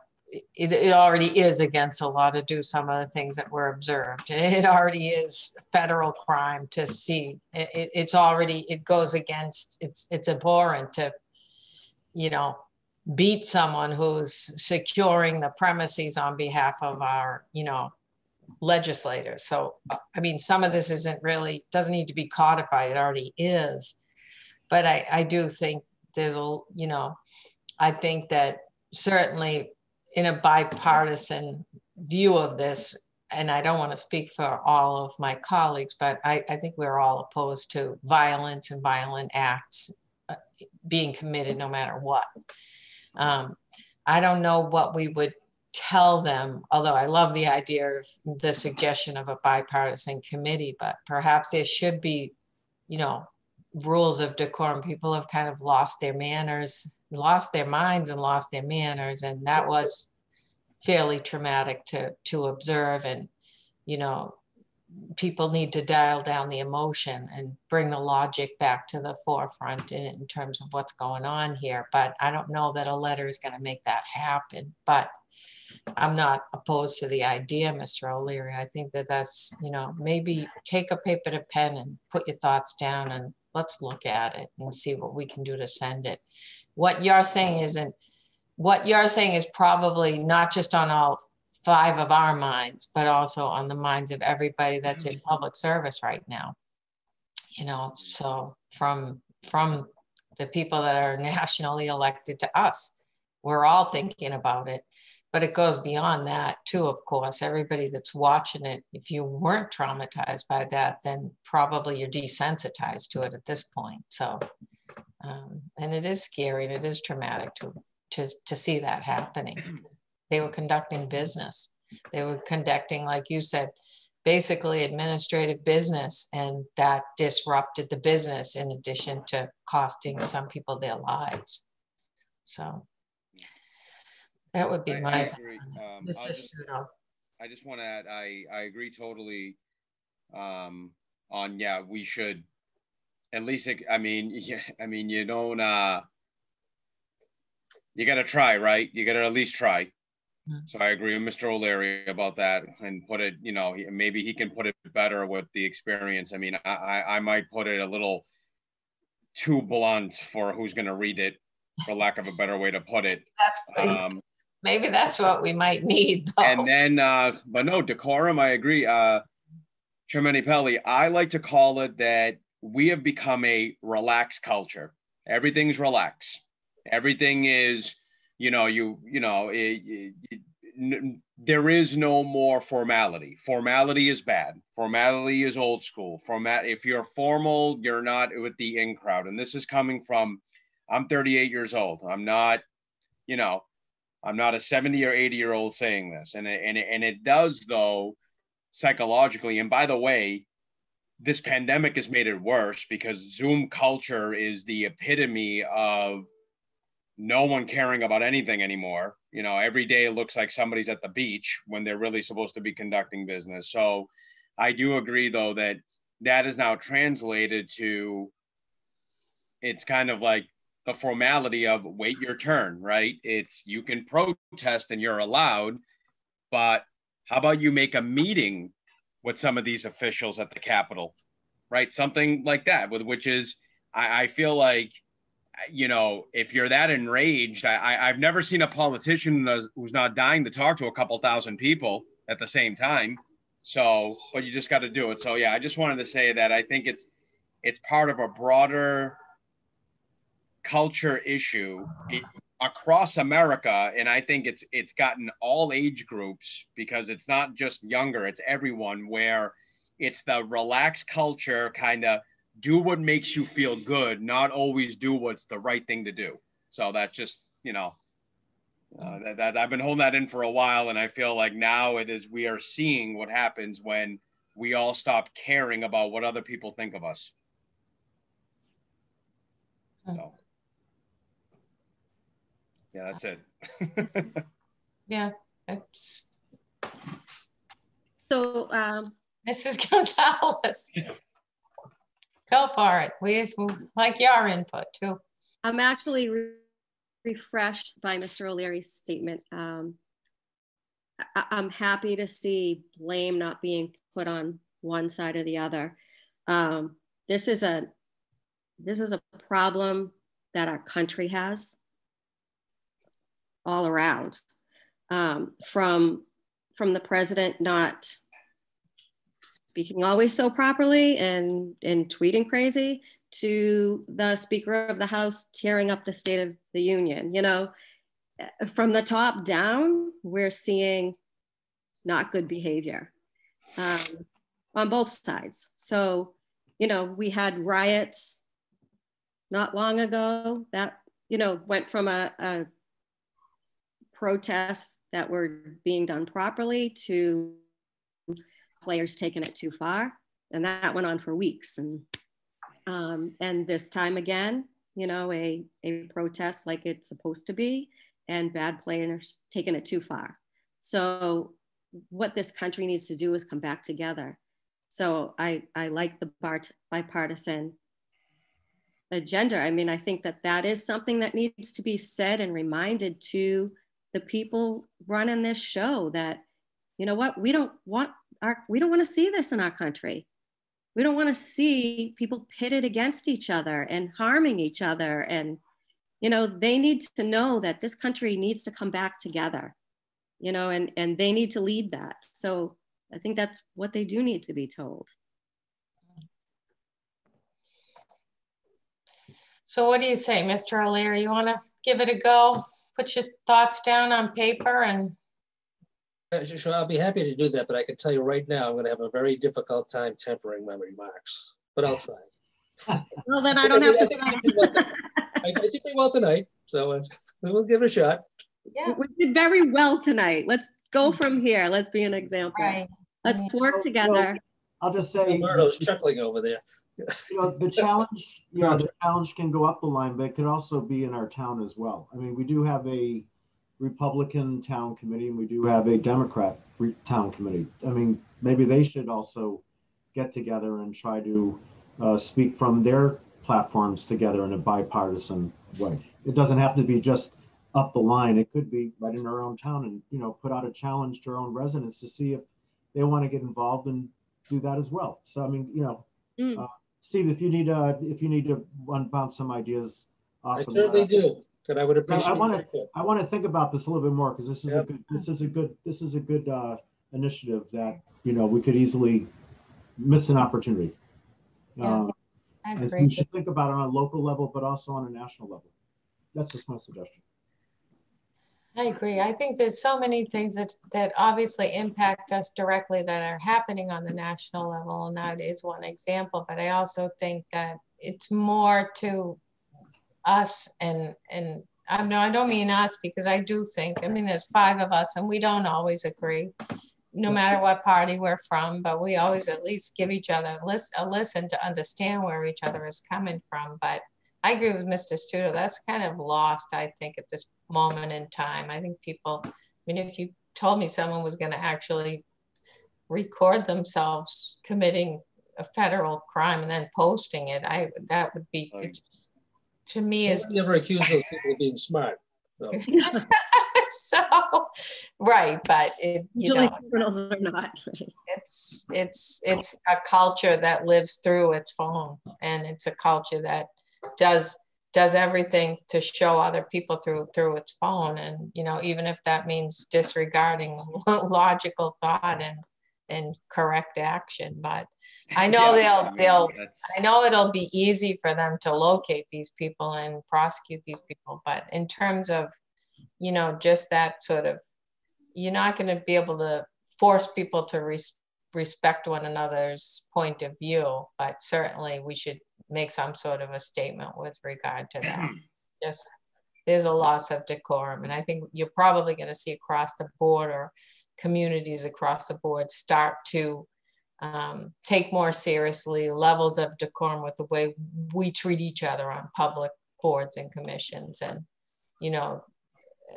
it, it already is against the law to do some of the things that were observed. It already is federal crime to see. It, it's already it goes against. It's it's abhorrent to, you know, beat someone who's securing the premises on behalf of our you know legislators. So I mean, some of this isn't really doesn't need to be codified. It already is. But I I do think there's a you know, I think that certainly in a bipartisan view of this, and I don't want to speak for all of my colleagues, but I, I think we're all opposed to violence and violent acts uh, being committed no matter what. Um, I don't know what we would tell them, although I love the idea of the suggestion of a bipartisan committee, but perhaps there should be, you know, rules of decorum. People have kind of lost their manners, lost their minds and lost their manners. And that was fairly traumatic to to observe and you know people need to dial down the emotion and bring the logic back to the forefront in, in terms of what's going on here but i don't know that a letter is going to make that happen but i'm not opposed to the idea mr o'leary i think that that's you know maybe take a paper to pen and put your thoughts down and let's look at it and see what we can do to send it what you're saying isn't what you're saying is probably not just on all five of our minds, but also on the minds of everybody that's in mm-hmm. public service right now. You know, so from from the people that are <laughs> nationally elected to us, we're all thinking about it. But it goes beyond that too, of course. Everybody that's watching it, if you weren't traumatized by that, then probably you're desensitized to it at this point. So, um, and it is scary and it is traumatic to to, to see that happening. <clears throat> They were conducting business. They were conducting, like you said, basically administrative business, and that disrupted the business in addition to costing some people their lives. So that would be I, my I agree. Um, Mr. Just- Stuto. I just want to add, I, I agree totally um, on, yeah, we should at least, I mean, <laughs> yeah, I mean, you don't, uh, you got to try, right? You got to at least try. So I agree with Mr. O'Leary about that and put it, you know, maybe he can put it better with the experience. I mean, I, I, I might put it a little too blunt for who's going to read it, for lack of a better way to put it. <laughs> That's Um, maybe that's what we might need. <laughs> Though. and then, uh, but no, decorum, I agree. Uh, Pelli, I like to call it that we have become a relaxed culture. Everything's relaxed. Everything is, you know, you, you know, it, it, n- there is no more formality. Formality is bad. Formality is old school. Format. If you're formal, you're not with the in crowd. And this is coming from, I'm 38 years old. I'm not, you know, I'm not a 70 or 80 year old saying this. And it, and it, and it does though psychologically. And by the way, this pandemic has made it worse because Zoom culture is the epitome of no one caring about anything anymore. You know, every day it looks like somebody's at the beach when they're really supposed to be conducting business. So I do agree though that that is now translated to it's kind of like the formality of wait your turn, right? It's you can protest and you're allowed, but how about you make a meeting with some of these officials at the Capitol, right? Something like that, with which is I, I feel like you know if you're that enraged, I, I I've never seen a politician who's not dying to talk to a couple thousand people at the same time. So, but you just got to do it. So yeah, I just wanted to say that I think it's it's part of a broader culture issue it, across America, and I think it's it's gotten all age groups because it's not just younger; it's everyone. Where it's the relaxed culture, kind of do what makes you feel good, not always do what's the right thing to do. So that's just you know uh, that, that I've been holding that in for a while, and I feel like now it is we are seeing what happens when we all stop caring about what other people think of us. So, yeah, that's it. <laughs> Yeah, it's So, um, Mrs. Gonzalez. Go for it. We like your input too. I'm actually re- refreshed by Mr. O'Leary's statement. Um, I- I'm happy to see blame not being put on one side or the other. Um, this is a this is a problem that our country has all around. Um, from from the president not speaking always so properly and and tweeting crazy to the speaker of the house tearing up the state of the union you know from the top down we're seeing not good behavior um, on both sides so you know we had riots not long ago that you know went from a, a protests that were being done properly to players taking it too far and that went on for weeks and um, and this time again you know a, a protest like it's supposed to be and bad players taking it too far So what this country needs to do is come back together. So I, I like the bipartisan agenda. I mean, I think that that is something that needs to be said and reminded to the people running this show that, you know what, we don't want our, we don't want to see this in our country. We don't want to see people pitted against each other and harming each other. And, you know, they need to know that this country needs to come back together, you know, and, and they need to lead that. So I think that's what they do need to be told. So what do you say, Mr. O'Leary? You want to give it a go? Put your thoughts down on paper and. Sure, I'll be happy to do that, but I can tell you right now, I'm going to have a very difficult time tempering my remarks, but I'll try. <laughs> well, then I don't have to. I did pretty well tonight, so uh, <laughs> we'll give it a shot. Yeah. We did very well tonight. Let's go from here. Let's be an example. Right. Let's work together. I'll just say. Murdo's chuckling over there you know, the challenge, you know, the challenge can go up the line, but it could also be in our town as well. I mean, we do have a Republican town committee and we do have a Democrat town committee. I mean, maybe they should also get together and try to uh, speak from their platforms together in a bipartisan way. It doesn't have to be just up the line. It could be right in our own town and, you know, put out a challenge to our own residents to see if they want to get involved and do that as well. So, I mean, you know, mm. uh, Steve, if you need uh, if you need to run bounce some ideas off. I of certainly do. But I would appreciate. I want to. I want to think about this a little bit more because this is yep. a good. This is a good. This is a good uh, initiative that you know we could easily miss an opportunity. Yeah, um, I agree. We should think about it on a local level, but also on a national level. That's just my suggestion. I agree. I think there's so many things that, that obviously impact us directly that are happening on the national level, and that is one example. But I also think that it's more to us and and I no, I don't mean us because I do think I mean there's five of us and we don't always agree, no matter what party we're from, but we always at least give each other a, a listen to understand where each other is coming from. But I agree with Mr. Stuto. That's kind of lost, I think, at this moment in time. I think people, I mean, if you told me someone was going to actually record themselves committing a federal crime and then posting it, I that would be to me is never accuse those people of being smart. So. <laughs> so right, but it you know criminals are not. It's it's it's a culture that lives through its phone, and it's a culture that does does everything to show other people through through its phone. And you know even if that means disregarding <laughs> logical thought and and correct action but i know yeah, they'll they'll i know it'll be easy for them to locate these people and prosecute these people but in terms of you know just that sort of you're not going to be able to force people to res- respect one another's point of view but certainly we should make some sort of a statement with regard to that. <clears throat> Just there's a loss of decorum. And I think you're probably going to see across the board or communities across the board start to um, take more seriously levels of decorum with the way we treat each other on public boards and commissions and, you know,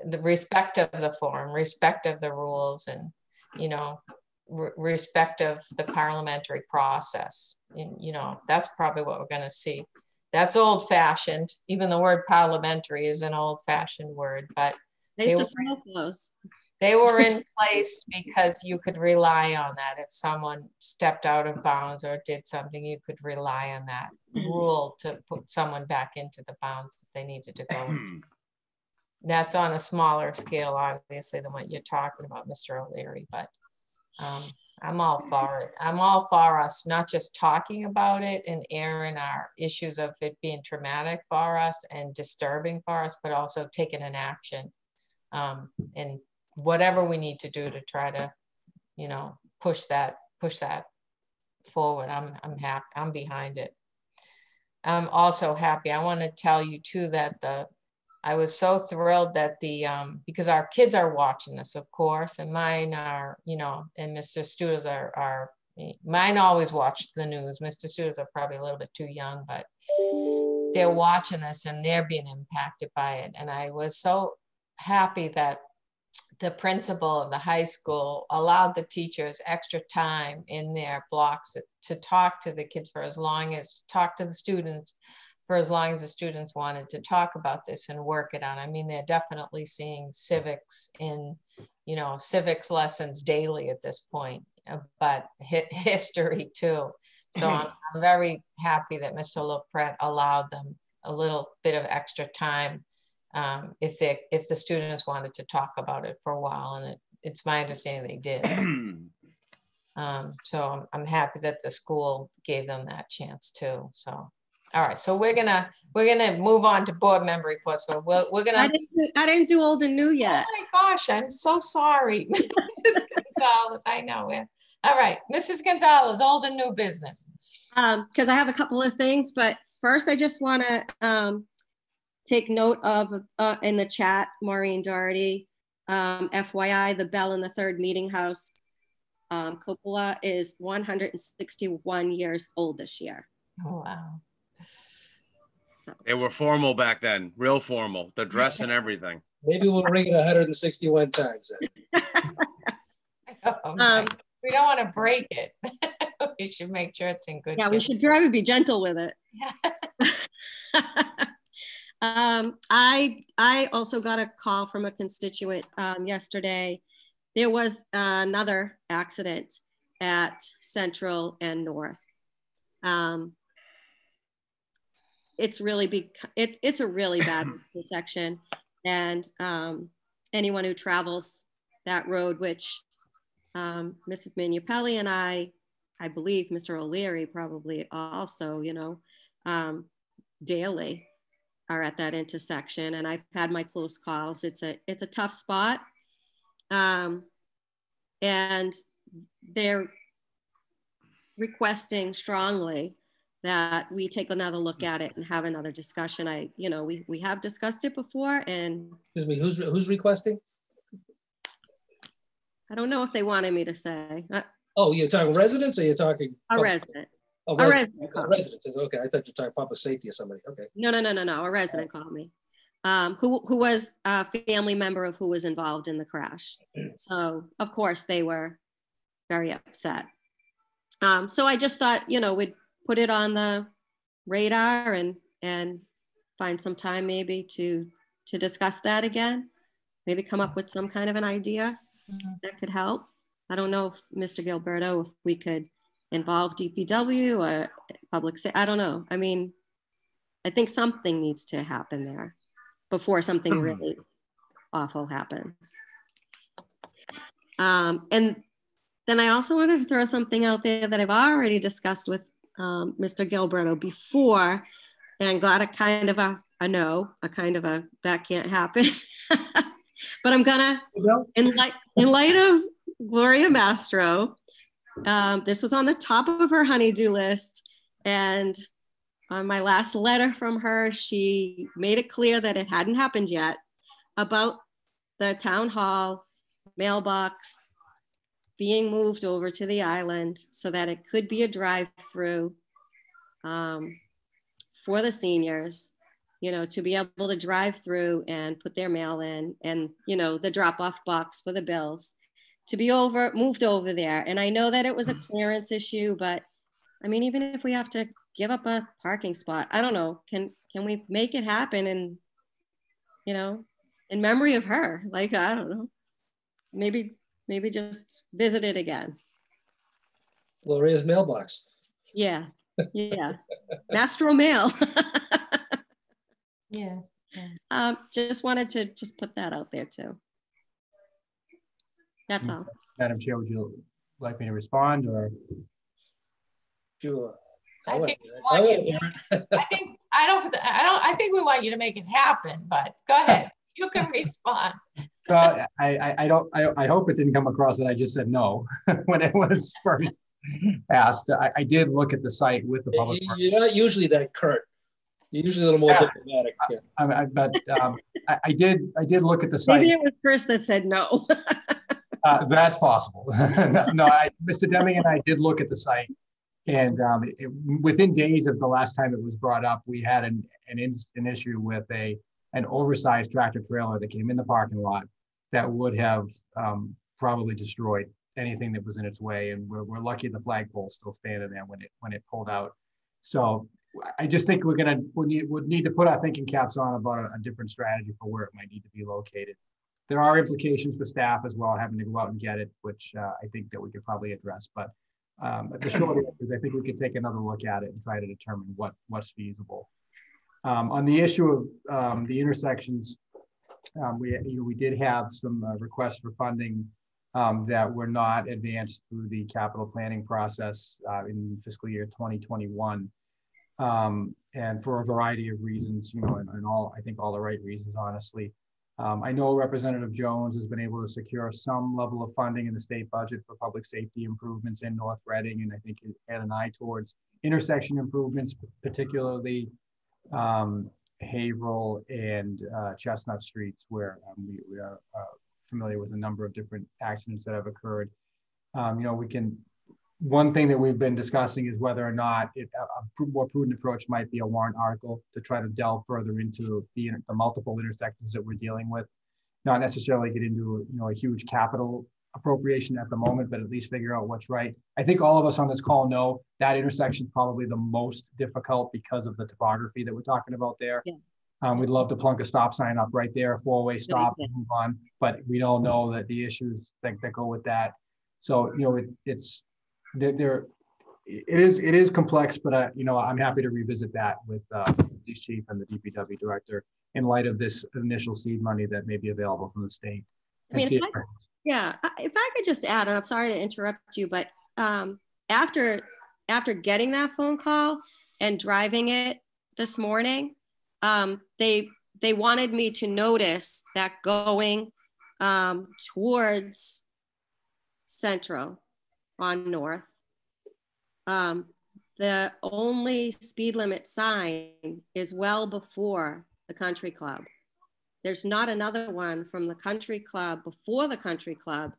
the respect of the forum, respect of the rules and, you know, respect of the parliamentary process. And, you know, that's probably what we're going to see. That's old fashioned. Even the word parliamentary is an old fashioned word, but they, were, close. they were in <laughs> place because you could rely on that. If someone stepped out of bounds or did something, you could rely on that mm-hmm. rule to put someone back into the bounds that they needed to go. That's on a smaller scale, obviously, than what you're talking about, Mr. O'Leary, but um, I'm all for it. I'm all for us not just talking about it and airing our issues of it being traumatic for us and disturbing for us, but also taking an action um, and whatever we need to do to try to, you know, push that push that forward. I'm I'm happy. I'm behind it. I'm also happy. I want to tell you too that the I was so thrilled that the, um, because our kids are watching this, of course, and mine are, you know, and Mr. Stuto's are, are, mine always watch the news. Mr. Stuto's are probably a little bit too young, but they're watching this and they're being impacted by it. And I was so happy that the principal of the high school allowed the teachers extra time in their blocks to talk to the kids for as long as talk to the students for as long as the students wanted to talk about this and work it on. I mean, they're definitely seeing civics in, you know, civics lessons daily at this point, uh, but <laughs> history too. So I'm, I'm very happy that Mr. Loprete allowed them a little bit of extra time um, if they if the students wanted to talk about it for a while, and it, it's my understanding they did. <clears throat> um, so I'm, I'm happy that the school gave them that chance too. So all right, so we're gonna we're gonna move on to board member reports. But we're, we're gonna. I didn't, do, I didn't do old and new yet. Oh my gosh, I'm so sorry, <laughs> Mrs. Gonzalez. I know it. All right, Mrs. Gonzalez, old and new business. Um, because I have a couple of things, but first I just want to um, take note of uh, in the chat, Maureen Doherty, um, FYI, the Bell in the Third Meeting House um, cupola is 161 years old this year. Oh, wow. So. They were formal back then, real formal, the dress and everything. <laughs> Maybe we'll ring it 161 times. oh, <laughs> um, we don't want to break it. <laughs> we should make sure it's in good. Yeah, we should try to be gentle with it. Um, I I also got a call from a constituent um, yesterday. There was another accident at Central and North. Um, it's really big. It, it's a really bad <clears throat> intersection, and um, anyone who travels that road, which um, Mrs. Manupelli and I, I believe Mr. O'Leary probably also, you know, um, daily are at that intersection and I've had my close calls. It's a it's a tough spot. Um, and they're requesting strongly that we take another look at it and have another discussion. I, you know, we, we have discussed it before and Excuse me, who's who's requesting? I don't know if they wanted me to say. Uh, oh, you're talking residents or you're talking? A resident. Oh, a resident. resident. Residents. Okay, I thought you were talking public safety or somebody. Okay. No, no, no, no, no. A resident called me, um, who who was a family member of who was involved in the crash. So of course they were very upset. Um, so I just thought, you know, we'd put it on the radar and and find some time maybe to to discuss that again. Maybe come up with some kind of an idea mm-hmm. that could help. I don't know if Mr. Gilleberto, if we could involve DPW or public. I don't know. I mean, I think something needs to happen there before something hmm. really awful happens. Um, and then I also wanted to throw something out there that I've already discussed with um, Mr. Gilleberto before and got a kind of a, a no, a kind of a that can't happen. <laughs> but I'm gonna, in light, in light of Gloria Mastro, um, this was on the top of her honeydew list. And on my last letter from her, she made it clear that it hadn't happened yet about the town hall mailbox being moved over to the island so that it could be a drive through um, for the seniors, you know, to be able to drive through and put their mail in and, you know, the drop off box for the bills to be over moved over there. And I know that it was a mm. clearance issue, but I mean, even if we have to give up a parking spot, I don't know, can can we make it happen and you know, in memory of her? Like, I don't know. Maybe maybe just visit it again. Gloria's mailbox. Yeah. <laughs> Yeah. Mastro mail. yeah. yeah. Um, just wanted to just put that out there too. That's all. Madam Chair, would you like me to respond or? Sure. I think, we want you, I think I don't I don't I think we want you to make it happen, but go ahead. You can <laughs> respond. Well, I, I, I don't I, I hope it didn't come across that I just said no <laughs> when it was first asked. I, I did look at the site with the public. You're not usually that curt. You're usually a little more yeah. diplomatic. Yeah. I, I, but um, I, I, did I did look at the site. Maybe it was Chris that said no. <laughs> Uh, that's possible. <laughs> no, I, Mr. Deming and I did look at the site, and um, it, within days of the last time it was brought up, we had an an, in, an issue with a an oversized tractor trailer that came in the parking lot that would have um, probably destroyed anything that was in its way. And we're, we're lucky the flagpole's still standing there when it when it pulled out. So I just think we're gonna would need, would need to put our thinking caps on about a, a different strategy for where it might need to be located. There are implications for staff as well, having to go out and get it, which uh, I think that we could probably address. But um, the short is I think we could take another look at it and try to determine what what's feasible. Um, on the issue of um, the intersections, um, we you know, we did have some uh, requests for funding um, that were not advanced through the capital planning process uh, in fiscal year 2021. Um, and for a variety of reasons, you know, and, and, all, I think all the right reasons, honestly. Um, I know Representative Jones has been able to secure some level of funding in the state budget for public safety improvements in North Reading, and I think had an eye towards intersection improvements, particularly um, Haverhill and uh, Chestnut Streets, where um, we, we, are uh, familiar with a number of different accidents that have occurred. Um, you know, we can, one thing that we've been discussing is whether or not it, a, more prudent approach might be a warrant article to try to delve further into the, the multiple intersections that we're dealing with. Not necessarily get into, you know, a huge capital appropriation at the moment, but at least figure out what's right. I think all of us on this call know that intersection is probably the most difficult because of the topography that we're talking about there. Yeah. Um, we'd love to plunk a stop sign up right there, four-way stop, and move on. But we all know that the issues that, that go with that. So you know, it, it's there. It is it is complex, but uh, you know, I'm happy to revisit that with uh, the police chief and the DPW director in light of this initial seed money that may be available from the state. I mean, I, yeah, if I could just add, and I'm sorry to interrupt you, but um, after after getting that phone call and driving it this morning, um, they they wanted me to notice that going um, towards Central on North, um, the only speed limit sign is well before the country club. There's not another one from the country club before the country club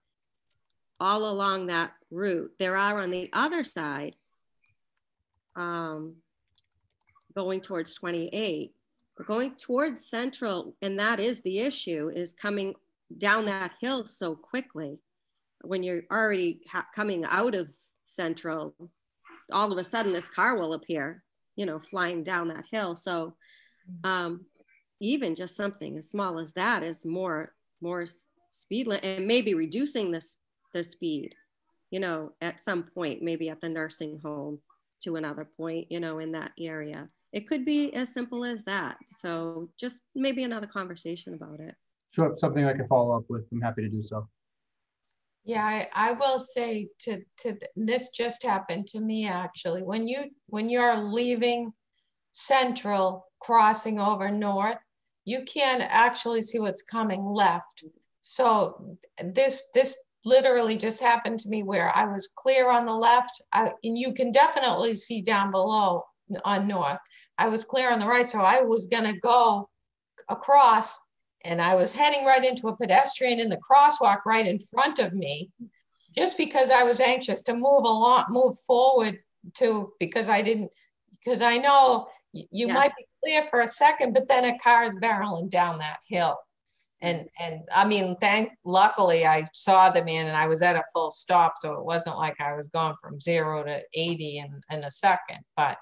all along that route. There are on the other side um, going towards 28 we're going towards central, and that is the issue, is coming down that hill so quickly. When you're already coming out of central, all of a sudden this car will appear, you know, flying down that hill. So um, even just something as small as that is more more speed and maybe reducing this the speed, you know, at some point, maybe at the nursing home to another point, you know, in that area it could be as simple as that. So just maybe another conversation about it. Sure, something I can follow up with. I'm happy to do so. Yeah, I, I will say to to this just happened to me actually. When you when you're leaving Central, crossing over North, you can't actually see what's coming left. So this this literally just happened to me where I was clear on the left, I, and you can definitely see down below on north. I was clear on the right, so I was gonna go across and I was heading right into a pedestrian in the crosswalk right in front of me, just because I was anxious to move along, move forward to, because I didn't, because I know you yeah. might be clear for a second, but then a car is barreling down that hill. And and I mean, thank luckily I saw the man and I was at a full stop, so it wasn't like I was going from zero to 80 in, in a second. But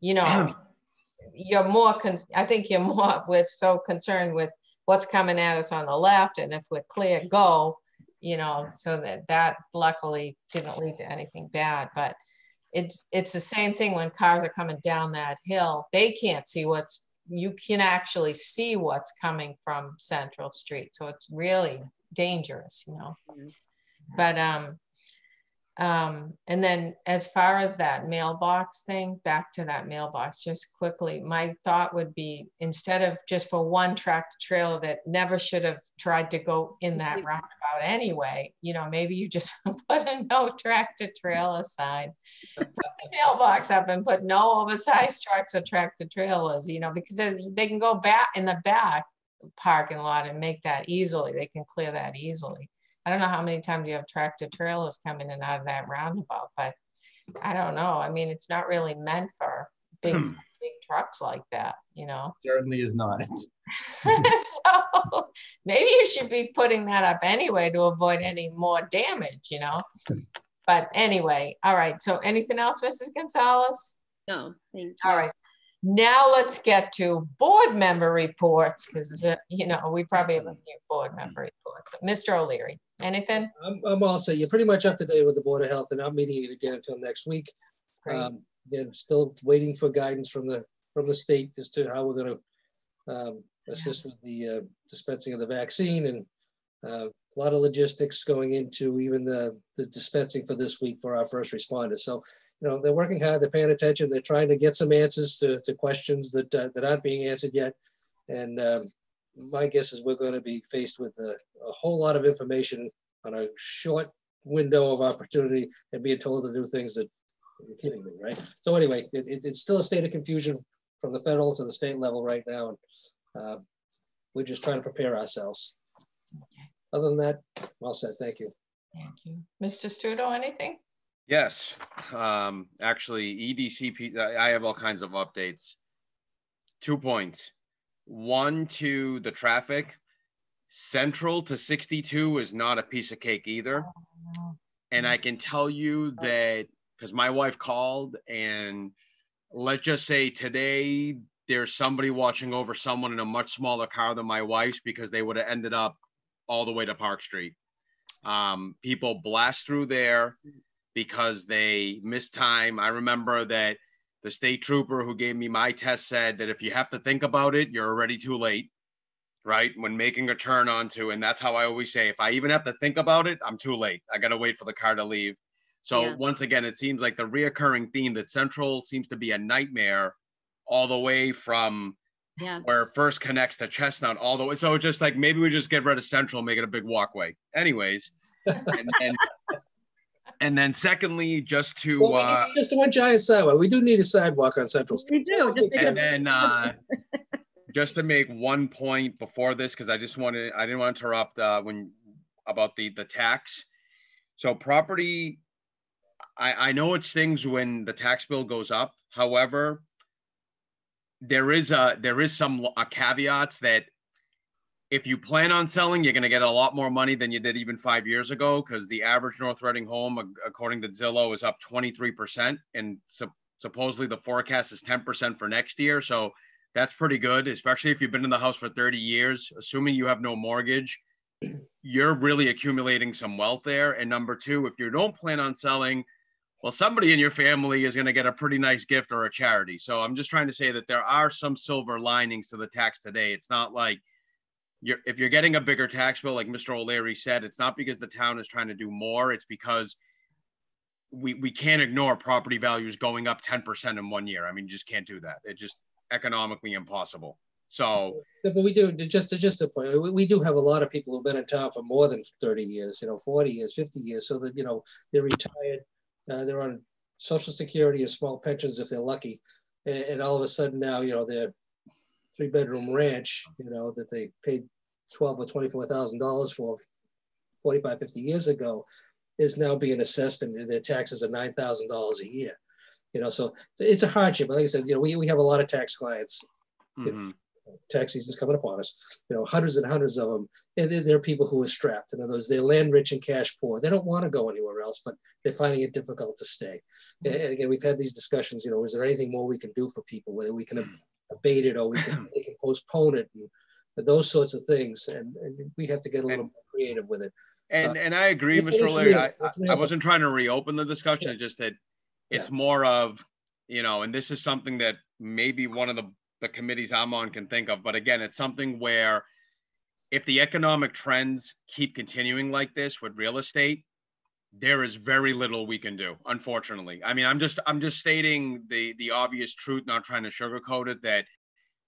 you know, <clears throat> you're more, con- I think you're more, we're so concerned with what's coming at us on the left and if we're clear, go, you know, so that that luckily didn't lead to anything bad. But it's it's the same thing when cars are coming down that hill. They can't see what's you can actually see what's coming from Central Street. So it's really dangerous, you know. Mm-hmm. But um um, and then as far as that mailbox thing, back to that mailbox, just quickly, my thought would be instead of just for one tractor trailer that never should have tried to go in that roundabout anyway, you know, maybe you just <laughs> put a no tractor trailer sign, <laughs> put the mailbox up and put no oversized trucks or tractor trailers, you know, because they can go back in the back parking lot and make that easily. They can clear that easily. I don't know how many times you have tractor trailers coming in and out of that roundabout, but I don't know. I mean, it's not really meant for big, big trucks like that, you know? <laughs> Certainly is not. <laughs> so maybe you should be putting that up anyway to avoid any more damage, you know? <laughs> But anyway, all right. So anything else, Mrs. Gonzalez? No, thank you. All right. Now let's get to board member reports because, uh, you know, we probably have a few board member reports. Mr. O'Leary, anything? I'm, I'm all set. You're pretty much up to date with the Board of Health and I'm meeting it again until next week. Great. Um, again, still waiting for guidance from the, from the state as to how we're gonna um, assist with the uh, dispensing of the vaccine and uh, a lot of logistics going into even the, the dispensing for this week for our first responders. So, you know, they're working hard, they're paying attention, they're trying to get some answers to, to questions that, uh, that aren't being answered yet. And um, my guess is we're going to be faced with a, a whole lot of information on a short window of opportunity and being told to do things that you're kidding me, right? So anyway, it, it, it's still a state of confusion from the federal to the state level right now. And uh, we're just trying to prepare ourselves. Other than that, well said. Thank you. Thank you. Mr. Stuto, anything? Yes, um, actually, EDCP, I I have all kinds of updates. Two points. One to the traffic. Central to 62 is not a piece of cake either. And I can tell you that because my wife called and let's just say today there's somebody watching over someone in a much smaller car than my wife's because they would have ended up all the way to Park Street. Um, people blast through there because they miss time. I remember that the state trooper who gave me my test said that if you have to think about it, you're already too late, right? When making a turn onto, and that's how I always say, if I even have to think about it, I'm too late. I got to wait for the car to leave. So Yeah. once again, it seems like the reoccurring theme that Central seems to be a nightmare all the way from Yeah. where it first connects to Chestnut all the way. So just like maybe we just get rid of Central, make it a big walkway. Anyways, <laughs> and then and then secondly, just to Well, we uh, need just one giant sidewalk. We do need a sidewalk on Central Street. We do. Just and then uh, <laughs> just to make one point before this, because I just wanted I didn't want to interrupt uh, when about the the tax. So property, I I know it's things when the tax bill goes up. However, there is a there is some a caveats that if you plan on selling, you're going to get a lot more money than you did even five years ago because the average North Reading home, according to Zillow, is up 23%. And sup- supposedly the forecast is 10% for next year. So that's pretty good, especially if you've been in the house for 30 years, assuming you have no mortgage. You're really accumulating some wealth there. And number two, if you don't plan on selling, well, somebody in your family is going to get a pretty nice gift or a charity. So I'm just trying to say that there are some silver linings to the tax today. It's not like you're if you're getting a bigger tax bill, like Mr. O'Leary said, it's not because the town is trying to do more. It's because we we can't ignore property values going up 10% in one year. I mean, you just can't do that. It's just economically impossible. So But we do, just, to just a point, we, we do have a lot of people who've been in town for more than 30 years, you know, 40 years, 50 years, so that, you know, they're retired, uh, they're on social security or small pensions if they're lucky. And, and all of a sudden now, you know, their three bedroom ranch, you know, that they paid 12 or $24,000 for 45, 50 years ago is now being assessed and their taxes are $9,000 a year. You know, so it's a hardship. Like I said, you know, we, we have a lot of tax clients mhm. tax season's coming upon us, you know, hundreds and hundreds of them. And there- are people who are strapped. In other words, they're land rich and cash poor. They don't want to go anywhere else, but they're finding it difficult to stay. And and again, we've had these discussions, you know, is there anything more we can do for people, whether we can abate it or we can, <laughs> we can postpone it and, and those sorts of things. And, and we have to get a little more creative with it. And Uh, and I agree, Mr. O'Leary. I, I- I wasn't trying to reopen the discussion. It's just that it's more of, you know, and this is something that maybe one of the, the committees I'm on can think of. But again, it's something where if the economic trends keep continuing like this with real estate, there is very little we can do, unfortunately. I mean, I'm just I'm just stating the the obvious truth, not trying to sugarcoat it, that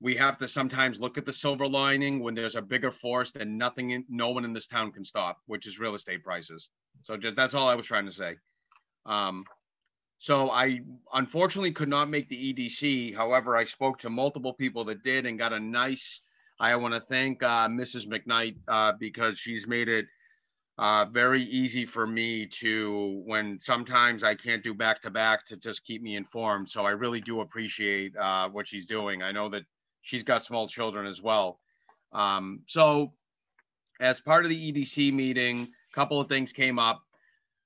we have to sometimes look at the silver lining when there's a bigger force that nothing, in- no one in this town can stop, which is real estate prices. So ju- that's all I was trying to say. Um, so I unfortunately could not make the EDC. However, I spoke to multiple people that did and got a nice, I want to thank uh, Mrs. McKnight uh, because she's made it uh, very easy for me to, when sometimes I can't do back to back, to just keep me informed. So I really do appreciate uh, what she's doing. I know that she's got small children as well. Um, so as part of the EDC meeting, a couple of things came up.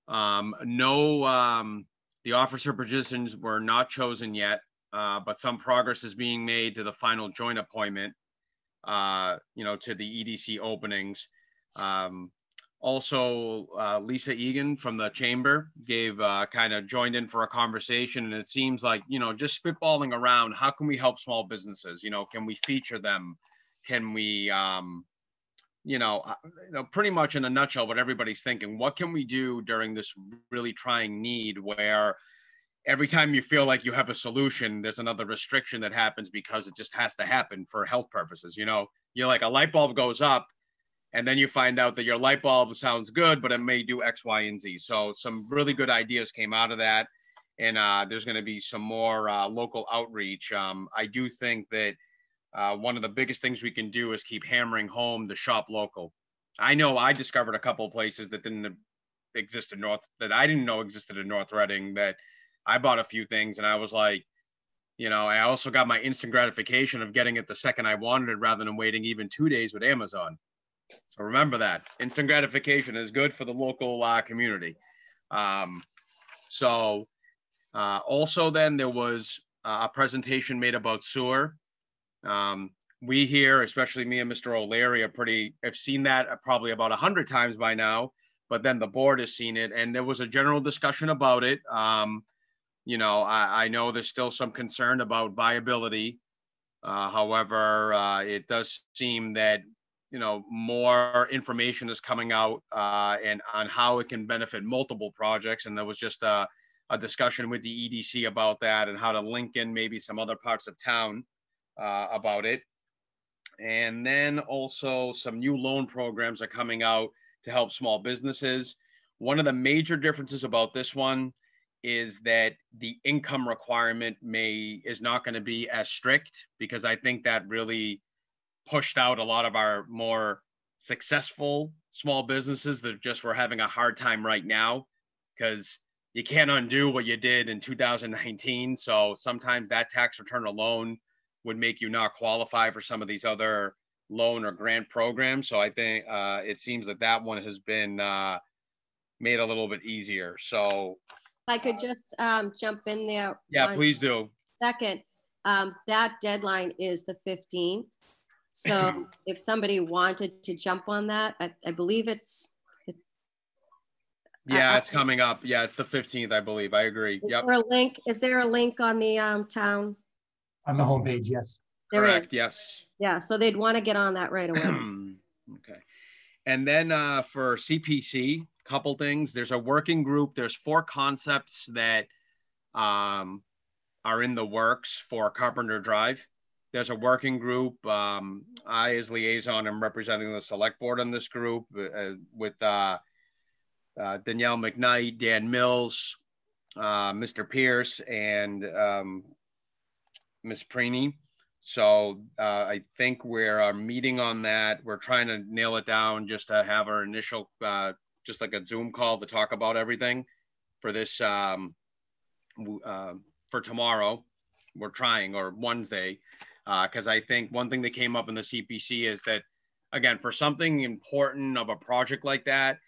Um, no, um, the officer positions were not chosen yet, uh, but some progress is being made to the final joint appointment, uh, you know, to the EDC openings. Um, also, uh, Lisa Egan from the chamber gave uh, kind of joined in for a conversation, and it seems like you know just spitballing around. How can we help small businesses? You know, can we feature them? Can we, um, you know, uh, you know, pretty much in a nutshell, what everybody's thinking. What can we do during this really trying need where every time you feel like you have a solution, there's another restriction that happens because it just has to happen for health purposes. You know, you're like a light bulb goes up and then you find out that your light bulb sounds good, but it may do X, Y, and Z. So some really good ideas came out of that, and uh, there's going to be some more uh, local outreach. Um, I do think that uh, one of the biggest things we can do is keep hammering home the shop local. I know I discovered a couple places that didn't exist in North that I didn't know existed in North Reading that I bought a few things and I was like, you know, I also got my instant gratification of getting it the second I wanted it rather than waiting even two days with Amazon. So remember that instant gratification is good for the local uh, community. Um, so uh, also then there was a presentation made about sewer. Um, we here, especially me and Mr. O'Leary, are pretty. I've seen that probably about a hundred times by now. But then the board has seen it, and there was a general discussion about it. Um, you know, I, I, know there's still some concern about viability. Uh, however, uh, it does seem that you know more information is coming out uh, and on how it can benefit multiple projects and there was just a, a, discussion with the edc about that and how to link in maybe some other parts of town uh, about it. And then also some new loan programs are coming out to help small businesses. One of the major differences about this one is that the income requirement may is not going to be as strict because i think that really pushed out a lot of our more successful small businesses that just were having a hard time right now because you can't undo what you did in 2019. So sometimes that tax return alone would make you not qualify for some of these other loan or grant programs. So I think uh, it seems that that one has been uh, made a little bit easier. So I could just um, jump in there. Yeah, please do. Second, um, that deadline is the 15th. So <clears throat> if somebody wanted to jump on that, I, I believe it's. It, yeah, I, it's coming up. Yeah, it's the 15th, I believe. I agree. Is yep. there a link? Is there a link on the um, town? On the homepage, yes. There Correct, is. yes. Yeah, so they'd want to get on that right away. <clears throat> okay. And then uh, for CPC, couple things. There's a working group. There's four concepts that um, are in the works for Carpenter Drive there's a working group. Um, I, as liaison, am representing the select board on this group uh, with uh, uh, Danielle McKnight, Dan Mills, uh, Mr. Pierce, and um, Ms. Preeny. So uh, I think we're uh, meeting on that. We're trying to nail it down just to have our initial, just like a Zoom call to talk about everything for this um, for tomorrow. We're trying or Wednesday because uh, I think one thing that came up in the CPC is that, again, for something important of a project like that,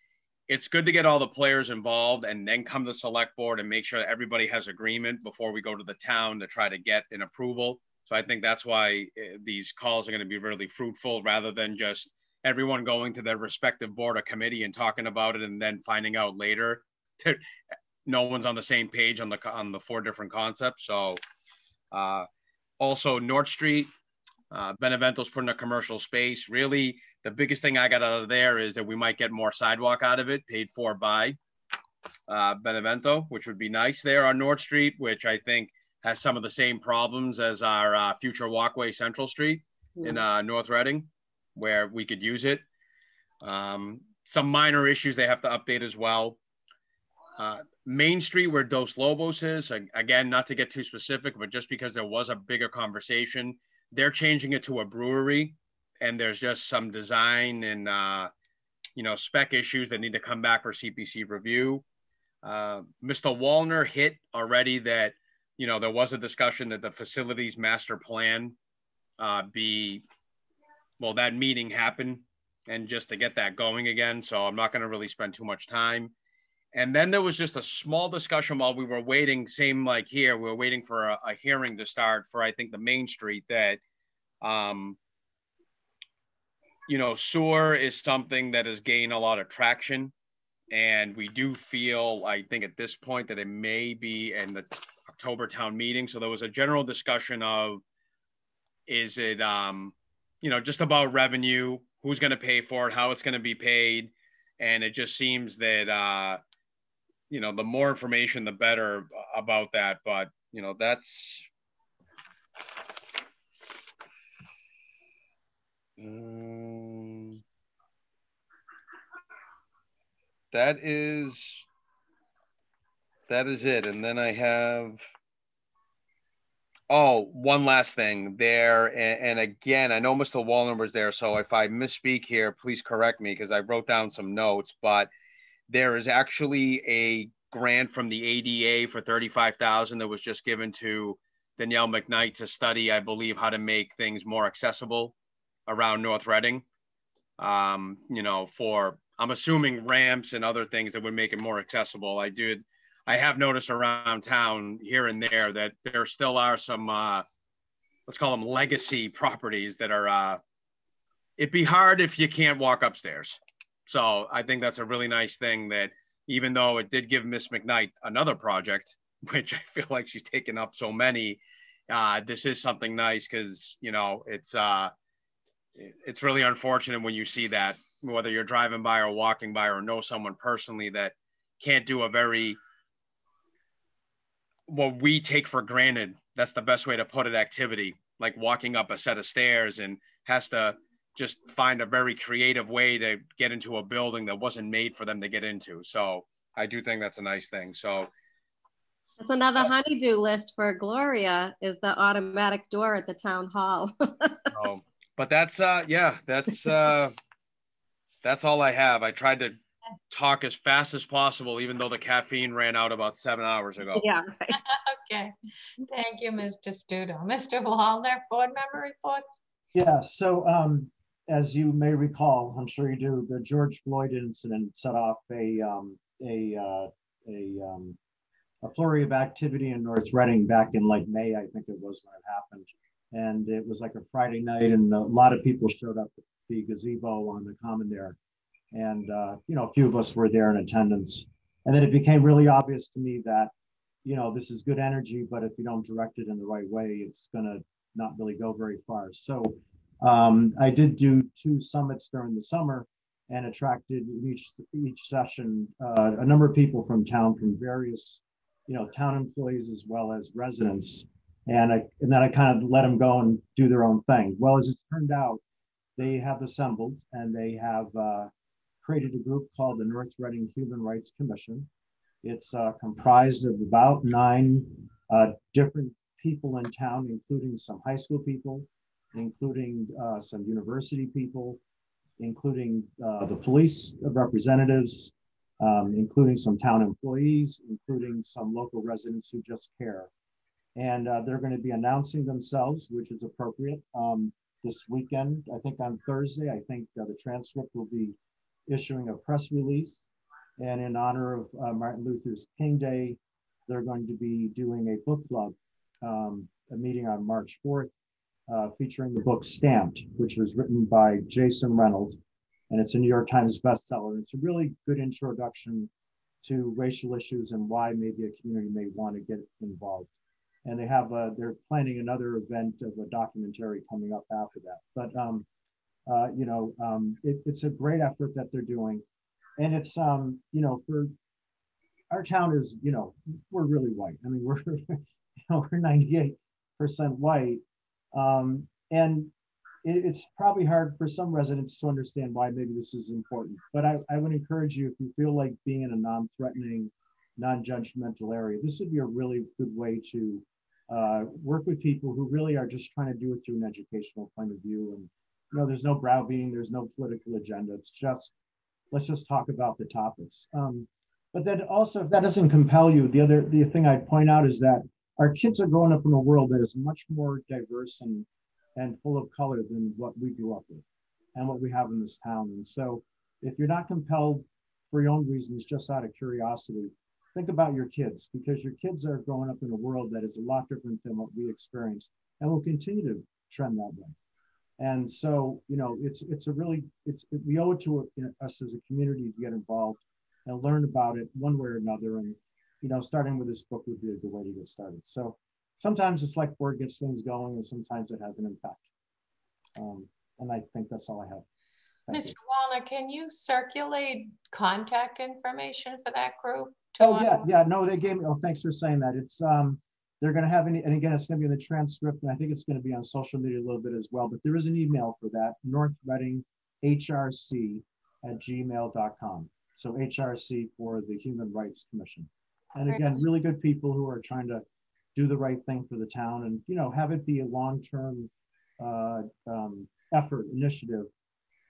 it's good to get all the players involved and then come to the select board and make sure that everybody has agreement before we go to the town to try to get an approval. So I think that's why eh, these calls are going to be really fruitful rather than just everyone going to their respective board or committee and talking about it and then finding out later <laughs> that no one's on the same page on the on the four different concepts. So uh, also North Street, uh, Benevento's putting a commercial space. Really, the biggest thing I got out of there is that we might get more sidewalk out of it, paid for by uh, Benevento, which would be nice there on North Street, which I think has some of the same problems as our uh, future walkway Central Street in uh, North Reading, where we could use it. Um, some minor issues they have to update as well. Uh, Main Street where Dos Lobos is, again, not to get too specific, but just because there was a bigger conversation, they're changing it to a brewery and there's just some design and, uh, you know, spec issues that need to come back for CPC review. Uh, Mr. Wallner hit already that, you know, there was a discussion that the facilities master plan uh, be well, that meeting happened and just to get that going again. So I'm not going to really spend too much time. And then there was just a small discussion while we were waiting, same like here, we were waiting for a, a hearing to start for, I think, the Main Street that, um, you know, sewer is something that has gained a lot of traction. And we do feel, I think at this point, that it may be in the October town meeting. So there was a general discussion of, is it, um, you know, just about revenue, who's going to pay for it, how it's going to be paid. And it just seems that, uh, you know, the more information, the better about that. But, you know, that's, um, that is, that is it. And then I have, Oh, one last thing there. And, and, again, I know Mr. Wallner was there. So if I misspeak here, please correct me because I wrote down some notes. But there is actually a grant from the ADA for 35,000 that was just given to Danielle McKnight to study, I believe, how to make things more accessible around North Reading. Um, you know, for I'm assuming ramps and other things that would make it more accessible. I did I have noticed around town here and there that there still are some, uh, let's call them legacy properties that are, uh, it'd be hard if you can't walk upstairs. So I think that's a really nice thing that even though it did give Miss McKnight another project, <laughs> which I feel like she's taken up so many, uh, this is something nice because, you know, it's, uh, it's really unfortunate when you see that, whether you're driving by or walking by or know someone personally that can't do a very what we take for granted. That's the best way to put it activity like walking up a set of stairs and has to just find a very creative way to get into a building that wasn't made for them to get into so i do think that's a nice thing so that's another honeydew list for gloria is the automatic door at the town hall <laughs> oh but that's uh yeah that's uh that's all i have i tried to talk as fast as possible, even though the caffeine ran out about seven hours ago. Yeah. <laughs> Right. okay. Thank you, Mr. Stuto. Mr. Wallner, board member reports? Yeah. So, um, as you may recall, I'm sure you do, the George Floyd incident set off a um, a uh, a um, a flurry of activity in North Reading back in like May, I think it was when it happened. And it was like a Friday night, and a lot of people showed up at the gazebo on the common there. And uh, you know a few of us were there in attendance. And then it became really obvious to me that you know this is good energy but if you don't direct it in the right way it's going to not really go very far. So um, i did do two summits during the summer and attracted each each session uh, a number of people from town from various you know town employees as well as residents and I, and then I kind of let them go and do their own thing. Well, as it turned out, they have assembled and they have uh, created a group called the North Reading Human Rights Commission. It's uh, comprised of about nine uh, different people in town, including some high school people, including uh, some university people, including uh, the police representatives, um, including some town employees, including some local residents who just care. And uh, they're going to be announcing themselves, which is appropriate. Um, this weekend, I think on Thursday, I think uh, the transcript will be issuing a press release. And in honor of uh, Martin Luther's King Day, they're going to be doing a book club, um, a meeting on March 4th, uh, featuring the book Stamped, which was written by Jason Reynolds. And it's a New York Times bestseller. It's a really good introduction to racial issues and why maybe a community may want to get involved. And they have, a, they're planning another event of a documentary coming up after that. But um, uh, you know, um, it, it's a great effort that they're doing. And it's, um, you know, for our town is, you know, we're really white. I mean, we're, <laughs> you know, we're 98% white. Um, and it, it's probably hard for some residents to understand why maybe this is important. But I, I would encourage you, if you feel like being in a non-threatening, non-judgmental area, this would be a really good way to uh, work with people who really are just trying to do it through an educational point of view and you know, there's no browbeating, there's no political agenda. It's just, let's just talk about the topics. Um, but then also, if that doesn't compel you, the other the thing I'd point out is that our kids are growing up in a world that is much more diverse and and full of color than what we grew up with and what we have in this town. And so if you're not compelled for your own reasons, just out of curiosity, think about your kids because your kids are growing up in a world that is a lot different than what we experienced and will continue to trend that way. And so, you know, it's it's a really it's we owe it to us as a community to get involved and learn about it one way or another. And you know, starting with this book would be a good way to get started. So sometimes it's like word gets things going, and sometimes it has an impact. Um, and I think that's all I have. Thank Mr. You. can you circulate contact information for that group? Oh yeah, yeah. No, they gave me. Oh, thanks for saying that. It's um, they're going to have any, and again, it's going to be in the transcript, and I think it's going to be on social media a little bit as well. But there is an email for that, North Reading HRC at gmail.com. So HRC for the Human Rights Commission. And again, really good people who are trying to do the right thing for the town and you know have it be a long-term uh, um, effort initiative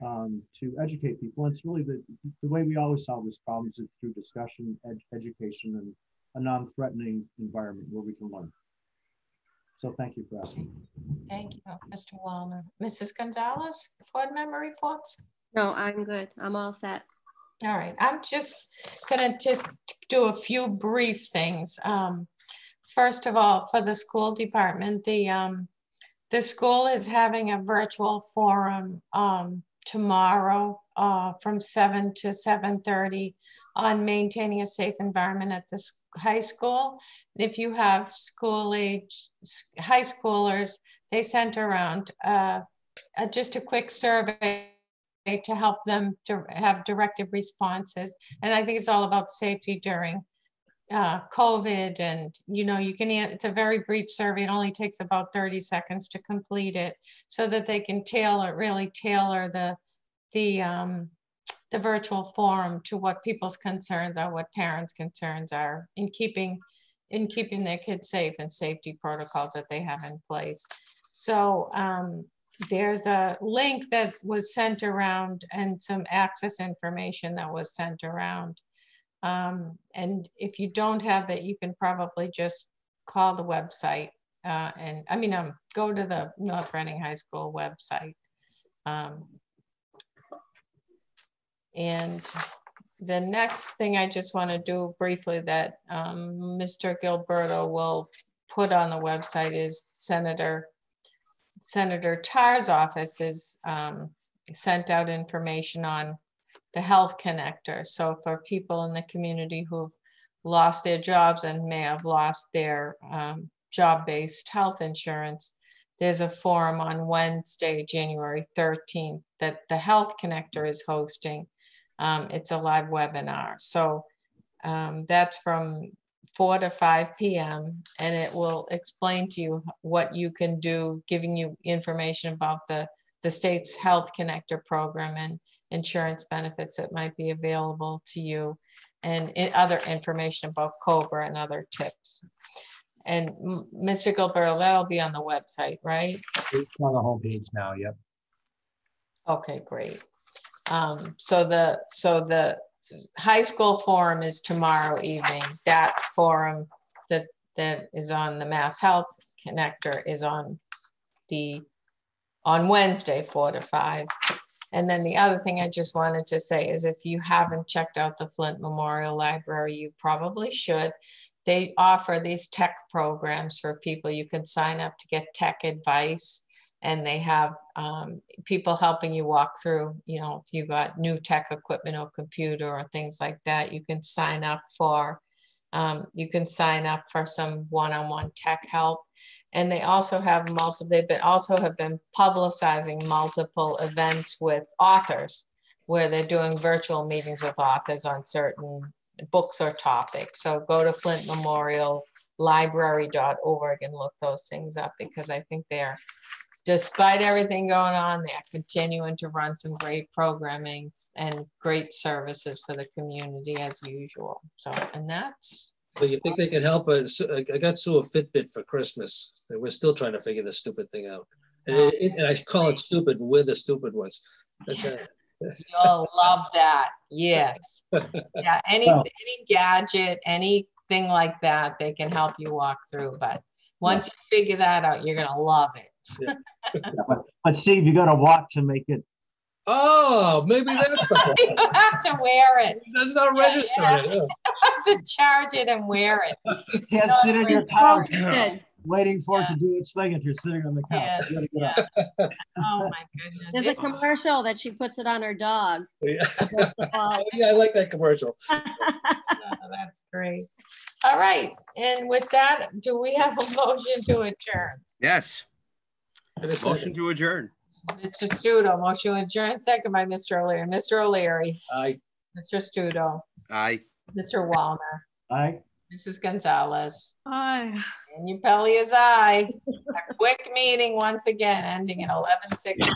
um, to educate people. And it's really the, the way we always solve these problems is through discussion, ed education, and a non-threatening environment where we can learn. So thank you for asking. Thank you, Mr. Wallner. Mrs. Gonzalez, board member reports? No, I'm good. I'm all set. All right, I'm just gonna just do a few brief things. Um, first of all, for the school department, the um, the school is having a virtual forum um, tomorrow uh, from 7 to 7.30 on maintaining a safe environment at the high school. If you have school age high schoolers, they sent around uh, uh, just a quick survey to help them to have directed responses. And I think it's all about safety during uh, COVID and, you know, you can, it's a very brief survey. It only takes about 30 seconds to complete it so that they can tailor, really tailor the, the, um, the virtual forum to what people's concerns are, what parents' concerns are in keeping, in keeping their kids safe and safety protocols that they have in place. So um, there's a link that was sent around and some access information that was sent around um, and if you don't have that, you can probably just call the website uh, and I mean, um, go to the North Reading High School website. Um, and the next thing I just want to do briefly that um, Mr. Gilleberto will put on the website is Senator Senator Tarr's office has um, sent out information on the health connector. So for people in the community who've lost their jobs and may have lost their um, job-based health insurance, there's a forum on Wednesday, January 13th that the Health Connector is hosting. Um, it's a live webinar. So um, that's from 4 to 5 p.m. and it will explain to you what you can do, giving you information about the, the state's Health Connector program and insurance benefits that might be available to you and other information about COBRA and other tips. And Mr. Gilleberto, that'll be on the website, right? It's on the homepage now, yep. Okay, great. Um, so the so the high school forum is tomorrow evening. That forum that that is on the Mass Health Connector is on the on Wednesday, four to five. And then the other thing I just wanted to say is if you haven't checked out the Flint Memorial Library, you probably should. They offer these tech programs for people. You can sign up to get tech advice and they have um, people helping you walk through, you know, if you got new tech equipment or computer or things like that, you can sign up for, um, you can sign up for some one-on-one tech help. And they also have multiple they've been also have been publicizing multiple events with authors where they're doing virtual meetings with authors on certain books or topics. So go to flint memorial library.org and look those things up because i think they're despite everything going on they're continuing to run some great programming and great services for the community as usual so and that's well, you think they could help us? I got Sue a Fitbit for Christmas, and we're still trying to figure this stupid thing out. And, it, it, and I call it stupid. We're the stupid ones. You'll uh, <laughs> love that. Yes. Yeah. Any well, any gadget, anything like that, they can help you walk through. But once you figure that out, you're gonna love it. But, but Steve, you got to walk to make it. Oh, maybe <laughs> that's the you have to wear it. That's not Yeah, you registered. have to- you have to charge it and wear it. You can't sit in your couch waiting for it to do its thing if you're sitting on the couch. You gotta get up. <laughs> Oh my <laughs> goodness. There's a commercial that she puts it on her dog. Yeah. Uh, yeah, I like that commercial. Oh, That's great. All right, and with that, do we have a motion to adjourn? Yes. And a Motion second. to adjourn. Mr. Stuto, motion to adjourn, second by Mr. O'Leary. Mr. O'Leary, Aye. Mr. Stuto, Aye. Mr. Wallner, Aye. Mrs. Gonzalez, Aye. Manupelli is aye. A quick meeting once again, ending at eleven sixteen.